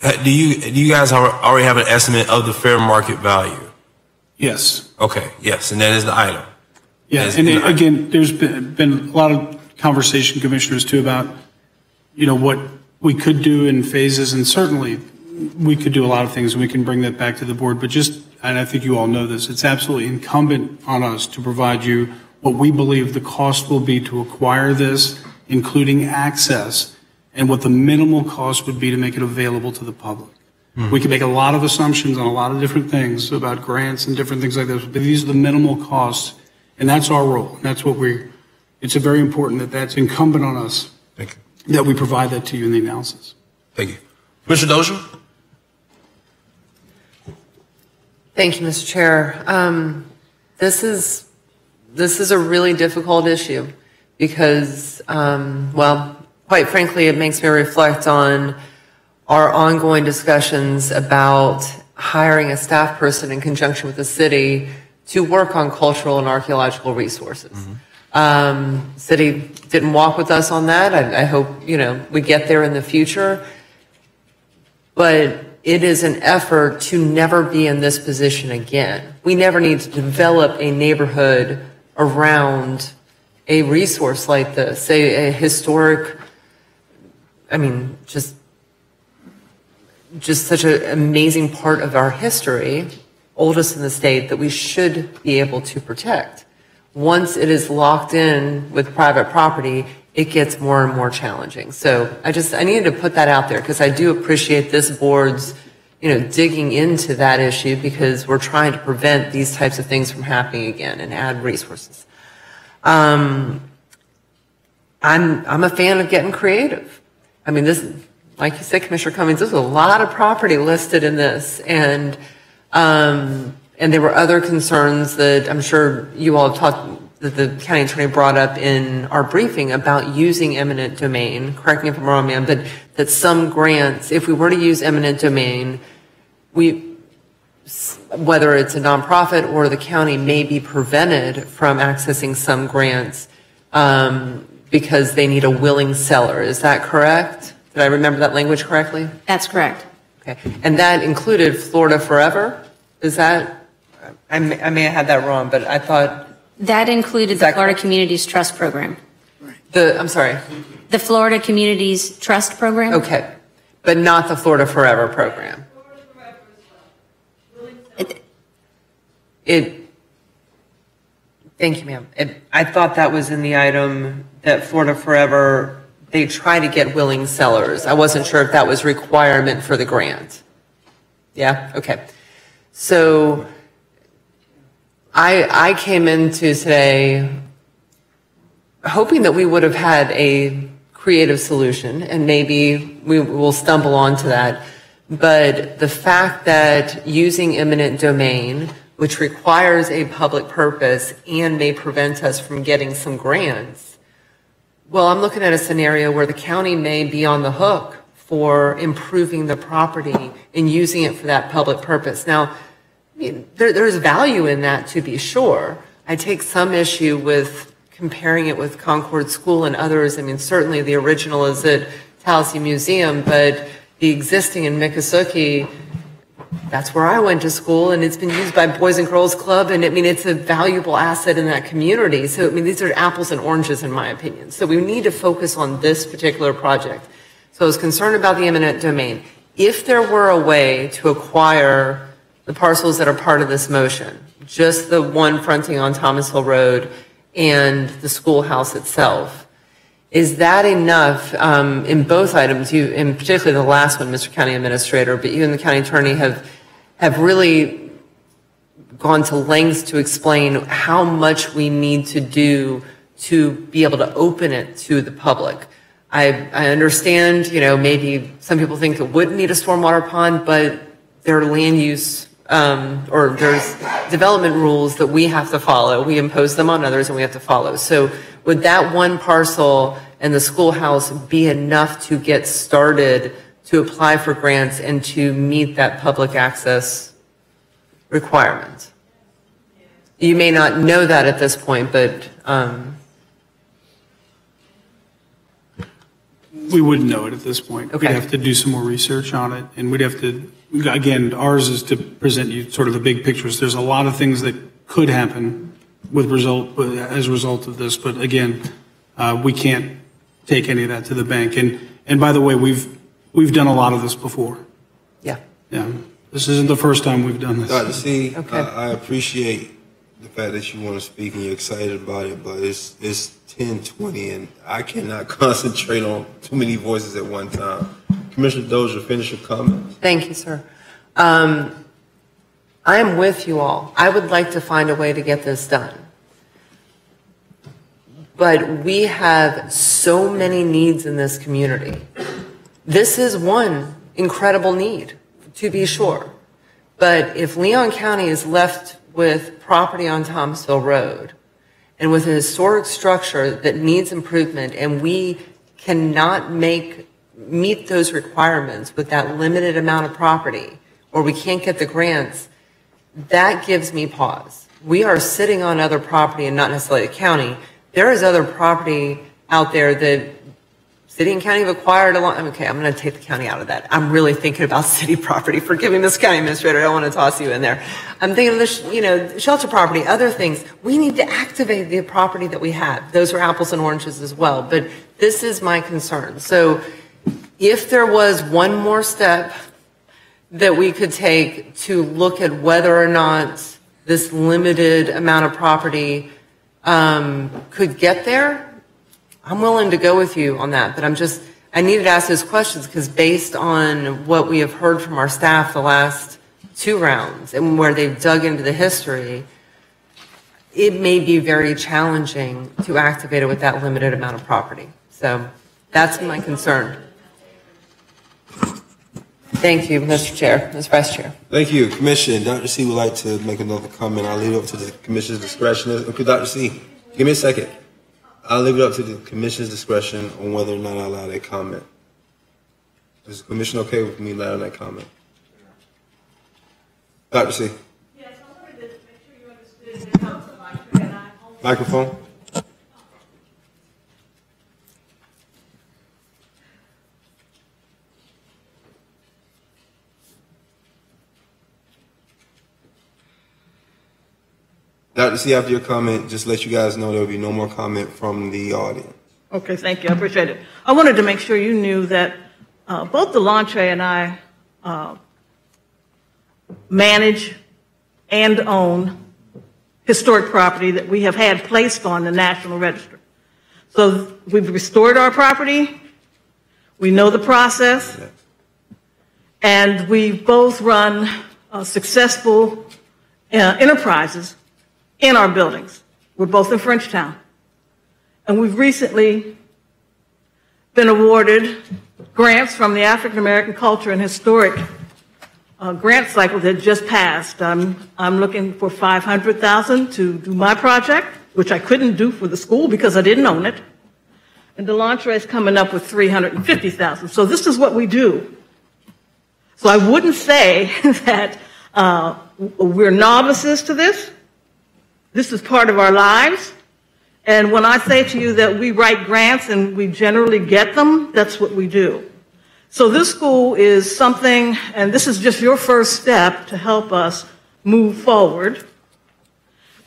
ha- do you, do you guys al- already have an estimate of the fair market value? Yes. Okay, yes, and that is the item. Yeah, As- and again, there's been, been a lot of conversation, commissioners, too, about, you know, what we could do in phases, and certainly, we could do a lot of things, and we can bring that back to the board, but just, and I think you all know this, it's absolutely incumbent on us to provide you what we believe the cost will be to acquire this, including access, and what the minimal cost would be to make it available to the public. Hmm. We can make a lot of assumptions on a lot of different things about grants and different things like this, but these are the minimal costs, and that's our role. That's what we, it's a very important that that's incumbent on us. Thank you. That we provide that to you in the analysis. Thank you. Commissioner Dozier? Thank you, Mr. Chair. Um, This is, this is a really difficult issue because, um, well, quite frankly, it makes me reflect on our ongoing discussions about hiring a staff person in conjunction with the city to work on cultural and archaeological resources. Um, he didn't walk with us on that. I I hope, you know, we get there in the future. But it is an effort to never be in this position again. We never need to develop a neighborhood around a resource like this, a, a historic, I mean, just, just such an amazing part of our history, oldest in the state, that we should be able to protect. Once it is locked in with private property, it gets more and more challenging. So I just, I needed to put that out there because I do appreciate this board's, you know, digging into that issue because we're trying to prevent these types of things from happening again and add resources. Um, I'm, I'm a fan of getting creative. I mean, this, like you said, Commissioner Cummings, there's a lot of property listed in this and, um, and there were other concerns that I'm sure you all have talked, that the county attorney brought up in our briefing about using eminent domain. Correct me if I'm wrong, ma'am, but that some grants, if we were to use eminent domain, we, whether it's a nonprofit or the county may be prevented from accessing some grants um, because they need a willing seller. Is that correct? Did I remember that language correctly? That's correct. Okay. And that included Florida Forever? Is that, I may, I may have had that wrong, but I thought That included the Florida Communities Trust Program. the, I'm sorry. The Florida Communities Trust Program? Okay. But not the Florida Forever program? It, thank you, ma'am. It- I thought that was in the item that Florida Forever, they try to get willing sellers. I wasn't sure if that was requirement for the grant. Yeah, okay. So I, I came into today hoping that we would have had a creative solution, and maybe we will stumble onto that. But the fact that using eminent domain, which requires a public purpose and may prevent us from getting some grants, well, I'm looking at a scenario where the county may be on the hook for improving the property and using it for that public purpose. Now, there's value in that to be sure. I take some issue with comparing it with Concord School and others. I mean, certainly the original is at Tallahassee Museum, but the existing in Miccosukee, that's where I went to school, and it's been used by Boys and Girls Club, and I mean, it's a valuable asset in that community. So, I mean, these are apples and oranges, in my opinion. So, we need to focus on this particular project. So, I was concerned about the eminent domain. If there were a way to acquire the parcels that are part of this motion, just the one fronting on Thomasville Road and the schoolhouse itself, is that enough um, in both items, you, in particularly the last one, Mr. County Administrator, but you and the county attorney have, have really gone to lengths to explain how much we need to do to be able to open it to the public. I, I understand, you know, maybe some people think it wouldn't need a stormwater pond, but their land use um, or there's development rules that we have to follow. We impose them on others and we have to follow. So would that one parcel and the schoolhouse be enough to get started to apply for grants and to meet that public access requirement? You may not know that at this point, but um, We wouldn't know it at this point. Okay. We'd have to do some more research on it, and we'd have to, again, ours is to present you sort of the big pictures. There's a lot of things that could happen with result, as a result of this, but again, uh, we can't take any of that to the bank. And, and by the way, we've, we've done a lot of this before. Yeah. Yeah. This isn't the first time we've done this. Dr. C, I I appreciate the fact that you want to speak and you're excited about it, but it's it's 10:20 and I cannot concentrate on too many voices at one time. Commissioner Dozier, finish your comments. Thank you, sir. Um, I am with you all. I would like to find a way to get this done. But we have so many needs in this community. This is one incredible need, to be sure. But if Leon County is left with property on Thomasville Road and with a historic structure that needs improvement and we cannot make, meet those requirements with that limited amount of property, or we can't get the grants, that gives me pause. We are sitting on other property and not necessarily the county. There is other property out there that city and county have acquired a lot. Okay, I'm going to take the county out of that. I'm really thinking about city property. Forgive me, Ms. County Administrator. I don't want to toss you in there. I'm thinking of the, you know, shelter property, other things. We need to activate the property that we have. Those are apples and oranges as well. But this is my concern. So if there was one more step that we could take to look at whether or not this limited amount of property um, could get there, I'm willing to go with you on that. But I'm just, I needed to ask those questions because based on what we have heard from our staff the last two rounds and where they've dug into the history, it may be very challenging to activate it with that limited amount of property. So that's my concern. Thank you, Mr. Chair, Ms. Vice Chair. Thank you, Commission. Dr. C would like to make another comment. I'll leave it up to the Commission's discretion. Uh, okay, Dr. C, give me a second. I'll leave it up to the Commission's discretion on whether or not I allow that comment. Is the Commission okay with me allowing that comment? Dr. C? Yes, I wanted to make sure you understood the council microphone? Dr. C, after your comment, just let you guys know there will be no more comment from the audience. Okay, thank you, I appreciate it. I wanted to make sure you knew that uh, both the Lontre and I uh, manage and own historic property that we have had placed on the National Register. So we've restored our property, we know the process, and we both run uh, successful uh, enterprises in our buildings. We're both in Frenchtown. And we've recently been awarded grants from the African American Culture and Historic uh, grant cycle that just passed. I'm, I'm looking for 500,000 to do my project, which I couldn't do for the school because I didn't own it. And Delaitre is coming up with 350,000. So this is what we do. So I wouldn't say that uh, we're novices to this. This is part of our lives. And when I say to you that we write grants and we generally get them, that's what we do. So this school is something, and this is just your first step to help us move forward.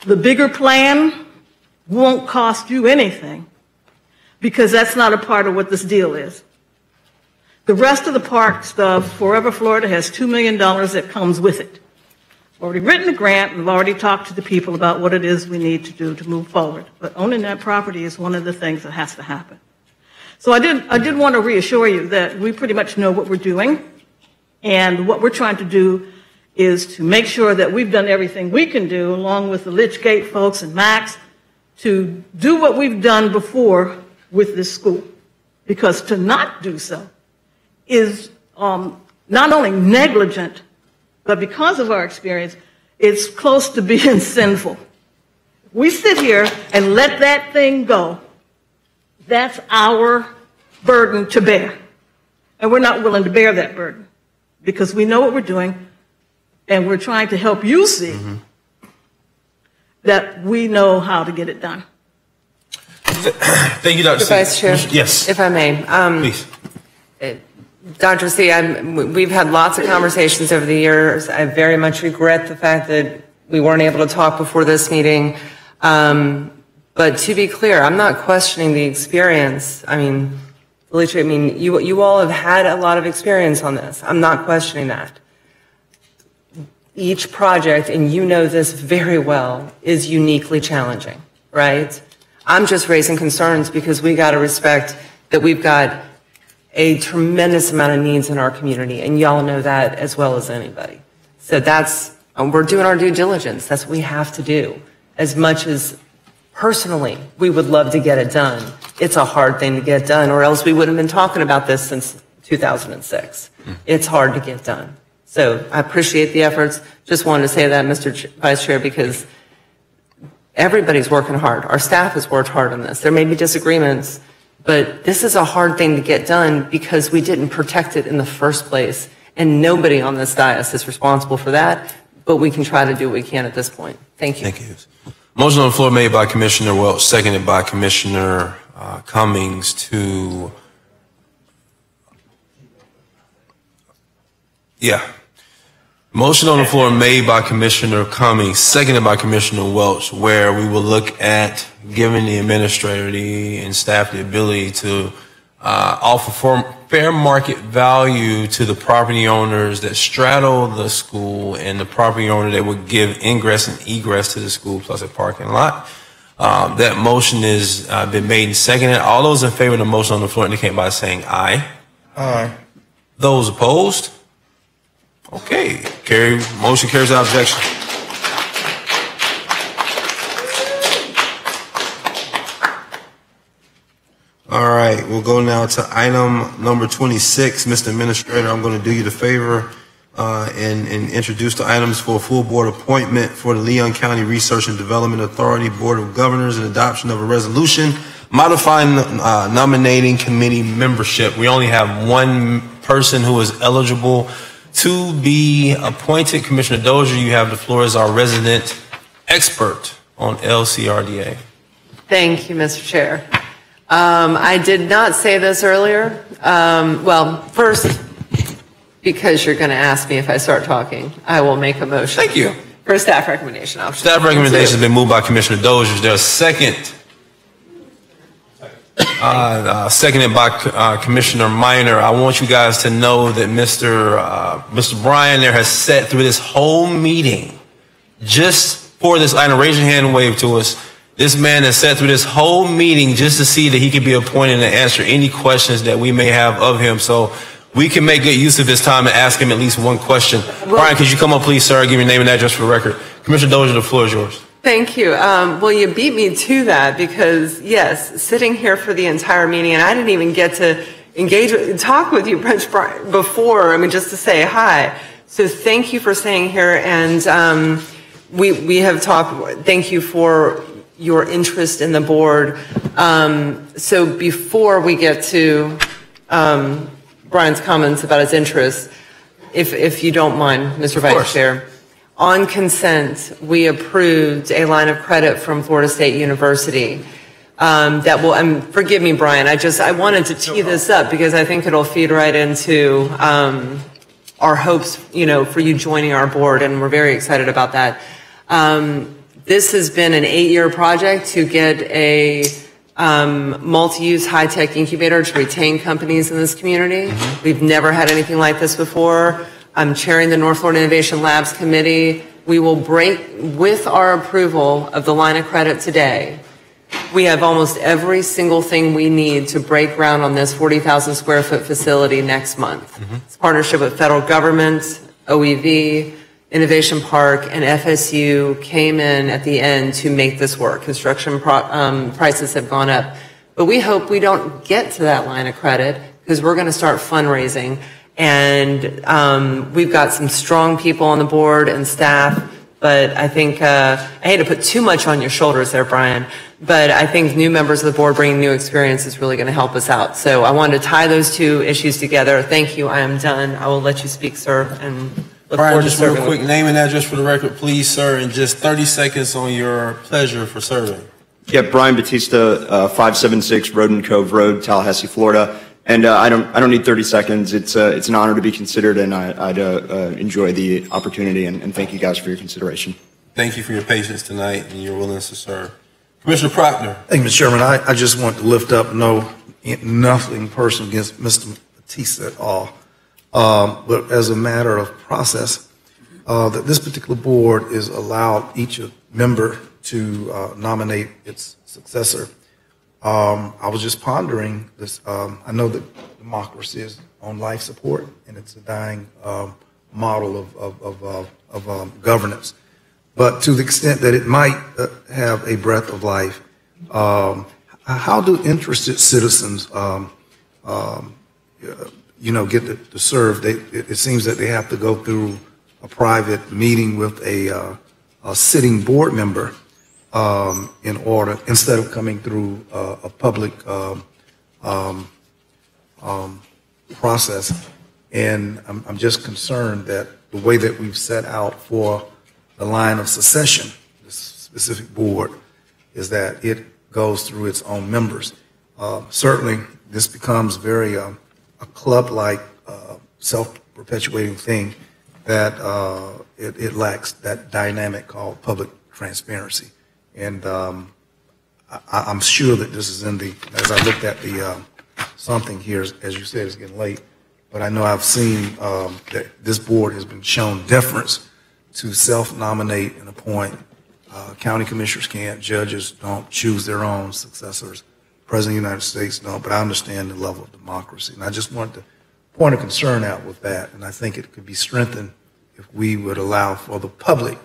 The bigger plan won't cost you anything because that's not a part of what this deal is. The rest of the park stuff, Forever Florida has $2 million that comes with it. Already written the grant and I've already talked to the people about what it is we need to do to move forward. But owning that property is one of the things that has to happen. So I did, I did want to reassure you that we pretty much know what we're doing. And what we're trying to do is to make sure that we've done everything we can do, along with the Lichgate folks and Max, to do what we've done before with this school. Because to not do so is um, not only negligent, but because of our experience, it's close to being sinful. We sit here and let that thing go. That's our burden to bear. And we're not willing to bear that burden because we know what we're doing and we're trying to help you see that we know how to get it done. Thank you, Dr. Vice Chair. Yes. If I may. um, Please. Dr. C, I'm, we've had lots of conversations over the years. I very much regret the fact that we weren't able to talk before this meeting. Um, but to be clear, I'm not questioning the experience. I mean, literally, I mean, you, you all have had a lot of experience on this. I'm not questioning that. each project, and you know this very well, is uniquely challenging, right? I'm just raising concerns because we got to respect that we've got a tremendous amount of needs in our community, and y'all know that as well as anybody. So that's, um, we're doing our due diligence. That's what we have to do. As much as personally we would love to get it done, it's a hard thing to get done, or else we wouldn't have been talking about this since 2006. It's hard to get done. So I appreciate the efforts. Just wanted to say that, Mr. Ch- Vice Chair, because everybody's working hard. Our staff has worked hard on this. There may be disagreements, but this is a hard thing to get done because we didn't protect it in the first place. And nobody on this dais is responsible for that, but we can try to do what we can at this point. Thank you. Thank you. Motion on the floor made by Commissioner Welch, seconded by Commissioner uh, Cummings to, yeah. Motion on the floor made by Commissioner Cummings, seconded by Commissioner Welch, where we will look at giving the administrator the- and staff the ability to uh, offer for- fair market value to the property owners that straddle the school and the property owner that would give ingress and egress to the school plus a parking lot. Um, That motion has uh, been made and seconded. All those in favor of the motion on the floor indicate by saying aye. Aye. Those opposed? Okay, carry, motion carries objection. All right, we'll go now to item number 26. Mr. Administrator, I'm going to do you the favor uh, and, and introduce the items for a full board appointment for the Leon County Research and Development Authority Board of Governors and adoption of a resolution modifying uh, nominating committee membership. We only have one person who is eligible to be appointed. Commissioner Dozier, you have the floor as our resident expert on LCRDA. Thank you, Mr. Chair. Um, I did not say this earlier. Um, well, first, because you're going to ask me if I start talking, I will make a motion. Thank you. For a staff recommendation option. Staff recommendation has been moved by Commissioner Dozier. Is there a second? Uh, uh, seconded by uh, Commissioner Minor. I want you guys to know that Mr. Uh, Mr. Brian there has sat through this whole meeting just for this item. Raise your hand and wave to us. This man has sat through this whole meeting just to see that he could be appointed and answer any questions that we may have of him. So we can make good use of this time and ask him at least one question. Brian, could you come up, please, sir? Give your name and address for the record. Commissioner Dozier, the floor is yours. Thank you. Um, well, you beat me to that because, yes, sitting here for the entire meeting, and I didn't even get to engage with, talk with you before, I mean, just to say hi. So thank you for staying here, and um, we, we have talked, thank you for your interest in the board. Um, so before we get to um, Brian's comments about his interest, if, if you don't mind, Mr. Vice Chair. On consent, we approved a line of credit from Florida State University um, that will, and forgive me, Brian, I just, I wanted to tee this up because I think it'll feed right into um, our hopes, you know, for you joining our board, and we're very excited about that. Um, This has been an eight-year project to get a um, multi-use high-tech incubator to retain companies in this community. We've never had anything like this before. I'm chairing the North Florida Innovation Labs Committee. We will break, with our approval of the line of credit today, we have almost every single thing we need to break ground on this 40,000 square foot facility next month. It's a partnership with federal government, OEV, Innovation Park, and FSU came in at the end to make this work. Construction pro- um, prices have gone up. But we hope we don't get to that line of credit because we're going to start fundraising. And um, we've got some strong people on the board and staff. But I think, uh, I hate to put too much on your shoulders there, Brian, but I think new members of the board bringing new experience is really going to help us out. So I wanted to tie those two issues together. Thank you. I am done. I will let you speak, sir, and look Brian, forward to just real quick, name and address for the record, please, sir, and just 30 seconds on your pleasure for serving. Yeah, Brian Batista, uh, 576 Roden Cove Road, Tallahassee, Florida. And uh, I don't, I don't need 30 seconds. It's, uh, it's an honor to be considered, and I, I'd uh, uh, enjoy the opportunity. And, and thank you guys for your consideration. Thank you for your patience tonight and your willingness to serve. Commissioner Proctor. Thank you, Mr. Chairman. I, I just want to lift up no, nothing personal against Mr. Batista at all. Um, but as a matter of process, uh, that this particular board is allowed each member to uh, nominate its successor. Um, I was just pondering this, um, I know that democracy is on life support, and it's a dying um, model of, of, of, of um, governance. But to the extent that it might uh, have a breath of life, um, how do interested citizens, um, uh, you know, get to, to serve? They, it, it seems that they have to go through a private meeting with a, uh, a sitting board member um, in order, instead of coming through uh, a public um, um, um, process. And I'm, I'm just concerned that the way that we've set out for the line of secession, this specific board, is that it goes through its own members. Uh, Certainly, this becomes very a club-like, uh, self-perpetuating thing that uh, it it lacks that dynamic called public transparency. And um, I- I'm sure that this is in the, as I looked at the, um, something here, as you said, it's getting late, but I know I've seen um, that this board has been shown deference to self-nominate and appoint. Uh, County commissioners can't, judges don't choose their own successors, President of the United States don't, but I understand the level of democracy. And I just wanted to point a concern out with that, and I think it could be strengthened if we would allow for the public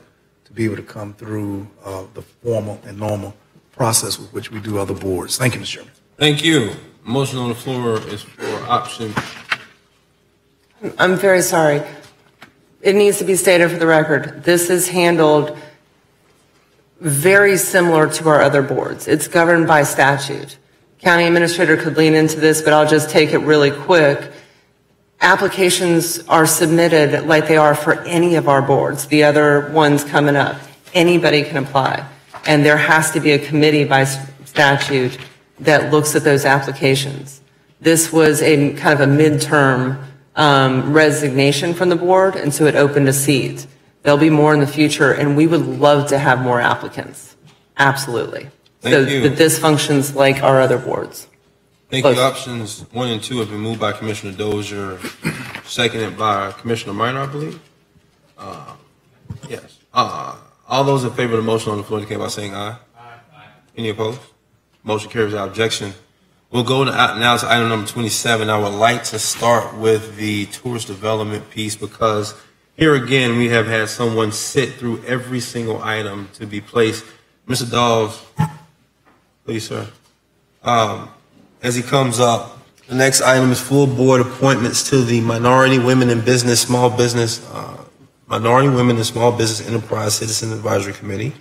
be able to come through uh, the formal and normal process with which we do other boards. Thank you, Mr. Chairman. Thank you. Motion on the floor is for option. I'm very sorry. It needs to be stated for the record, this is handled very similar to our other boards. It's governed by statute. County administrator could lean into this, but I'll just take it really quick. Applications are submitted like they are for any of our boards, the other ones coming up. Anybody can apply. And there has to be a committee by statute that looks at those applications. This was a kind of a midterm um, resignation from the board, and so it opened a seat. There'll be more in the future, and we would love to have more applicants. Absolutely. Thank So you. that this functions like our other boards. Thank you. Options one and two have been moved by Commissioner Dozier, seconded by Commissioner Minor, I believe. Uh, Yes. Uh, All those in favor of the motion on the floor indicate by saying aye. Any opposed? Motion carries our objection. We'll go to- now to item number 27. I would like to start with the tourist development piece because here again, we have had someone sit through every single item to be placed. Mr. Dawes, please, sir. Um, As he comes up, the next item is full board appointments to the Minority Women in Business, Small Business, uh, Minority Women in Small Business Enterprise Citizen Advisory Committee,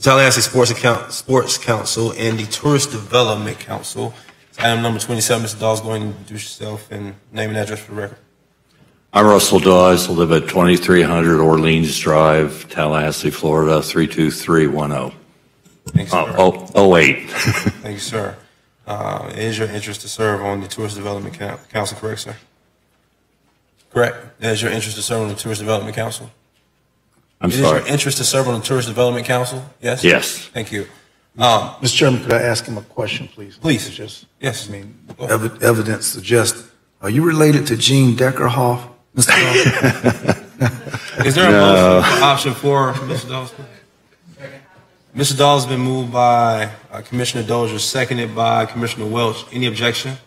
Tallahassee Sports Account, Sports Council, and the Tourist Development Council. It's Item number 27, Mr. Dawes, go ahead and introduce yourself and name and address for the record. I'm Russell Dawes, I live at 2300 Orleans Drive, Tallahassee, Florida, 32310. Thanks, sir. Oh, oh, wait. Thank you, sir. Uh, It is your interest to serve on the Tourist Development Council, correct, sir? Correct. It is your interest to serve on the Tourist Development Council? I'm It is sorry. your interest to serve on the Tourist Development Council? Yes? Yes. Thank you. Um, Mr. Chairman, could I ask him a question, please? Please. Just, Yes. I mean, evi- evidence suggests, are you related to Gene Deckerhoff, Mr. Dawes? Is there a No. motion for option four, Mr. Dawes? Mr. Dawes has been moved by uh, Commissioner Dozier, seconded by Commissioner Welch. Any objection?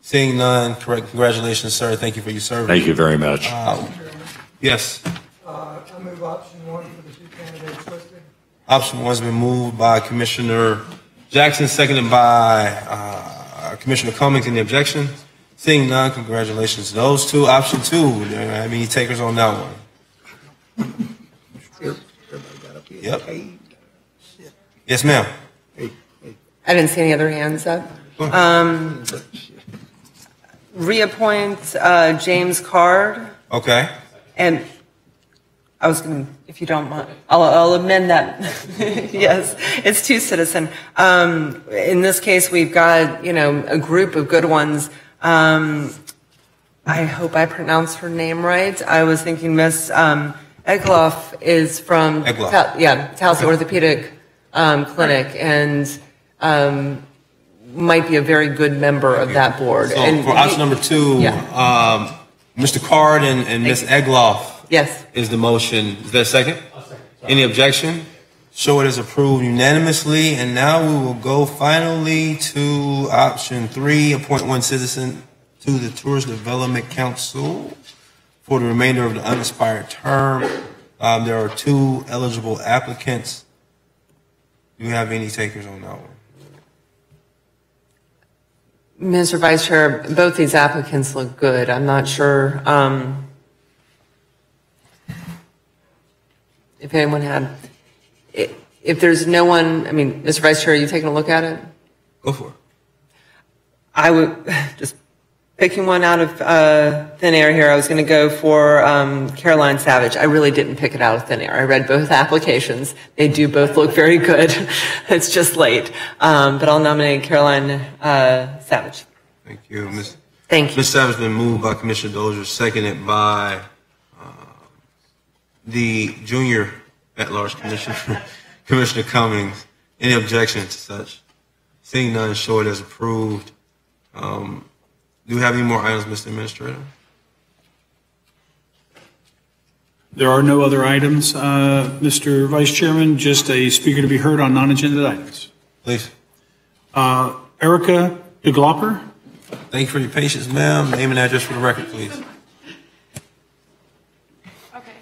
Seeing none, correct, congratulations, sir. Thank you for your service. Thank you very much. Uh, Yes. I move option one for the two candidates listed. Option one's been moved by Commissioner Jackson, seconded by uh, Commissioner Cummings. Any objection? Seeing none, congratulations to those two. Option two, do I have any takers on that one? Yep. Yes, ma'am. I didn't see any other hands up. Um, Reappoint uh, James Card, Okay. and I was going to, if you don't mind, I'll I'll amend that. Yes, it's two citizen. Um, In this case, we've got, you know, a group of good ones. Um, I hope I pronounced her name right. I was thinking Miss um, Egloff is from, Egloff. Yeah, Tallahassee Orthopedic um, Clinic, and um, might be a very good member of that board. So And for option number two, Yeah. um, Mr. Card and, and Ms. Egloff Yes. Is the motion, is there a second? Any objection? Show it is approved unanimously, and now we will go finally to option three, appoint one citizen to the Tourist Development Council for the remainder of the unexpired term. Um, there are two eligible applicants. Do you have any takers on that one? Mr. Vice Chair, both these applicants look good. I'm not sure um, if anyone had, if there's no one, I mean, Mr. Vice Chair, are you taking a look at it? Go for it. I would, just picking one out of uh, thin air here, I was going to go for um, Caroline Savage. I really didn't pick it out of thin air. I read both applications. They do both look very good. It's just late. Um, But I'll nominate Caroline uh, Savage. Thank you, Ms. Thank you. Ms. Savage been moved by Commissioner Dozier, seconded by uh, the junior at-large commissioner, Commissioner Cummings. Any objection to such? Seeing none, show it as approved. Um, Do we have any more items, Mr. Administrator? There are no other items, uh, Mr. Vice Chairman, just a speaker to be heard on non-agenda items. Please. Uh, Erica DeGlopper? Thank you for your patience, ma'am. Name and address for the record, please. Okay.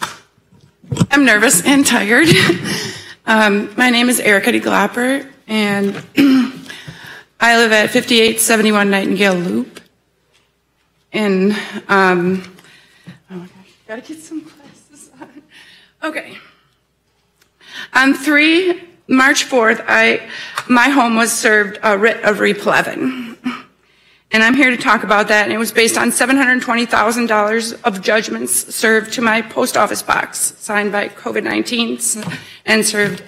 I'm nervous and tired. Um, my name is Erica DeGlopper, and I live at 5871 Nightingale Loop. And, um, oh my gosh, gotta get some glasses on. Okay. On 3 March 4th, I, my home was served a writ of replevin. And I'm here to talk about that. And it was based on $720,000 of judgments served to my post office box, signed by COVID-19 and served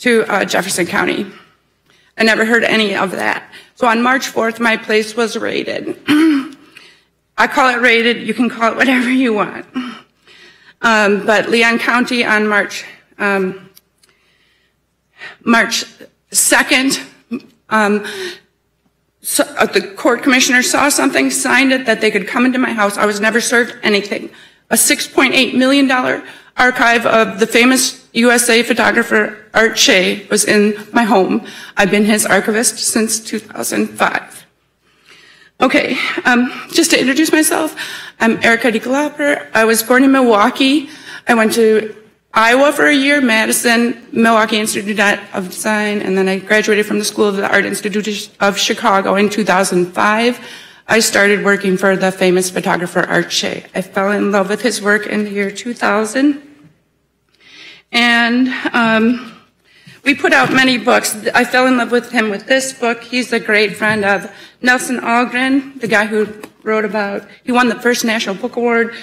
to uh, Jefferson County. I never heard any of that. So on March 4th, my place was raided. I call it raided. You can call it whatever you want. Um, but Leon County on March um, March 2nd, um, so, uh, the court commissioner saw something, signed it, that they could come into my house. I was never served anything. A $6.8 million archive of the famous USA photographer Art Shay was in my home. I've been his archivist since 2005. Okay, um, just to introduce myself, I'm Erica DeGlopper. I was born in Milwaukee. I went to Iowa for a year, Madison, Milwaukee Institute of Design, and then I graduated from the School of the Art Institute of Chicago in 2005. I started working for the famous photographer Art Shay. I fell in love with his work in the year 2000. And um, we put out many books. I fell in love with him with this book. He's a great friend of Nelson Algren, the guy who wrote about, he won the first National Book Award.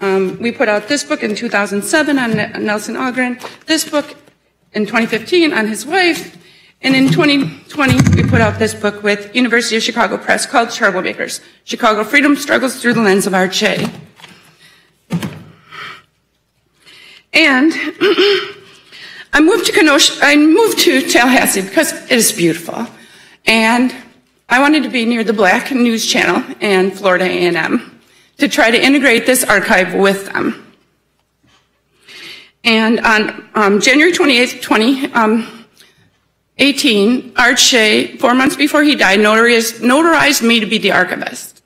Um, we put out this book in 2007 on Nelson Algren, this book in 2015 on his wife, and in 2020 we put out this book with University of Chicago Press called Troublemakers, Chicago Freedom Struggles Through the Lens of Art Shay. And I moved to Kenosha, I moved to Tallahassee because it is beautiful. And I wanted to be near the Black News Channel and Florida A&M to try to integrate this archive with them. And on um, January 28th, 2018, Art Shay, four months before he died, notarized me to be the archivist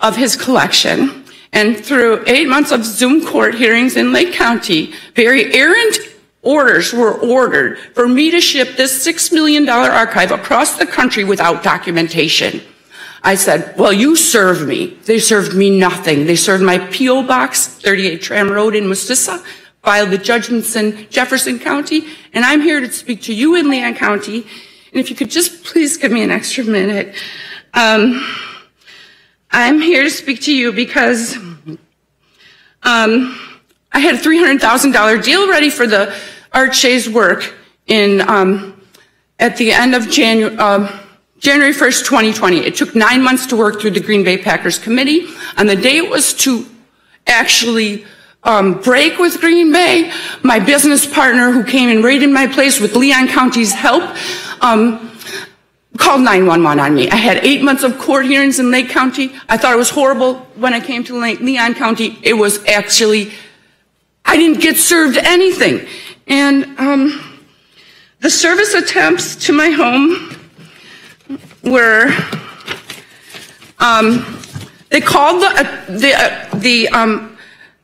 of his collection. And through eight months of Zoom court hearings in Lake County, very errant orders were ordered for me to ship this $6 million archive across the country without documentation. I said, well, you serve me. They served me nothing. They served my P.O. Box, 38 Tram Road in Mustissa, filed the judgments in Jefferson County, and I'm here to speak to you in Leon County. And if you could just please give me an extra minute. Um, I'm here to speak to you because um, I had a $300,000 deal ready for the Art Shay's work in, um, at the end of um, January 1st, 2020. It took nine months to work through the Green Bay Packers committee. On the day it was to actually um, break with Green Bay, my business partner who came and raided my place with Leon County's help, um, called 911 on me. I had eight months of court hearings in Lake County. I thought it was horrible when I came to Leon County. It was actually, I didn't get served anything. And um, the service attempts to my home were, um, they called the, uh, the, uh, the um,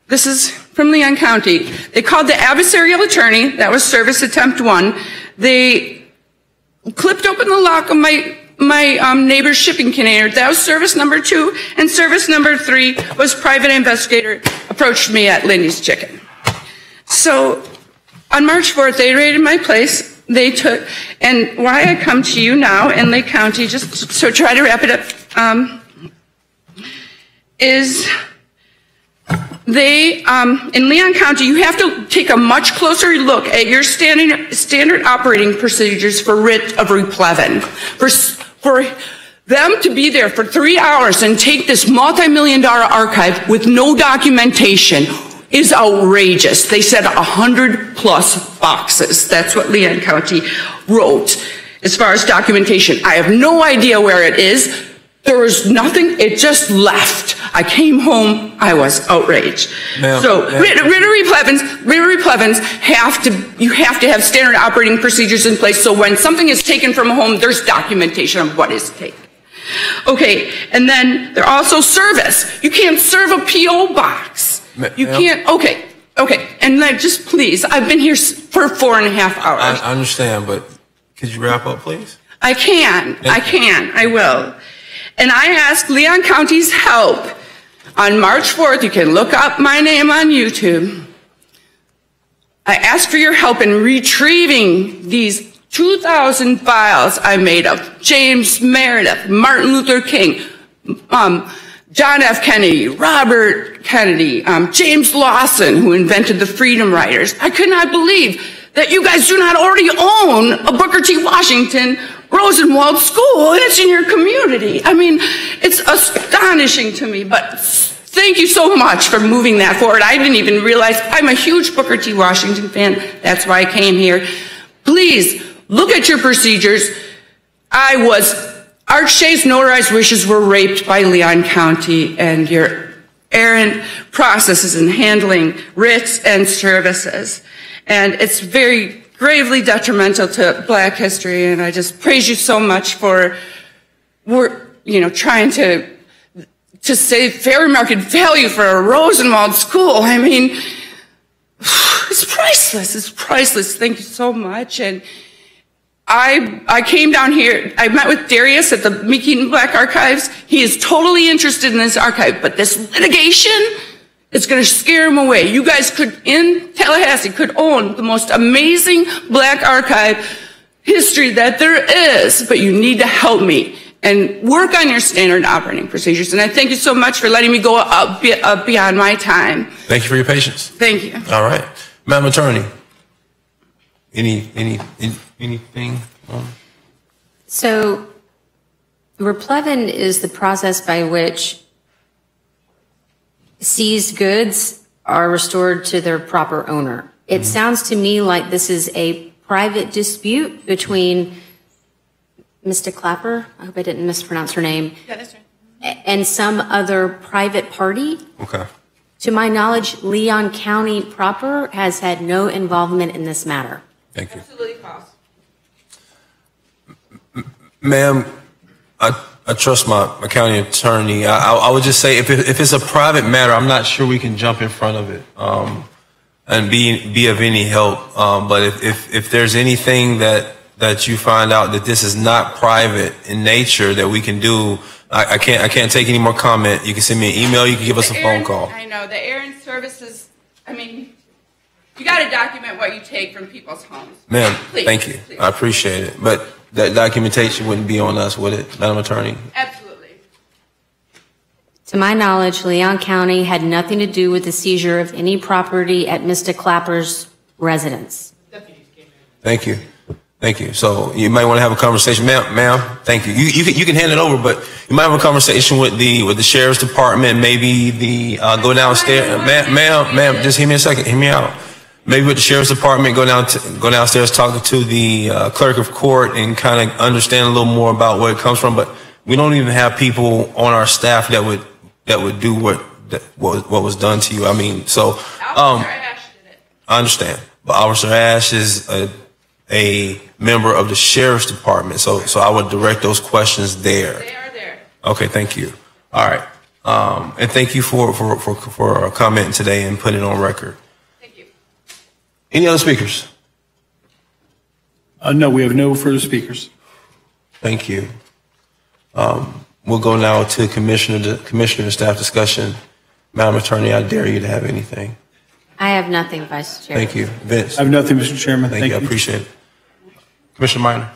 this is from Leon County. They called the adversarial attorney, that was service attempt one. They clipped open the lock of my my um, neighbor's shipping container. That was service number two, and service number three was private investigator approached me at Lindy's Chicken. So on March 4th, they raided my place. They took, and why I come to you now in Lake County, just to try to wrap it up, um, is they, um, in Leon County, you have to take a much closer look at your standard operating procedures for writ of replevin. For, for them to be there for three hours and take this multi-million dollar archive with no documentation is outrageous. They said a hundred plus boxes. That's what Leon County wrote as far as documentation. I have no idea where it is. There was nothing. It just left. I came home. I was outraged. Ma'am, so ma'am. Ritter Replevins, Ritter Replevins have to, you have to have standard operating procedures in place. So when something is taken from a home, there's documentation of what is taken. Okay, and then there also service. You can't serve a PO box. Ma- You ma'am? can't. Okay, okay, and like just please, I've been here s- for four and a half I, hours. I understand, but could you wrap up, please? I can. I can. I will. And I asked Leon County's help on March 4th. You can look up my name on YouTube. I asked for your help in retrieving these 2,000 files I made of James Meredith, Martin Luther King, um, John F. Kennedy, Robert Kennedy, um, James Lawson, who invented the Freedom Riders. I could not believe that you guys do not already own a Booker T. Washington Rosenwald School it's in your community. I mean, it's astonishing to me, but thank you so much for moving that forward. I didn't even realize I'm a huge Booker T. Washington fan. That's why I came here. Please look at your procedures. I was, Art notarized wishes were raped by Leon County and your errant processes in handling writs and services. And it's very gravely detrimental to black history. And I just praise you so much for, you know, trying to, to save fair market value for a Rosenwald school. I mean, it's priceless. It's priceless. Thank you so much. And I, I came down here, I met with Darius at the Meek-Eaton Black Archives. He is totally interested in this archive, but this litigation is going to scare them away. You guys could, in Tallahassee, could own the most amazing black archive history that there is, but you need to help me and work on your standard operating procedures. And I thank you so much for letting me go up, up beyond my time. Thank you for your patience. Thank you. All right. Madam Attorney, any, any, any- anything? um, So replevin is the process by which seized goods are restored to their proper owner. It mm-hmm. sounds to me like this is a private dispute between Mr. Clapper, I hope I didn't mispronounce her name, Yeah, that's right. and some other private party. Okay. To my knowledge, Leon County proper has had no involvement in this matter. Thank you. Absolutely false. Ma'am, I, I trust my, my county attorney. I, I I would just say if, it, if it's a private matter, I'm not sure we can jump in front of it um, and be, be of any help. Um, but if, if, if there's anything that, that you find out that this is not private in nature that we can do, I, I can't, I can't take any more comment. You can send me an email, you can give us a phone call. I know, the errand services, I mean, you got to document what you take from people's homes. Ma'am, Please, thank you. please. I appreciate it. But that documentation wouldn't be on us, would it, Madam Attorney? Absolutely. To my knowledge, Leon County had nothing to do with the seizure of any property at Mr. Clapper's residence. Thank you. Thank you. So you might want to have a conversation, ma'am, ma'am, thank you. You, you can, you can hand it over, but you might have a conversation with the, with the sheriff's department, maybe the, uh, go downstairs. Ma'am, ma'am, ma'am, just hear me a second, hear me out. Maybe with the sheriff's department, go down, to, go downstairs, talk to the uh, clerk of court and kind of understand a little more about where it comes from. But we don't even have people on our staff that would, that would do what, that, what, what was done to you. I mean, so, um, I understand. But Officer Ash is a, a member of the sheriff's department. So, so I would direct those questions there. They are there. Okay, thank you. All right. Um, and thank you for, for, for, for commenting today and putting it on record. Thank you. Any other speakers? Uh, no, we have no further speakers. Thank you. Um, we'll go now to commissioner, commissioner and staff discussion. Madam Attorney, I dare you to have anything. I have nothing, Vice Chair. Thank you. Vince. I have nothing, Mr. Chairman. Thank, you. I appreciate it. Commissioner Minor.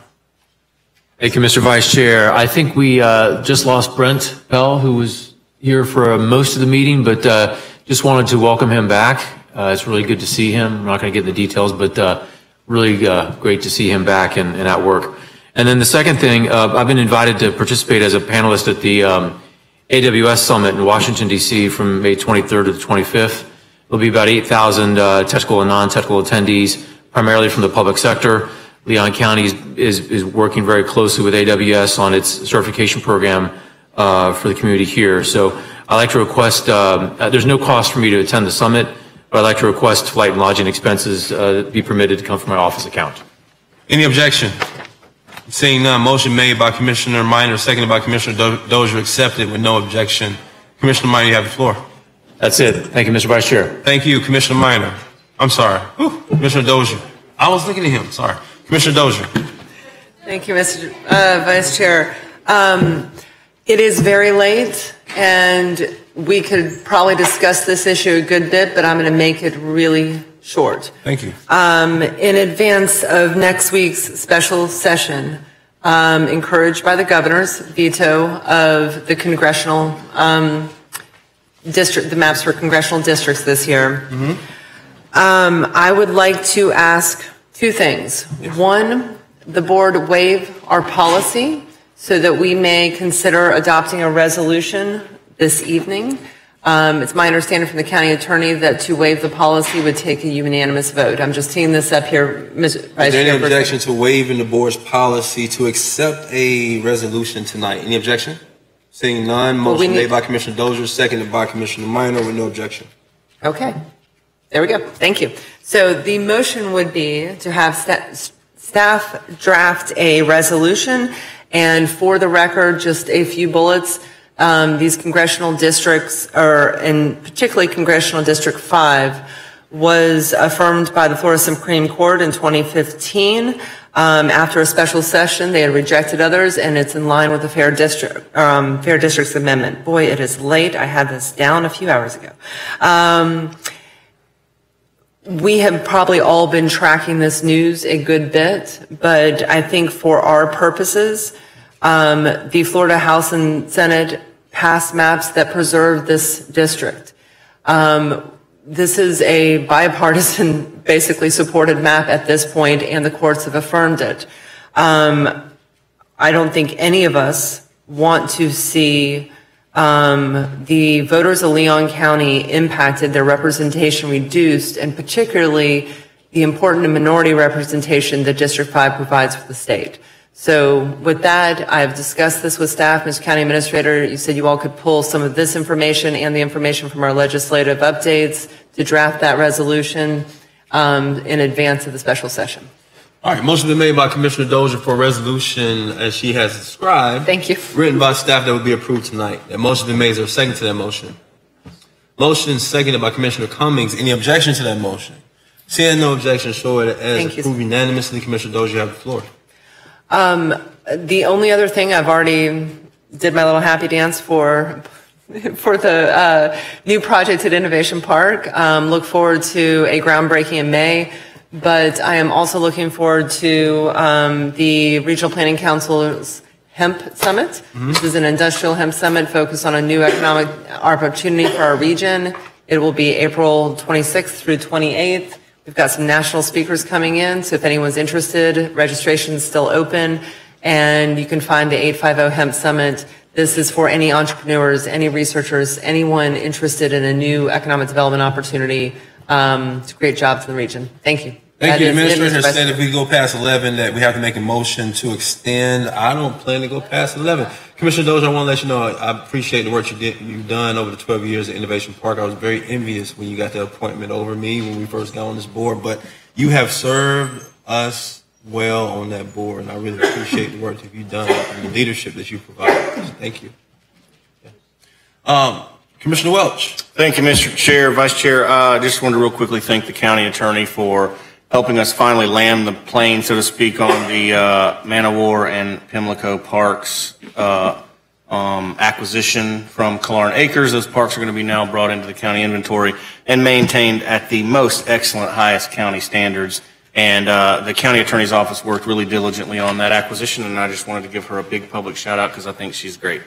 Thank you, Mr. Vice Chair. I think we uh, just lost Brent Bell, who was here for uh, most of the meeting, but uh, just wanted to welcome him back. Uh, it's really good to see him. I'm not going to get the details, but uh, really uh, great to see him back and, and, at work. And then the second thing, I've been invited to participate as a panelist at the um, AWS Summit in Washington, D.C. from May 23rd to the 25th. There'll be about 8,000 technical and non-technical attendees, primarily from the public sector. Leon County is, is, is working very closely with AWS on its certification program uh, for the community here. So I'd like to request, um, uh, there's no cost for me to attend the summit, but I'd like to request flight and lodging expenses uh, be permitted to come from my office account. Any objection? Seeing none, motion made by Commissioner Minor, seconded by Commissioner Do- Dozier, accepted with no objection. Commissioner Minor, you have the floor. That's it. Thank you, Mr. Vice Chair. Thank you, Commissioner Minor. I'm sorry. Whew. Commissioner Dozier. I was looking at him. Sorry. Commissioner Dozier. Thank you, Mr. Uh, Vice Chair. Um, it is very late, and we could probably discuss this issue a good bit, but I'm going to make it really short. Thank you. Um, in advance of next week's special session, um, encouraged by the governor's veto of the congressional um, district, the maps for congressional districts this year, mm-hmm. Um, I would like to ask Two things. One, the board waive our policy so that we may consider adopting a resolution this evening. Um, it's my understanding from the county attorney that to waive the policy would take a unanimous vote. I'm just teeing this up here. Vice Is there any objection to waiving the board's policy to accept a resolution tonight? Any objection? Seeing none, Well, we motion made by Commissioner Dozier, seconded by Commissioner Minor with no objection. Okay. There we go. Thank you. So the motion would be to have sta- staff draft a resolution, and for the record, just a few bullets. Um, these congressional districts, or and particularly Congressional District 5, was affirmed by the Florida Supreme Court in 2015. Um, after a special session, they had rejected others, and it's in line with the Fair District um, Fair Districts Amendment. Boy, it is late. I had this down a few hours ago. Um, we have probably all been tracking this news a good bit, but I think for our purposes, um, the Florida House and Senate passed maps that preserve this district. Um, this is a bipartisan, basically supported map at this point, and the courts have affirmed it. Um, I don't think any of us want to see um, the voters of Leon County impacted, their representation reduced, and particularly the important minority representation that District 5 provides for the state. So with that, I've discussed this with staff. Mr. County Administrator, you said you all could pull some of this information and the information from our legislative updates to draft that resolution um, in advance of the special session. All right, motion been made by Commissioner Dozier for a resolution as she has described. Thank you. Written by staff that will be approved tonight. That motion been made. Is there a second to that motion? Motion seconded by Commissioner Cummings. Any objection to that motion? Seeing no objection, show it as approved unanimously. Commissioner Dozier, you have the floor. Um, the only other thing I've already did my little happy dance for for the uh, new project at Innovation Park. Um, look forward to a groundbreaking in May, but I am also looking forward to um, the Regional Planning Council's Hemp Summit. This is an industrial hemp summit focused on a new economic opportunity for our region. It will be April 26th through 28th. We've got some national speakers coming in, so if anyone's interested, registration is still open, and you can find the 850 Hemp Summit. This is for any entrepreneurs, any researchers, anyone interested in a new economic development opportunity um, to create jobs in the region. Thank you. Thank That you. is it, Administrator has said if we go past 11, that we have to make a motion to extend. I don't plan to go past 11. Commissioner Dozier, I want to let you know, I I appreciate the work you did, you've done over the 12 years at Innovation Park. I was very envious when you got the appointment over me when we first got on this board, but you have served us well on that board, and I really appreciate the work that you've done and the leadership that you provided. Thank you. Um, Commissioner Welch. Thank you, Mr. Chair, Vice Chair. Uh, I just wanted to real quickly thank the county attorney for helping us finally land the plane, so to speak, on the uh, Manawar and Pimlico Parks uh, um, acquisition from Killearn Acres. Those parks are going to be now brought into the county inventory and maintained at the most excellent, highest county standards. And uh, the county attorney's office worked really diligently on that acquisition, and I just wanted to give her a big public shout out because I think she's great.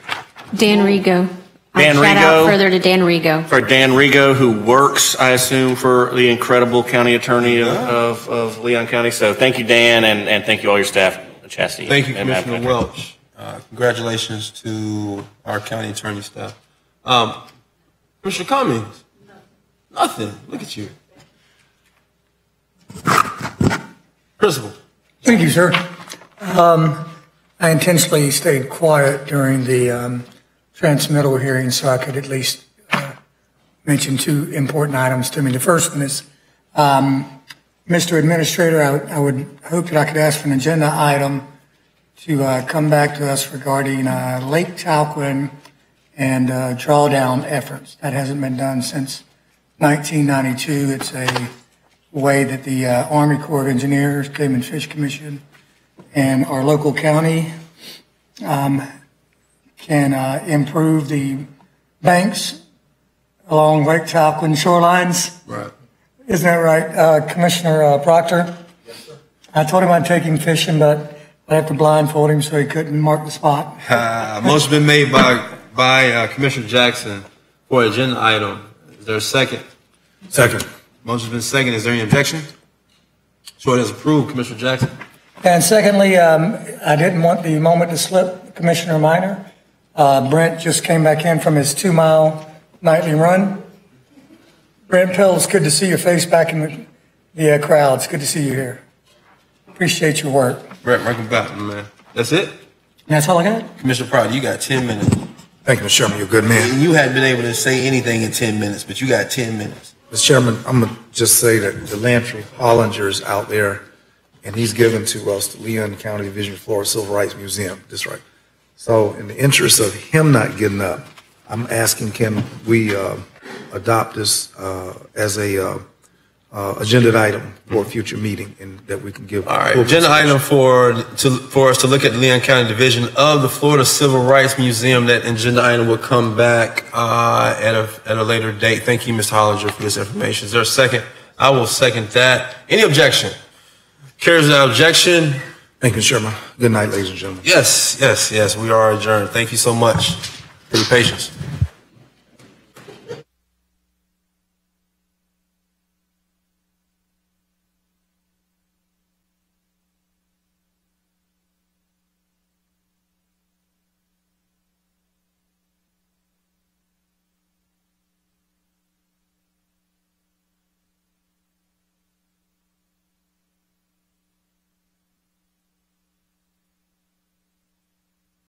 Dan Rigo. Dan Shout out Rigo. further to Dan Rigo. For Dan Rigo, who works, I assume, for the incredible county attorney of, of, of Leon County. So thank you, Dan, and, and thank you all your staff, Chasity. Thank you, and Madam Commissioner Welch. Uh, Congratulations to our county attorney staff. Um, Commissioner Cummings? Nothing. Look at you. Principal. Thank you, sir. Um, I intentionally stayed quiet during the um, transmittal hearing so I could at least uh, mention two important items to me. The first one is, um, Mr. Administrator, I I would hope that I could ask for an agenda item to uh, come back to us regarding uh, Lake Talquin and uh, drawdown efforts. That hasn't been done since 1992. It's a way that the uh, Army Corps of Engineers, Game and Fish Commission, and our local county um, can uh, improve the banks along Lake Talquin shorelines. Right. Isn't that right, uh, Commissioner uh, Proctor? Yes, sir. I told him I'd take him fishing, but I have to blindfold him so he couldn't mark the spot. Uh, motion been made by, by uh, Commissioner Jackson for agenda item. Is there a second? Second. Motion's been second. Is there any objection? So it is approved, Commissioner Jackson. And secondly, um, I didn't want the moment to slip, Commissioner Minor. Uh, Brent just came back in from his two-mile nightly run. Brent Pills, good to see your face back in the, the uh, crowd. It's good to see you here. Appreciate your work. Brent welcome back, man. That's it? That's all I got. Commissioner Pryor, you got 10 minutes. Thank you, Mr. Chairman. You're a good man. You hadn't been able to say anything in 10 minutes, but you got 10 minutes. Mr. Chairman, I'm going to just say that the Lantry Hollinger is out there, and he's given to us the Leon County Division of Florida Civil Rights Museum. That's right. So in the interest of him not getting up, I'm asking can we uh, adopt this uh, as a uh, uh, agenda item for a future meeting, and that we can give. All right, agenda item for, to, for us to look at the Leon County Division of the Florida Civil Rights Museum. That agenda item will come back uh, at a, at a later date. Thank you, Mr. Hollinger, for this information. Is there a second? I will second that. Any objection? Carries without objection. Thank you. Chairman. Good night, ladies and gentlemen. Yes, yes, yes, we are adjourned. Thank you so much for your patience.